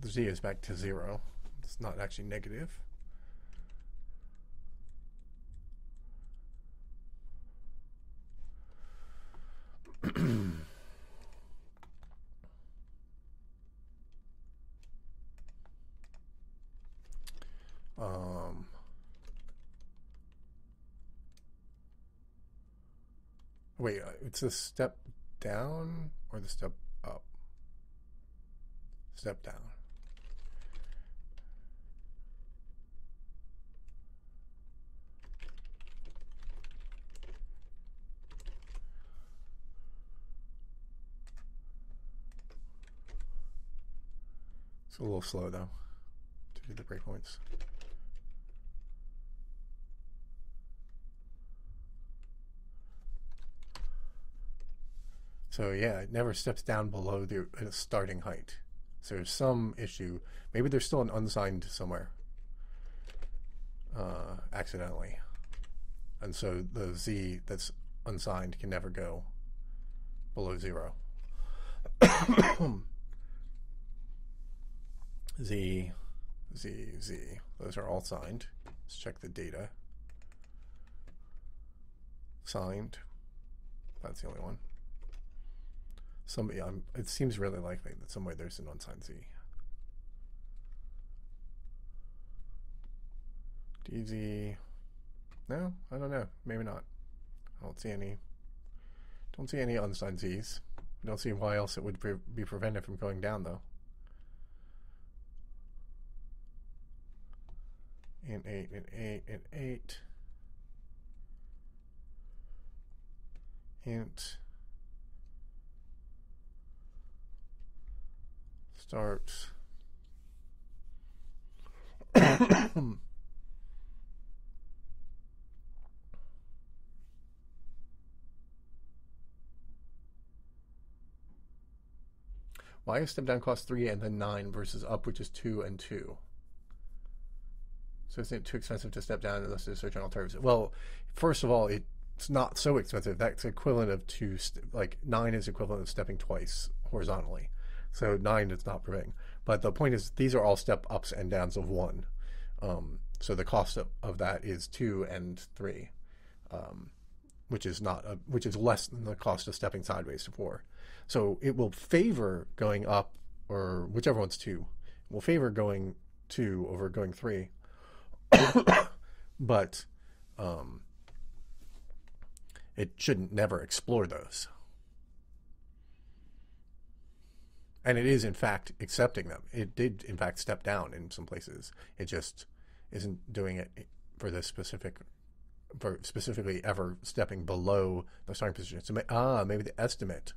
the z is back to zero. It's not actually negative. um, wait, uh, it's a step down or the step up? Step down. It's a little slow though to do the breakpoints. So yeah, it never steps down below the uh, starting height. So there's some issue. Maybe there's still an unsigned somewhere uh, accidentally. And so the Z that's unsigned can never go below zero. Z, Z, Z. Those are all signed. Let's check the data. Signed. That's the only one. Some, yeah, it seems really likely that somewhere there's an unsigned Z. DZ. No, I don't know. Maybe not. I don't see any. Don't see any unsigned Z's. I don't see why else it would pre be prevented from going down though. and 8 and 8 and 8 int starts Why is step down cost 3 and then 9 versus up, which is 2 and 2? So isn't it too expensive to step down unless there's search on alternatives? Well, first of all, it's not so expensive. That's equivalent of two, like nine is equivalent of stepping twice horizontally. So nine is not preventing. But the point is, these are all step ups and downs of one. Um, so the cost of, of that is two and three, um, which is not a, which is less than the cost of stepping sideways to four. So it will favor going up, or whichever one's two, will favor going two over going three but um, it shouldn't never explore those. And it is, in fact, accepting them. It did, in fact, step down in some places. It just isn't doing it for this specific, for specifically ever stepping below the starting position. So, ah, maybe the estimate,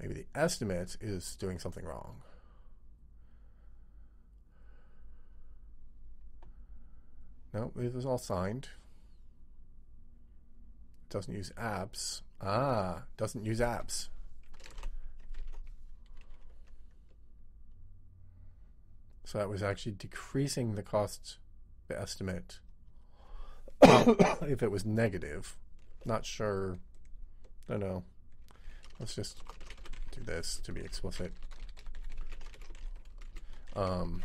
maybe the estimate is doing something wrong. No, it was all signed. It doesn't use abs. Ah, doesn't use abs. So that was actually decreasing the cost estimate if it was negative. Not sure. I don't know. Let's just do this to be explicit. Um,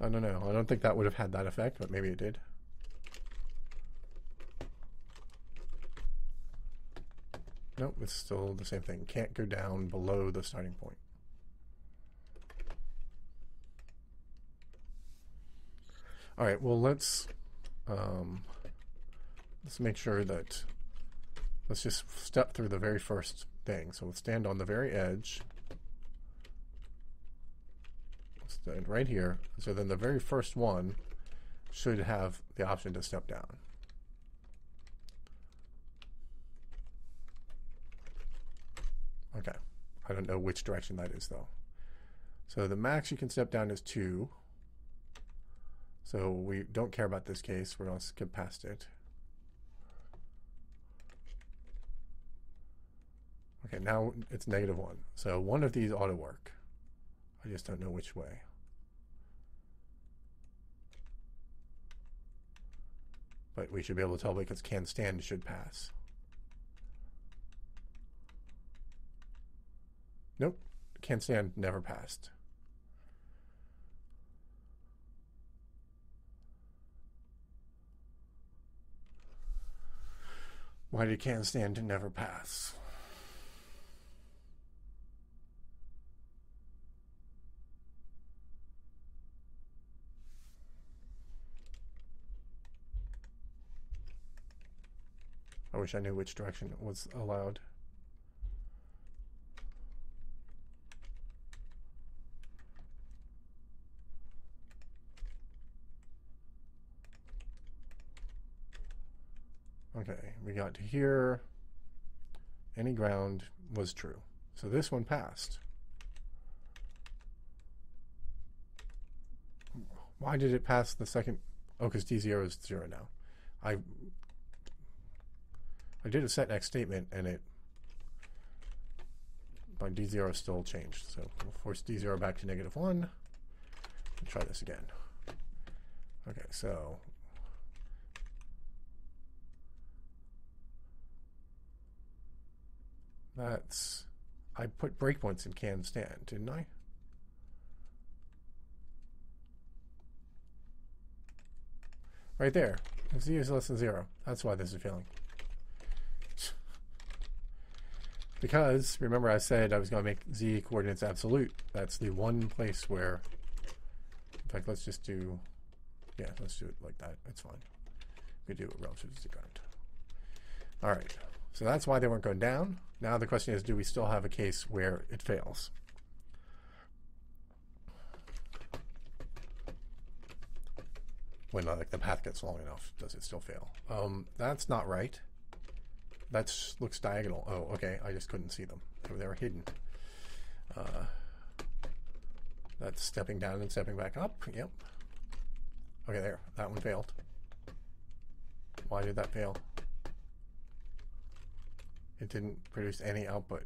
I don't know. I don't think that would have had that effect, but maybe it did. Nope, it's still the same thing. Can't go down below the starting point. All right, well, let's um, let's make sure that let's just step through the very first thing. So let's stand on the very edge right here. So then the very first one should have the option to step down. Okay. I don't know which direction that is though. So the max you can step down is 2. So we don't care about this case. We're going to skip past it. Okay, now it's negative 1. So one of these ought to work. I just don't know which way. But we should be able to tell because can stand should pass. Nope, can stand never passed. Why did can't stand to never pass? I wish I knew which direction it was allowed. Okay, we got to here. Any ground was true. So this one passed. Why did it pass the second? Oh, because D0 is 0 now. I I did a set next statement and it my D0 is still changed. So we'll force D0 back to negative 1 and try this again. Okay, so That's I put breakpoints in can stand, didn't I? Right there. Z is less than zero. That's why this is failing. Because, remember I said I was going to make z coordinates absolute. That's the one place where, in fact, let's just do, yeah, let's do it like that. That's fine. We do it relative to ground. All right. So that's why they weren't going down. Now the question is, do we still have a case where it fails? When like the path gets long enough, does it still fail? Um, that's not right. That looks diagonal. Oh, okay. I just couldn't see them. They were hidden. Uh, that's stepping down and stepping back up. Yep. Okay, there. That one failed. Why did that fail? It didn't produce any output.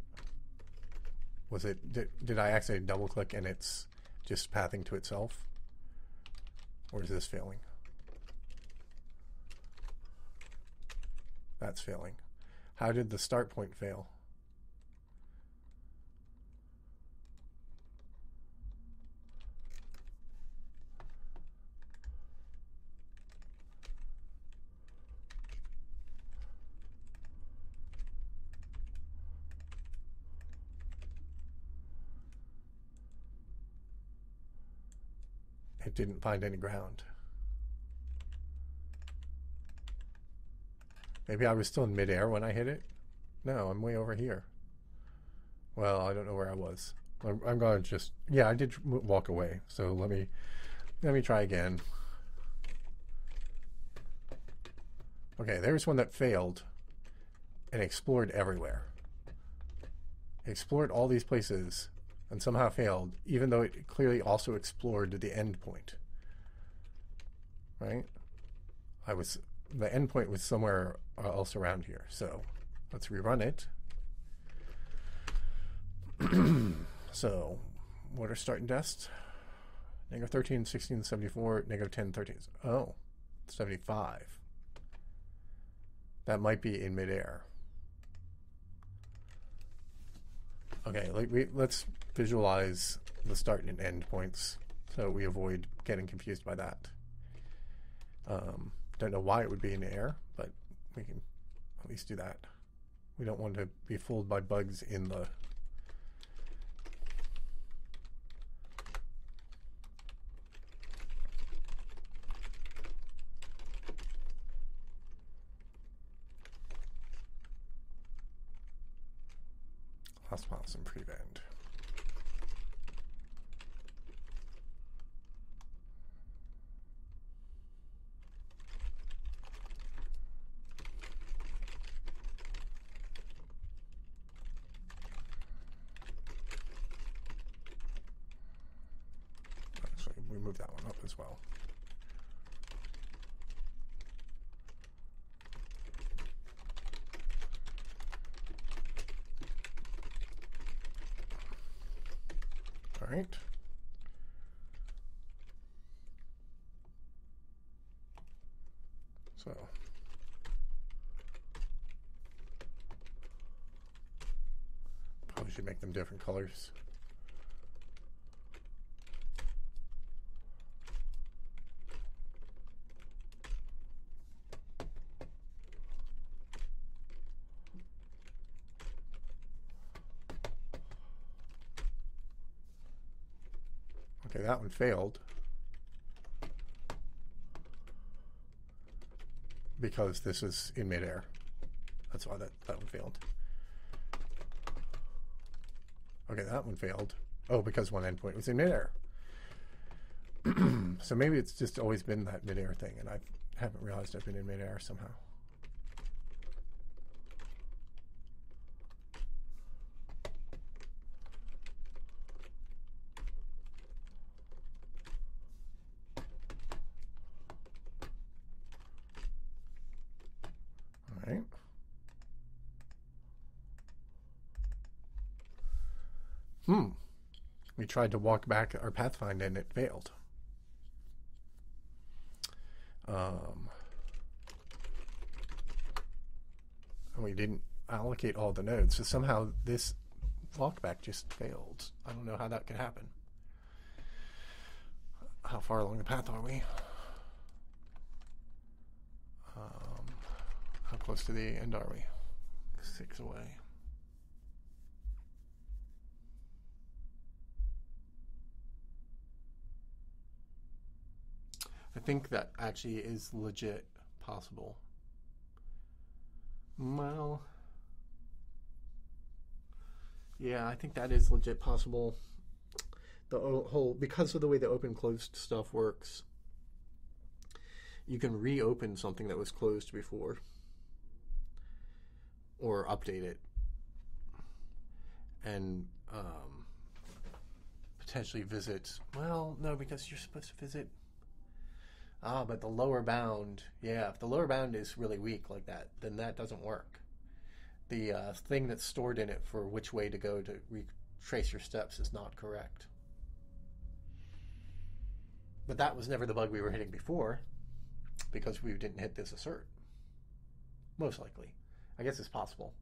Was it, did, did I actually double click and it's just pathing to itself? Or is this failing? That's failing. How did the start point fail? Didn't find any ground. Maybe I was still in midair when I hit it? No, I'm way over here. Well, I don't know where I was. I'm, I'm going to just, yeah, I did walk away. So let me, let me try again. Okay, there's one that failed and explored everywhere. Explored all these places and somehow failed, even though it clearly also explored the endpoint. Right? I was the endpoint was somewhere uh, else around here. So let's rerun it. so what are starting tests? Negative 13, 16, 74, negative 10, 13. Oh, 75. That might be in midair. Okay, like we, let's visualize the start and end points so we avoid getting confused by that. Um, don't know why it would be in the air, but we can at least do that. We don't want to be fooled by bugs in the last miles and prevent. move that one up as well. All right. So probably should make them different colors. Okay, that one failed. Because this is in midair. That's why that, that one failed. Okay, that one failed. Oh, because one endpoint was in midair. so maybe it's just always been that midair thing, and I haven't realized I've been in midair somehow. All right. Hmm. We tried to walk back our Pathfinder and it failed. Um, we didn't allocate all the nodes, so somehow this walkback just failed. I don't know how that could happen. How far along the path are we? Um, how close to the end are we? Six away. I think that actually is legit possible. Well, yeah, I think that is legit possible. The whole because of the way the open closed stuff works, you can reopen something that was closed before or update it and um, potentially visit. Well, no, because you're supposed to visit Ah, but the lower bound, yeah, if the lower bound is really weak like that, then that doesn't work. The uh, thing that's stored in it for which way to go to retrace your steps is not correct. But that was never the bug we were hitting before because we didn't hit this assert. Most likely. I guess it's possible.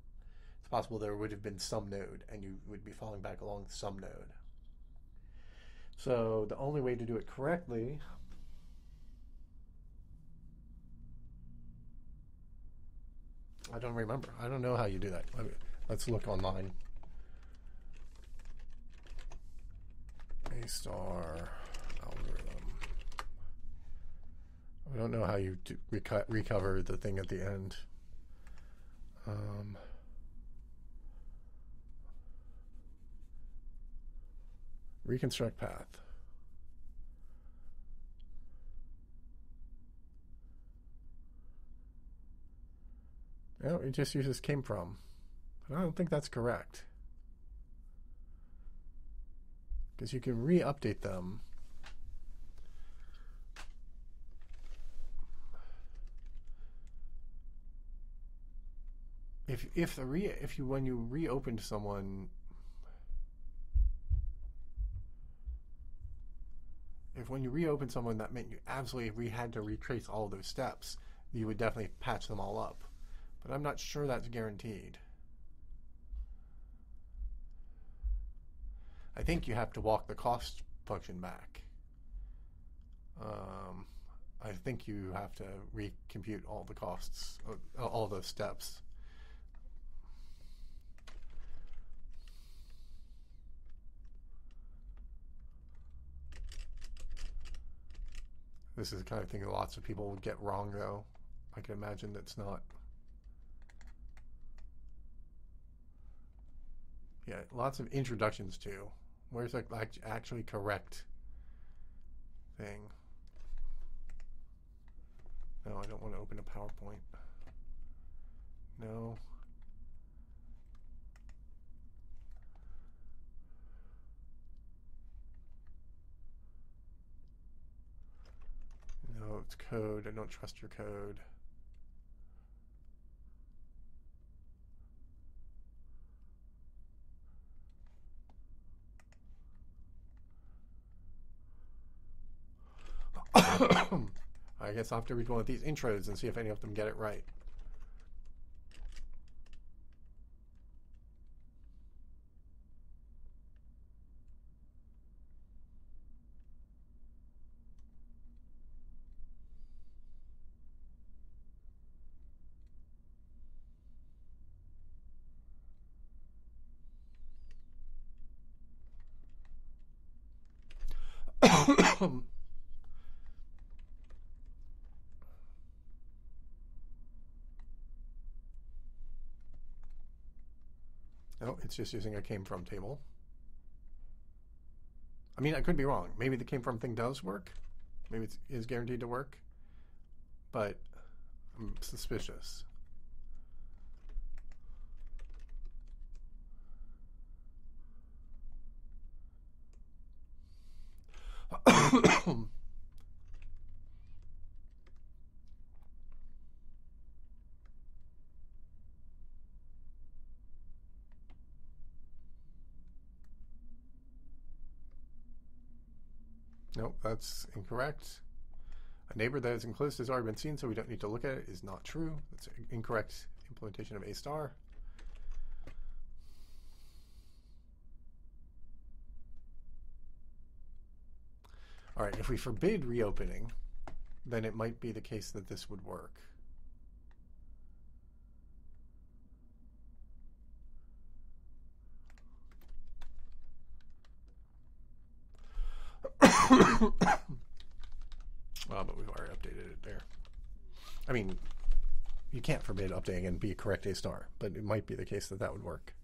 It's possible there would have been some node and you would be falling back along some node. So the only way to do it correctly I don't remember. I don't know how you do that. Let me- Let's look online. A star algorithm. I don't know how you do reco- recover the thing at the end. Um, reconstruct path. No, it just uses came from. But I don't think that's correct. Because you can re update them. If if the re if you when you reopened someone if when you reopened someone that meant you absolutely re had to retrace all those steps, you would definitely patch them all up but I'm not sure that's guaranteed. I think you have to walk the cost function back. Um, I think you have to recompute all the costs, uh, all those steps. This is the kind of thing that lots of people would get wrong, though. I can imagine that's not. Yeah, lots of introductions to. Where's the like actually correct thing? No, I don't want to open a PowerPoint. No. No. it's code. I don't trust your code. I guess I'll have to read one of these intros and see if any of them get it right. No, it's just using a came from table. I mean, I could be wrong. Maybe the came from thing does work. Maybe it is guaranteed to work. But I'm suspicious. Nope, that's incorrect. A neighbor that is enclosed has already been seen, so we don't need to look at it, is not true. That's incorrect implementation of A star. All right, if we forbid reopening, then it might be the case that this would work. well, but we've already updated it there. I mean, you can't forbid updating and be a correct A star, but it might be the case that that would work.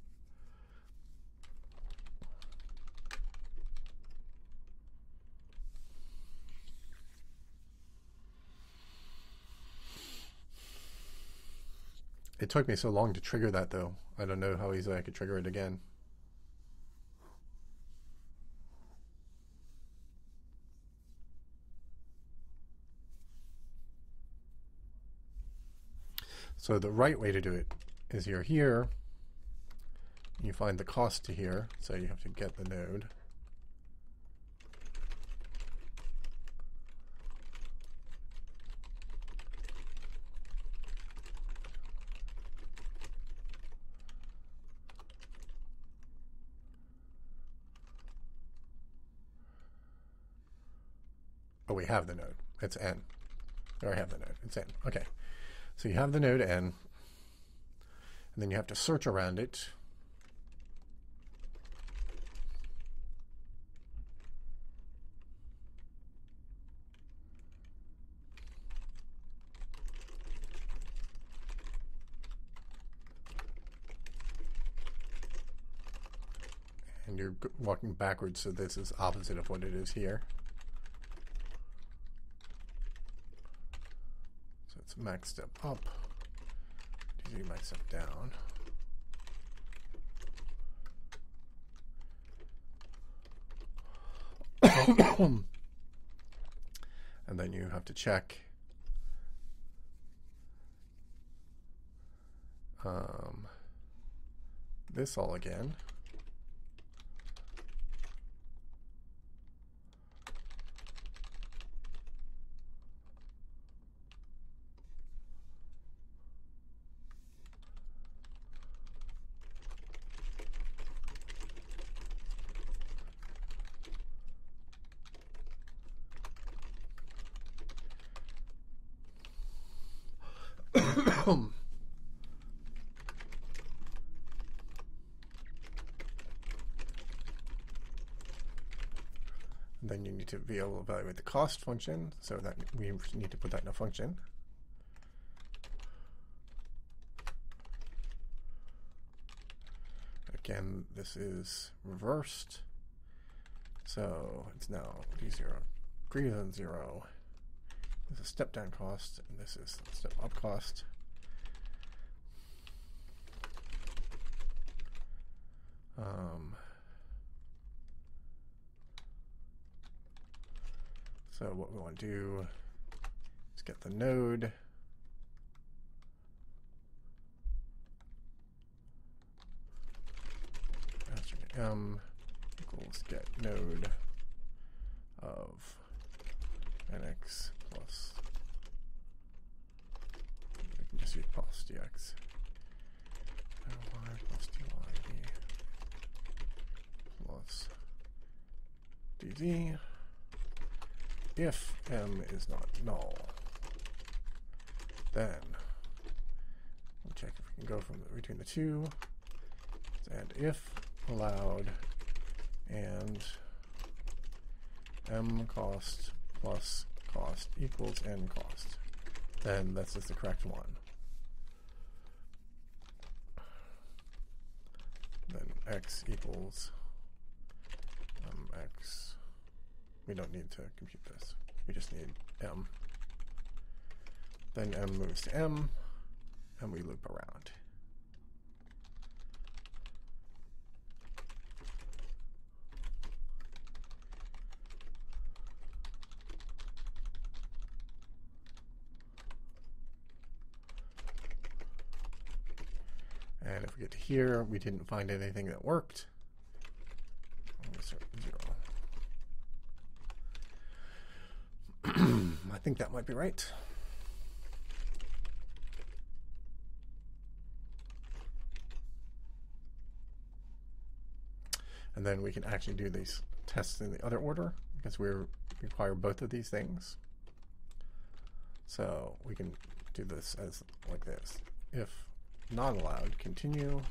It took me so long to trigger that, though. I don't know how easily I could trigger it again. So the right way to do it is you're here, you find the cost to here, so you have to get the node. Oh, we have the node. It's n. Or I have the node. It's n. Okay. So you have the node n, and then you have to search around it. And you're walking backwards, so this is opposite of what it is here. Max step up, DZ max step down. and then you have to check um, this all again. then you need to be able to evaluate the cost function, so that we need to put that in a function. Again, this is reversed, so it's now d0 greater than 0. This is step down cost, and this is step up cost. Um, so what we want to do is get the node. m um, equals get node of nx plus we can just use plus dx y plus dy plus dz if m is not null then we'll check if we can go from the, between the two and if allowed and m cost plus cost equals n cost. Then that's just the correct one. Then x equals um, x. We don't need to compute this. We just need m. Then m moves to m, and we loop around. And if we get to here, we didn't find anything that worked. I think that might be right. And then we can actually do these tests in the other order because we require both of these things. So we can do this as like this. If not allowed. Continue.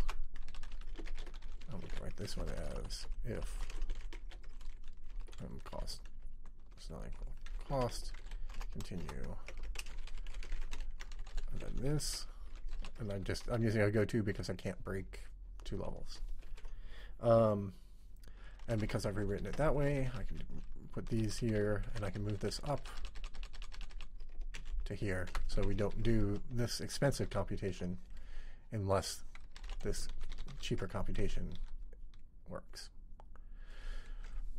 I'm going to write this one as if um, cost is not equal cost. Continue. And then this. And I'm just I'm using a go to because I can't break two levels. Um, and because I've rewritten it that way, I can put these here and I can move this up to here so we don't do this expensive computation unless this cheaper computation works.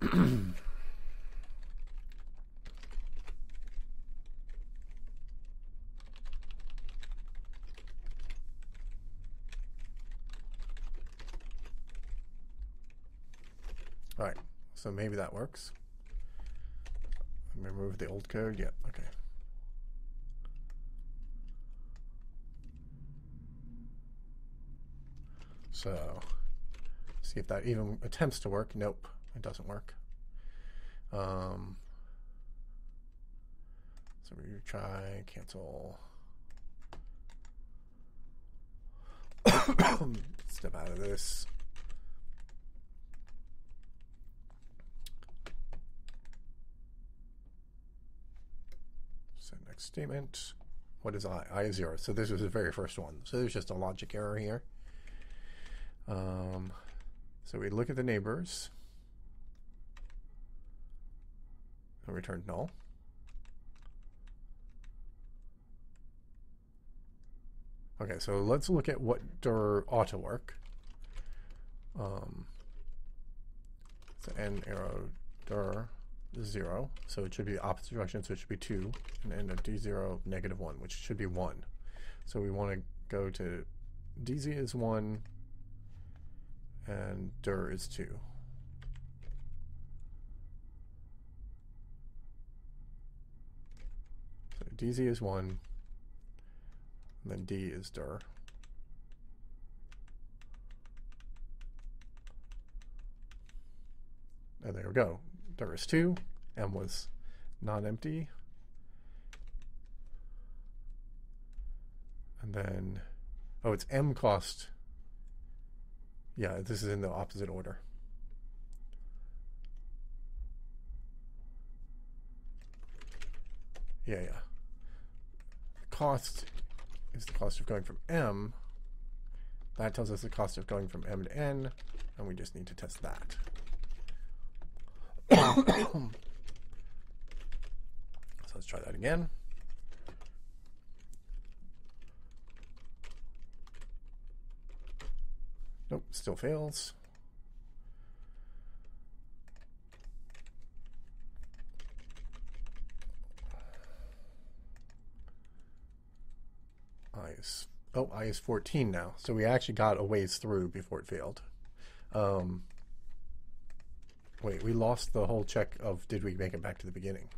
so maybe that works. Let me remove the old code. Yeah, okay. So, see if that even attempts to work. Nope, it doesn't work. Um, so we try cancel. Step out of this. Statement. What is I? I is zero. So this was the very first one. So there's just a logic error here. Um, so we look at the neighbors and return null. Okay, so let's look at what dir ought to work. Um, so n arrow dir 0, so it should be opposite direction, so it should be 2, and n of d0 negative 1, which should be 1. So we want to go to dz is 1, and dir is 2. So dz is 1, and then d is dir. And there we go. Dir is 2, m was non-empty. And then, oh, it's m cost yeah, this is in the opposite order. Yeah, yeah. Cost is the cost of going from M. That tells us the cost of going from M to N, and we just need to test that so let's try that again. Nope, still fails. IS, oh, IS 14 now. So we actually got a ways through before it failed. Um, wait, we lost the whole check of did we make it back to the beginning?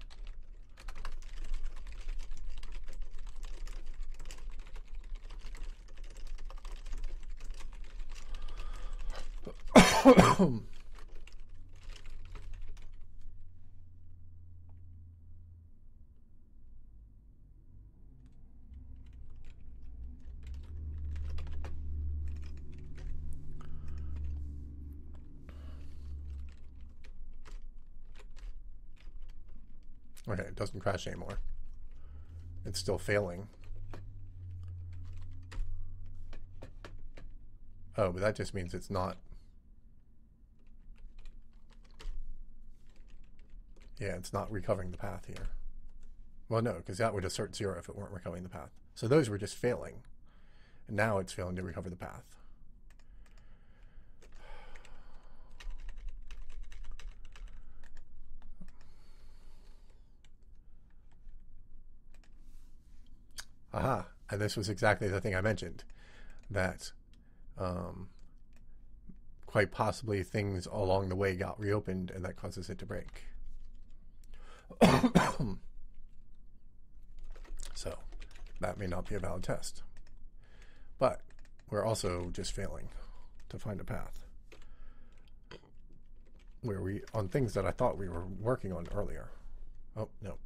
Okay, it doesn't crash anymore. It's still failing. Oh, but that just means it's not. Yeah, it's not recovering the path here. Well, no, because that would assert zero if it weren't recovering the path. So those were just failing. And now it's failing to recover the path. Aha. And this was exactly the thing I mentioned that um, quite possibly things along the way got reopened and that causes it to break. so that may not be a valid test. But we're also just failing to find a path where we on things that I thought we were working on earlier. Oh no.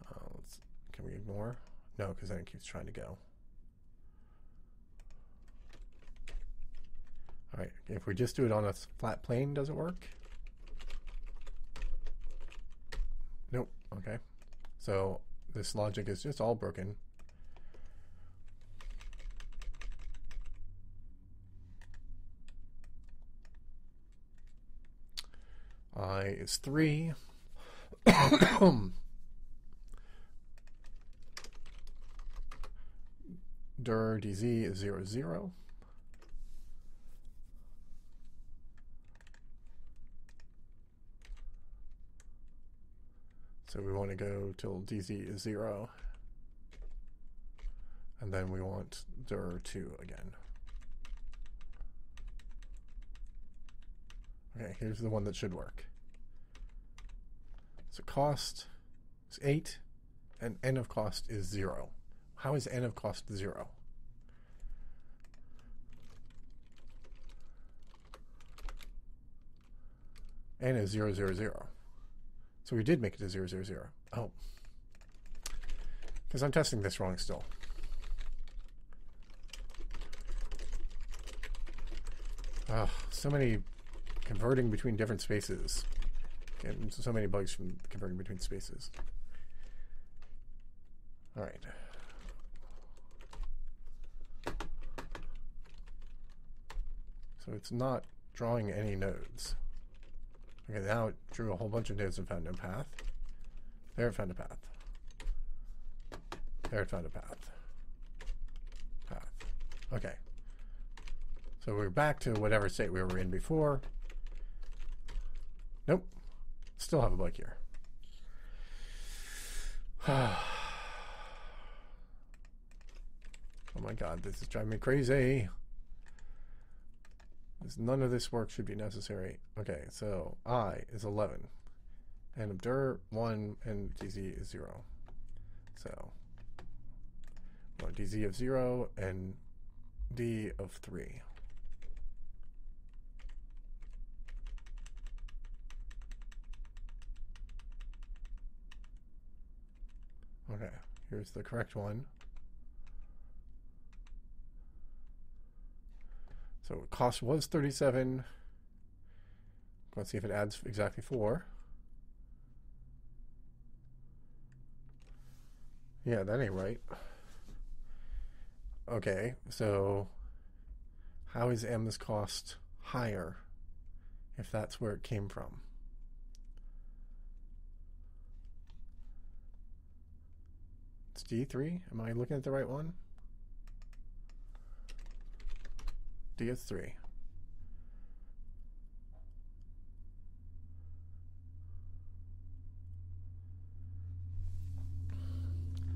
Uh, let's, can we ignore? No, because then it keeps trying to go. All right, if we just do it on a flat plane, does it work? Nope. Okay. So this logic is just all broken. I is 3. dir dz is 0, 0. So we want to go till dz is 0. And then we want dir 2 again. Okay, here's the one that should work. So cost is 8, and n of cost is 0. How is n of cost 0? n is 0, 0, 0. So we did make it to 0, 0, 0. Oh. Because I'm testing this wrong still. Oh, so many converting between different spaces. And so many bugs from converting between spaces. All right. So it's not drawing any nodes. Okay, now it drew a whole bunch of nodes and found no path. There it found a path. There it found a path. Path. Okay. So we're back to whatever state we were in before. Nope. Still have a bug here. oh my god, this is driving me crazy. None of this work should be necessary. Okay, so I is 11. And dir 1 and dz is 0. So, well, dz of 0 and d of 3. Okay, here's the correct one. So cost was 37. Let's see if it adds exactly 4. Yeah, that ain't right. Okay, so how is M's cost higher if that's where it came from? It's D3? Am I looking at the right one? DS3.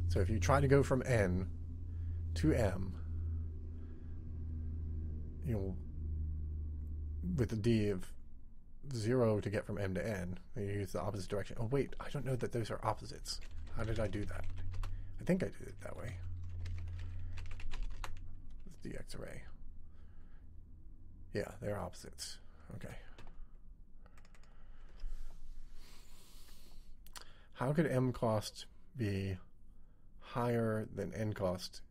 So if you try to go from N to M, you know, with the D of zero to get from M to N, you use the opposite direction. Oh, wait, I don't know that those are opposites. How did I do that? I think I did it that way. It's dx array. Yeah, they're opposites. Okay. How could M cost be higher than N cost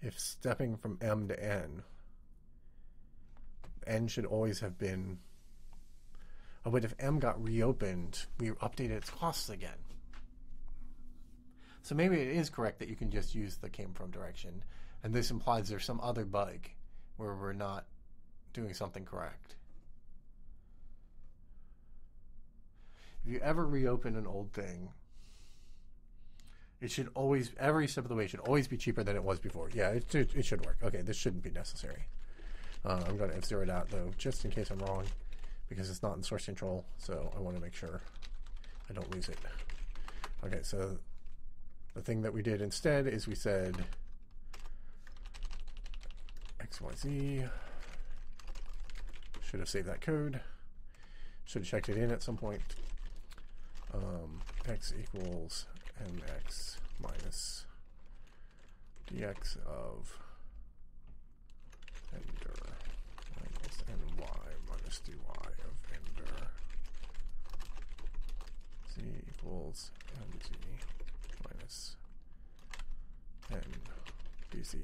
if stepping from M to N, N should always have been. Oh, but if M got reopened, we updated its costs again. So maybe it is correct that you can just use the came from direction, and this implies there's some other bug where we're not doing something correct. If you ever reopen an old thing, it should always, every step of the way, should always be cheaper than it was before. Yeah, it, it, it should work. Okay, this shouldn't be necessary. Uh, I'm going to F0 it out, though, just in case I'm wrong, because it's not in source control, so I want to make sure I don't lose it. Okay, so the thing that we did instead is we said XYZ. Should have saved that code. Should have checked it in at some point. Um, x equals mx minus dx of n dir minus ny minus dy of n dir z equals mz minus n dz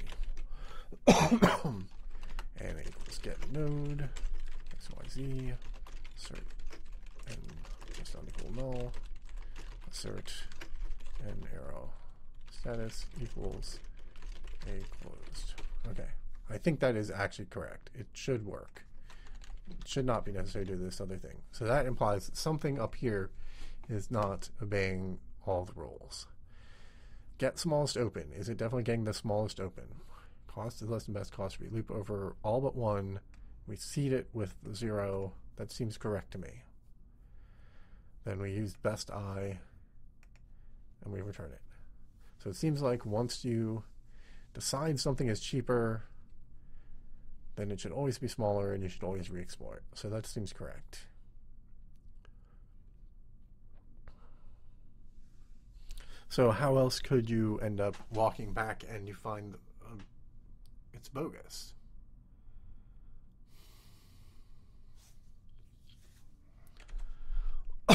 and equals get node xyz assert n just unequal null assert n arrow status equals a closed. Okay, I think that is actually correct. It should work. It should not be necessary to do this other thing. So that implies that something up here is not obeying all the rules. Get smallest open. Is it definitely getting the smallest open? Cost is less than best cost. We loop over all but one. We seed it with zero. That seems correct to me. Then we use best I and we return it. So it seems like once you decide something is cheaper, then it should always be smaller and you should always re explore it. So that seems correct. So how else could you end up walking back and you find um, it's bogus?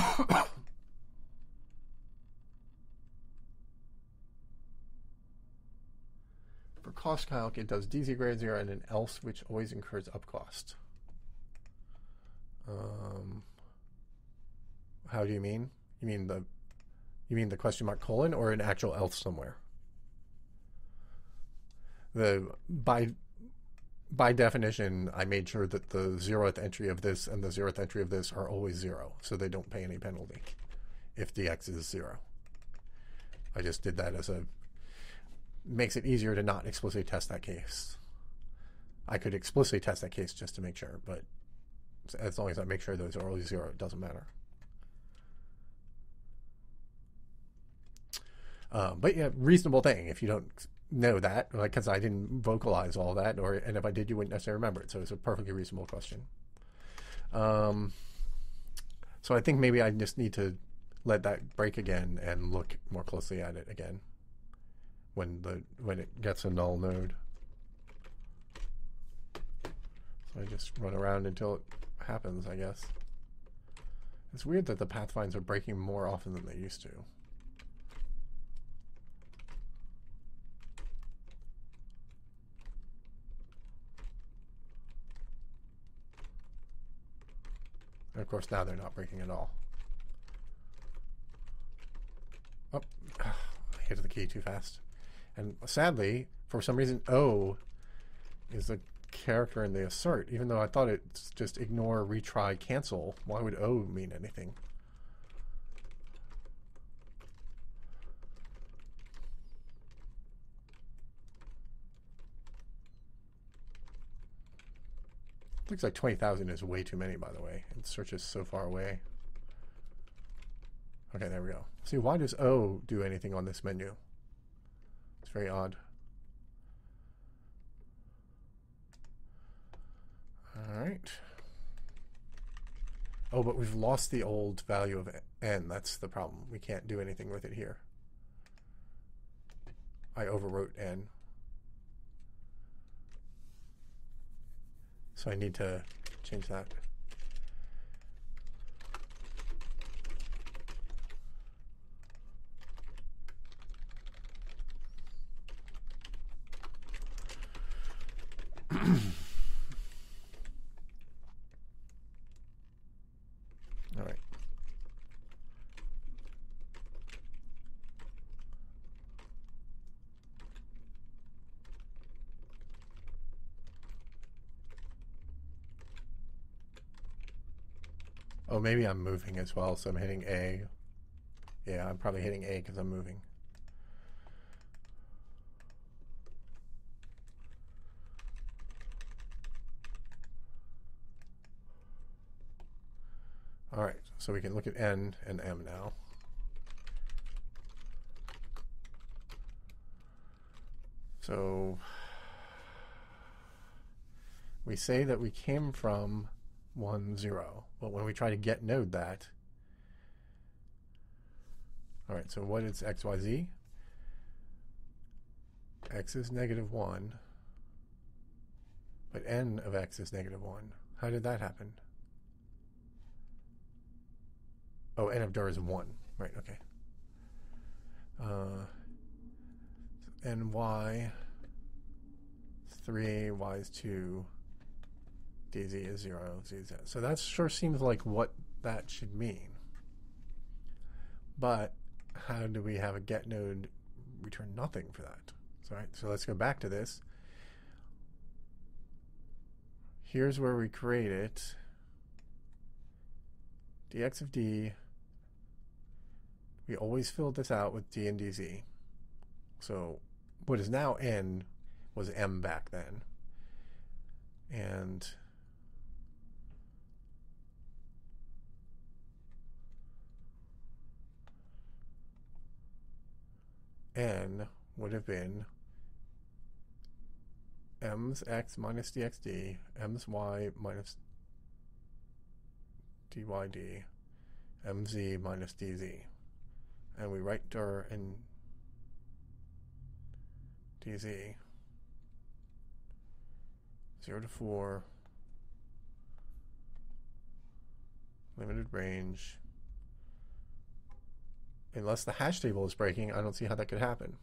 For cost calc, it does dz greater 0 and an else, which always incurs up cost. Um, how do you mean? You mean the you mean the question mark colon or an actual else somewhere? The by by definition, I made sure that the zeroth entry of this and the zeroth entry of this are always zero, so they don't pay any penalty if dx is zero. I just did that as a makes it easier to not explicitly test that case. I could explicitly test that case just to make sure, but as long as I make sure those are always zero, it doesn't matter. Um, but yeah, reasonable thing if you don't know that, because I didn't vocalize all that, or and if I did, you wouldn't necessarily remember it. So it's a perfectly reasonable question. Um, so I think maybe I just need to let that break again and look more closely at it again when the when it gets a null node. So I just run around until it happens, I guess. It's weird that the pathfinds are breaking more often than they used to. And of course, now they're not breaking at all. Oh, I hit the key too fast. And sadly, for some reason, O is a character in the assert, even though I thought it's just ignore, retry, cancel. Why would O mean anything? Looks like 20,000 is way too many, by the way. It searches so far away. Okay, there we go. See, why does O do anything on this menu? It's very odd. All right. Oh, but we've lost the old value of n. That's the problem. We can't do anything with it here. I overwrote n. So I need to change that. maybe I'm moving as well, so I'm hitting A. Yeah, I'm probably hitting A because I'm moving. All right, so we can look at N and M now. So we say that we came from 1, 0, but when we try to get node that, all right, so what is x, y, z? x is negative 1, but n of x is negative 1. How did that happen? Oh, n of dir is 1. Right, okay. Uh, ny, is 3, y is 2, dz is 0, zz. So that sure seems like what that should mean. But how do we have a get node return nothing for that? So, right, so let's go back to this. Here's where we create it. dx of d we always filled this out with d and dz. So what is now n was m back then. And n would have been m's x minus dxd, m's y minus dyd, mz minus dz and we write dir in dz 0 to 4 limited range unless the hash table is breaking I don't see how that could happen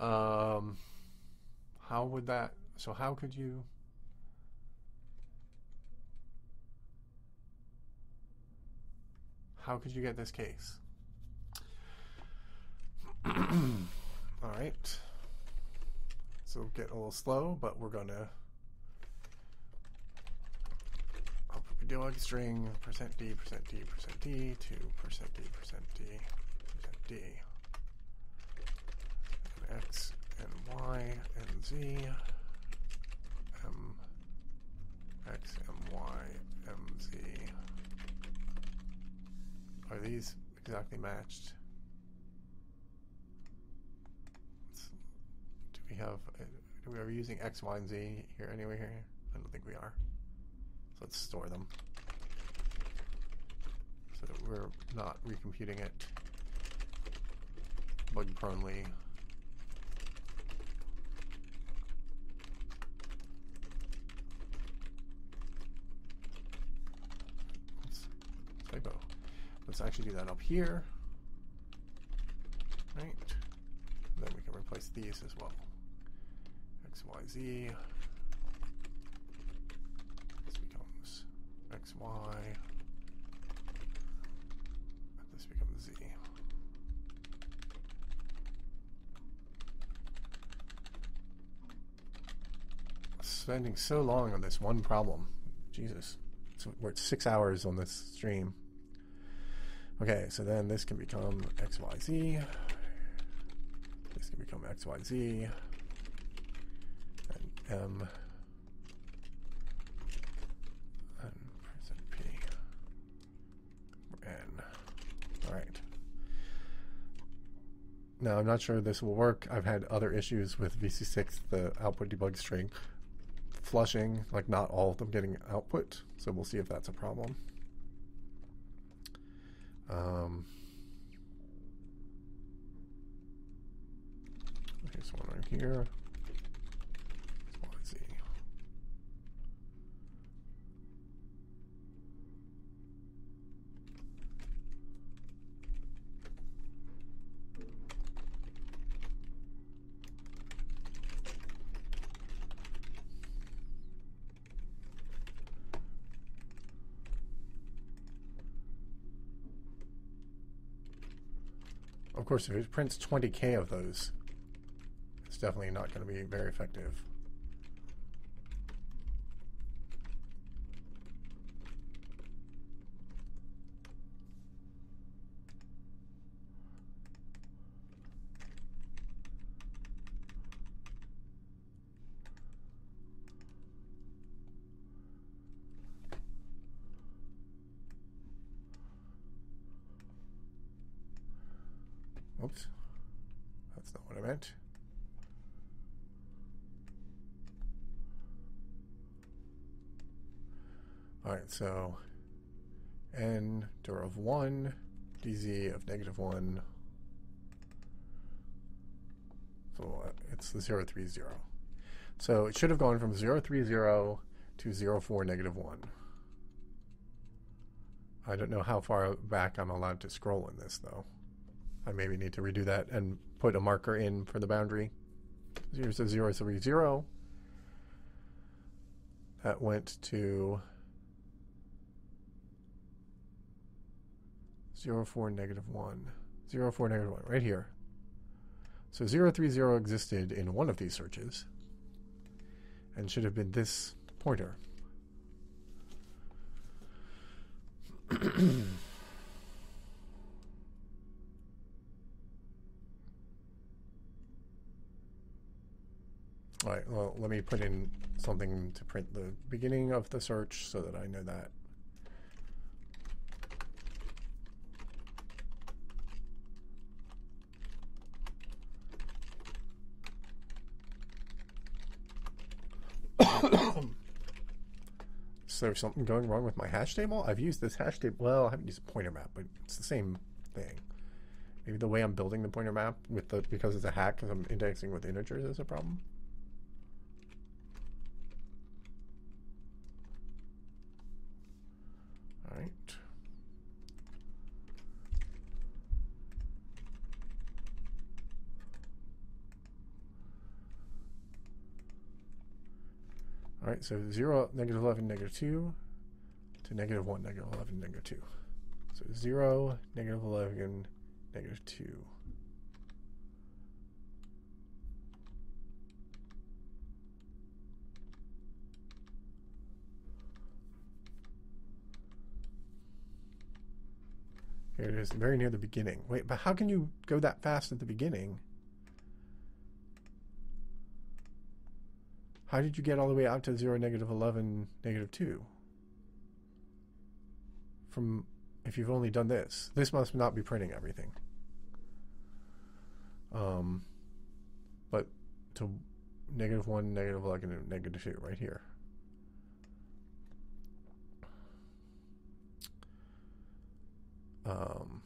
Um, how would that? So how could you? How could you get this case? All right. So get a little slow, but we're gonna. Dog string percent d percent d percent d to percent d percent d percent d x and y and z m x m y m z are these exactly matched Let's, do we have uh, we are we using x y and z here anywhere here I don't think we are so let's store them so that we're not recomputing it bug pronely typo. Let's actually do that up here. Right. And then we can replace these as well. X, Y, Z. This becomes X, Y. This becomes Z. Spending so long on this one problem. Jesus. So we're at six hours on this stream. Okay, so then this can become XYZ. This can become XYZ. M and prison P N. All right. Now I'm not sure this will work. I've had other issues with VC6, the output debug string, flushing, like not all of them getting output. So we'll see if that's a problem. Um, here's one right here. Course, if it prints 20k of those, it's definitely not going to be very effective. Oops. That's not what I meant. Alright, so n dir of 1, dz of negative 1. So uh, it's the 0, 3, 0. So it should have gone from 0, 3, 0 to 0, 4, negative 1. I don't know how far back I'm allowed to scroll in this, though. I maybe need to redo that and put a marker in for the boundary. Here's a 0, 3, 0. That went to 0, 4, negative 1. 0, 4, negative 1, right here. So 0, 3, 0 existed in one of these searches and should have been this pointer. All right, well, let me put in something to print the beginning of the search so that I know that. Is there something going wrong with my hash table? I've used this hash table. Well, I haven't used a pointer map, but it's the same thing. Maybe the way I'm building the pointer map with the because it's a hack because I'm indexing with integers is a problem. All right. All right, so 0, negative 11, negative 2 to negative 1, negative 11, negative 2. So 0, negative 11, negative 2. Here it is, very near the beginning. Wait, but how can you go that fast at the beginning? How did you get all the way out to 0, negative 11, negative 2? From, if you've only done this. This must not be printing everything. Um, but to negative 1, negative 11, negative 2, right here. Um,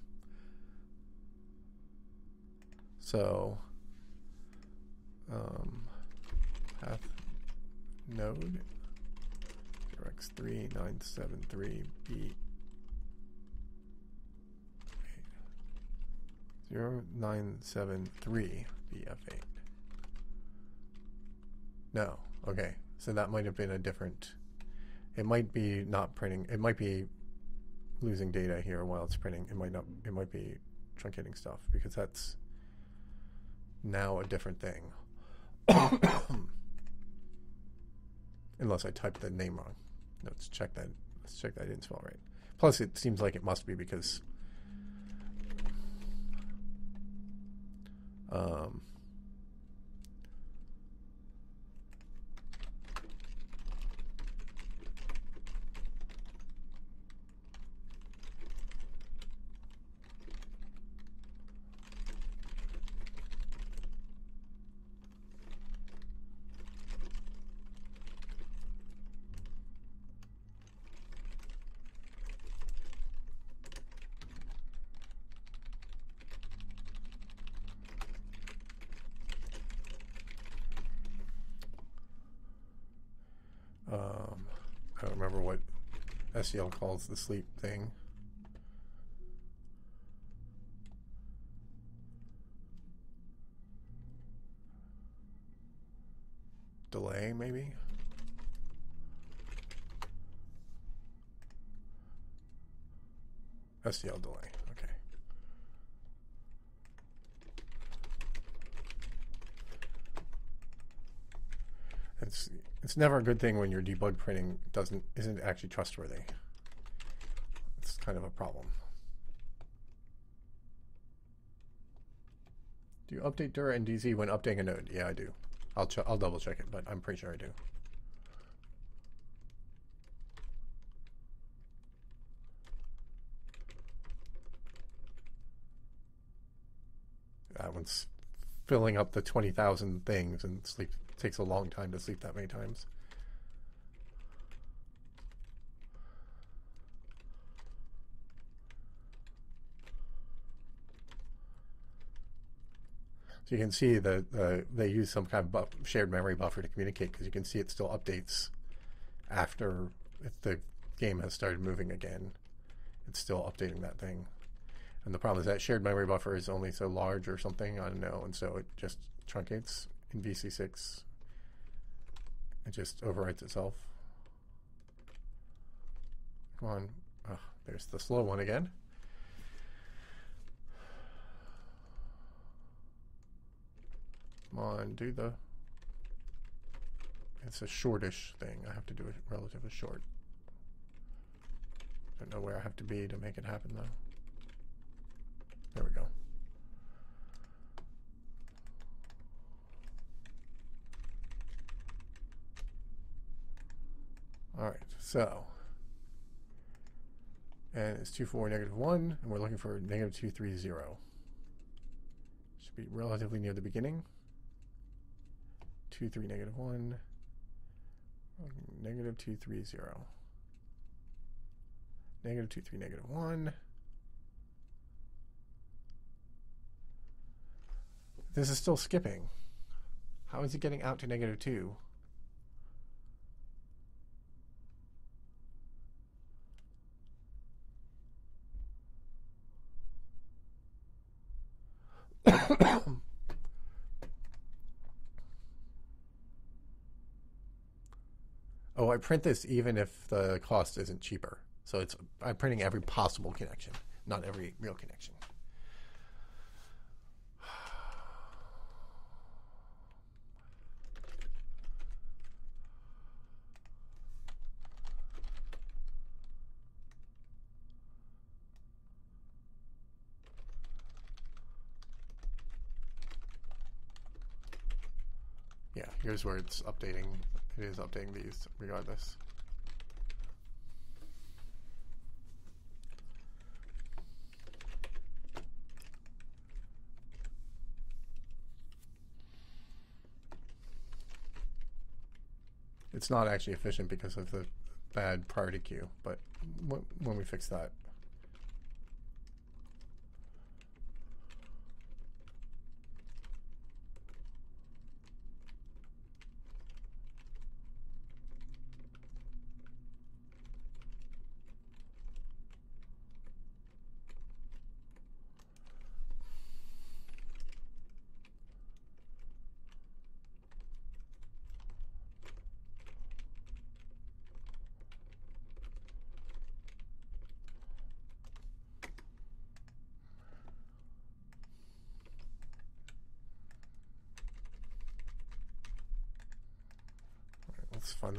so, um, path node x3973b 0973 BF8. No, okay. So that might have been a different it might be not printing. It might be losing data here while it's printing. It might not. It might be truncating stuff because that's now a different thing. Unless I typed the name wrong. Let's check that. Let's check that I didn't spell right. Plus, it seems like it must be because. Um, SDL calls the sleep thing. Delay, maybe? SDL delay, okay. It's it's never a good thing when your debug printing doesn't isn't actually trustworthy. It's kind of a problem. Do you update Dura and DZ when updating a node? Yeah, I do. I'll I'll double check it, but I'm pretty sure I do. That one's filling up the 20,000 things and sleep takes a long time to sleep that many times. So you can see that uh, they use some kind of buff, shared memory buffer to communicate because you can see it still updates after if the game has started moving again. It's still updating that thing. And the problem is that shared memory buffer is only so large or something, I don't know, and so it just truncates in VC6. It just overwrites itself. Come on. Oh, there's the slow one again. Come on, do the... It's a shortish thing. I have to do it relatively short. Don't know where I have to be to make it happen, though. There we go. All right, so, and it's 2, 4, negative 1, and we're looking for negative 2, 3, 0. Should be relatively near the beginning. 2, 3, negative 1, negative 2, 3, 0. Negative 2, 3, negative 1. This is still skipping. How is it getting out to negative 2? oh, I print this even if the cost isn't cheaper. So it's I'm printing every possible connection, not every real connection. Yeah, here's where it's updating. It is updating these regardless. It's not actually efficient because of the bad priority queue, but when we fix that,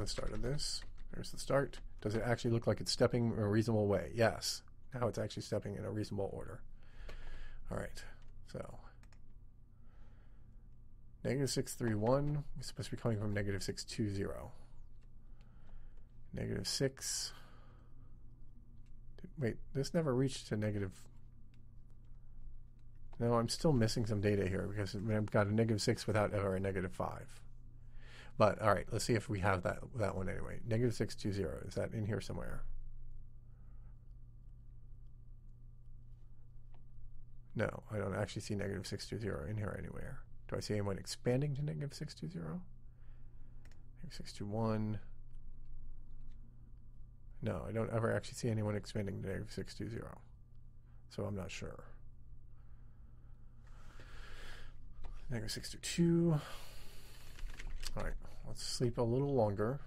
start of this. There's the start. Does it actually look like it's stepping in a reasonable way? Yes. Now it's actually stepping in a reasonable order. All right. So negative 631 is supposed to be coming from negative 620. Negative 6. Wait, this never reached to negative. No, I'm still missing some data here because I've got a negative 6 without ever a negative 5. But all right, let's see if we have that that one anyway. Negative six two zero is that in here somewhere? No, I don't actually see negative six two zero in here anywhere. Do I see anyone expanding to negative six two zero? Negative six two one. No, I don't ever actually see anyone expanding to negative 620. So I'm not sure. Negative 622. All right, let's sleep a little longer.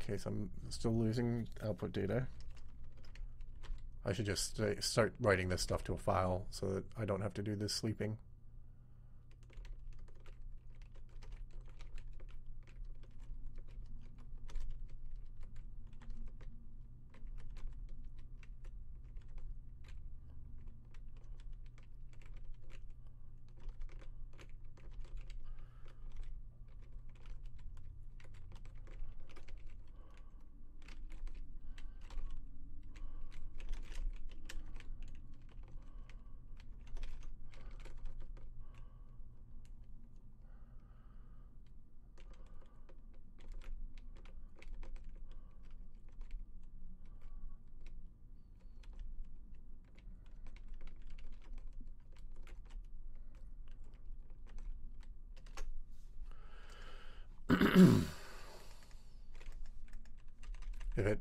In case I'm still losing output data. I should just start writing this stuff to a file so that I don't have to do this sleeping.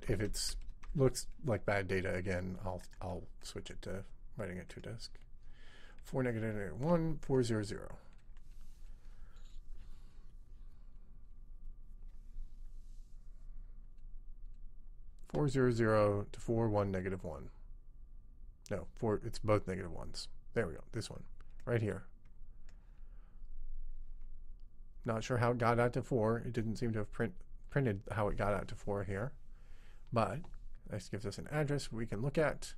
If it it's looks like bad data again, I'll I'll switch it to writing it to disk. Four negative negative one four zero zero. Four zero zero to four one negative one. No, four it's both negative ones. There we go. This one. Right here. Not sure how it got out to 4. It didn't seem to have print, printed how it got out to 4 here. But this gives us an address we can look at.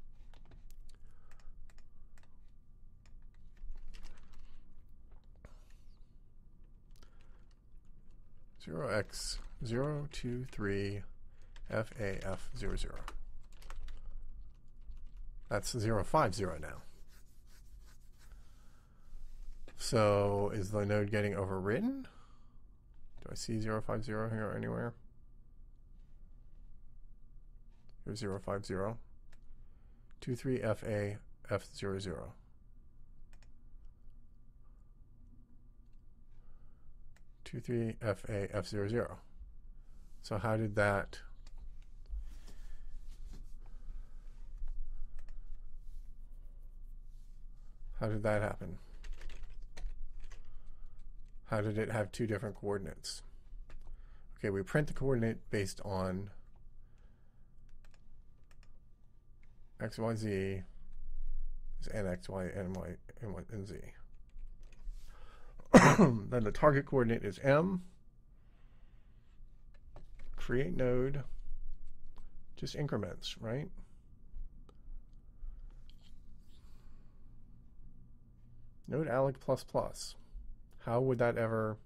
Zero x zero two three FAF zero zero. That's zero five zero now. So is the node getting overwritten? Do I see 050 here anywhere? Here's 050. 23FA F00. Two three FA F zero zero. So how did that how did that happen? How did it have two different coordinates? Okay, we print the coordinate based on x, y, z is n, x, y, n, y, n, y, and z. then the target coordinate is m. Create node, just increments, right? Node alloc plus plus. How would that ever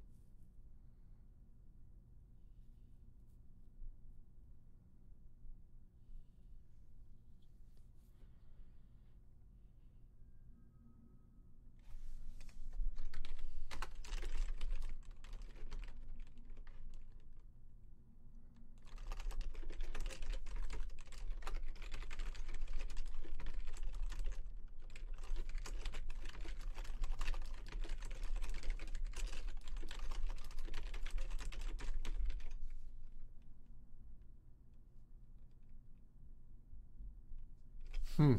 Hmm.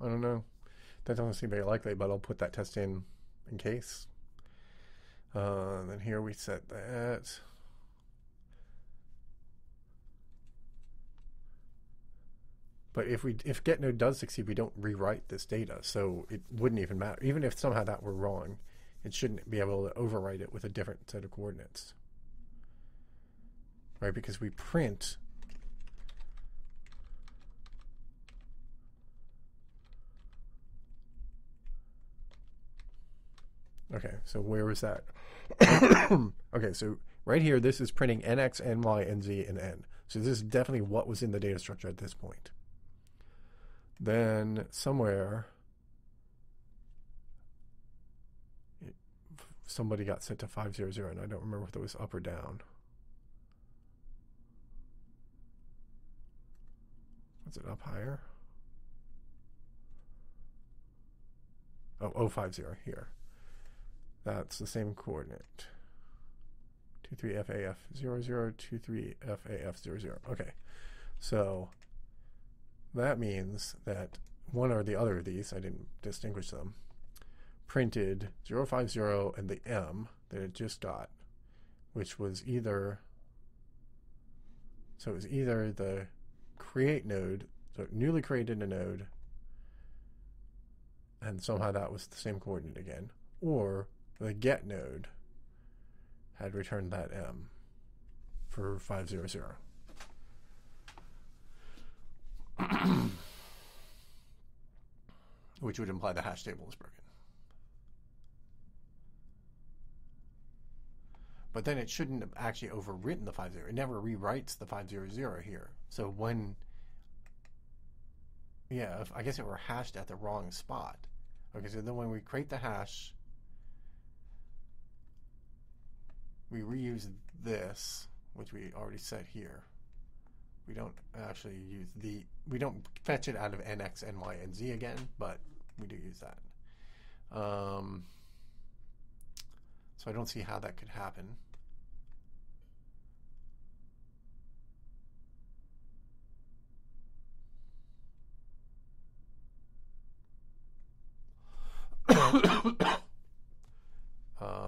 I don't know. Doesn't seem very likely, but I'll put that test in in case. Uh, then here we set that. But if we if get node does succeed, we don't rewrite this data, so it wouldn't even matter. Even if somehow that were wrong, it shouldn't be able to overwrite it with a different set of coordinates, right? Because we print Okay, so where was that? okay, so right here, this is printing nx, ny, nz, and n. So this is definitely what was in the data structure at this point. Then somewhere, somebody got sent to 500, and I don't remember if it was up or down. Was it up higher? Oh, 050 here. That's the same coordinate. 23FAF00, 23FAF00. Okay, so that means that one or the other of these, I didn't distinguish them, printed 050 and the M that it just got, which was either, so it was either the create node, so newly created a node, and somehow that was the same coordinate again, or the get node had returned that M for 500. Which would imply the hash table is broken. But then it shouldn't have actually overwritten the 50. It never rewrites the 500 here. So when, yeah, if, I guess it were hashed at the wrong spot. Okay, so then when we create the hash, we reuse this, which we already set here. We don't actually use the, we don't fetch it out of nx, ny, and z again, but we do use that. Um, so I don't see how that could happen. um,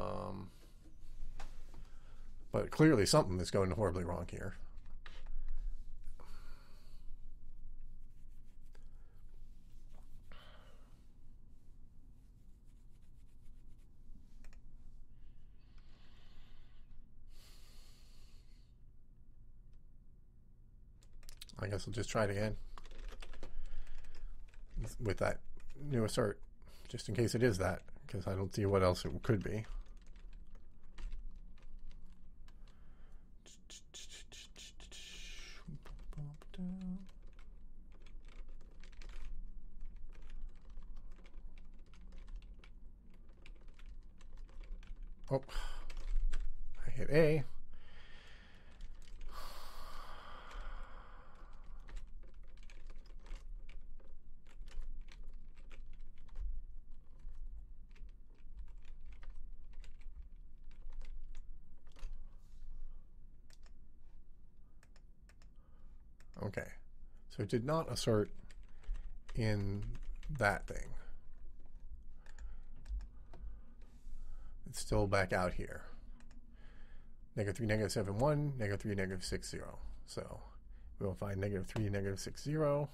but clearly something is going horribly wrong here. I guess we'll just try it again with that new assert, just in case it is that, because I don't see what else it could be. Oh, I hit A. Okay. So it did not assert in that thing. It's still back out here. Negative 3, negative 7, 1, negative 3, negative 6, 0. So we'll find negative 3, negative 6, 0.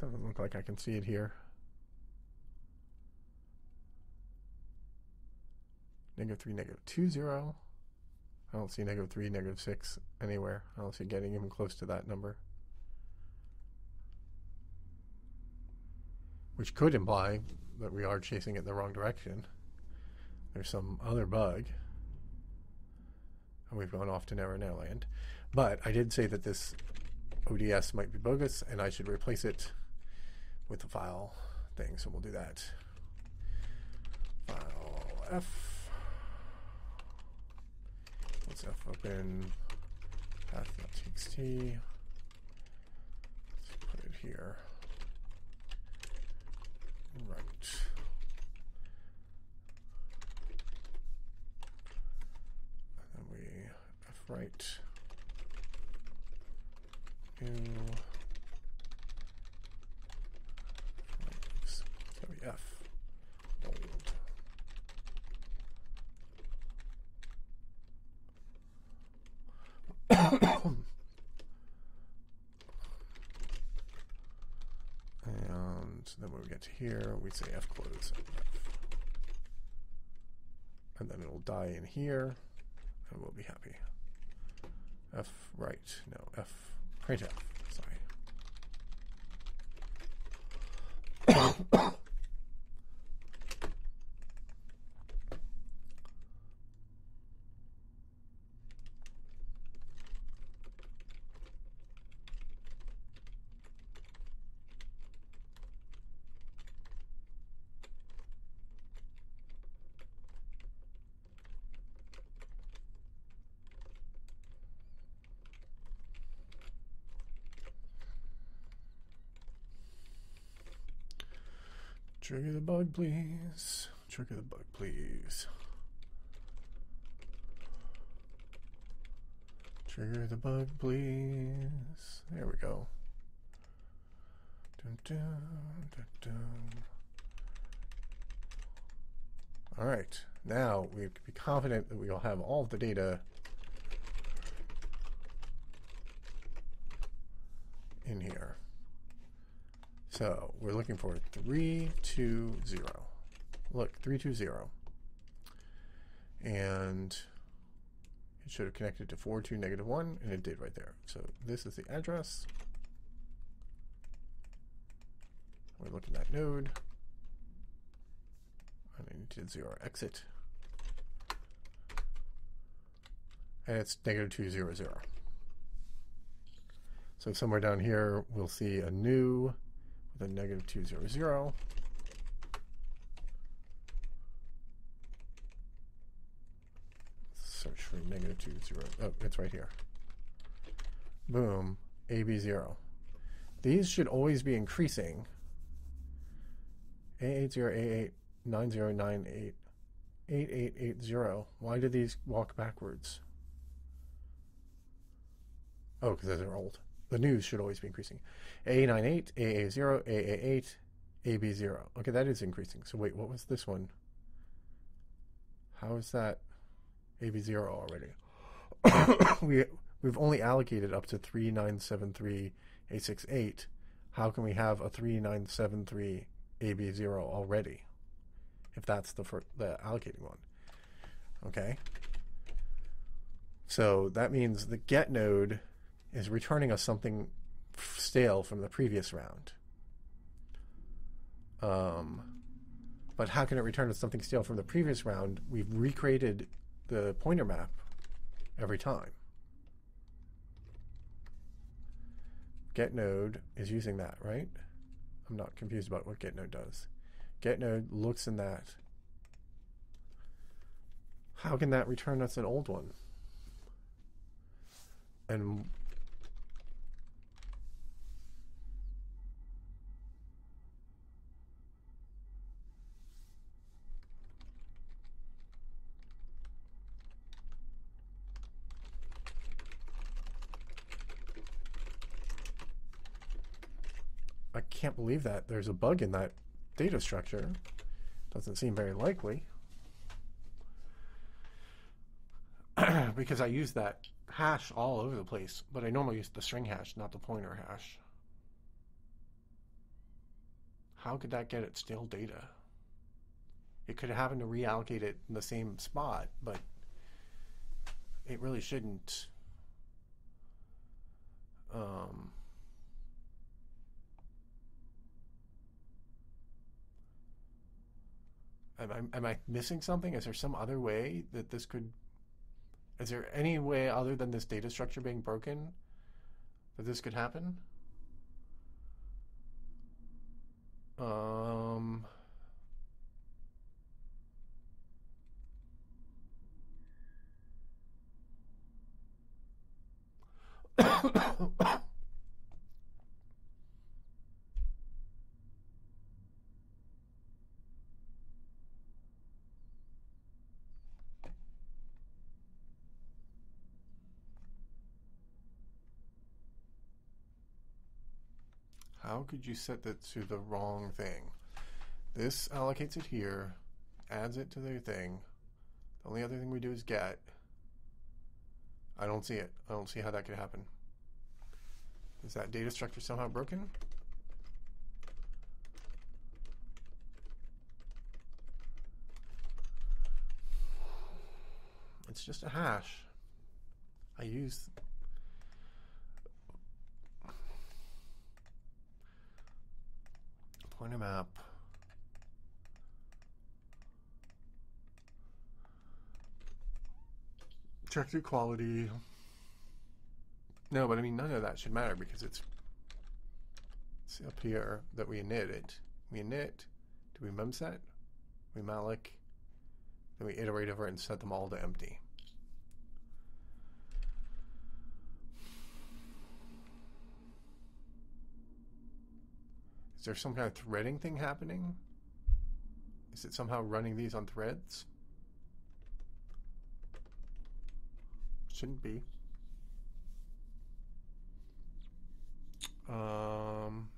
Doesn't look like I can see it here. Negative 3, negative 2, 0. I don't see negative 3, negative 6 anywhere. I don't see getting even close to that number. Which could imply that we are chasing it in the wrong direction. There's some other bug. And we've gone off to Never Never Land. But I did say that this ODS might be bogus and I should replace it with the file thing. So we'll do that. File F let's f open path.txt. Let's put it here. Right. And then we f write. New. So we f and then when we get here, we say F close and then it'll die in here and we'll be happy. F write, no, F print F, sorry. Trigger the bug, please. Trigger the bug, please. Trigger the bug, please. There we go. Dun, dun, dun. All right, now we can be confident that we will have all of the data in here. So we're looking for 320. Look, 320. And it should have connected to 42 negative 1, and it did right there. So this is the address. We're looking at node. And I need to zero exit. And it's negative 200. So somewhere down here, we'll see a new a negative 200. Search for negative 20. Oh, it's right here. Boom, AB0. These should always be increasing. A80, A8, 9098, 8880. Why do these walk backwards? Oh, because they're old the news should always be increasing. A98, AA0, AA8, AB0. Okay, that is increasing. So wait, what was this one? How is that AB0 already? we we've only allocated up to 3973 A68. How can we have a 3973 AB0 already? If that's the for, the allocating one. Okay. So that means the get node is returning us something stale from the previous round. Um, but how can it return us something stale from the previous round? We've recreated the pointer map every time. Get node is using that, right? I'm not confused about what get node does. Get node looks in that. How can that return us an old one? And can't believe that there's a bug in that data structure. Doesn't seem very likely. because I use that hash all over the place, but I normally use the string hash, not the pointer hash. How could that get it stale data? It could happen to reallocate it in the same spot, but it really shouldn't. Um, Am I, am I missing something? Is there some other way that this could? Is there any way other than this data structure being broken that this could happen? Um. How could you set that to the wrong thing? This allocates it here, adds it to the thing. The only other thing we do is get. I don't see it. I don't see how that could happen. Is that data structure somehow broken? It's just a hash. I use Pointer map. Check the quality. No, but I mean, none of that should matter because it's, it's up here that we init it. We init, do we memset? We malloc, then we iterate over it and set them all to empty. There some kind of threading thing happening? Is it somehow running these on threads? Shouldn't be. Um,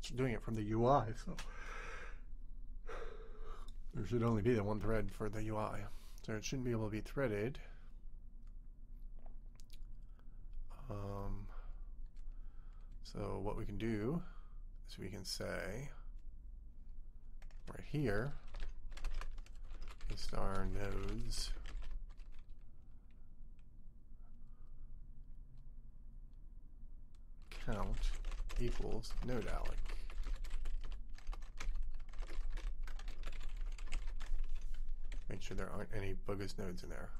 it's doing it from the UI, so there should only be the one thread for the UI. So it shouldn't be able to be threaded. Um, so what we can do is we can say right here star nodes count equals node alloc. Make sure there aren't any bogus nodes in there.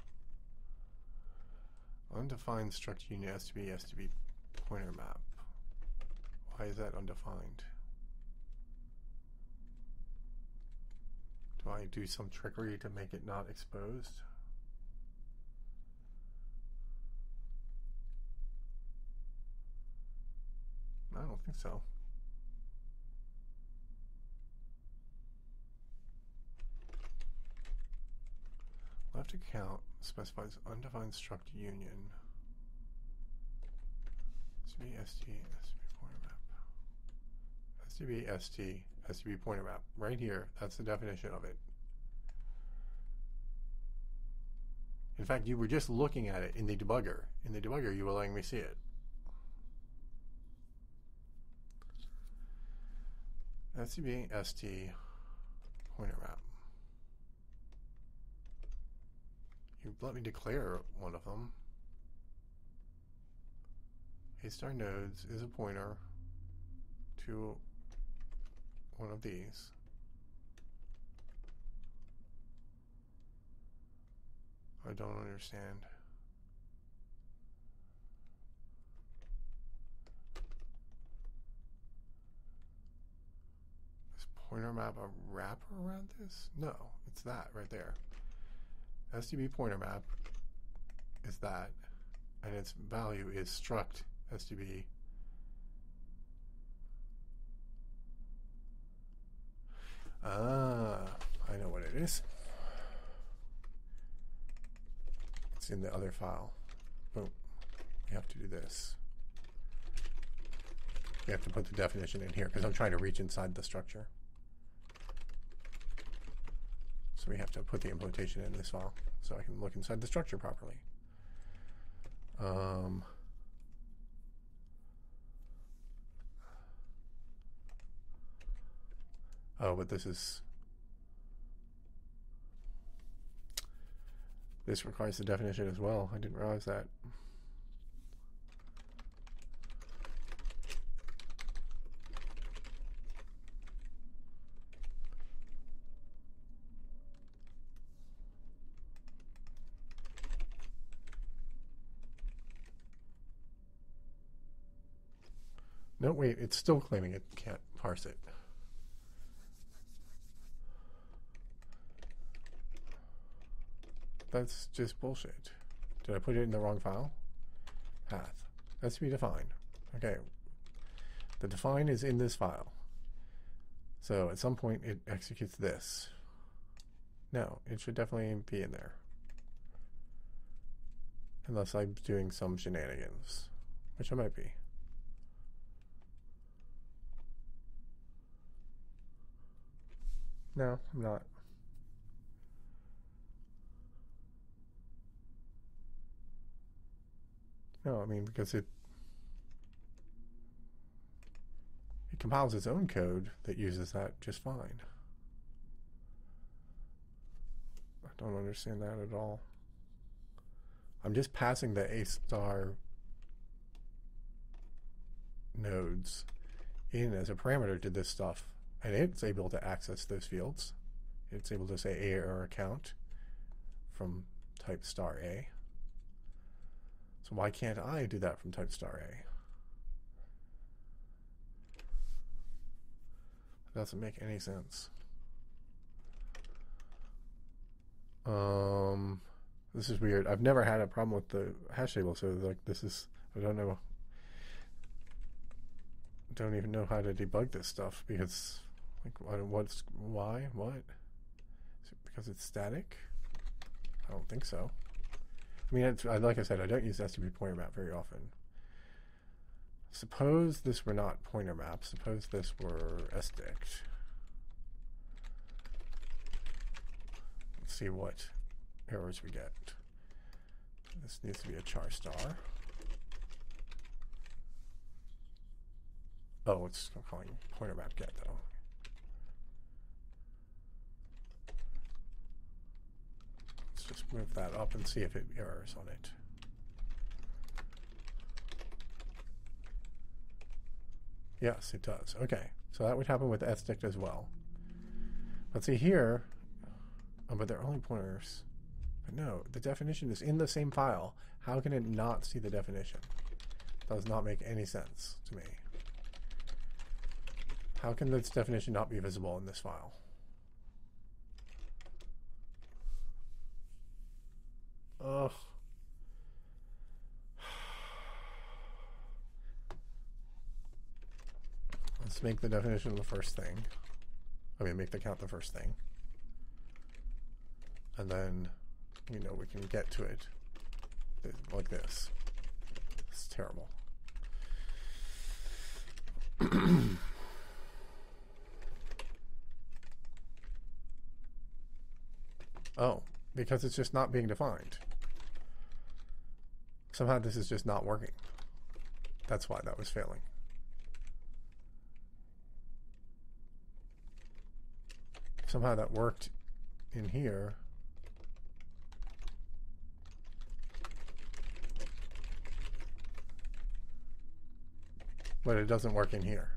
Undefined struct union has to be has to be pointer map. Why is that undefined? Do I do some trickery to make it not exposed? I don't think so. Left account specifies undefined struct union. STB, ST, STB pointer map. STB, ST, STB pointer map. Right here. That's the definition of it. In fact, you were just looking at it in the debugger. In the debugger, you were letting me see it. STB ST pointer map. Let me declare one of them. A star nodes is a pointer to one of these. I don't understand. Is pointer map a wrapper around this? No, it's that right there. STB pointer map is that, and its value is struct STB Ah, I know what it is. It's in the other file. Boom. You have to do this. You have to put the definition in here because I'm trying to reach inside the structure. So we have to put the implementation in this file so I can look inside the structure properly. Um, Oh, but this is. This requires the definition as well. I didn't realize that. No, wait, it's still claiming it can't parse it. That's just bullshit. Did I put it in the wrong file? Path. That's to be defined. Okay. The define is in this file. So at some point it executes this. No, it should definitely be in there. Unless I'm doing some shenanigans, which I might be. No, I'm not. No, I mean because it it compiles its own code that uses that just fine. I don't understand that at all. I'm just passing the A star nodes in as a parameter to this stuff, and it's able to access those fields. It's able to say AR account from type star A. So why can't I do that from type star A? That doesn't make any sense. Um, This is weird. I've never had a problem with the hash table, so like this is I don't know. Don't even know how to debug this stuff because like what's why what? Is it because it's static? I don't think so. I mean, it's, like I said, I don't use STB pointer map very often. Suppose this were not pointer map. Suppose this were SDict. Let's see what errors we get. This needs to be a char star. Oh, it's calling pointer map get though. Just move that up and see if it errors on it. Yes, it does. Okay, so that would happen with SDict as well. Let's see here. Oh, but they're only pointers. But no, the definition is in the same file. How can it not see the definition? Does not make any sense to me. How can this definition not be visible in this file? Ugh. Let's make the definition the first thing. I mean, make the count the first thing. And then, you know, we can get to it like this. It's terrible. oh, because it's just not being defined. Somehow this is just not working. That's why that was failing. somehow that worked in here. But it doesn't work in here.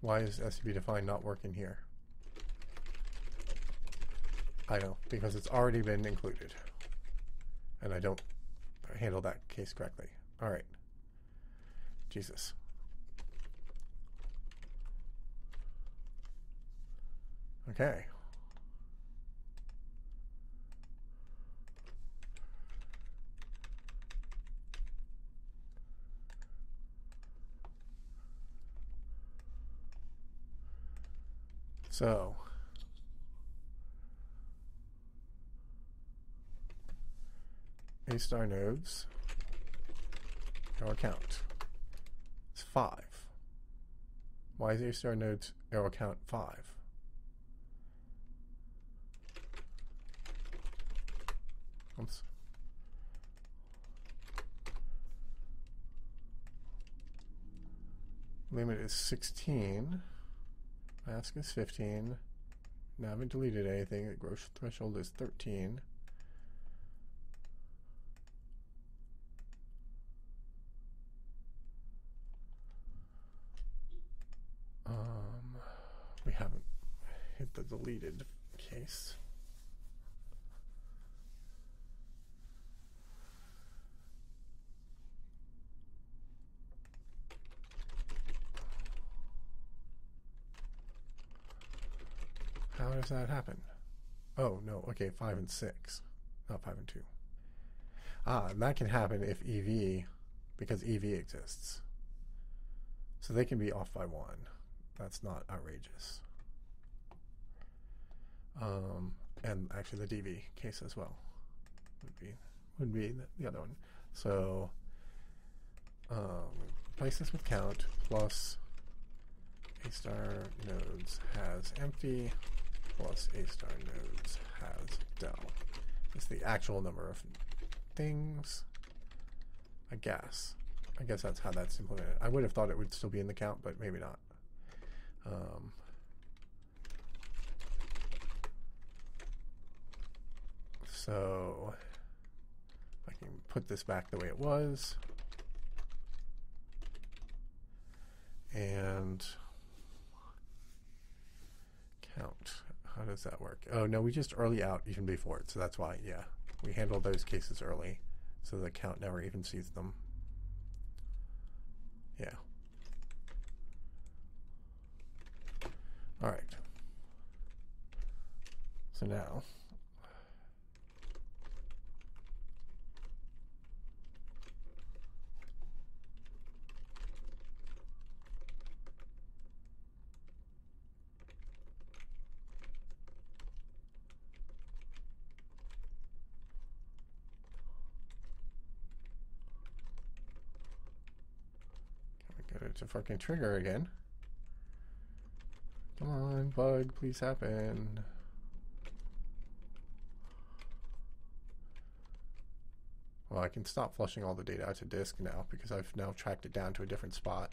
Why is STB define not working here? I know, because it's already been included. And I don't handle that case correctly. All right. Jesus. Okay. So, A star nodes, arrow count. It's five. Why is A star nodes arrow count five? Oops. Limit is 16. Mask is 15. Now I haven't deleted anything. The gross threshold is 13. Um, we haven't hit the deleted case. How does that happen? Oh, no. Okay, 5 and 6. Not 5 and 2. Ah, and that can happen if EV, because EV exists. So they can be off by 1. That's not outrageous. Um, and actually the DV case as well would be would be the, the other one. So um, replace this with count plus a star nodes has empty plus A star nodes has del. It's the actual number of things. I guess. I guess that's how that's implemented. I would have thought it would still be in the count, but maybe not. Um, so I can put this back the way it was. And count. How does that work? Oh, no, we just early out even before it. So that's why, yeah. We handle those cases early. So the count never even sees them. Yeah. All right. So now, it to fucking trigger again. Come on, bug, please happen. Well, I can stop flushing all the data out to disk now because I've now tracked it down to a different spot.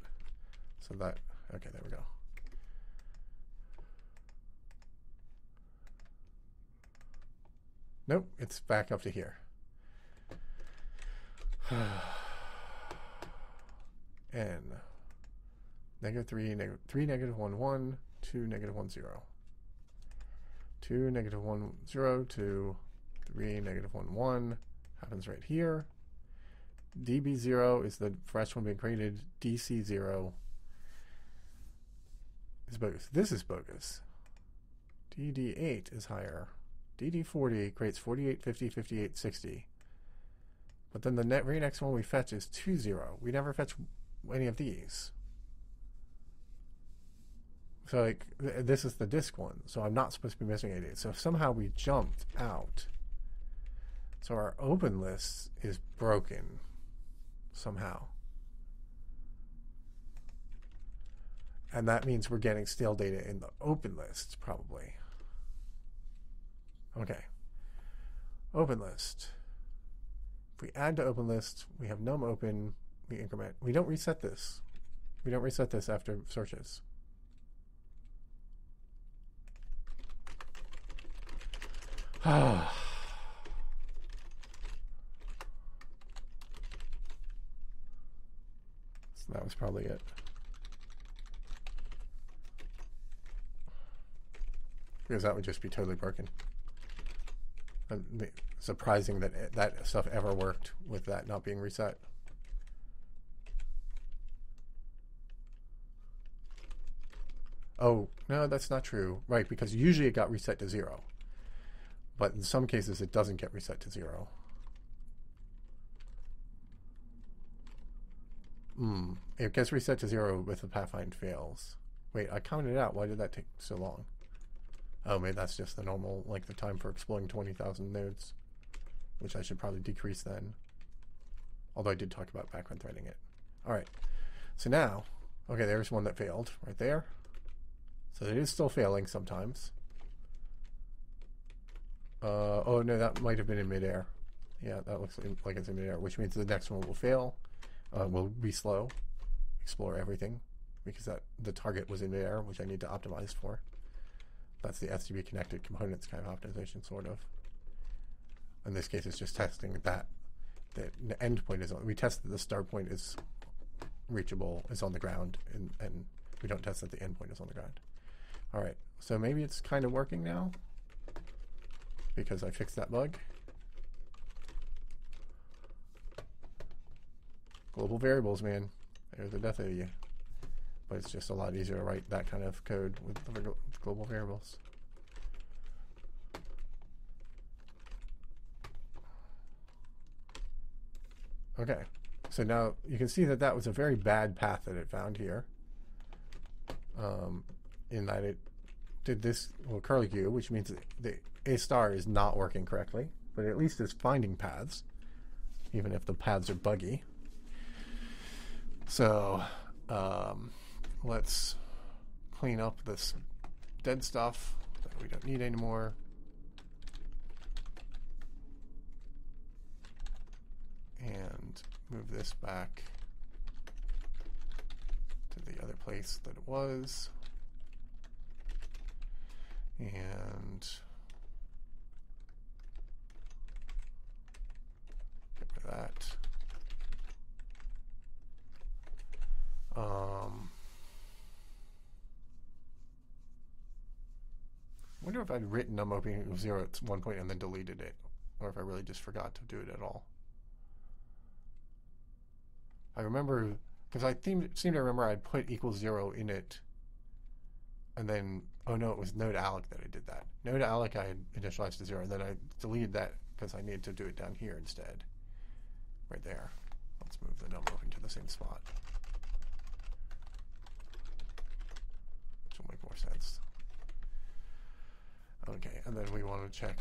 So that, okay, there we go. Nope, it's back up to here. N. Negative 3, negative 3, negative 1, 1, 2, negative 1, 0. 2, negative 1, 0, 2, 3, negative 1, 1. Happens right here. DB0 is the fresh one being created. DC0 is bogus. This is bogus. DD8 is higher. DD40 creates 48, 50, 58, 60. But then the net very next one we fetch is 2, 0. We never fetch any of these. So like th this is the disk one, so I'm not supposed to be missing any. So somehow we jumped out. So our open list is broken somehow. And that means we're getting stale data in the open list, probably. Okay. Open list. If we add to open list, we have num open, we increment. We don't reset this. We don't reset this after searches. so that was probably it. Because that would just be totally broken. Surprising that it, that stuff ever worked with that not being reset. Oh, no, that's not true. Right, because usually it got reset to zero. But in some cases, it doesn't get reset to zero. Hmm. It gets reset to zero with the pathfind fails. Wait, I counted it out. Why did that take so long? Oh, maybe that's just the normal, like the time for exploring 20,000 nodes, which I should probably decrease then. Although I did talk about background threading it. All right. So now, okay, there's one that failed right there. So it is still failing sometimes. Uh, oh, no, that might have been in midair. Yeah, that looks like it's in midair, which means the next one will fail, uh, will be slow, explore everything, because that the target was in midair, which I need to optimize for. That's the STB connected components kind of optimization, sort of. In this case, it's just testing that the endpoint is on. We test that the start point is reachable, is on the ground, and, and we don't test that the endpoint is on the ground. All right, so maybe it's kind of working now because I fixed that bug. Global variables, man. There's the death of you. But it's just a lot easier to write that kind of code with global variables. Okay, so now you can see that that was a very bad path that it found here. Um, in that it did this well curly Q, which means the A star is not working correctly, but at least it's finding paths, even if the paths are buggy. So um, let's clean up this dead stuff that we don't need anymore. And move this back to the other place that it was. And get rid of that. Um, I wonder if I'd written num opening zero at one point and then deleted it, or if I really just forgot to do it at all. I remember because I seem, seem to remember I'd put equals zero in it, and then oh no, it was node alloc that I did that. Node alloc I had initialized to zero, and then I deleted that because I needed to do it down here instead, right there. Let's move the num opening to the same spot, which will make more sense. Okay, and then we want to check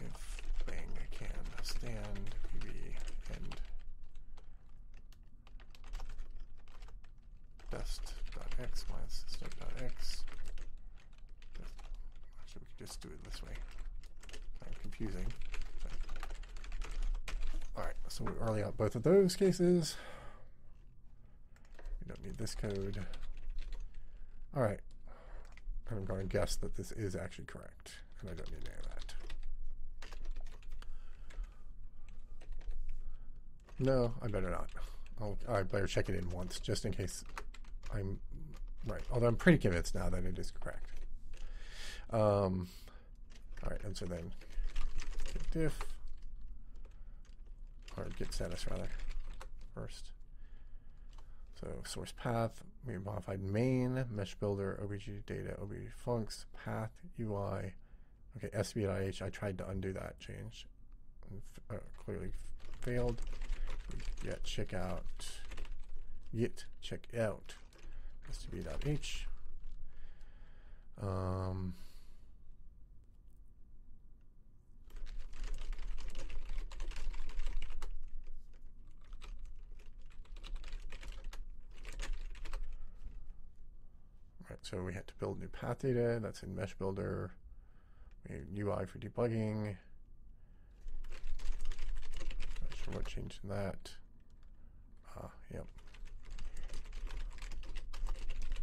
if bang can stand pb end. system.x minus system.x. Actually, we could just do it this way. Kind of confusing. Alright, so we early out both of those cases. We don't need this code. Alright. I'm going to guess that this is actually correct, and I don't need any of that. No, I better not. I'll, I better check it in once, just in case I'm right. Although I'm pretty convinced now that it is correct. Um, all right, and so then diff or git status rather first. So source path, we modified main, mesh builder, obj data, obj funcs, path, UI. Okay, SB.ih, I tried to undo that change. Uh, clearly failed. Git check out, git check out. Um, right, so we had to build new path data. That's in Mesh Builder. We UI for debugging. Not sure what changed in that. Ah, yep.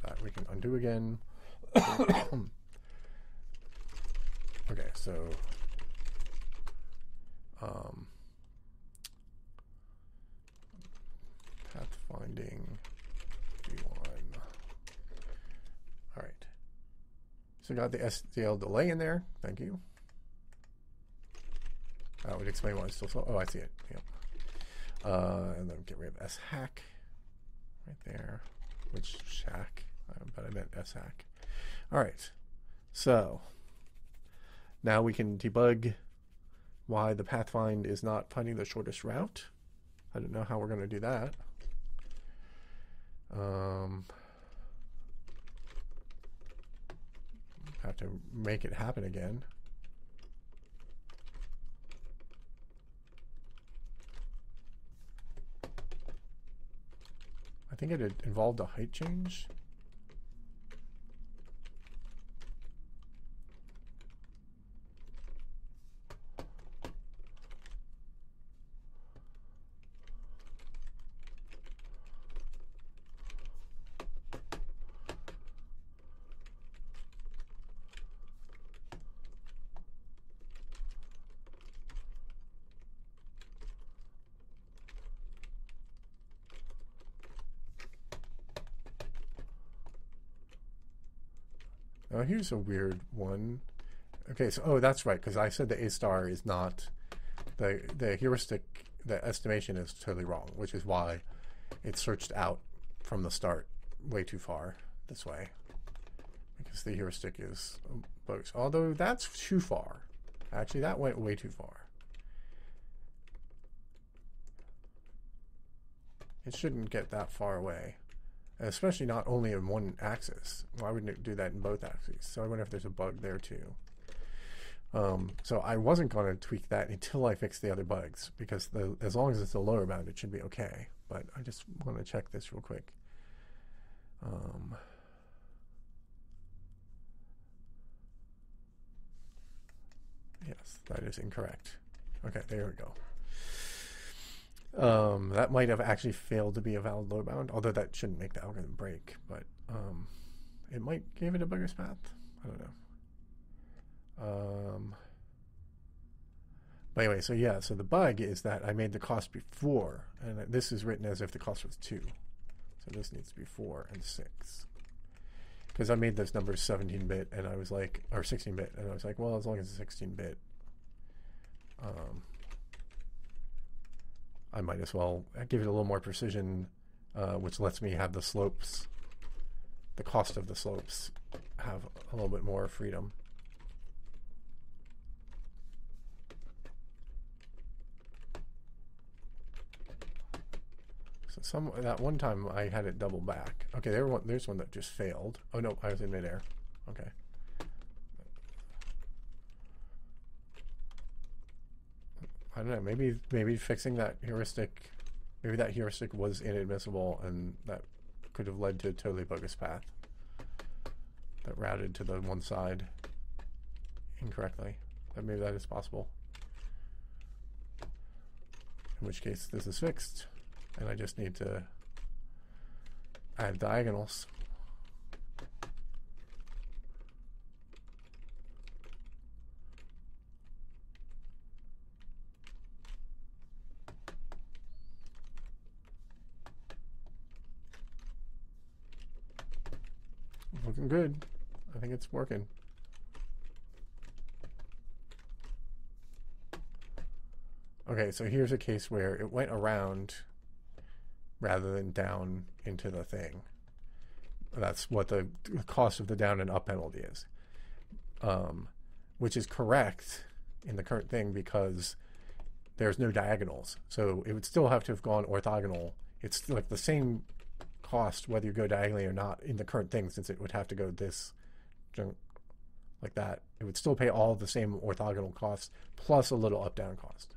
That we can undo again. okay, so um, path finding v1. All right. So got the SDL delay in there. Thank you. That would explain why it's still slow. Oh, I see it. Yep. Uh, and then get rid of S hack right there. Which shack? Uh, but I meant S hack. All right. So now we can debug why the pathfind is not finding the shortest route. I don't know how we're going to do that. Um, have to make it happen again. I think it involved a height change. Here's a weird one. Okay, so oh, that's right, because I said the A star is not the the heuristic. The estimation is totally wrong, which is why it searched out from the start way too far this way, because the heuristic is um, bogus. Although that's too far. Actually, that went way too far. It shouldn't get that far away especially not only in one axis. Why wouldn't it do that in both axes? So I wonder if there's a bug there too. Um, so I wasn't going to tweak that until I fix the other bugs because the, as long as it's a lower bound, it should be okay. But I just want to check this real quick. Um, yes, that is incorrect. Okay, there we go. Um, that might have actually failed to be a valid lower bound, although that shouldn't make the algorithm break, but um, it might give it a bugger's path. I don't know. Um, but anyway, so yeah, so the bug is that I made the cost before, and this is written as if the cost was 2. So this needs to be 4 and 6. Because I made those numbers 17 bit, and I was like, or 16 bit, and I was like, well, as long as it's 16 bit, um, I might as well give it a little more precision, uh, which lets me have the slopes, the cost of the slopes, have a little bit more freedom. So some that one time I had it double back. Okay, there one, there's one that just failed. Oh no, I was in midair. Okay. Don't know. Maybe maybe fixing that heuristic, maybe that heuristic was inadmissible, and that could have led to a totally bogus path that routed to the one side incorrectly. But maybe that is possible. In which case this is fixed and I just need to add diagonals. Looking good. I think it's working. Okay, so here's a case where it went around rather than down into the thing. That's what the cost of the down and up penalty is, um, which is correct in the current thing because there's no diagonals. So it would still have to have gone orthogonal. It's like the same cost whether you go diagonally or not in the current thing since it would have to go this junk like that. It would still pay all the same orthogonal costs plus a little up down cost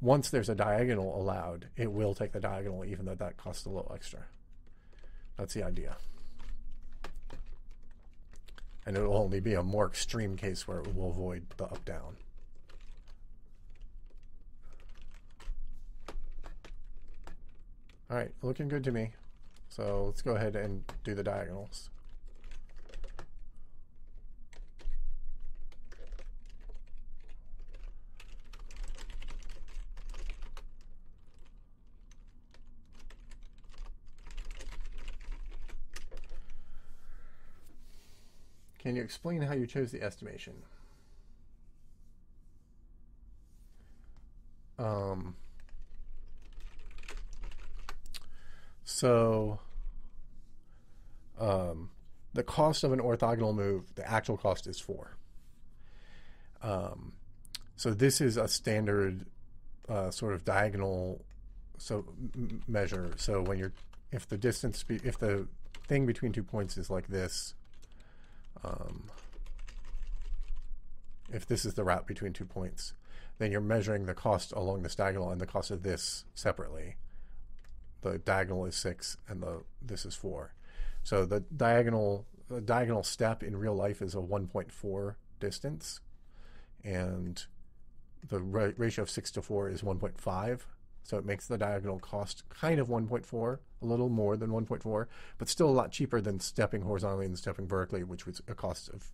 once there's a diagonal allowed, it will take the diagonal even though that costs a little extra. That's the idea. And it will only be a more extreme case where it will avoid the up down. All right, looking good to me. So let's go ahead and do the diagonals. Can you explain how you chose the estimation? Um, so, um, the cost of an orthogonal move, the actual cost is four. Um, so this is a standard uh, sort of diagonal so measure. So when you're if the distance be, if the thing between two points is like this, um, if this is the route between two points, then you're measuring the cost along this diagonal and the cost of this separately. The diagonal is six and the this is four. So the diagonal the diagonal step in real life is a 1.4 distance, and the ra- ratio of six to four is 1.5. So it makes the diagonal cost kind of 1.4, a little more than 1.4, but still a lot cheaper than stepping horizontally and stepping vertically, which was a cost of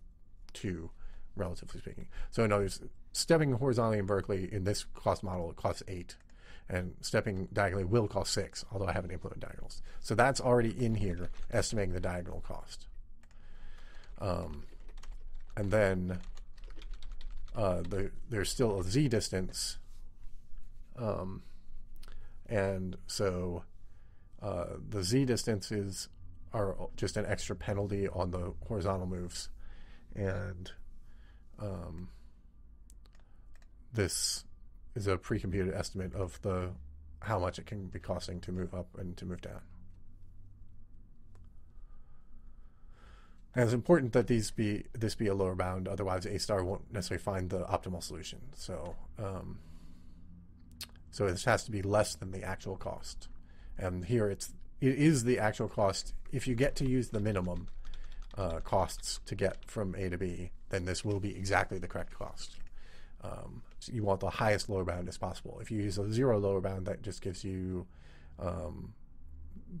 2, relatively speaking. So in other words, stepping horizontally and vertically in this cost model, it costs 8. And stepping diagonally will cost 6, although I haven't implemented diagonals. So that's already in here, estimating the diagonal cost. Um, and then uh, the, there's still a z distance. Um, and so uh, the z distances are just an extra penalty on the horizontal moves, and um, this is a pre-computed estimate of the how much it can be costing to move up and to move down. And it's important that these be this be a lower bound, otherwise A star won't necessarily find the optimal solution. So um, so this has to be less than the actual cost. And here it's it is the actual cost. If you get to use the minimum uh, costs to get from A to B, then this will be exactly the correct cost. Um, so you want the highest lower bound as possible. If you use a zero lower bound, that just gives you um,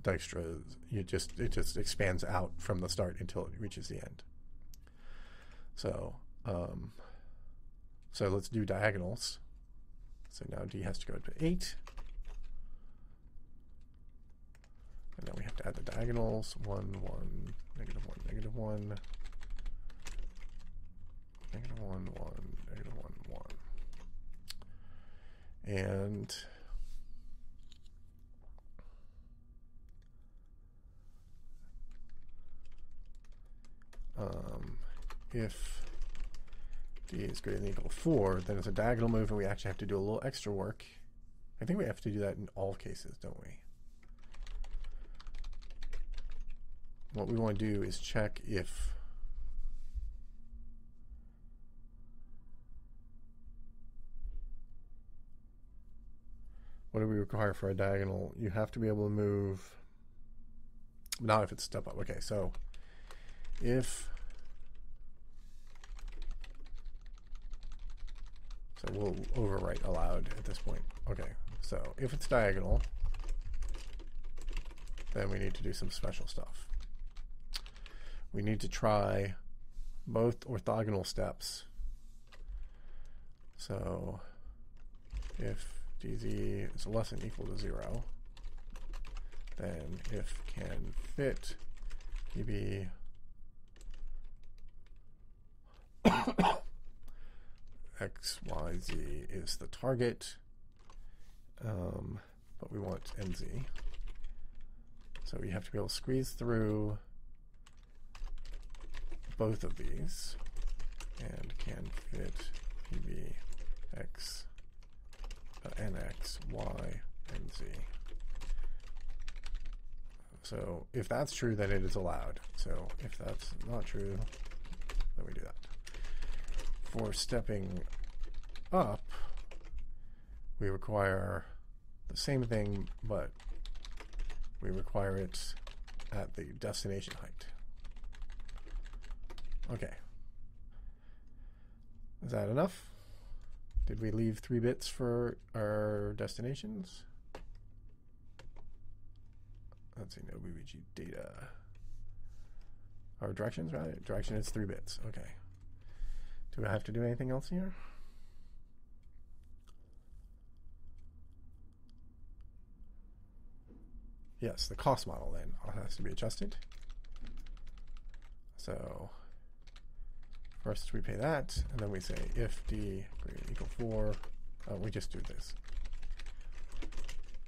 Dijkstra. You just it just expands out from the start until it reaches the end. So um, so let's do diagonals. So now D has to go to 8. And then we have to add the diagonals. 1, 1, negative 1, negative 1. Negative 1, 1, negative 1, 1. And um, if d is greater than equal to 4, then it's a diagonal move and we actually have to do a little extra work. I think we have to do that in all cases, don't we? What we want to do is check if what do we require for a diagonal? You have to be able to move Not if it's step up. Okay, so if so we'll overwrite allowed at this point. Okay, so if it's diagonal, then we need to do some special stuff. We need to try both orthogonal steps. So if dz is less than equal to 0, then if can fit pb xyz is the target, um, but we want nz. So we have to be able to squeeze through both of these. And can fit pb x nx y and z. So if that's true, then it is allowed. So if that's not true, then we do that. For stepping up, we require the same thing, but we require it at the destination height. Okay. Is that enough? Did we leave three bits for our destinations? Let's see, no BBG data. Our directions, right? Direction is three bits. Okay. Do I have to do anything else here? Yes, the cost model then has to be adjusted. So first we pay that, and then we say if d greater equal 4, uh, we just do this.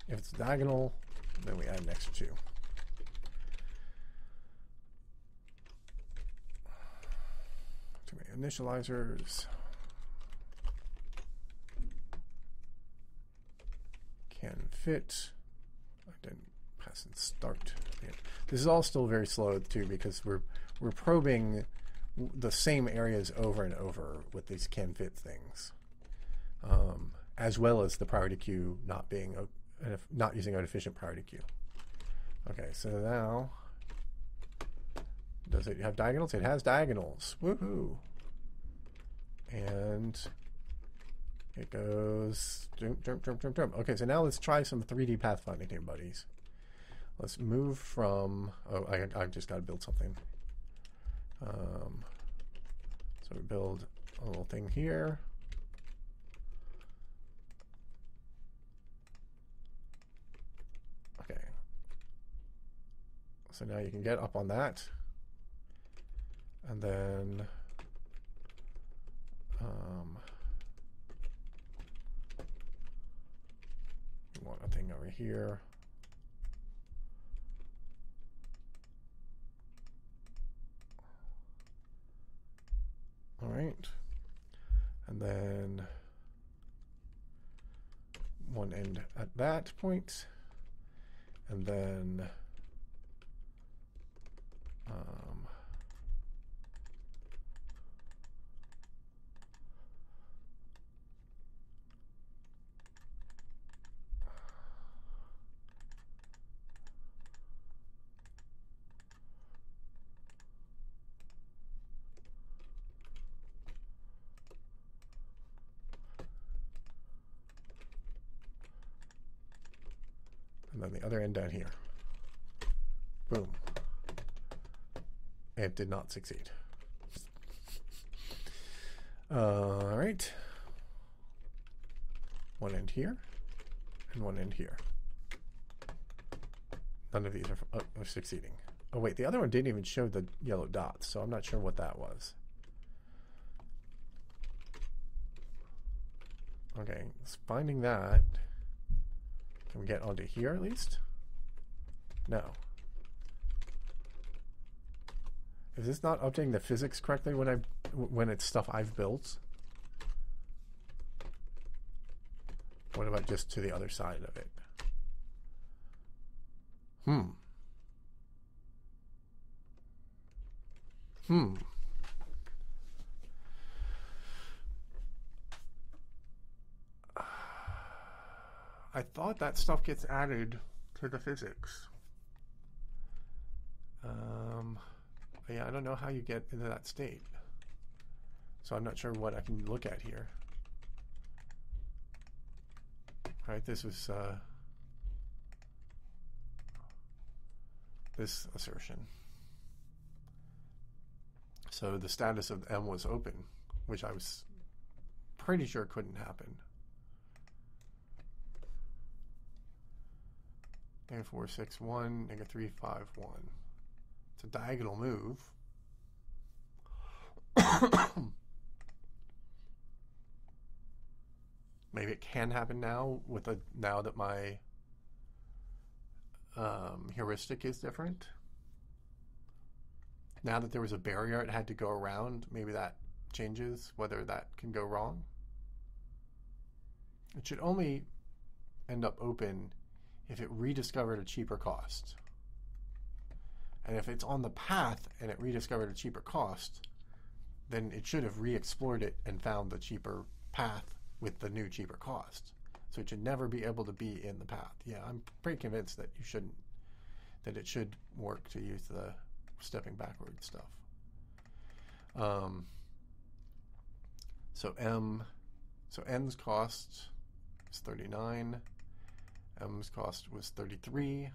If it's diagonal, then we add an extra 2. Too many initializers. Can fit. I didn't pass and start. This is all still very slow too because we're we're probing the same areas over and over with these can fit things, um, as well as the priority queue not being a, not using an efficient priority queue. Okay, so now does it have diagonals? It has diagonals. Woohoo! And it goes jump, jump, jump, jump, jump. Okay, so now let's try some 3D pathfinding here, buddies. Let's move from. Oh, I, I just got to build something. Um, so we build a little thing here. Okay. So now you can get up on that. And then um, we want a thing over here. All right. And then one end at that point, and then um, and then the other end down here. Boom. It did not succeed. all right. One end here, and one end here. None of these are, uh, are succeeding. Oh wait, the other one didn't even show the yellow dots, so I'm not sure what that was. Okay, finding that. Can we get onto here at least? No. Is this not updating the physics correctly when I when it's stuff I've built? What about just to the other side of it? Hmm. Hmm. I thought that stuff gets added to the physics. yeah, I don't know how you get into that state. So I'm not sure what I can look at here. All right, this was uh, this assertion. So the status of M was open, which I was pretty sure couldn't happen. Negative 4, 6, 1, negative 3, 5, 1. It's a diagonal move. Maybe it can happen now with a now that my um, heuristic is different. Now that there was a barrier it had to go around, maybe that changes whether that can go wrong. It should only end up open if it rediscovered a cheaper cost. And if it's on the path and it rediscovered a cheaper cost, then it should have re explored it and found the cheaper path with the new cheaper cost. So it should never be able to be in the path. Yeah, I'm pretty convinced that you shouldn't, that it should work to use the stepping backward stuff. Um, so M, so N's cost is 39. M's cost was 33.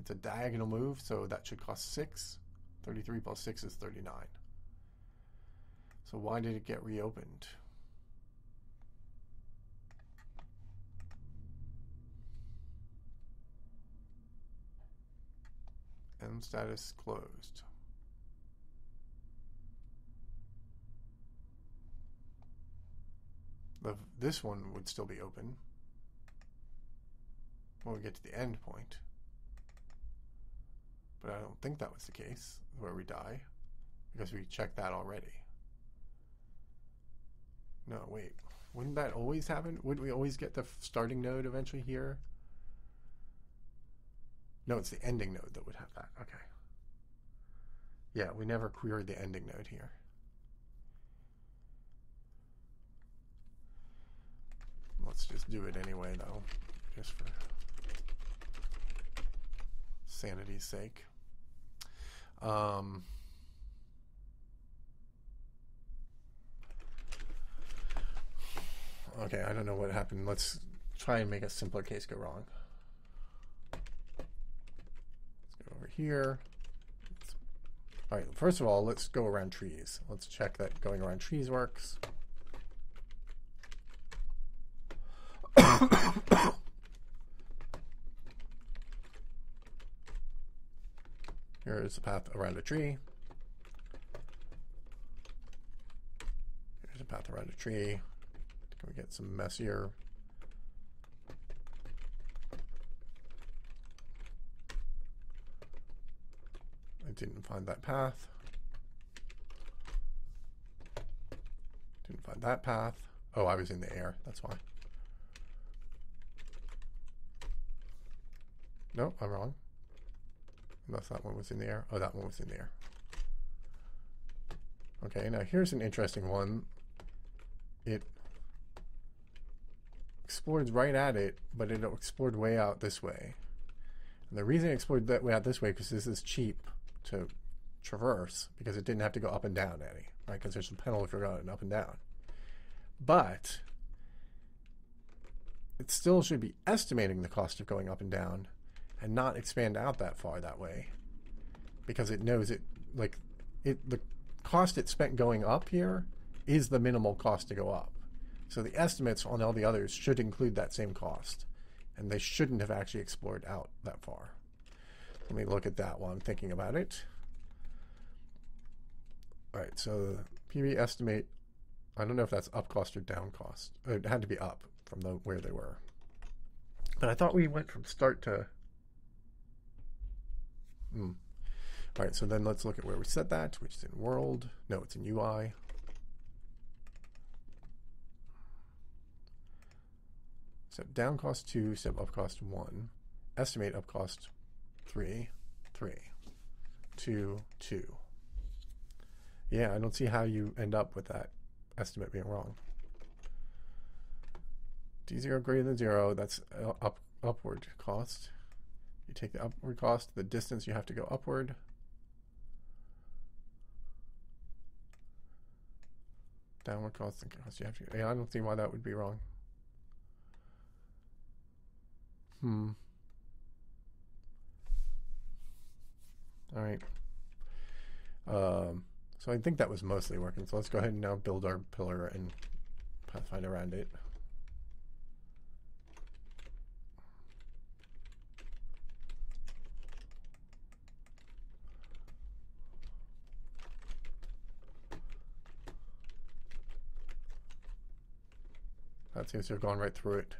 It's a diagonal move, so that should cost 6. 33 plus 6 is 39. So why did it get reopened? M status closed. The, this one would still be open when we get to the end point. But I don't think that was the case where we die because we checked that already. No, wait. Wouldn't that always happen? Wouldn't we always get the starting node eventually here? No, it's the ending node that would have that. Okay. Yeah, we never queried the ending node here. Let's just do it anyway, though, just for sanity's sake. Um, okay, I don't know what happened. Let's try and make a simpler case go wrong. Let's go over here. All right, first of all, let's go around trees. Let's check that going around trees works. Here is the path around a tree. Here's a path around a tree. Can we get some messier? I didn't find that path. Didn't find that path. Oh, I was in the air. That's why. No, I'm wrong. Unless that one was in the air. Oh, that one was in the air. Okay, now here's an interesting one. It explored right at it, but it explored way out this way. And the reason it explored that way out this way because this is cheap to traverse because it didn't have to go up and down any, right? Because there's a penalty for going up and down. But it still should be estimating the cost of going up and down and not expand out that far that way because it knows it like it the cost it spent going up here is the minimal cost to go up. So the estimates on all the others should include that same cost. And they shouldn't have actually explored out that far. Let me look at that while I'm thinking about it. All right, so PV estimate, I don't know if that's up cost or down cost. It had to be up from the where they were. But I thought we went from start to Hmm. All right, so then let's look at where we set that, which is in world. No, it's in UI. Set down cost 2, set up cost 1. Estimate up cost 3, 3, 2, 2. Yeah, I don't see how you end up with that estimate being wrong. D0 greater than 0, that's up upward cost take the upward cost, the distance you have to go upward. Downward cost, the cost you have to go. Yeah, I don't see why that would be wrong. Hmm. All right. Um, so I think that was mostly working. So let's go ahead and now build our pillar and Pathfinder around it. That seems to have gone right through it.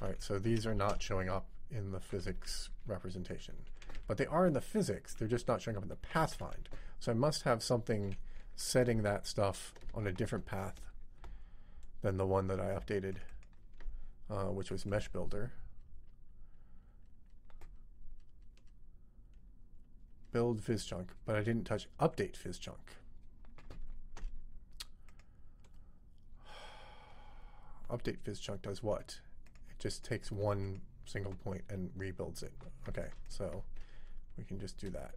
Alright, so these are not showing up in the physics representation. But they are in the physics, they're just not showing up in the pathfind. So I must have something setting that stuff on a different path than the one that I updated, uh, which was Mesh Builder. Build phys_chunk, but I didn't touch update phys_chunk. Update phys_chunk does what? It just takes one single point and rebuilds it. Okay, so we can just do that.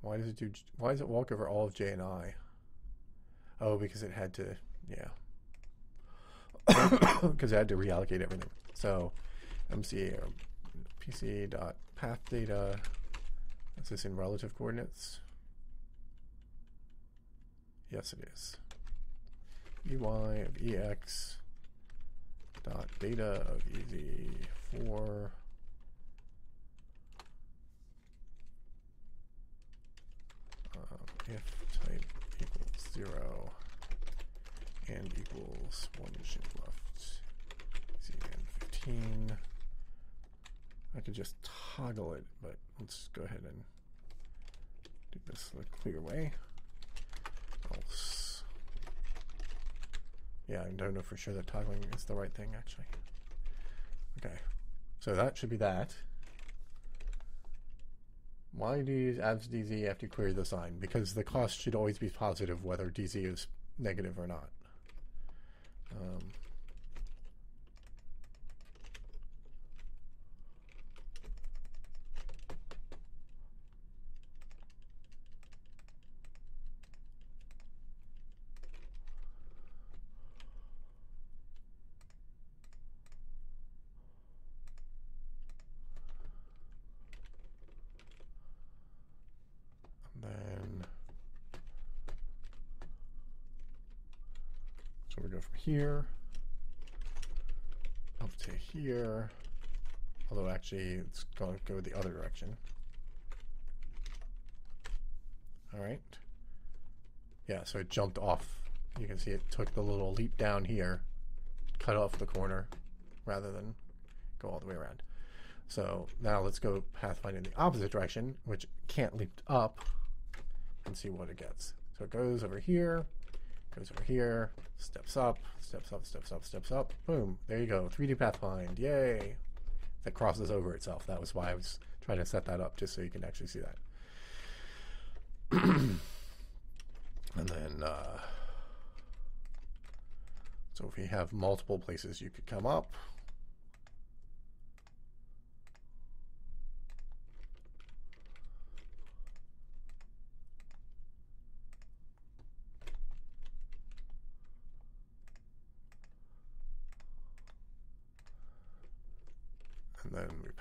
Why does it do? Why does it walk over all of J and I? Oh, because it had to. Yeah. Because it had to reallocate everything. So, MCA or um, PC dot path data. Is this in relative coordinates? Yes, it is ey of ex dot data of ez4 um, if type equals zero and equals one shift left cn 15 I could just toggle it but let's go ahead and do this the clear way. Else yeah, I don't know for sure that toggling is the right thing, actually. Okay, so that should be that. Why do you add DZ after you query the sign? Because the cost should always be positive whether DZ is negative or not. Um, here up to here. Although actually it's going to go the other direction. All right. Yeah, so it jumped off. You can see it took the little leap down here, cut off the corner rather than go all the way around. So now let's go pathfind in the opposite direction, which can't leap up, and see what it gets. So it goes over here, Goes over here, steps up, steps up, steps up, steps up. Boom. There you go. 3D Pathfind. Yay. That crosses over itself. That was why I was trying to set that up, just so you can actually see that. and then, uh, so if you have multiple places you could come up,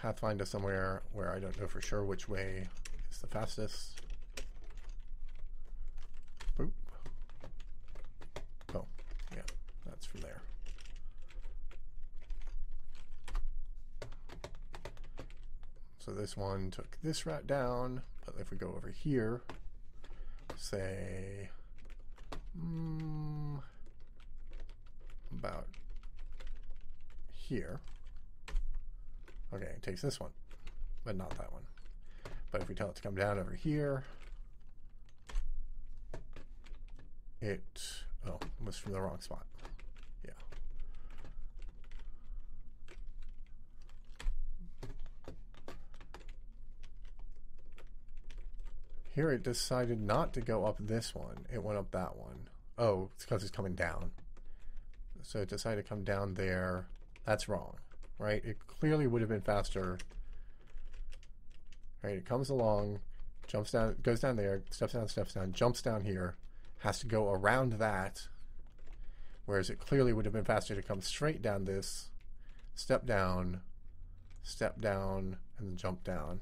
pathfind to somewhere where I don't know for sure which way is the fastest. Boop. Oh, yeah, that's from there. So this one took this route down, but if we go over here, say, mm, about here, Okay, it takes this one, but not that one. But if we tell it to come down over here, it, oh, was from the wrong spot. Yeah. Here it decided not to go up this one. It went up that one. Oh, it's because it's coming down. So it decided to come down there. That's wrong right? It clearly would have been faster. Right, it comes along, jumps down, goes down there, steps down, steps down, jumps down here, has to go around that, whereas it clearly would have been faster to come straight down this, step down, step down, and then jump down.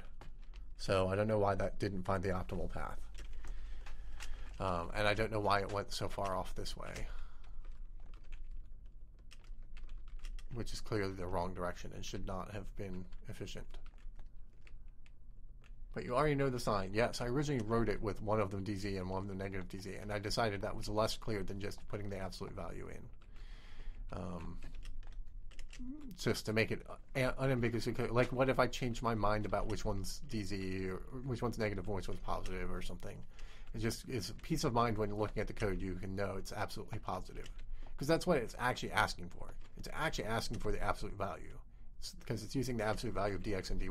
So I don't know why that didn't find the optimal path. Um, and I don't know why it went so far off this way. Which is clearly the wrong direction and should not have been efficient. But you already know the sign. Yes, I originally wrote it with one of them DZ and one of them negative DZ, and I decided that was less clear than just putting the absolute value in. Um, just to make it unambiguously clear. Like, what if I change my mind about which one's DZ or which one's negative and which one's positive or something? It just is peace of mind when you're looking at the code. You can know it's absolutely positive because that's what it's actually asking for. It's actually asking for the absolute value because it's, using the absolute value of dx and dy.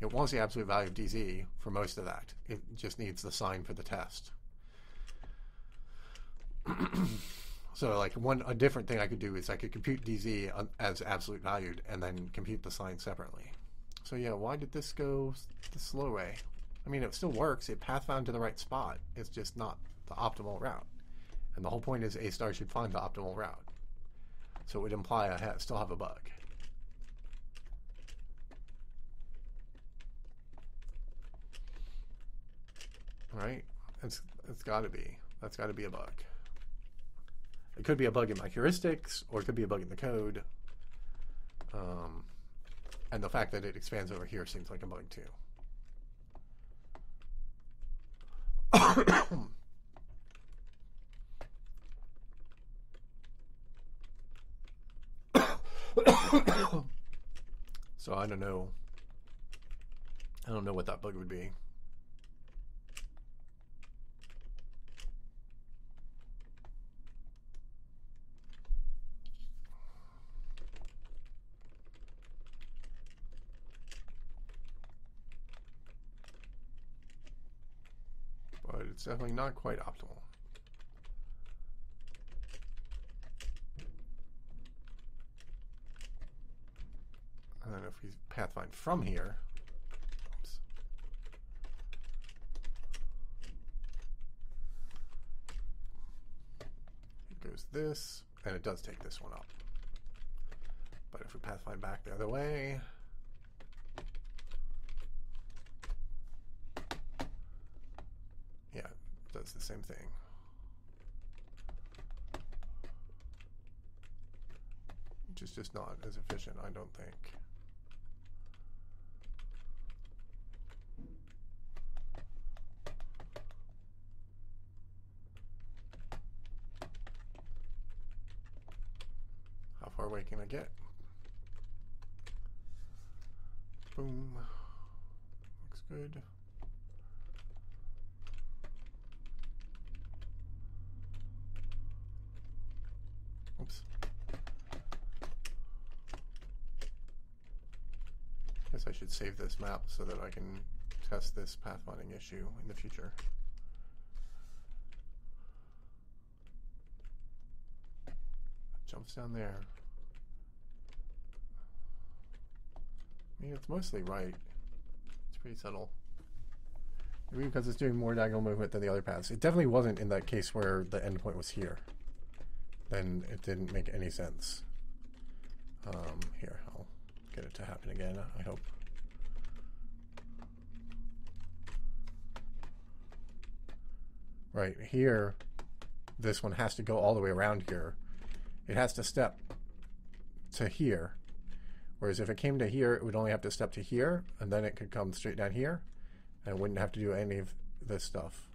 It wants the absolute value of dz for most of that. It just needs the sign for the test. so like one a different thing I could do is I could compute dz as absolute valued and then compute the sign separately. So yeah, why did this go the slow way? I mean, it still works. It path found to the right spot. It's just not the optimal route. And the whole point is A star should find the optimal route. So it would imply I still have a bug. Right? It's it's got to be. That's got to be a bug. It could be a bug in my heuristics, or it could be a bug in the code. Um, and the fact that it expands over here seems like a bug too. so I don't know. I don't know what that bug would be. But it's definitely not quite optimal. And know if we pathfind from here, oops, it goes this, and it does take this one up. But if we pathfind back the other way, yeah, it does the same thing. Which is just not as efficient, I don't think. How far away can I get? Boom. Looks good. Oops. Guess I should save this map so that I can test this pathfinding issue in the future. Jumps down there. I mean, it's mostly right. It's pretty subtle. Maybe because it's doing more diagonal movement than the other paths. It definitely wasn't in that case where the endpoint was here then it didn't make any sense. Um, here, I'll get it to happen again, I hope. Right, here, this one has to go all the way around here. It has to step to here. Whereas if it came to here, it would only have to step to here, and then it could come straight down here, and it wouldn't have to do any of this stuff.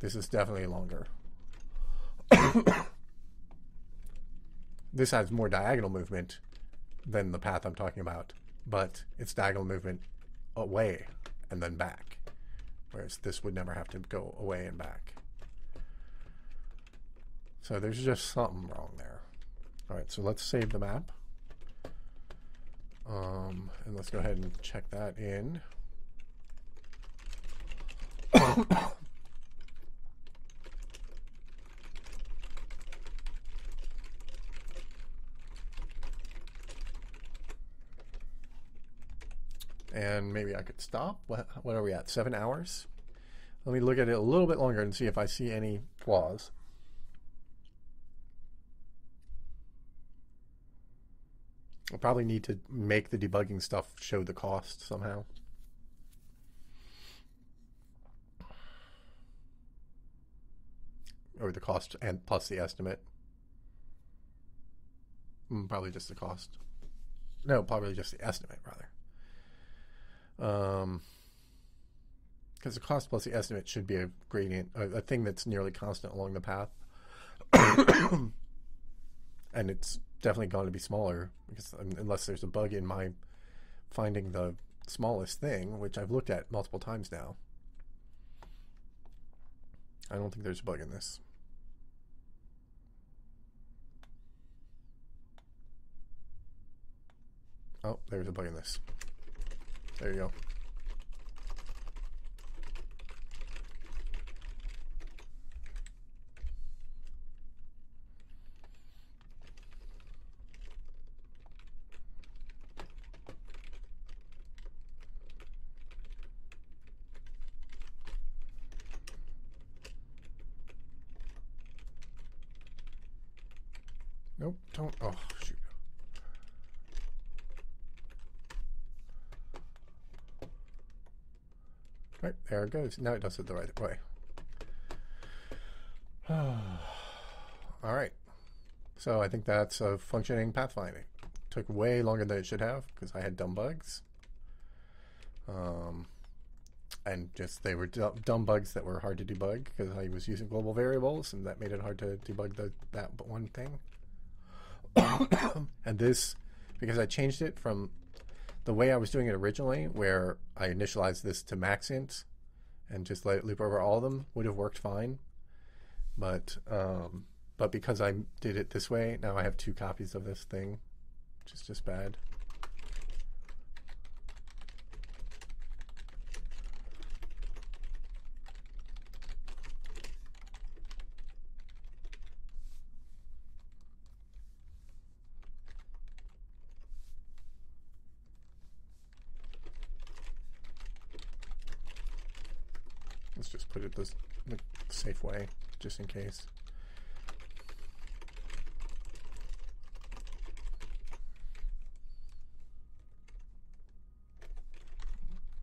This is definitely longer. this has more diagonal movement than the path I'm talking about, but it's diagonal movement away and then back, whereas this would never have to go away and back. So there's just something wrong there. All right, so let's save the map. Um, and let's go ahead and check that in. and maybe I could stop. What, what are we at? Seven hours? Let me look at it a little bit longer and see if I see any flaws. I'll probably need to make the debugging stuff show the cost somehow. Or the cost and plus the estimate. Mm, probably just the cost. No, probably just the estimate, rather. Um, because the cost plus the estimate should be a gradient, a, a thing that's nearly constant along the path. and it's definitely going to be smaller because um, unless there's a bug in my finding the smallest thing, which I've looked at multiple times now. I don't think there's a bug in this. Oh, there's a bug in this. There you go. Nope, don't. Oh, shoot. Right, there it goes. Now it does it the right way. All right. So I think that's a functioning pathfinding. Took way longer than it should have because I had dumb bugs. Um, and just they were dumb bugs that were hard to debug because I was using global variables and that made it hard to debug the, that one thing. and this, because I changed it from the way I was doing it originally, where I initialized this to maxint and just let it loop over all of them, would have worked fine. But um, but because I did it this way, now I have two copies of this thing, which is just bad. safe way, just in case.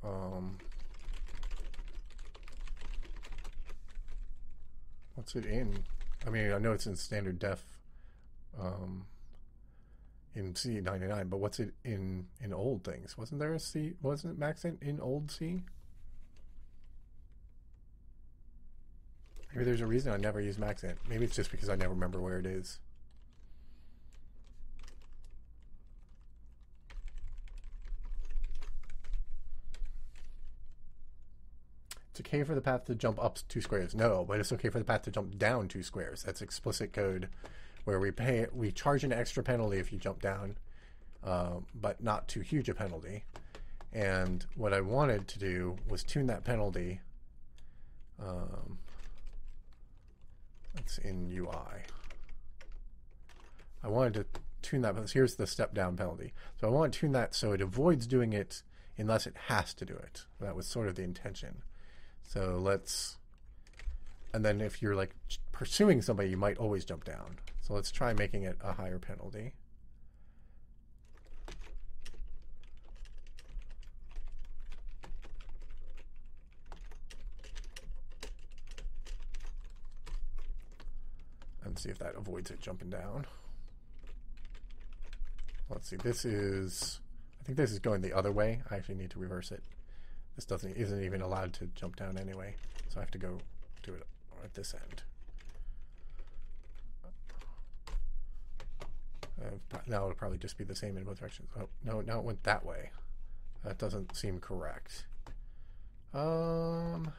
Um, what's it in? I mean, I know it's in standard def um, in C99, but what's it in in old things? Wasn't there a C? Wasn't it maxint in old C? Maybe there's a reason I never use maxint. Maybe it's just because I never remember where it is. It's okay for the path to jump up two squares. No, but it's okay for the path to jump down two squares. That's explicit code where we pay we charge an extra penalty if you jump down, uh, but not too huge a penalty. And what I wanted to do was tune that penalty. Um, it's in UI. I wanted to tune that, but here's the step down penalty. So I want to tune that so it avoids doing it unless it has to do it. That was sort of the intention. So let's, and then if you're like pursuing somebody, you might always jump down. So let's try making it a higher penalty. And see if that avoids it jumping down. Let's see, this is, I think this is going the other way. I actually need to reverse it. This doesn't isn't even allowed to jump down anyway, so I have to go do it at this end. Uh, now it'll probably just be the same in both directions. Oh, no, now it went that way. That doesn't seem correct. Um,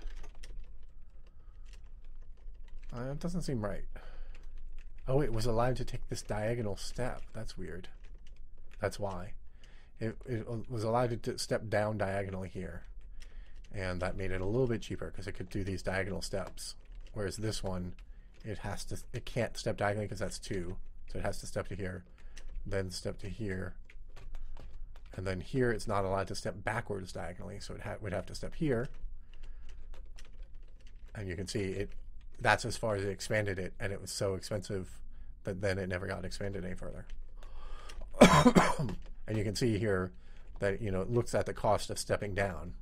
uh, it doesn't seem right. Oh, it was allowed to take this diagonal step. That's weird. That's why. It, it was allowed to step down diagonally here. And that made it a little bit cheaper because it could do these diagonal steps. Whereas this one, it has to, it can't step diagonally because that's two. So it has to step to here, then step to here, And then here it's not allowed to step backwards diagonally, so it ha- would have to step here. And you can see it that's as far as it expanded it, and it was so expensive that then it never got expanded any further. and you can see here that you know it looks at the cost of stepping down,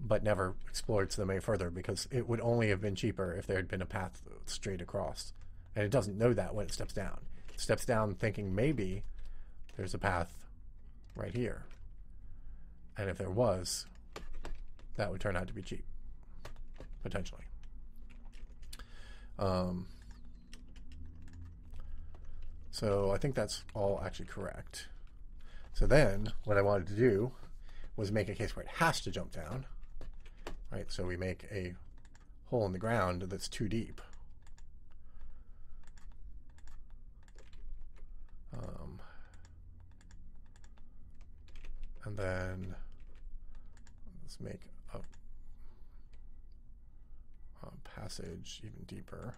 but never explores them any further because it would only have been cheaper if there had been a path straight across, and it doesn't know that when it steps down. It steps down thinking maybe there's a path right here, and if there was, that would turn out to be cheap, potentially. Um, so I think that's all actually correct. So then what I wanted to do was make a case where it has to jump down. Right? So we make a hole in the ground that's too deep. Um, and then let's make a passage even deeper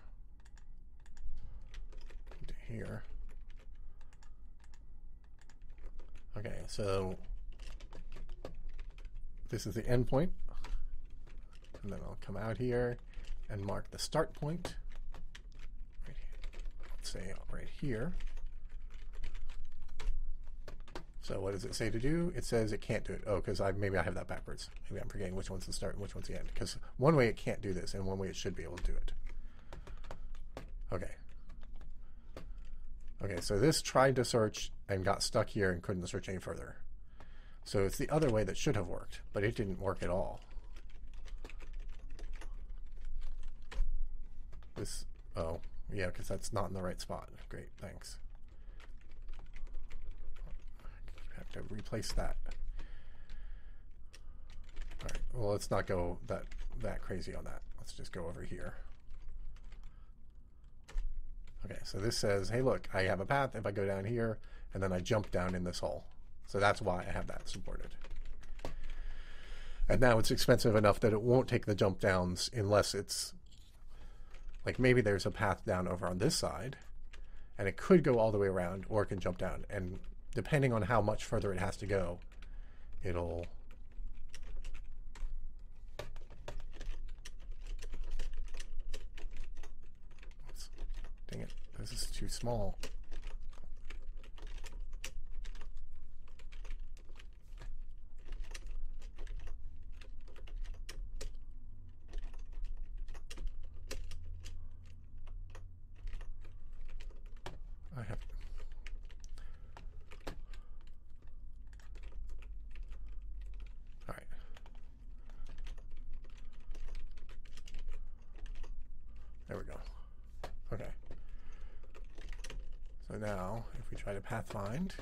into here. Okay, so this is the end point. And then I'll come out here and mark the start point. Right Let's say right here. So what does it say to do? It says it can't do it. Oh, because I maybe I have that backwards. Maybe I'm forgetting which one's the start and which one's the end. Because one way it can't do this, and one way it should be able to do it. Okay. Okay, so this tried to search and got stuck here and couldn't search any further. So it's the other way that should have worked, but it didn't work at all. This, oh, yeah, because that's not in the right spot. Great, thanks. To replace that. All right, well, let's not go that, that crazy on that. Let's just go over here. Okay, so this says, hey, look, I have a path. If I go down here, and then I jump down in this hole. So that's why I have that supported. And now it's expensive enough that it won't take the jump downs unless it's like maybe there's a path down over on this side and it could go all the way around or it can jump down. And depending on how much further it has to go, it'll Dang it, this is too small. Pathfind.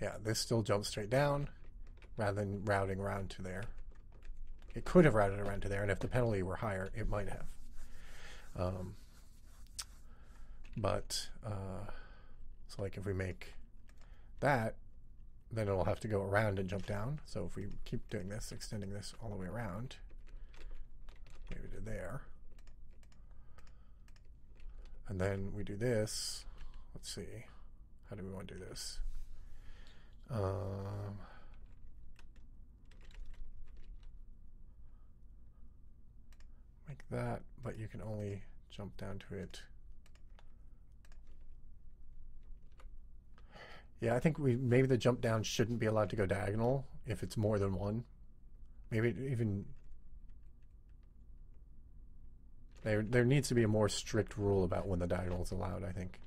Yeah, this still jumps straight down rather than routing around to there. It could have routed around to there, and if the penalty were higher, it might have. Um, but, uh, so like if we make that, then it'll have to go around and jump down. So if we keep doing this, extending this all the way around, maybe to there. And then we do this. Let's see. How do we want to do this? Um, make that, but you can only jump down to it. Yeah, I think we maybe the jump down shouldn't be allowed to go diagonal if it's more than one. Maybe even There, there needs to be a more strict rule about when the diagonal is allowed, I think.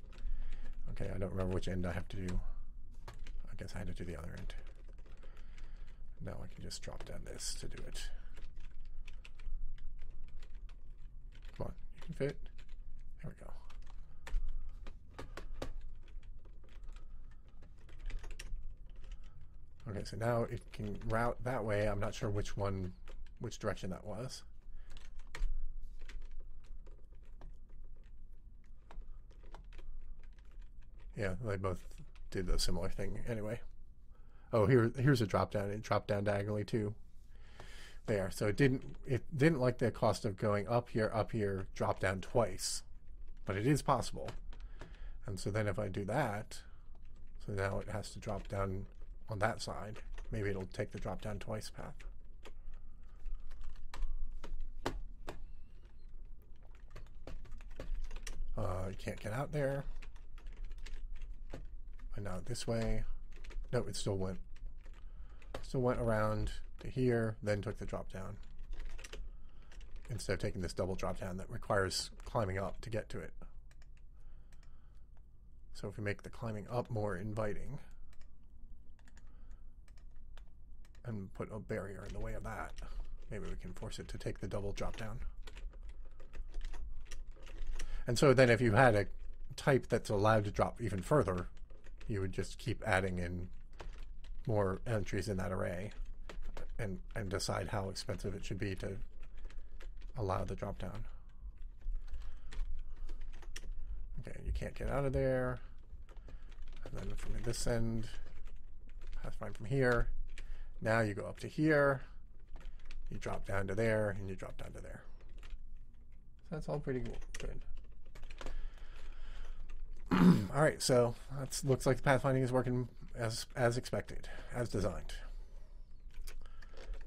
Okay, I don't remember which end I have to do. I guess I had to do the other end. Now I can just drop down this to do it. Come on, you can fit. There we go. Okay, so now it can route that way. I'm not sure which one, which direction that was. Yeah, they both did a similar thing anyway. Oh, here here's a drop down. It dropped down diagonally too. There. So it didn't it didn't like the cost of going up here, up here, drop down twice. But it is possible. And so then if I do that, So now it has to drop down on that side. Maybe it'll take the drop down twice path. Uh, you can't get out there. And now this way. No, it still went. Still went around to here, then took the drop down. Instead of taking this double drop down that requires climbing up to get to it. So if we make the climbing up more inviting and put a barrier in the way of that, maybe we can force it to take the double drop down. And so then if you had a type that's allowed to drop even further, you would just keep adding in more entries in that array and, and decide how expensive it should be to allow the drop down. Okay, you can't get out of there. And then from this end, pathfind from here. Now you go up to here, you drop down to there, and you drop down to there. So that's all pretty good. all right, so that looks like the pathfinding is working as as expected, as designed.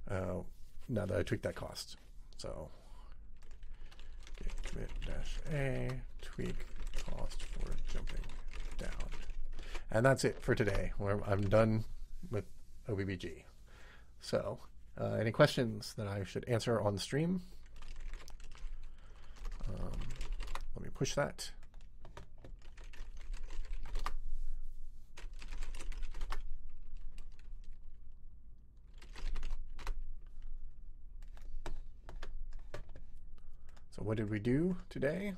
Uh, now that I tweaked that cost, so commit dash a tweak cost for jumping down, and that's it for today. I'm done with OBBG. So, uh, any questions that I should answer on the stream? Um, let me push that. What did we do today?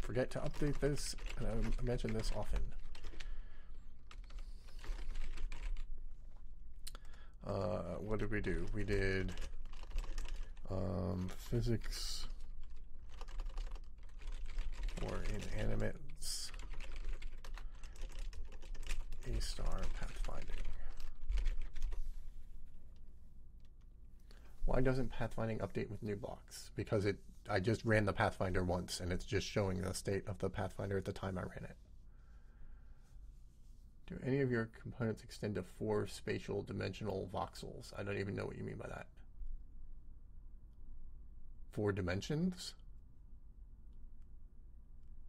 Forget to update this, and I mention this often. Uh, what did we do? We did um, physics for inanimates, A star pathfinding. Why doesn't pathfinding update with new blocks? Because it I just ran the Pathfinder once and it's just showing the state of the Pathfinder at the time I ran it. Do any of your components extend to four spatial dimensional voxels? I don't even know what you mean by that. Four dimensions?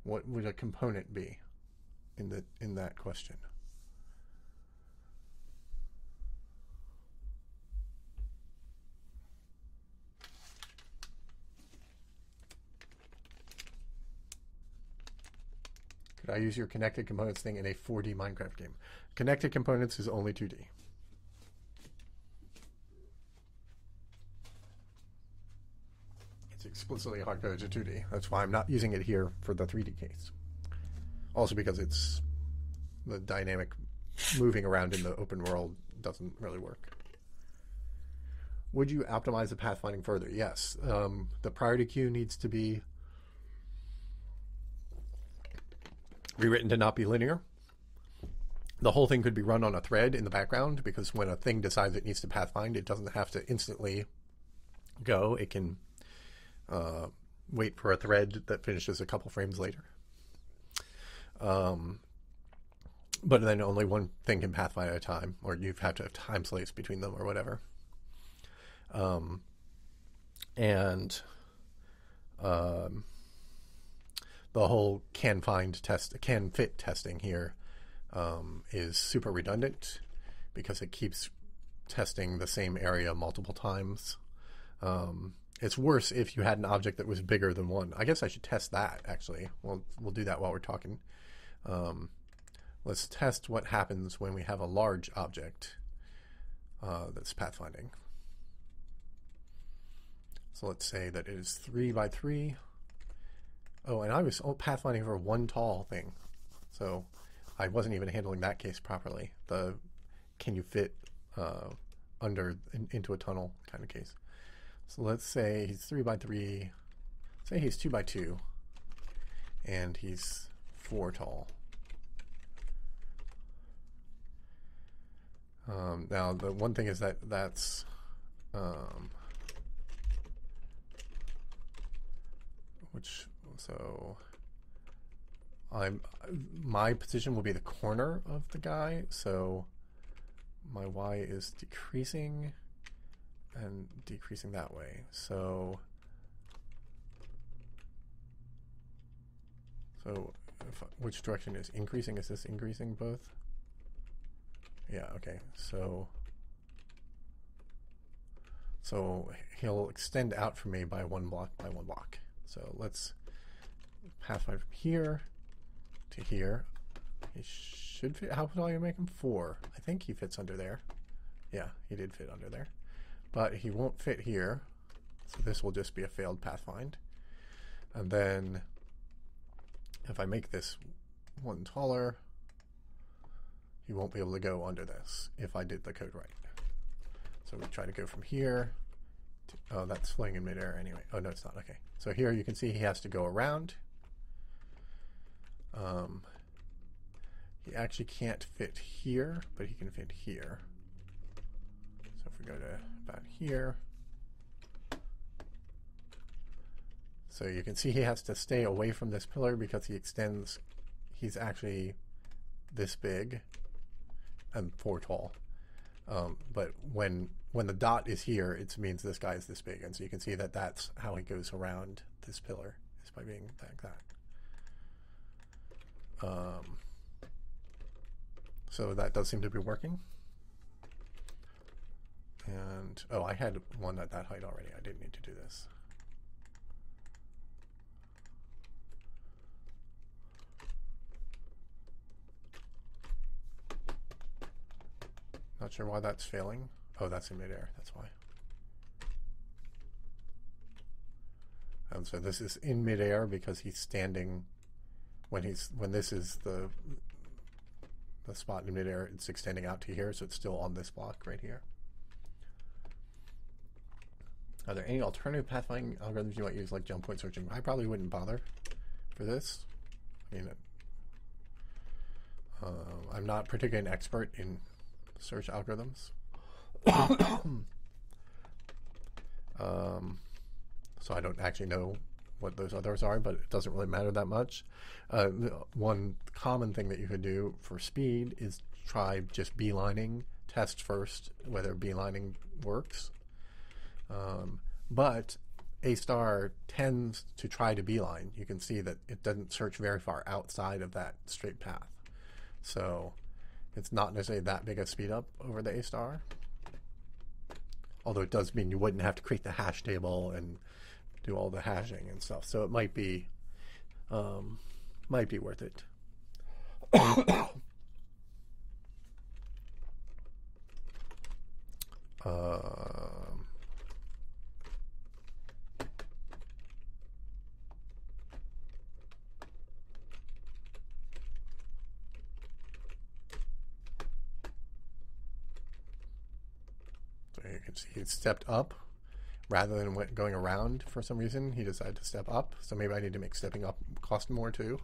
What would a component be in the in that question? I use your connected components thing in a 4D Minecraft game? Connected components is only 2D. It's explicitly hard coded to 2D. That's why I'm not using it here for the 3D case. Also because it's the dynamic moving around in the open world doesn't really work. Would you optimize the pathfinding further? Yes. Um, the priority queue needs to be rewritten to not be linear. The whole thing could be run on a thread in the background because when a thing decides it needs to pathfind, it doesn't have to instantly go. It can uh, wait for a thread that finishes a couple frames later. Um, but then only one thing can pathfind at a time, or you have to have time slates between them, or whatever. Um, and um, the whole can find test, can fit testing here um, is super redundant because it keeps testing the same area multiple times. Um, it's worse if you had an object that was bigger than one. I guess I should test that actually. We'll we'll do that while we're talking. Um, let's test what happens when we have a large object uh, that's pathfinding. So let's say that it is three by three Oh, and I was pathfinding for one tall thing, so I wasn't even handling that case properly. The can you fit uh, under in, into a tunnel kind of case. So let's say he's three by three. Say he's two by two, and he's four tall. Um, now the one thing is that that's um, which so I'm my position will be the corner of the guy, so my y is decreasing and decreasing that way. So so if, which direction is increasing? Is this increasing both? Yeah, okay. So so he'll extend out for me by one block by one block. So let's pathfind from here to here. He should fit. How tall you make him? Four. I think he fits under there. Yeah, he did fit under there. But he won't fit here. So this will just be a failed pathfind. And then if I make this one taller, he won't be able to go under this if I did the code right. So we try to go from here. To, oh, that's flying in midair anyway. Oh, no, it's not. Okay. So here you can see he has to go around. Um, he actually can't fit here, but he can fit here. So if we go to about here. So you can see he has to stay away from this pillar because he extends, he's actually this big and four tall. Um, but when when the dot is here, it means this guy is this big, and so you can see that that's how he goes around this pillar is by being like that. Um, so that does seem to be working. And oh, I had one at that height already. I didn't need to do this. Not sure why that's failing. Oh, that's in midair. That's why. And so this is in midair because he's standing when he's when this is the the spot in midair, it's extending out to here, so it's still on this block right here. Are there any alternative pathfinding algorithms you might use, like jump point searching? I probably wouldn't bother for this. I mean, uh, I'm not particularly an expert in search algorithms. um, so I don't actually know what those others are, but it doesn't really matter that much. Uh, one common thing that you could do for speed is try just beelining, test first whether beelining works. Um, but A star tends to try to beeline. You can see that it doesn't search very far outside of that straight path. So it's not necessarily that big a speed up over the A star. Although it does mean you wouldn't have to create the hash table and do all the hashing and stuff. So it might be um, might be worth it. um, so you can see it stepped up rather than going around for some reason, he decided to step up. So maybe I need to make stepping up cost more too.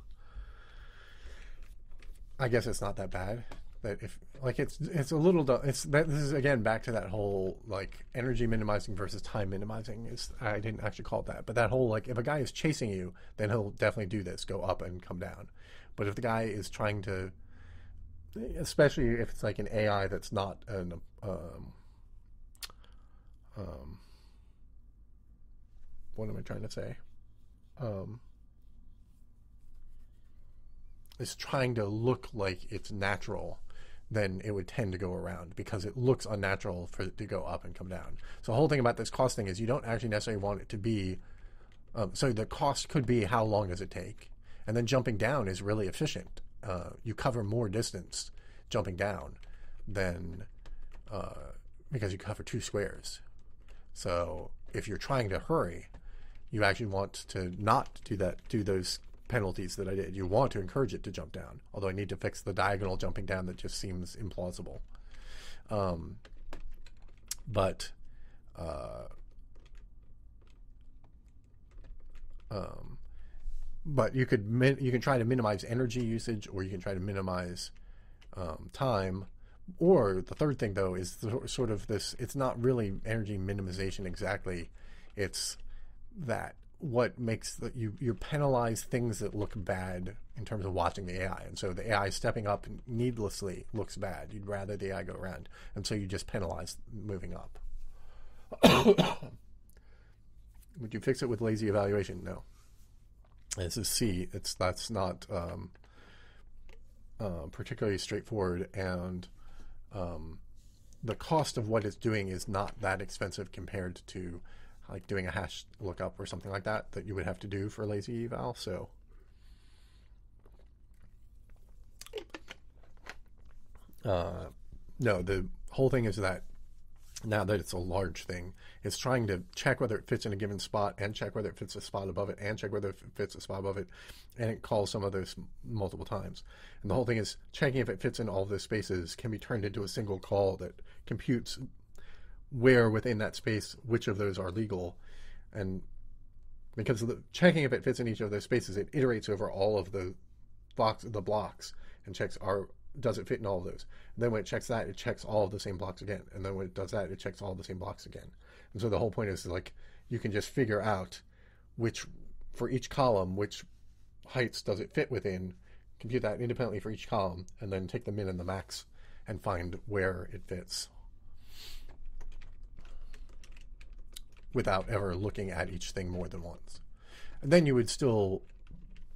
I guess it's not that bad. That if like it's it's a little it's that this is again back to that whole like energy minimizing versus time minimizing is I didn't actually call it that but that whole like if a guy is chasing you then he'll definitely do this go up and come down but if the guy is trying to especially if it's like an AI that's not an um, um, what am I trying to say? Um, is trying to look like it's natural, then it would tend to go around because it looks unnatural for it to go up and come down. So the whole thing about this cost thing is you don't actually necessarily want it to be. Um, so the cost could be how long does it take, and then jumping down is really efficient. Uh, you cover more distance jumping down than uh, because you cover two squares. So if you're trying to hurry, you actually want to not do that, do those penalties that I did. You want to encourage it to jump down, although I need to fix the diagonal jumping down that just seems implausible. Um, but uh, um, but you could min- you can try to minimize energy usage, or you can try to minimize um, time. Or the third thing, though, is the, sort of this. It's not really energy minimization exactly. It's that what makes the, you you penalize things that look bad in terms of watching the AI, and so the AI stepping up needlessly looks bad. You'd rather the AI go around, and so you just penalize moving up. Would you fix it with lazy evaluation? No. This is C. It's that's not um, uh, particularly straightforward, and um, the cost of what it's doing is not that expensive compared to like doing a hash lookup or something like that that you would have to do for lazy eval. So. Uh, no, the whole thing is that now that it's a large thing, it's trying to check whether it fits in a given spot and check whether it fits a spot above it and check whether it fits a spot above it. And it calls some of those multiple times. And the whole thing is checking if it fits in all those spaces can be turned into a single call that computes where within that space which of those are legal. And because the, checking if it fits in each of those spaces, it iterates over all of the blocks, the blocks and checks are does it fit in all of those? And then when it checks that, it checks all of the same blocks again. And then when it does that, it checks all the same blocks again. And so the whole point is like you can just figure out which for each column which heights does it fit within, compute that independently for each column, and then take the min and the max and find where it fits. Without ever looking at each thing more than once. And then you would still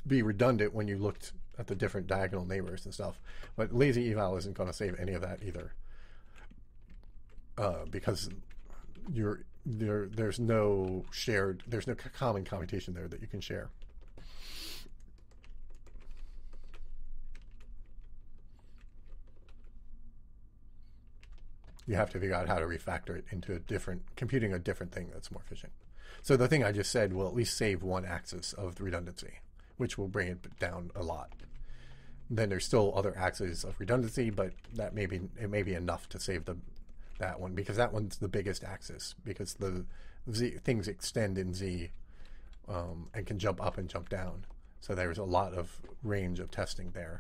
be redundant when you looked at the different diagonal neighbors and stuff. But lazy eval isn't going to save any of that either, uh, because you're there. There's no shared. There's no common computation there that you can share. You have to figure out how to refactor it into a different computing a different thing that's more efficient. So the thing I just said will at least save one axis of redundancy which will bring it down a lot. Then there's still other axes of redundancy, but that may be it may be enough to save the that one because that one's the biggest axis because the Z things extend in Z um, and can jump up and jump down. So there's a lot of range of testing there.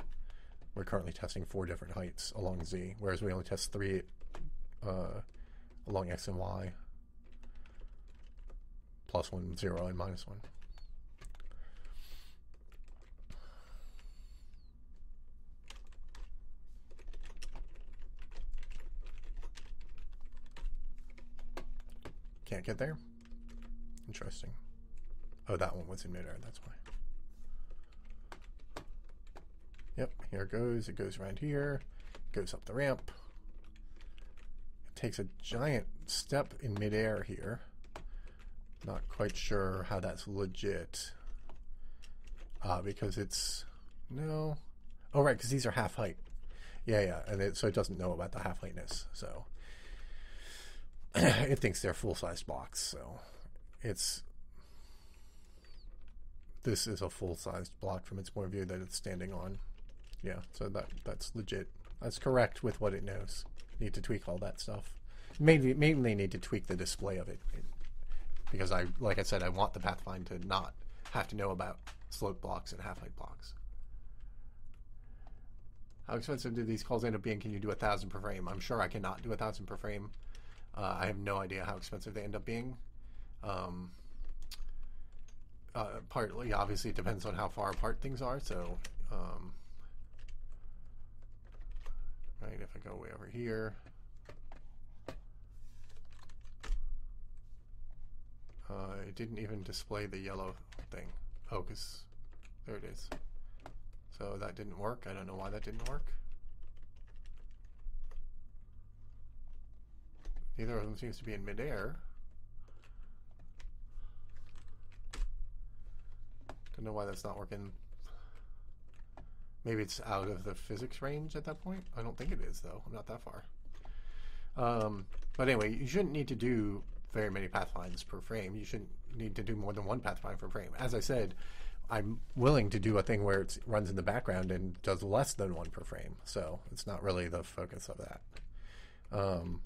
We're currently testing four different heights along Z, whereas we only test three uh, along X and Y, plus one, zero, and minus one. Can't get there? Interesting. Oh, that one was in midair, that's why. Yep, here it goes. It goes around here, goes up the ramp. Takes a giant step in midair here. Not quite sure how that's legit. Uh, because it's. No. Oh, right, because these are half height. Yeah, yeah, and it, so it doesn't know about the half heightness. So it thinks they're full sized blocks, so it's this is a full sized block from its point of view that it's standing on. Yeah, so that that's legit. That's correct with what it knows. Need to tweak all that stuff. Mainly, mainly need to tweak the display of it, because I, like I said, I want the Pathfind to not have to know about slope blocks and half height blocks. How expensive do these calls end up being? Can you do a thousand per frame? I'm sure I cannot do a thousand per frame. Uh, I have no idea how expensive they end up being. Um, uh, partly, obviously, it depends on how far apart things are. So, um, right, if I go way over here, uh, it didn't even display the yellow thing. Oh, there it is. So that didn't work. I don't know why that didn't work. Neither of them seems to be in midair. Don't know why that's not working. Maybe it's out of the physics range at that point. I don't think it is, though. I'm not that far. Um, but anyway, you shouldn't need to do very many pathfinds per frame. You shouldn't need to do more than one pathfind per frame. As I said, I'm willing to do a thing where it runs in the background and does less than one per frame. So it's not really the focus of that. Um,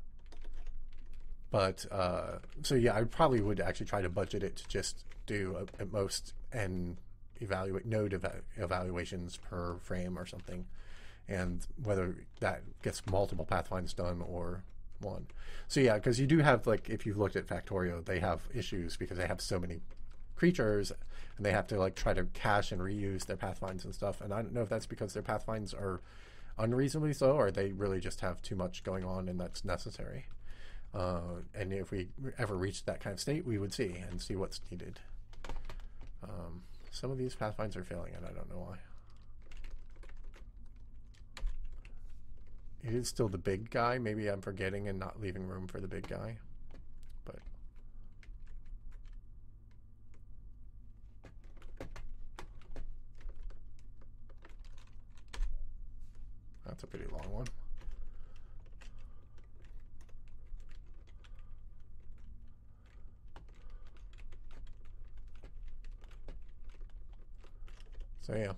but uh, so yeah, I probably would actually try to budget it to just do a, at most and evaluate node eva- evaluations per frame or something, and whether that gets multiple pathfinds done or one. So yeah, because you do have like if you've looked at Factorio, they have issues because they have so many creatures, and they have to like try to cache and reuse their pathfinds and stuff. And I don't know if that's because their pathfinds are unreasonably slow, or they really just have too much going on, and that's necessary. Uh, and if we ever reach that kind of state, we would see and see what's needed. Um, some of these pathfinds are failing, and I don't know why. It is still the big guy. Maybe I'm forgetting and not leaving room for the big guy. But that's a pretty long one. So yeah.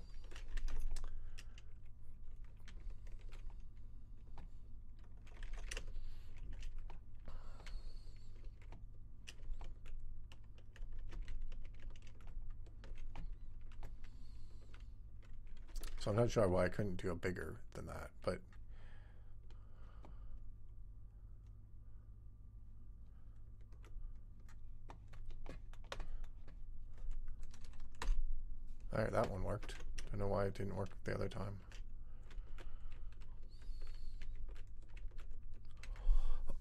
So I'm not sure why I couldn't do a bigger than that, but All right, that one worked. Don't know why it didn't work the other time.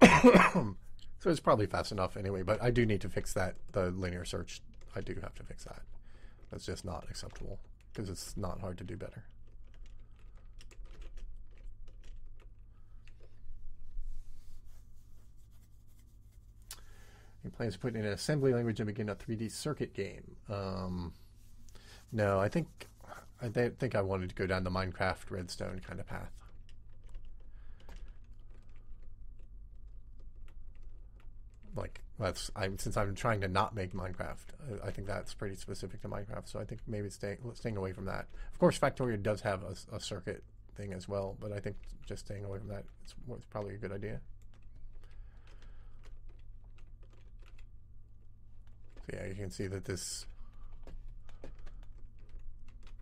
so it's probably fast enough anyway, but I do need to fix that. The linear search, I do have to fix that. That's just not acceptable because it's not hard to do better. He plans to put in an assembly language and begin a 3D circuit game. Um, no, I think I th- think I wanted to go down the Minecraft Redstone kind of path. Like that's I since I'm trying to not make Minecraft, I, I think that's pretty specific to Minecraft. So I think maybe staying staying away from that. Of course, Factorio does have a, a circuit thing as well, but I think just staying away from that is probably a good idea. So yeah, you can see that this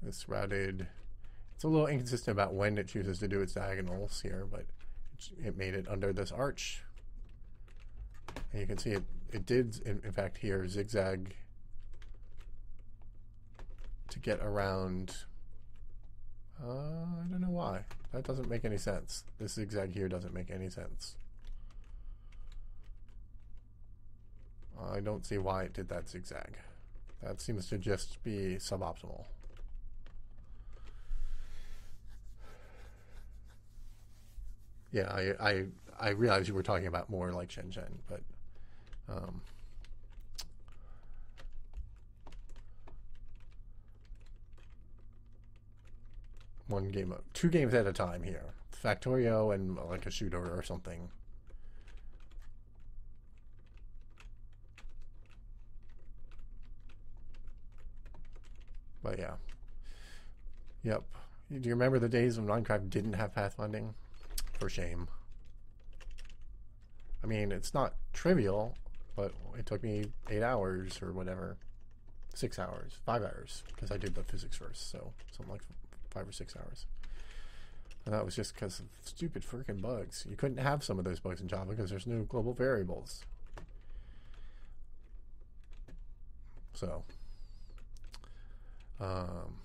this routed. It's a little inconsistent about when it chooses to do its diagonals here, but it made it under this arch. And you can see it, it did, in, in fact, here zigzag to get around. Uh, I don't know why. That doesn't make any sense. This zigzag here doesn't make any sense. I don't see why it did that zigzag. That seems to just be suboptimal. Yeah, I, I I realize you were talking about more like Shenzhen, but um, one game, two games at a time here. Factorio and like a shooter or something. But yeah. Yep. Do you remember the days when Minecraft didn't have pathfinding? For shame. I mean, it's not trivial, but it took me eight hours or whatever. Six hours, five hours, because I did the physics first, so something like five or six hours. And that was just because of stupid freaking bugs. You couldn't have some of those bugs in Java because there's no global variables. So, um,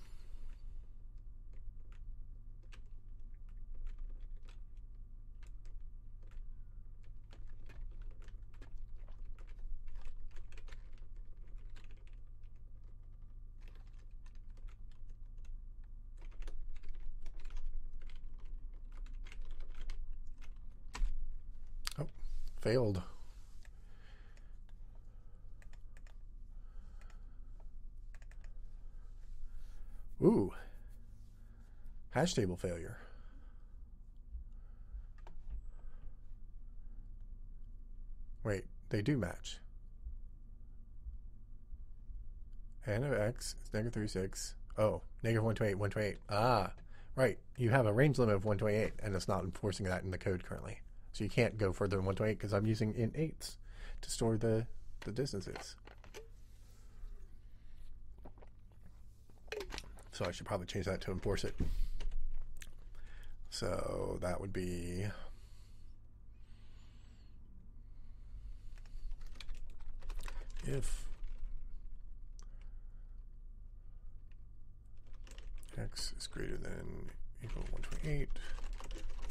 Failed. Ooh. Hash table failure. Wait, they do match. n of x is negative 36. Oh, negative 128, 128. Ah, right. You have a range limit of 128, and it's not enforcing that in the code currently. So you can't go further than 128 because I'm using int8s to store the, the distances. So I should probably change that to enforce it. So that would be if x is greater than equal to 128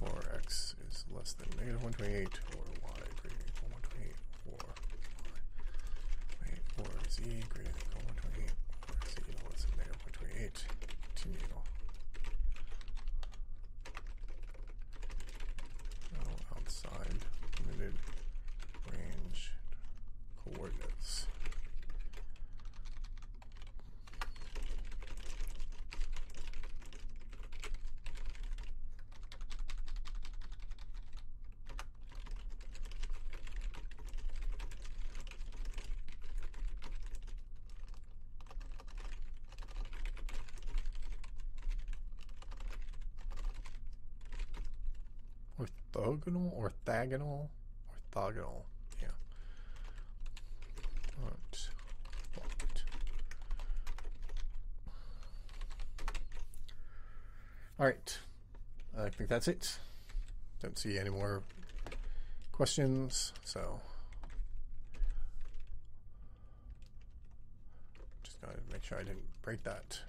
or x is less than negative 128, or y greater than equal 128, or y, or z greater than equal 128, or z less than negative 128. Continue. Oh, outside limited range coordinates. Orthogonal? Orthogonal? Orthogonal. Yeah. Ort. All right. I think that's it. Don't see any more questions, so just gotta make sure I didn't break that.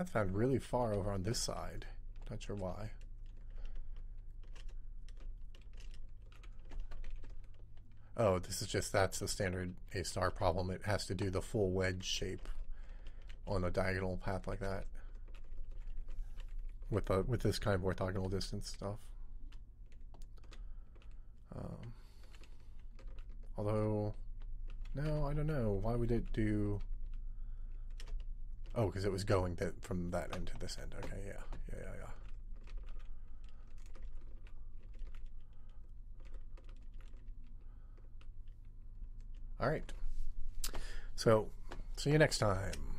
Path found really far over on this side. Not sure why. Oh, this is just that's the standard A star problem. It has to do the full wedge shape on a diagonal path like that. With the with this kind of orthogonal distance stuff. Um, although, no, I don't know. Why would it do? Oh, because it was going that from that end to this end. Okay, yeah, yeah, yeah, yeah. All right. So, see you next time.